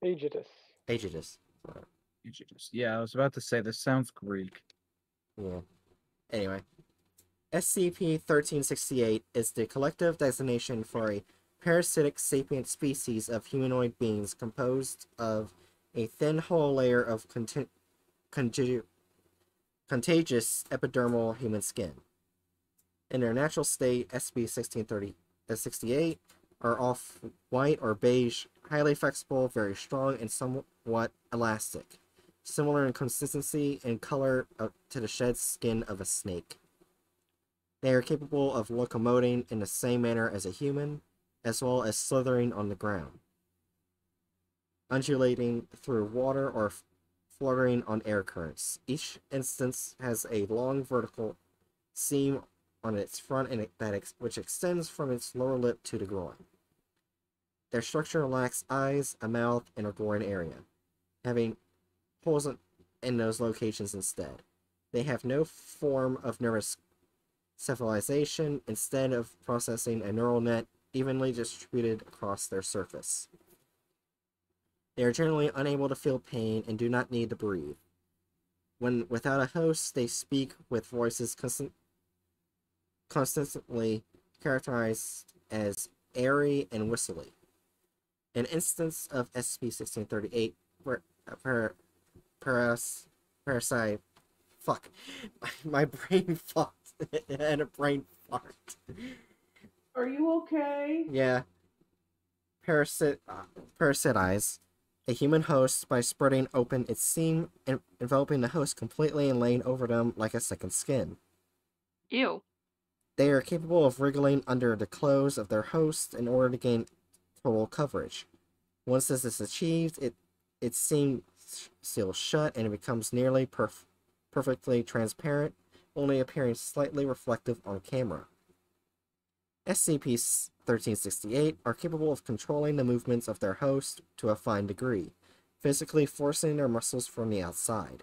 Speaker 5: Aegides.
Speaker 1: Aegides.
Speaker 3: You should just- Yeah, I was about to say this sounds Greek.
Speaker 1: Yeah. Anyway, SCP 1368 is the collective designation for a parasitic sapient species of humanoid beings composed of a thin hollow layer of contagious epidermal human skin. In their natural state, SCP 1668 uh, are off white or beige, highly flexible, very strong, and somewhat elastic similar in consistency and color to the shed skin of a snake. They are capable of locomoting in the same manner as a human, as well as slithering on the ground, undulating through water or fluttering on air currents. Each instance has a long vertical seam on its front and that ex- which extends from its lower lip to the groin. Their structure lacks eyes, a mouth, and a groin area, having holes in- in those locations instead. They have no form of nervous cephalization instead of processing a neural net evenly distributed across their surface. They are generally unable to feel pain and do not need to breathe. When without a host, they speak with voices constant, constantly characterized as airy and whistly. An instance of SCP-1638 where per, paras, parasite. Fuck. My, my brain fucked and a brain fart.
Speaker 4: Are you okay?
Speaker 1: yeah. Parasit uh, parasitize a human host by spreading open its seam and enveloping the host completely and laying over them like a second skin.
Speaker 2: Ew.
Speaker 1: they are capable of wriggling under the clothes of their host in order to gain total coverage. Once this is achieved it its seam seals shut and it becomes nearly perf- perfectly transparent, only appearing slightly reflective on camera. SCP-1368 are capable of controlling the movements of their host to a fine degree, physically forcing their muscles from the outside.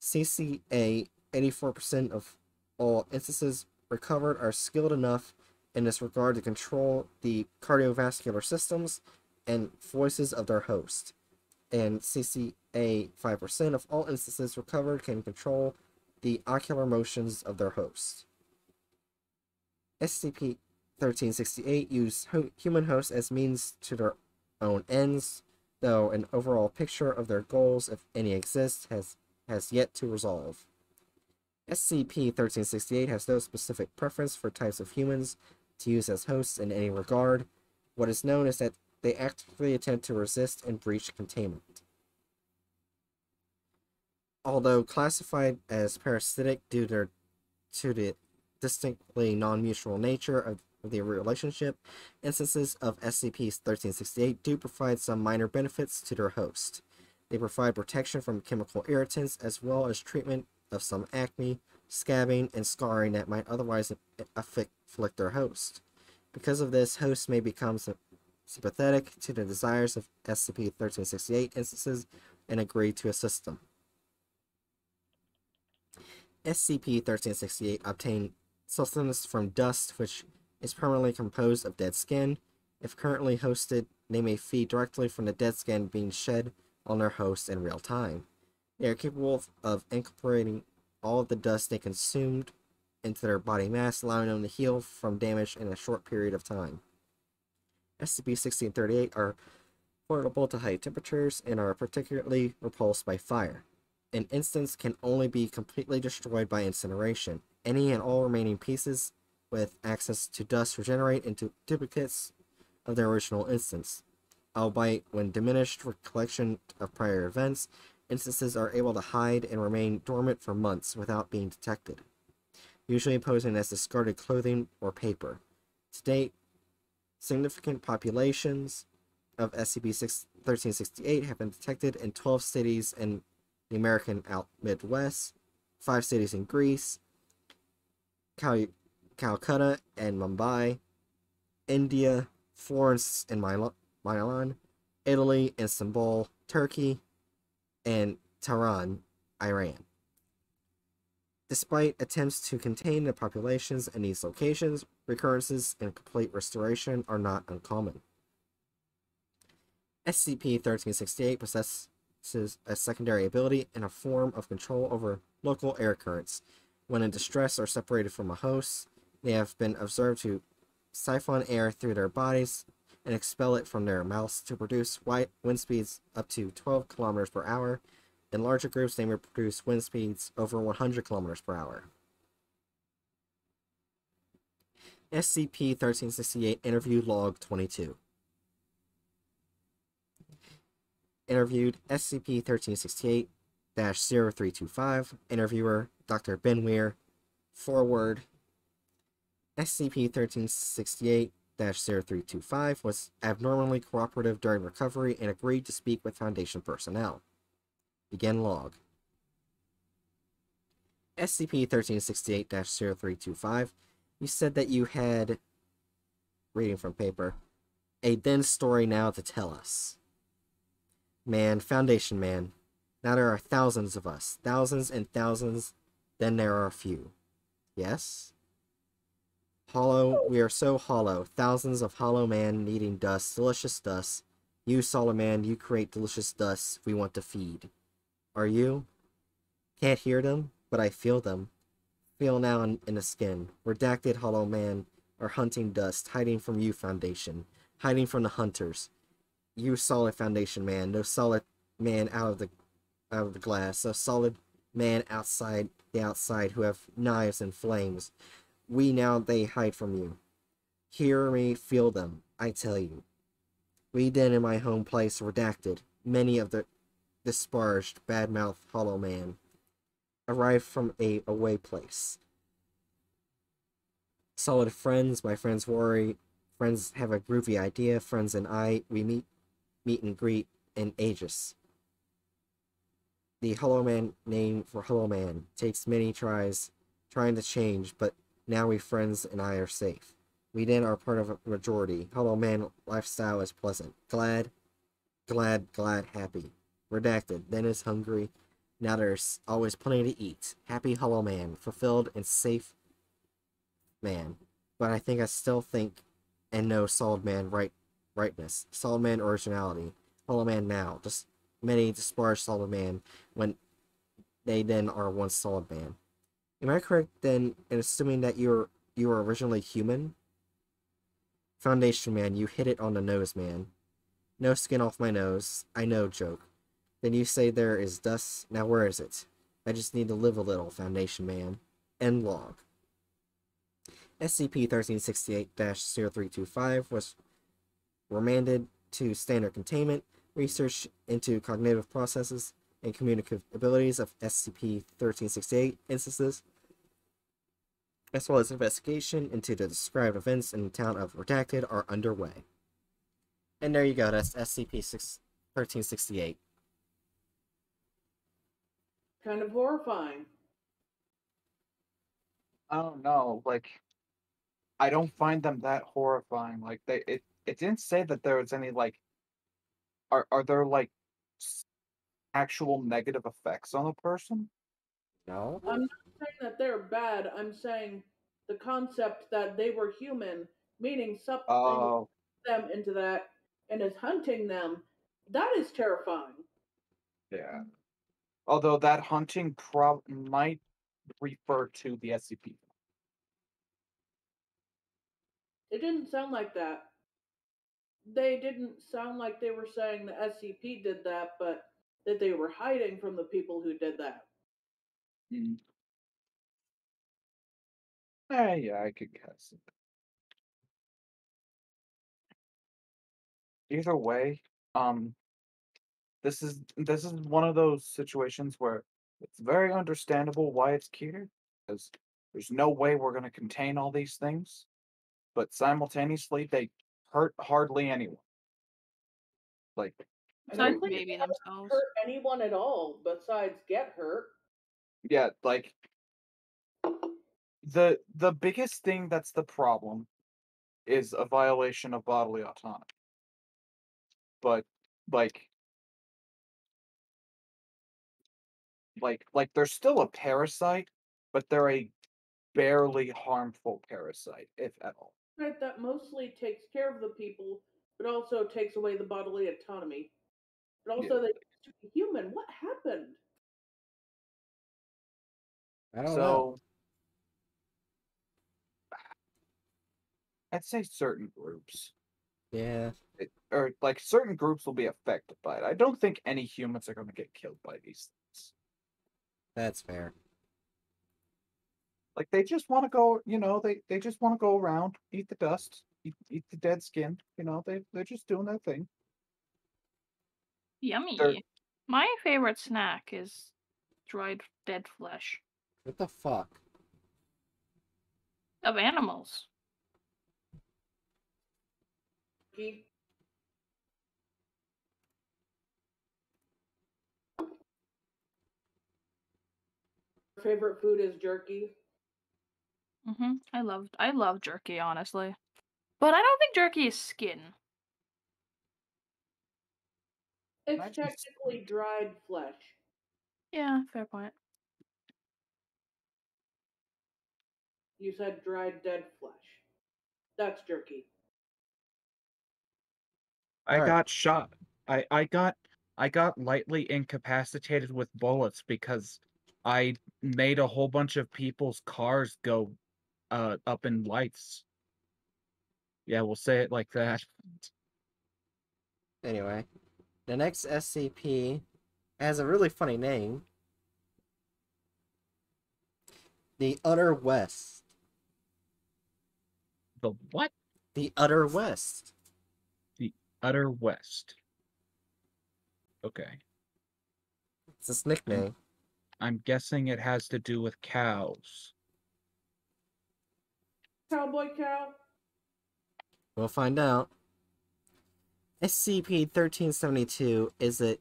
Speaker 1: CCA 84% of all instances recovered are skilled enough in this regard to control the cardiovascular systems and voices of their host and CCA 5% of all instances recovered can control the ocular motions of their host. SCP 1368 use ho- human hosts as means to their own ends, though an overall picture of their goals, if any exist, has, has yet to resolve. SCP 1368 has no specific preference for types of humans to use as hosts in any regard. What is known is that they actively attempt to resist and breach containment. Although classified as parasitic due to, to the distinctly non-mutual nature of the relationship, instances of SCP-1368 do provide some minor benefits to their host. They provide protection from chemical irritants as well as treatment of some acne, scabbing, and scarring that might otherwise afflict their host. Because of this, hosts may become sympathetic to the desires of SCP-1368 instances and agree to assist them. SCP-1368 obtained sustenance from dust, which is permanently composed of dead skin. If currently hosted, they may feed directly from the dead skin being shed on their host in real time. They are capable of incorporating all of the dust they consumed into their body mass, allowing them to heal from damage in a short period of time. SCP-1638 are portable to high temperatures and are particularly repulsed by fire. An instance can only be completely destroyed by incineration. Any and all remaining pieces with access to dust regenerate into duplicates of their original instance. Albeit, when diminished recollection of prior events, instances are able to hide and remain dormant for months without being detected, usually posing as discarded clothing or paper. To date, significant populations of SCP-1368 have been detected in 12 cities in the American out Midwest, 5 cities in Greece, Cal Calcutta and Mumbai, India, Florence and Mil Milan, Italy, Istanbul, Turkey, and Tehran, Iran. Despite attempts to contain the populations in these locations, recurrences and complete restoration are not uncommon. SCP-1368 possesses a secondary ability and a form of control over local air currents. When in distress or separated from a host, they have been observed to siphon air through their bodies and expel it from their mouths to produce wind speeds up to 12 kilometers per hour. In larger groups, they may produce wind speeds over 100 kilometers per hour. SCP-1368 Interview Log 22 Interviewed SCP-1368-0325 Interviewer Dr. Ben Weir Forward SCP-1368-0325 was abnormally cooperative during recovery and agreed to speak with Foundation personnel. Begin log. SCP-1368-0325 you said that you had, reading from paper, a then story now to tell us. Man, Foundation Man, now there are thousands of us, thousands and thousands, then there are a few. Yes? Hollow, we are so hollow, thousands of hollow man needing dust, delicious dust. You, solid man, you create delicious dust we want to feed. Are you? Can't hear them, but I feel them feel now in, in the skin. Redacted Hollow Man are hunting dust, hiding from you, Foundation. Hiding from the hunters. You solid Foundation man. No solid man out of the out of the glass. A solid man outside the outside who have knives and flames. We now they hide from you. Hear me, feel them, I tell you. We then in my home place redacted, many of the disparaged, bad-mouthed hollow man arrived from a away place. Solid friends, my friends worry. Friends have a groovy idea. Friends and I, we meet, meet and greet in Aegis. The Hollow Man name for Hollow Man takes many tries trying to change, but now we friends and I are safe. We then are part of a majority. Hollow Man lifestyle is pleasant. Glad, glad, glad, happy. Redacted, then is hungry, now there's always plenty to eat. Happy Hollow Man, fulfilled and safe man. But I think I still think and know Solid Man right rightness. Solid Man originality. Hollow Man now. Just many disparage Solid Man when they then are once Solid Man. Am I correct then in assuming that you're you were originally human? Foundation Man, you hit it on the nose, man. No skin off my nose. I know, joke. Then you say there is dust. Now where is it? I just need to live a little, Foundation Man. End log. SCP-1368-0325 was remanded to standard containment, research into cognitive processes and communicative abilities of SCP-1368 instances, as well as investigation into the described events in the town of Redacted are underway. And there you go, that's SCP-1368.
Speaker 4: Kind of horrifying.
Speaker 3: I don't know. Like, I don't find them that horrifying. Like, they it it didn't say that there was any like. Are are there like actual negative effects on a person?
Speaker 1: No.
Speaker 4: I'm not saying that they're bad. I'm saying the concept that they were human, meaning something
Speaker 3: Oh,
Speaker 4: them into that and is hunting them. That is terrifying.
Speaker 3: yeah. Although that hunting prob might refer to the SCP.
Speaker 4: It didn't sound like that. They didn't sound like they were saying the SCP did that, but that they were hiding from the people who did that.
Speaker 3: Mm. Eh, yeah, I could guess it. Either way, um, this is this is one of those situations where it's very understandable why it's cured, because there's no way we're going to contain all these things, but simultaneously they hurt hardly anyone. Like,
Speaker 4: I think
Speaker 2: maybe
Speaker 4: it
Speaker 2: themselves.
Speaker 4: hurt anyone at all besides get hurt.
Speaker 3: yeah, like the the biggest thing that's the problem is a violation of bodily autonomy. But like like like they're still a parasite, but they're a barely harmful parasite, if at all.
Speaker 4: Right, that mostly takes care of the people, but also takes away the bodily autonomy. But also, they used to be human. What happened?
Speaker 1: I don't know.
Speaker 3: So I'd say certain groups.
Speaker 1: Yeah.
Speaker 3: it, or like certain groups will be affected by it. I don't think any humans are going to get killed by these things.
Speaker 1: That's fair.
Speaker 3: Like they just want to go, you know, they they just want to go around, eat the dust, eat, eat the dead skin. You know, they they're just doing their thing.
Speaker 2: Yummy. My favorite snack is dried dead flesh
Speaker 1: What the fuck?
Speaker 2: of animals.
Speaker 4: Jerky? Favorite food is jerky.
Speaker 2: hmm I love I love jerky, honestly. But I don't think jerky is skin.
Speaker 4: It's
Speaker 3: Imagine
Speaker 4: technically dried flesh.
Speaker 2: Yeah, fair point.
Speaker 4: You said dried dead flesh. That's jerky.
Speaker 3: I
Speaker 1: Alright.
Speaker 3: got shot. I I got I got lightly incapacitated with bullets because I made a whole bunch of people's cars go uh up in lights. Yeah, we'll say it like that.
Speaker 1: Anyway, the next SCP has a really funny name. The Utter West.
Speaker 3: The what?
Speaker 1: The Utter West.
Speaker 3: The Utter West. Okay.
Speaker 1: It's its nickname.
Speaker 3: I'm guessing it has to do with cows.
Speaker 4: Cowboy cow?
Speaker 1: We'll find out. SCP-1372 is a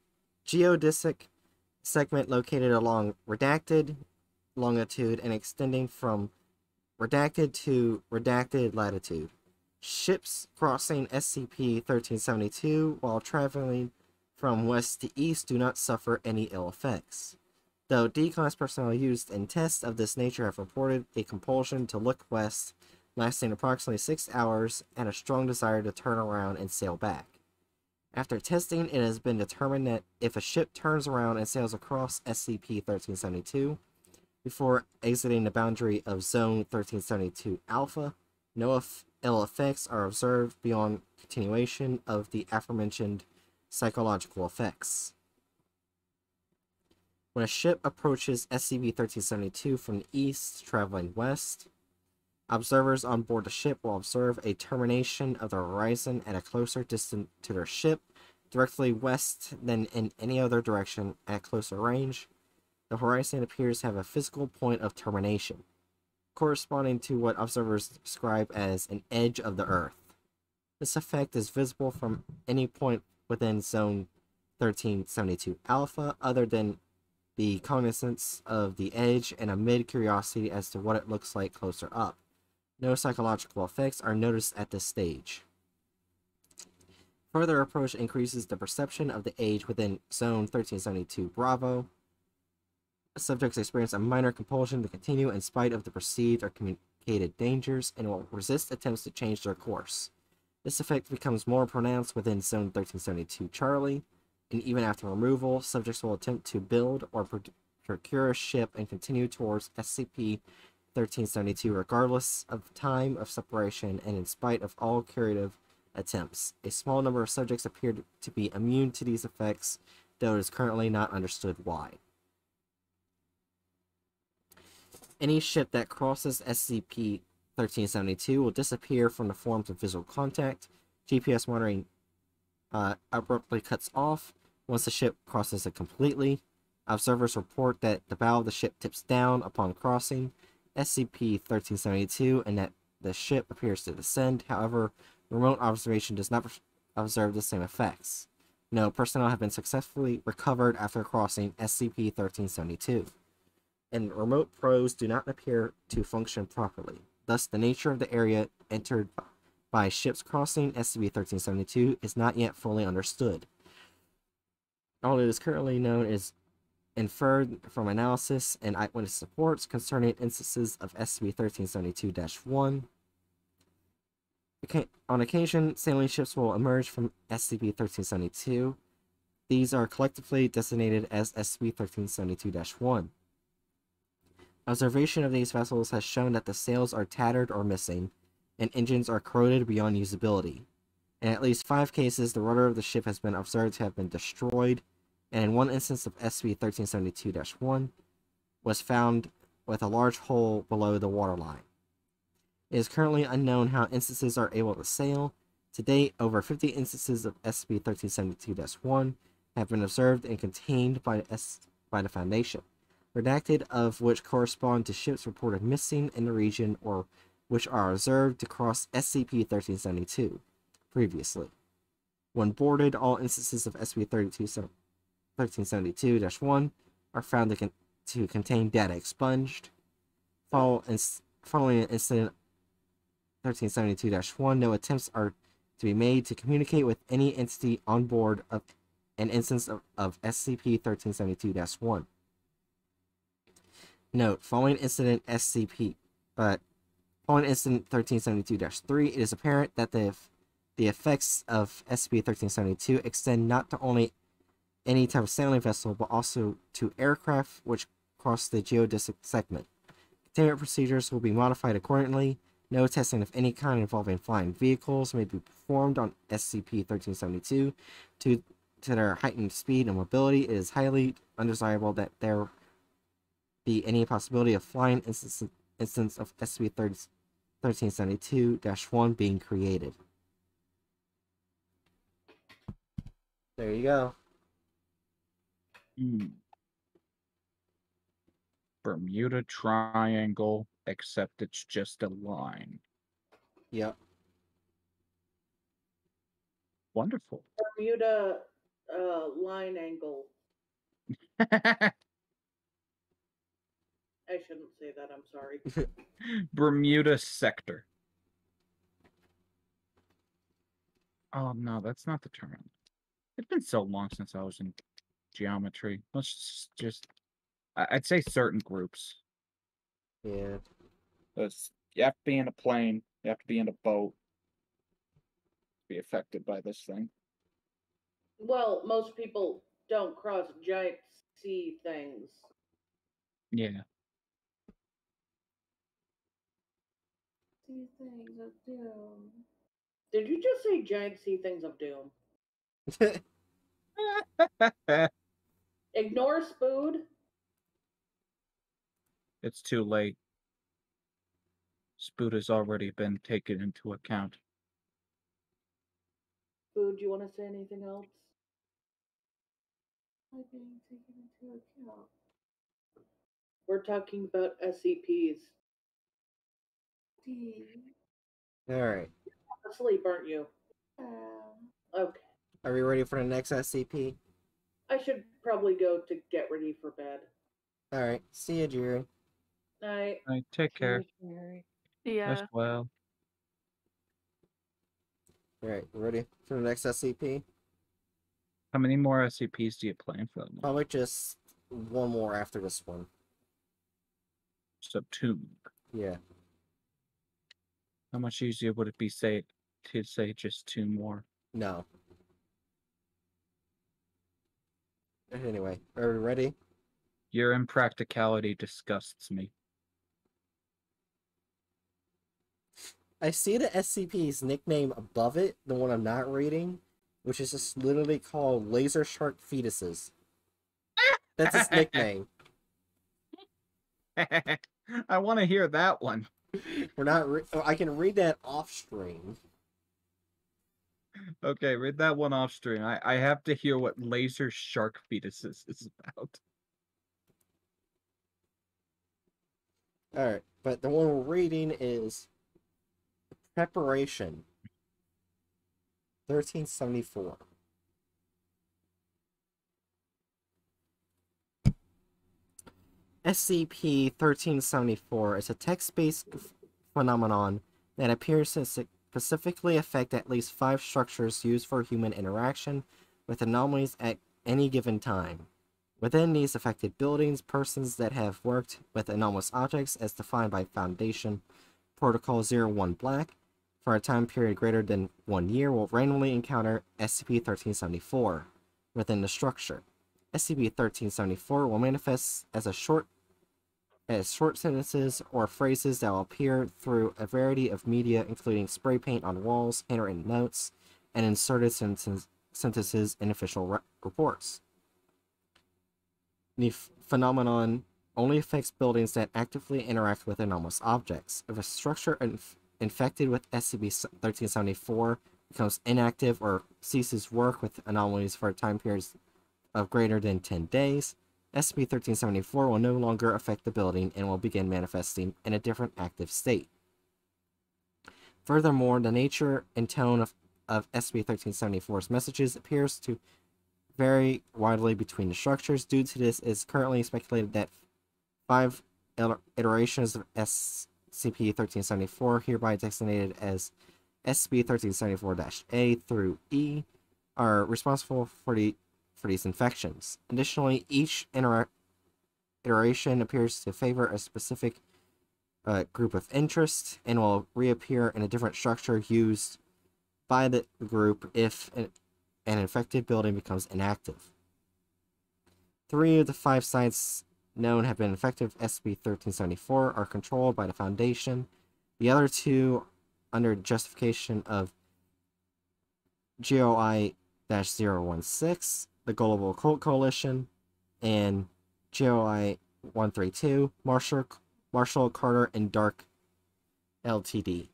Speaker 1: geodesic segment located along redacted longitude and extending from redacted to redacted latitude. Ships crossing SCP-1372 while traveling from west to east do not suffer any ill effects. Though D-class personnel used in tests of this nature have reported a compulsion to look west lasting approximately six hours, and a strong desire to turn around and sail back. After testing, it has been determined that if a ship turns around and sails across SCP 1372 before exiting the boundary of Zone 1372 Alpha, no ill effects are observed beyond continuation of the aforementioned psychological effects. When a ship approaches SCP 1372 from the east, traveling west, Observers on board the ship will observe a termination of the horizon at a closer distance to their ship, directly west than in any other direction at closer range. The horizon appears to have a physical point of termination, corresponding to what observers describe as an edge of the Earth. This effect is visible from any point within Zone 1372 Alpha other than the cognizance of the edge, and a mid curiosity as to what it looks like closer up. No psychological effects are noticed at this stage. Further approach increases the perception of the age within Zone 1372 Bravo. Subjects experience a minor compulsion to continue in spite of the perceived or communicated dangers and will resist attempts to change their course. This effect becomes more pronounced within Zone 1372 Charlie, and even after removal, subjects will attempt to build or pro- procure a ship and continue towards SCP 1372 regardless of time of separation and in spite of all curative attempts. A small number of subjects appear to be immune to these effects, though it is currently not understood why. Any ship that crosses SCP 1372 will disappear from the forms of visual contact. GPS monitoring uh, abruptly cuts off once the ship crosses it completely. Observers report that the bow of the ship tips down upon crossing SCP 1372 and that the ship appears to descend. However, remote observation does not observe the same effects. No personnel have been successfully recovered after crossing SCP 1372, and remote probes do not appear to function properly. Thus, the nature of the area entered by ships crossing SCP 1372 is not yet fully understood. All that is currently known is inferred from analysis and eyewitness reports concerning instances of SCP 1372 1. On occasion, sailing ships will emerge from SCP 1372. These are collectively designated as SCP 1372 1. Observation of these vessels has shown that the sails are tattered or missing, and engines are corroded beyond usability. In at least five cases, the rudder of the ship has been observed to have been destroyed, and in one instance of SCP 1372 1, was found with a large hole below the waterline. It is currently unknown how instances are able to sail. To date, over 50 instances of SCP 1372 1 have been observed and contained by, S- by the Foundation redacted of which correspond to ships reported missing in the region or which are observed to cross SCP 1372 previously. When boarded, all instances of SCP 1372 1 are found to, con- to contain data expunged. Follow ins- following incident 1372 1, no attempts are to be made to communicate with any entity on board of an instance of, of SCP 1372 1. Note, following incident SCP, but following incident 1372-3, it is apparent that the the effects of SCP-1372 extend not to only any type of sailing vessel, but also to aircraft which cross the geodesic segment. Containment procedures will be modified accordingly. No testing of any kind involving flying vehicles may be performed on SCP-1372 to to their heightened speed and mobility. It is highly undesirable that there be any possibility of flying instance, instance of SCP 1372 1 being created. There you go.
Speaker 3: Hmm. Bermuda Triangle, except it's just a line.
Speaker 1: Yep.
Speaker 3: Wonderful.
Speaker 4: Bermuda uh, line angle. I shouldn't say that. I'm sorry.
Speaker 3: Bermuda sector. Oh no, that's not the term. It's been so long since I was in geometry. Let's just, just I- I'd say certain groups.
Speaker 1: Yeah.
Speaker 3: That's you have to be in a plane, you have to be in a boat, to be affected by this thing.
Speaker 4: Well, most people don't cross giant sea things.
Speaker 3: Yeah.
Speaker 4: Sea things of doom. Did you just say giant sea things of doom? Ignore Spood.
Speaker 3: it's too late. Spood has already been taken into account.
Speaker 4: Spood, do you want to say anything else? Am being taken into account? We're talking about SCPs.
Speaker 1: Alright.
Speaker 4: Asleep, aren't you? Um. Okay.
Speaker 1: Are we ready for the next SCP?
Speaker 4: I should probably go to get ready for bed.
Speaker 1: Alright, see you, Jiri.
Speaker 4: Night.
Speaker 3: All right, take care
Speaker 5: Cheers, Mary.
Speaker 2: Yeah.
Speaker 3: as well.
Speaker 1: Alright, ready for the next SCP?
Speaker 3: How many more SCPs do you plan for them?
Speaker 1: Probably just one more after this one.
Speaker 3: So two.
Speaker 1: Yeah.
Speaker 3: How much easier would it be say to say just two more?
Speaker 1: No. Anyway, are we ready?
Speaker 3: Your impracticality disgusts me.
Speaker 1: I see the SCP's nickname above it, the one I'm not reading, which is just literally called Laser Shark Fetuses. That's his nickname.
Speaker 3: I want to hear that one.
Speaker 1: We're not. Re- I can read that off stream.
Speaker 3: Okay, read that one off stream. I, I have to hear what laser shark fetuses is about.
Speaker 1: All right, but the one we're reading is Preparation. 1374. SCP-1374 is a text-based f- phenomenon that appears to specifically affect at least five structures used for human interaction with anomalies at any given time. Within these affected buildings, persons that have worked with anomalous objects as defined by Foundation Protocol 01 Black for a time period greater than one year will randomly encounter SCP-1374 within the structure. SCP-1374 will manifest as a short as short sentences or phrases that will appear through a variety of media, including spray paint on walls, handwritten notes, and inserted sentences in official re- reports. The phenomenon only affects buildings that actively interact with anomalous objects. If a structure inf- infected with SCP-1374 becomes inactive or ceases work with anomalies for time periods of greater than 10 days, SCP-1374 will no longer affect the building and will begin manifesting in a different active state. Furthermore, the nature and tone of, of SCP-1374's messages appears to vary widely between the structures. Due to this, it is currently speculated that five iterations of SCP-1374, hereby designated as SCP-1374-A through E, are responsible for the for these infections. Additionally, each iteration appears to favor a specific uh, group of interest and will reappear in a different structure used by the group if an, an infected building becomes inactive. Three of the five sites known have been infected with SCP-1374 are controlled by the Foundation. The other two, under justification of GOI-016, the Global Occult Coalition, and GOI 132, Marshall, Marshall Carter and Dark Ltd.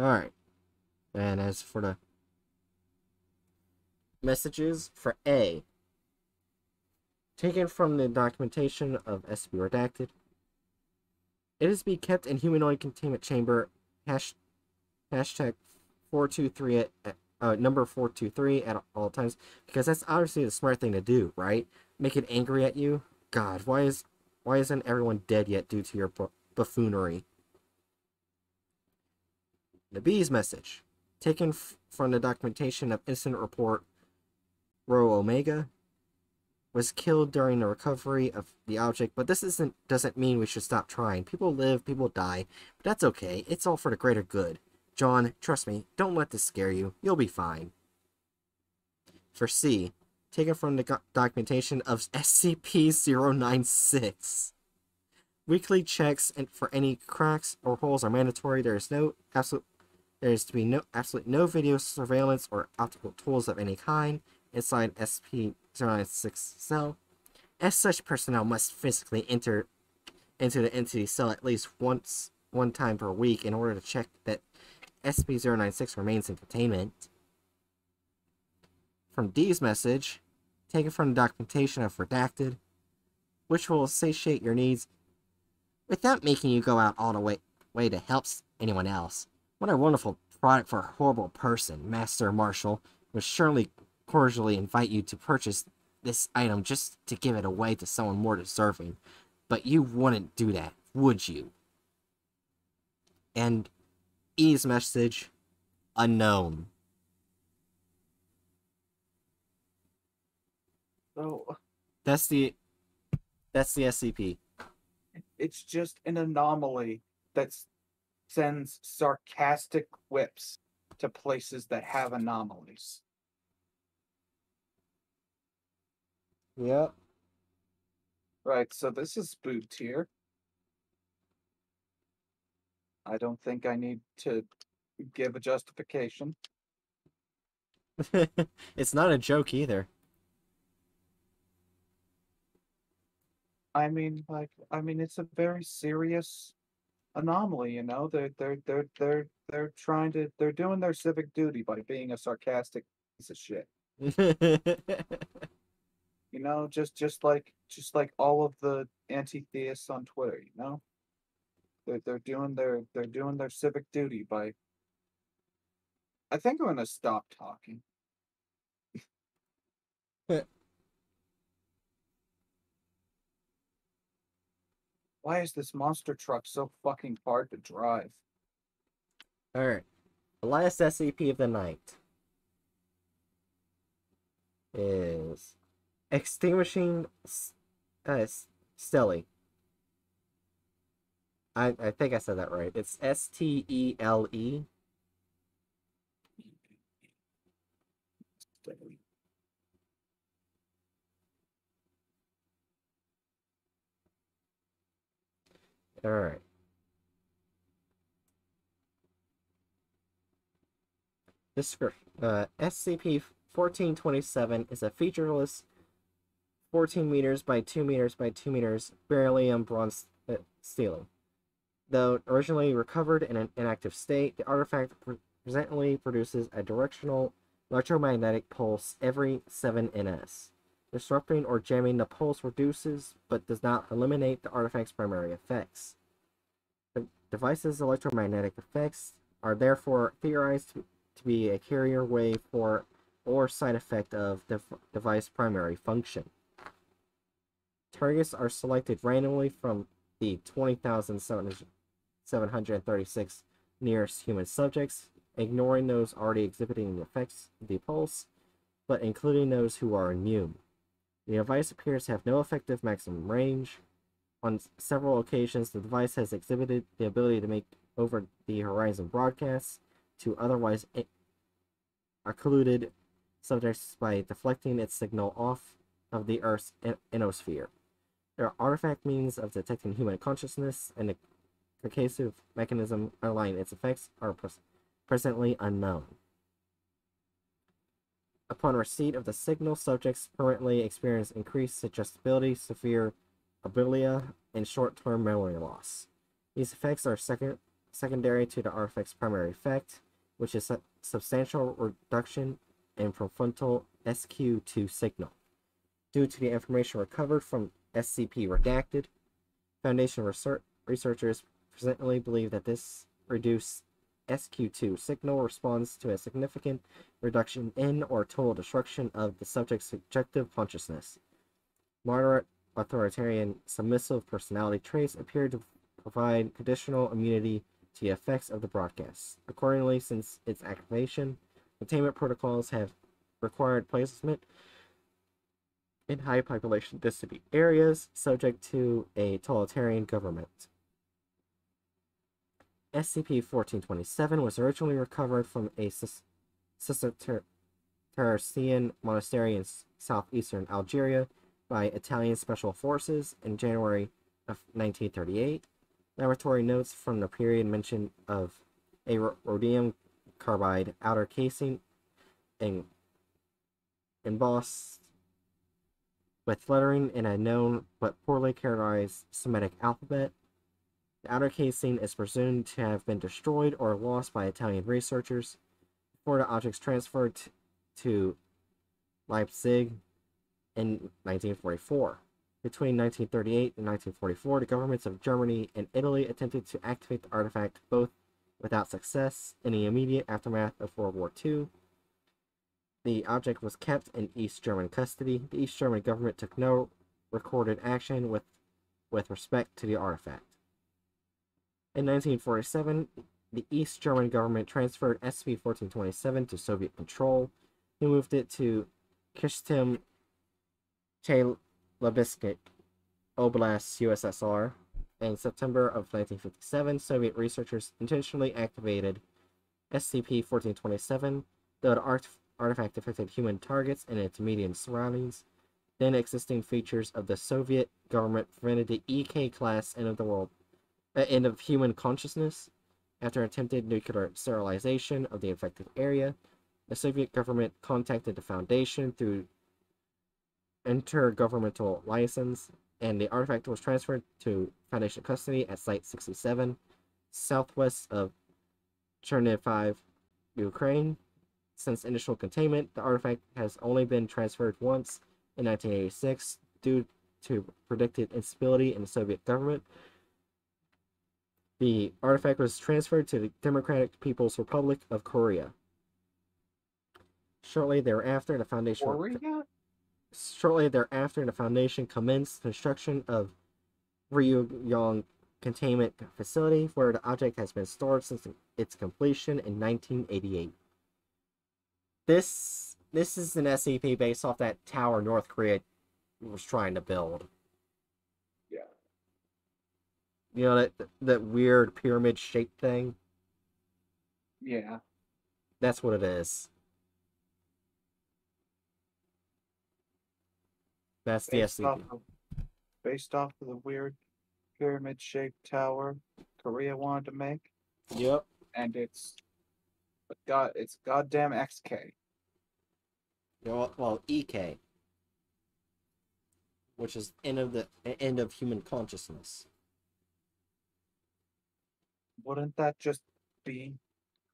Speaker 1: Alright. And as for the messages for A, taken from the documentation of SB Redacted, it is to be kept in humanoid containment chamber hash hashtag 423 at, uh, number 423 at all times because that's obviously the smart thing to do right? Make it angry at you? God why is why isn't everyone dead yet due to your bu- buffoonery? The bee's message taken from the documentation of incident report row omega was killed during the recovery of the object but this isn't doesn't mean we should stop trying. People live people die but that's okay. It's all for the greater good John, trust me, don't let this scare you. You'll be fine. For C, taken from the documentation of SCP-096. Weekly checks and for any cracks or holes are mandatory. There is no absolute there is to be no absolutely no video surveillance or optical tools of any kind inside SCP-096 cell. As such, personnel must physically enter into the entity cell at least once one time per week in order to check that SCP-096 remains in containment. From D's message, taken from the documentation of Redacted, which will satiate your needs without making you go out all the way, way to help anyone else. What a wonderful product for a horrible person, Master Marshal would surely cordially invite you to purchase this item just to give it away to someone more deserving. But you wouldn't do that, would you? And E's message unknown.
Speaker 3: So
Speaker 1: That's the that's the SCP.
Speaker 3: it's just an anomaly that sends sarcastic whips to places that have anomalies.
Speaker 1: Yep.
Speaker 3: Right, so this is boot tier. I don't think I need to give a justification.
Speaker 1: it's not a joke either.
Speaker 3: I mean, like, I mean, it's a very serious anomaly. You know, they're they're they're they're they're trying to they're doing their civic duty by being a sarcastic piece of shit. You know, just just like just like all of the anti-theists on Twitter. You know, they're they're doing their they're doing their civic duty by. I think I'm gonna stop talking. Why is this monster truck so fucking hard to drive?
Speaker 1: Alright. The last SCP of the night is Extinguishing S- uh, S- Stele. I, I think I said that right. It's S T E L E. Alright. Description. Uh, SCP 1427 is a featureless 14 meters by 2 meters by 2 meters beryllium bronze uh, stele. Though originally recovered in an inactive state, the artifact presently produces a directional electromagnetic pulse every 7 ns. Disrupting or jamming the pulse reduces but does not eliminate the artifact's primary effects. The device's electromagnetic effects are therefore theorized to, be a carrier wave for or side effect of the f- device primary function. Targets are selected randomly from the 20,736 nearest human subjects, ignoring those already exhibiting the effects of the pulse, but including those who are immune. The device appears to have no effective maximum range. On several occasions, the device has exhibited the ability to make over the horizon broadcasts to otherwise occluded subjects by deflecting its signal off of the Earth's ionosphere. Their artifact means of detecting human consciousness and the pervasive mechanism underlying its effects are pres- presently unknown. Upon receipt of the signal, subjects currently experience increased suggestibility, severe abulia, and short-term memory loss. These effects are second- secondary to the artifact's primary effect, which is a substantial reduction in prefrontal SQ2 signal. Due to the information recovered from SCP Redacted, Foundation research- researchers presently believe that this reduced SQ2 signal responds to a significant reduction in or total destruction of the subject's subjective consciousness. Moderate authoritarian submissive personality traits appear to provide conditional immunity to the effects of the broadcast. Accordingly, since its activation, containment protocols have required placement in high population density areas subject to a totalitarian government. SCP-1427 was originally recovered from a Cistercian monastery in southeastern Algeria by Italian special forces in January of 1938. Laboratory notes from the period mention of a rhodium carbide outer casing and embossed with lettering in a known but poorly characterized Semitic alphabet. The outer casing is presumed to have been destroyed or lost by Italian researchers before the objects transferred to Leipzig in 1944. Between 1938 and 1944, the governments of Germany and Italy attempted to activate the artifact both without success in the immediate aftermath of World War II. The object was kept in East German custody. The East German government took no recorded action with, with respect to the artifact. In 1947, the East German government transferred SCP-1427 to Soviet control. They moved it to Kyshtym Chelyabinsk Oblast, USSR. In September of 1957, Soviet researchers intentionally activated SCP-1427, though the art artifact affected human targets and its immediate surroundings. Then existing features of the Soviet government prevented the EK class end of the world, uh, end of human consciousness. After attempted nuclear sterilization of the infected area, the Soviet government contacted the Foundation through intergovernmental license, and the artifact was transferred to Foundation custody at Site 67, southwest of Chernihiv, Ukraine. Since initial containment, the artifact has only been transferred once in 1986 due to predicted instability in the Soviet government. The artifact was transferred to the Democratic People's Republic of Korea. Shortly thereafter, the Foundation
Speaker 3: Korea?
Speaker 1: shortly thereafter, the Foundation commenced construction of Ryugyong Containment Facility, where the object has been stored since its completion in 1988. This this is an SCP based off that tower North Korea was trying to build. You know that that weird pyramid shaped thing.
Speaker 3: Yeah.
Speaker 1: That's what it is. That's the
Speaker 3: Based off,
Speaker 1: SCP.
Speaker 3: of, based off of the weird pyramid shaped tower Korea wanted to make,
Speaker 1: Yep.
Speaker 3: and it's god it's goddamn XK.
Speaker 1: Well, well, EK, which is end of the end of human consciousness.
Speaker 3: Wouldn't that just be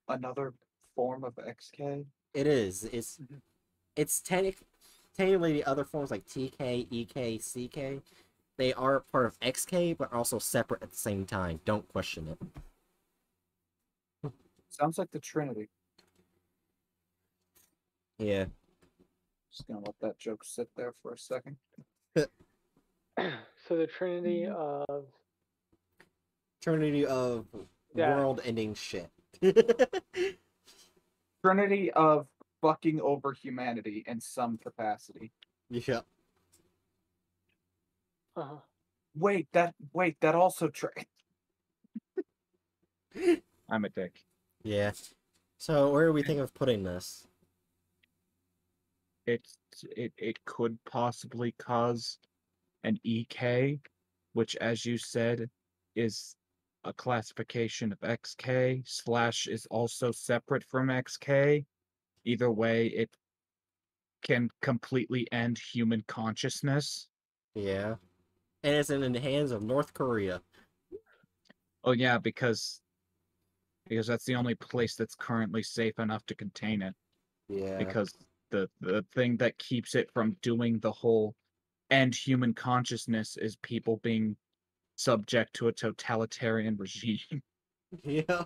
Speaker 3: another form of XK?
Speaker 1: It is. It's
Speaker 3: Mhm.
Speaker 1: it's technic, technically the other forms like TK, EK, CK. They are part of XK, but also separate at the same time. Don't question it.
Speaker 3: Sounds like the Trinity.
Speaker 1: Yeah.
Speaker 3: Just gonna let that joke sit there for a second.
Speaker 5: so the trinity of
Speaker 1: Trinity of
Speaker 5: Yeah.
Speaker 1: world-ending shit.
Speaker 3: Trinity of fucking over humanity in some capacity.
Speaker 1: yeah.
Speaker 5: Uh-huh.
Speaker 3: Wait, that wait, that also tra- I'm a dick.
Speaker 1: Yeah. So where do we think of putting this?
Speaker 3: It's it it could possibly cause an EK, which as you said is a classification of XK slash is also separate from XK. Either way, it can completely end human consciousness.
Speaker 1: Yeah. And it's in the hands of North Korea.
Speaker 3: Oh yeah, because because that's the only place that's currently safe enough to contain it.
Speaker 1: Yeah.
Speaker 3: because the the thing that keeps it from doing the whole end human consciousness is people being subject to a totalitarian regime.
Speaker 1: yeah.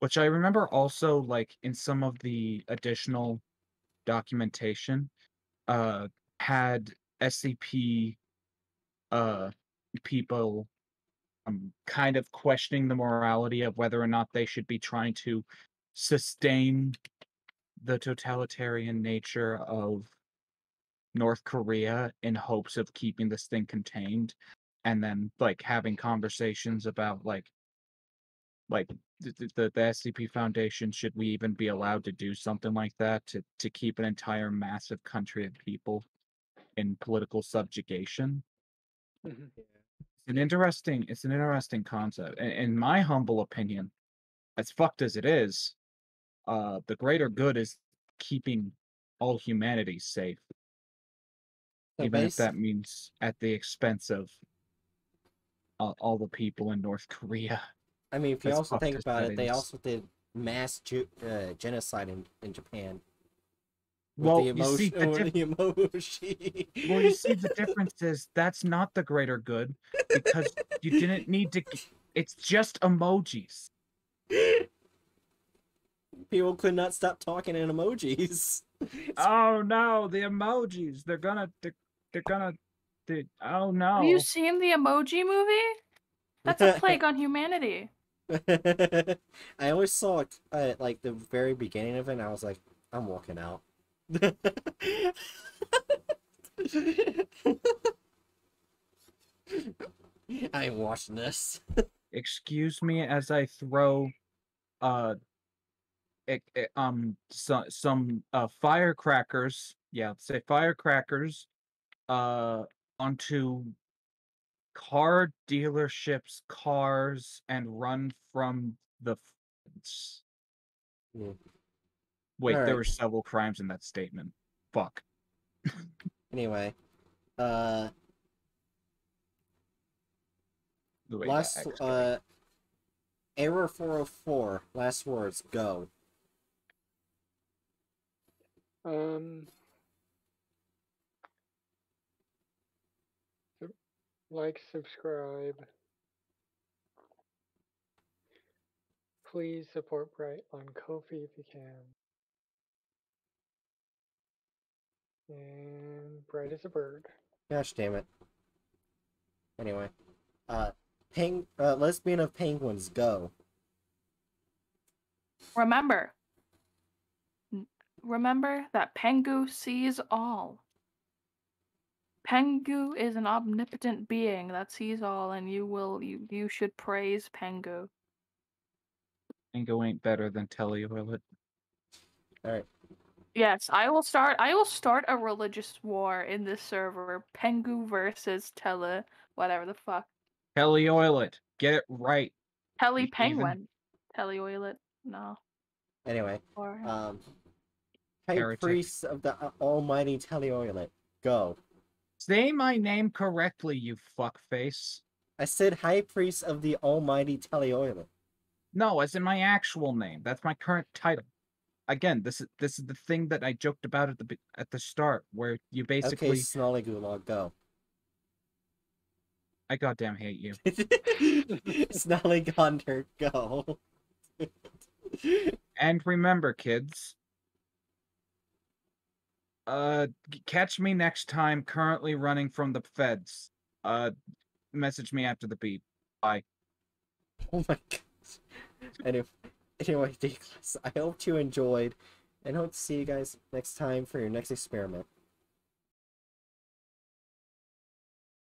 Speaker 3: Which I remember also like in some of the additional documentation uh had SCP uh people um kind of questioning the morality of whether or not they should be trying to sustain the totalitarian nature of North Korea in hopes of keeping this thing contained and then like having conversations about like like the, the, the SCP Foundation should we even be allowed to do something like that to to keep an entire massive country of people in political subjugation?
Speaker 5: Mhm.
Speaker 3: it's an interesting it's an interesting concept in, in my humble opinion as fucked as it is uh the greater good is keeping all humanity safe
Speaker 1: So
Speaker 3: even if that means at the expense of uh, all the people in north korea
Speaker 1: I mean, if you also think about it, they also did mass ju- uh, genocide in, in Japan. With
Speaker 3: Well,
Speaker 1: the
Speaker 3: you see, the
Speaker 1: with the emoji.
Speaker 3: Well, you see, the difference is that's not the greater good because you didn't need to. g- It's just emojis.
Speaker 1: People could not stop talking in emojis.
Speaker 3: Oh no, the emojis. They're gonna. They're, they're gonna. They, oh no.
Speaker 2: Have you seen the Emoji Movie? That's a plague on humanity.
Speaker 1: I always saw it at like the very beginning of it, and I was like, I'm walking out. I ain't watching this.
Speaker 3: Excuse me as I throw, uh, e- e- um, so, some uh firecrackers. Yeah, say firecrackers, uh, onto car dealerships' cars and run from the fence.
Speaker 1: Mm.
Speaker 3: Wait, there were several crimes in that statement. Fuck.
Speaker 1: Anyway, uh,
Speaker 3: Wait,
Speaker 1: last uh, error four hundred four. Last words. Go.
Speaker 5: Um, like, subscribe. Please support Bright on Ko-fi if you can. And Bright is a bird.
Speaker 1: Gosh damn it. Anyway, uh, peng uh, lesbian of penguins. Go.
Speaker 2: Remember. Remember that Pengu sees all. Pengu is an omnipotent being that sees all, and you will you you should praise Pengu.
Speaker 3: Tango ain't better than Telioilet.
Speaker 1: All right.
Speaker 2: Yes, I will start. I will start a religious war in this server. Pengu versus Tele, whatever the fuck.
Speaker 3: Telioilet. Get it right.
Speaker 2: Tele
Speaker 3: even-
Speaker 2: Penguin. Teleoilet. No.
Speaker 1: Anyway,
Speaker 2: Or
Speaker 1: um, high
Speaker 3: Heretic.
Speaker 1: priest of the almighty Telioilet. Go.
Speaker 3: Say my name correctly, you fuckface.
Speaker 1: I said high priest of the almighty Telioilet.
Speaker 3: No, as in my actual name. That's my current title. Again, this is this is the thing that I joked about at the at the start, where you basically
Speaker 1: Okay, Gulag, go.
Speaker 3: I goddamn hate you.
Speaker 1: Snolly Gonder, go.
Speaker 3: And remember, kids. Uh, catch me next time. Currently running from the feds. Uh, message me after the beep. Bye.
Speaker 1: Oh my god. Anyway, anyway, I hope you enjoyed, and hope to see you guys next time for your next experiment.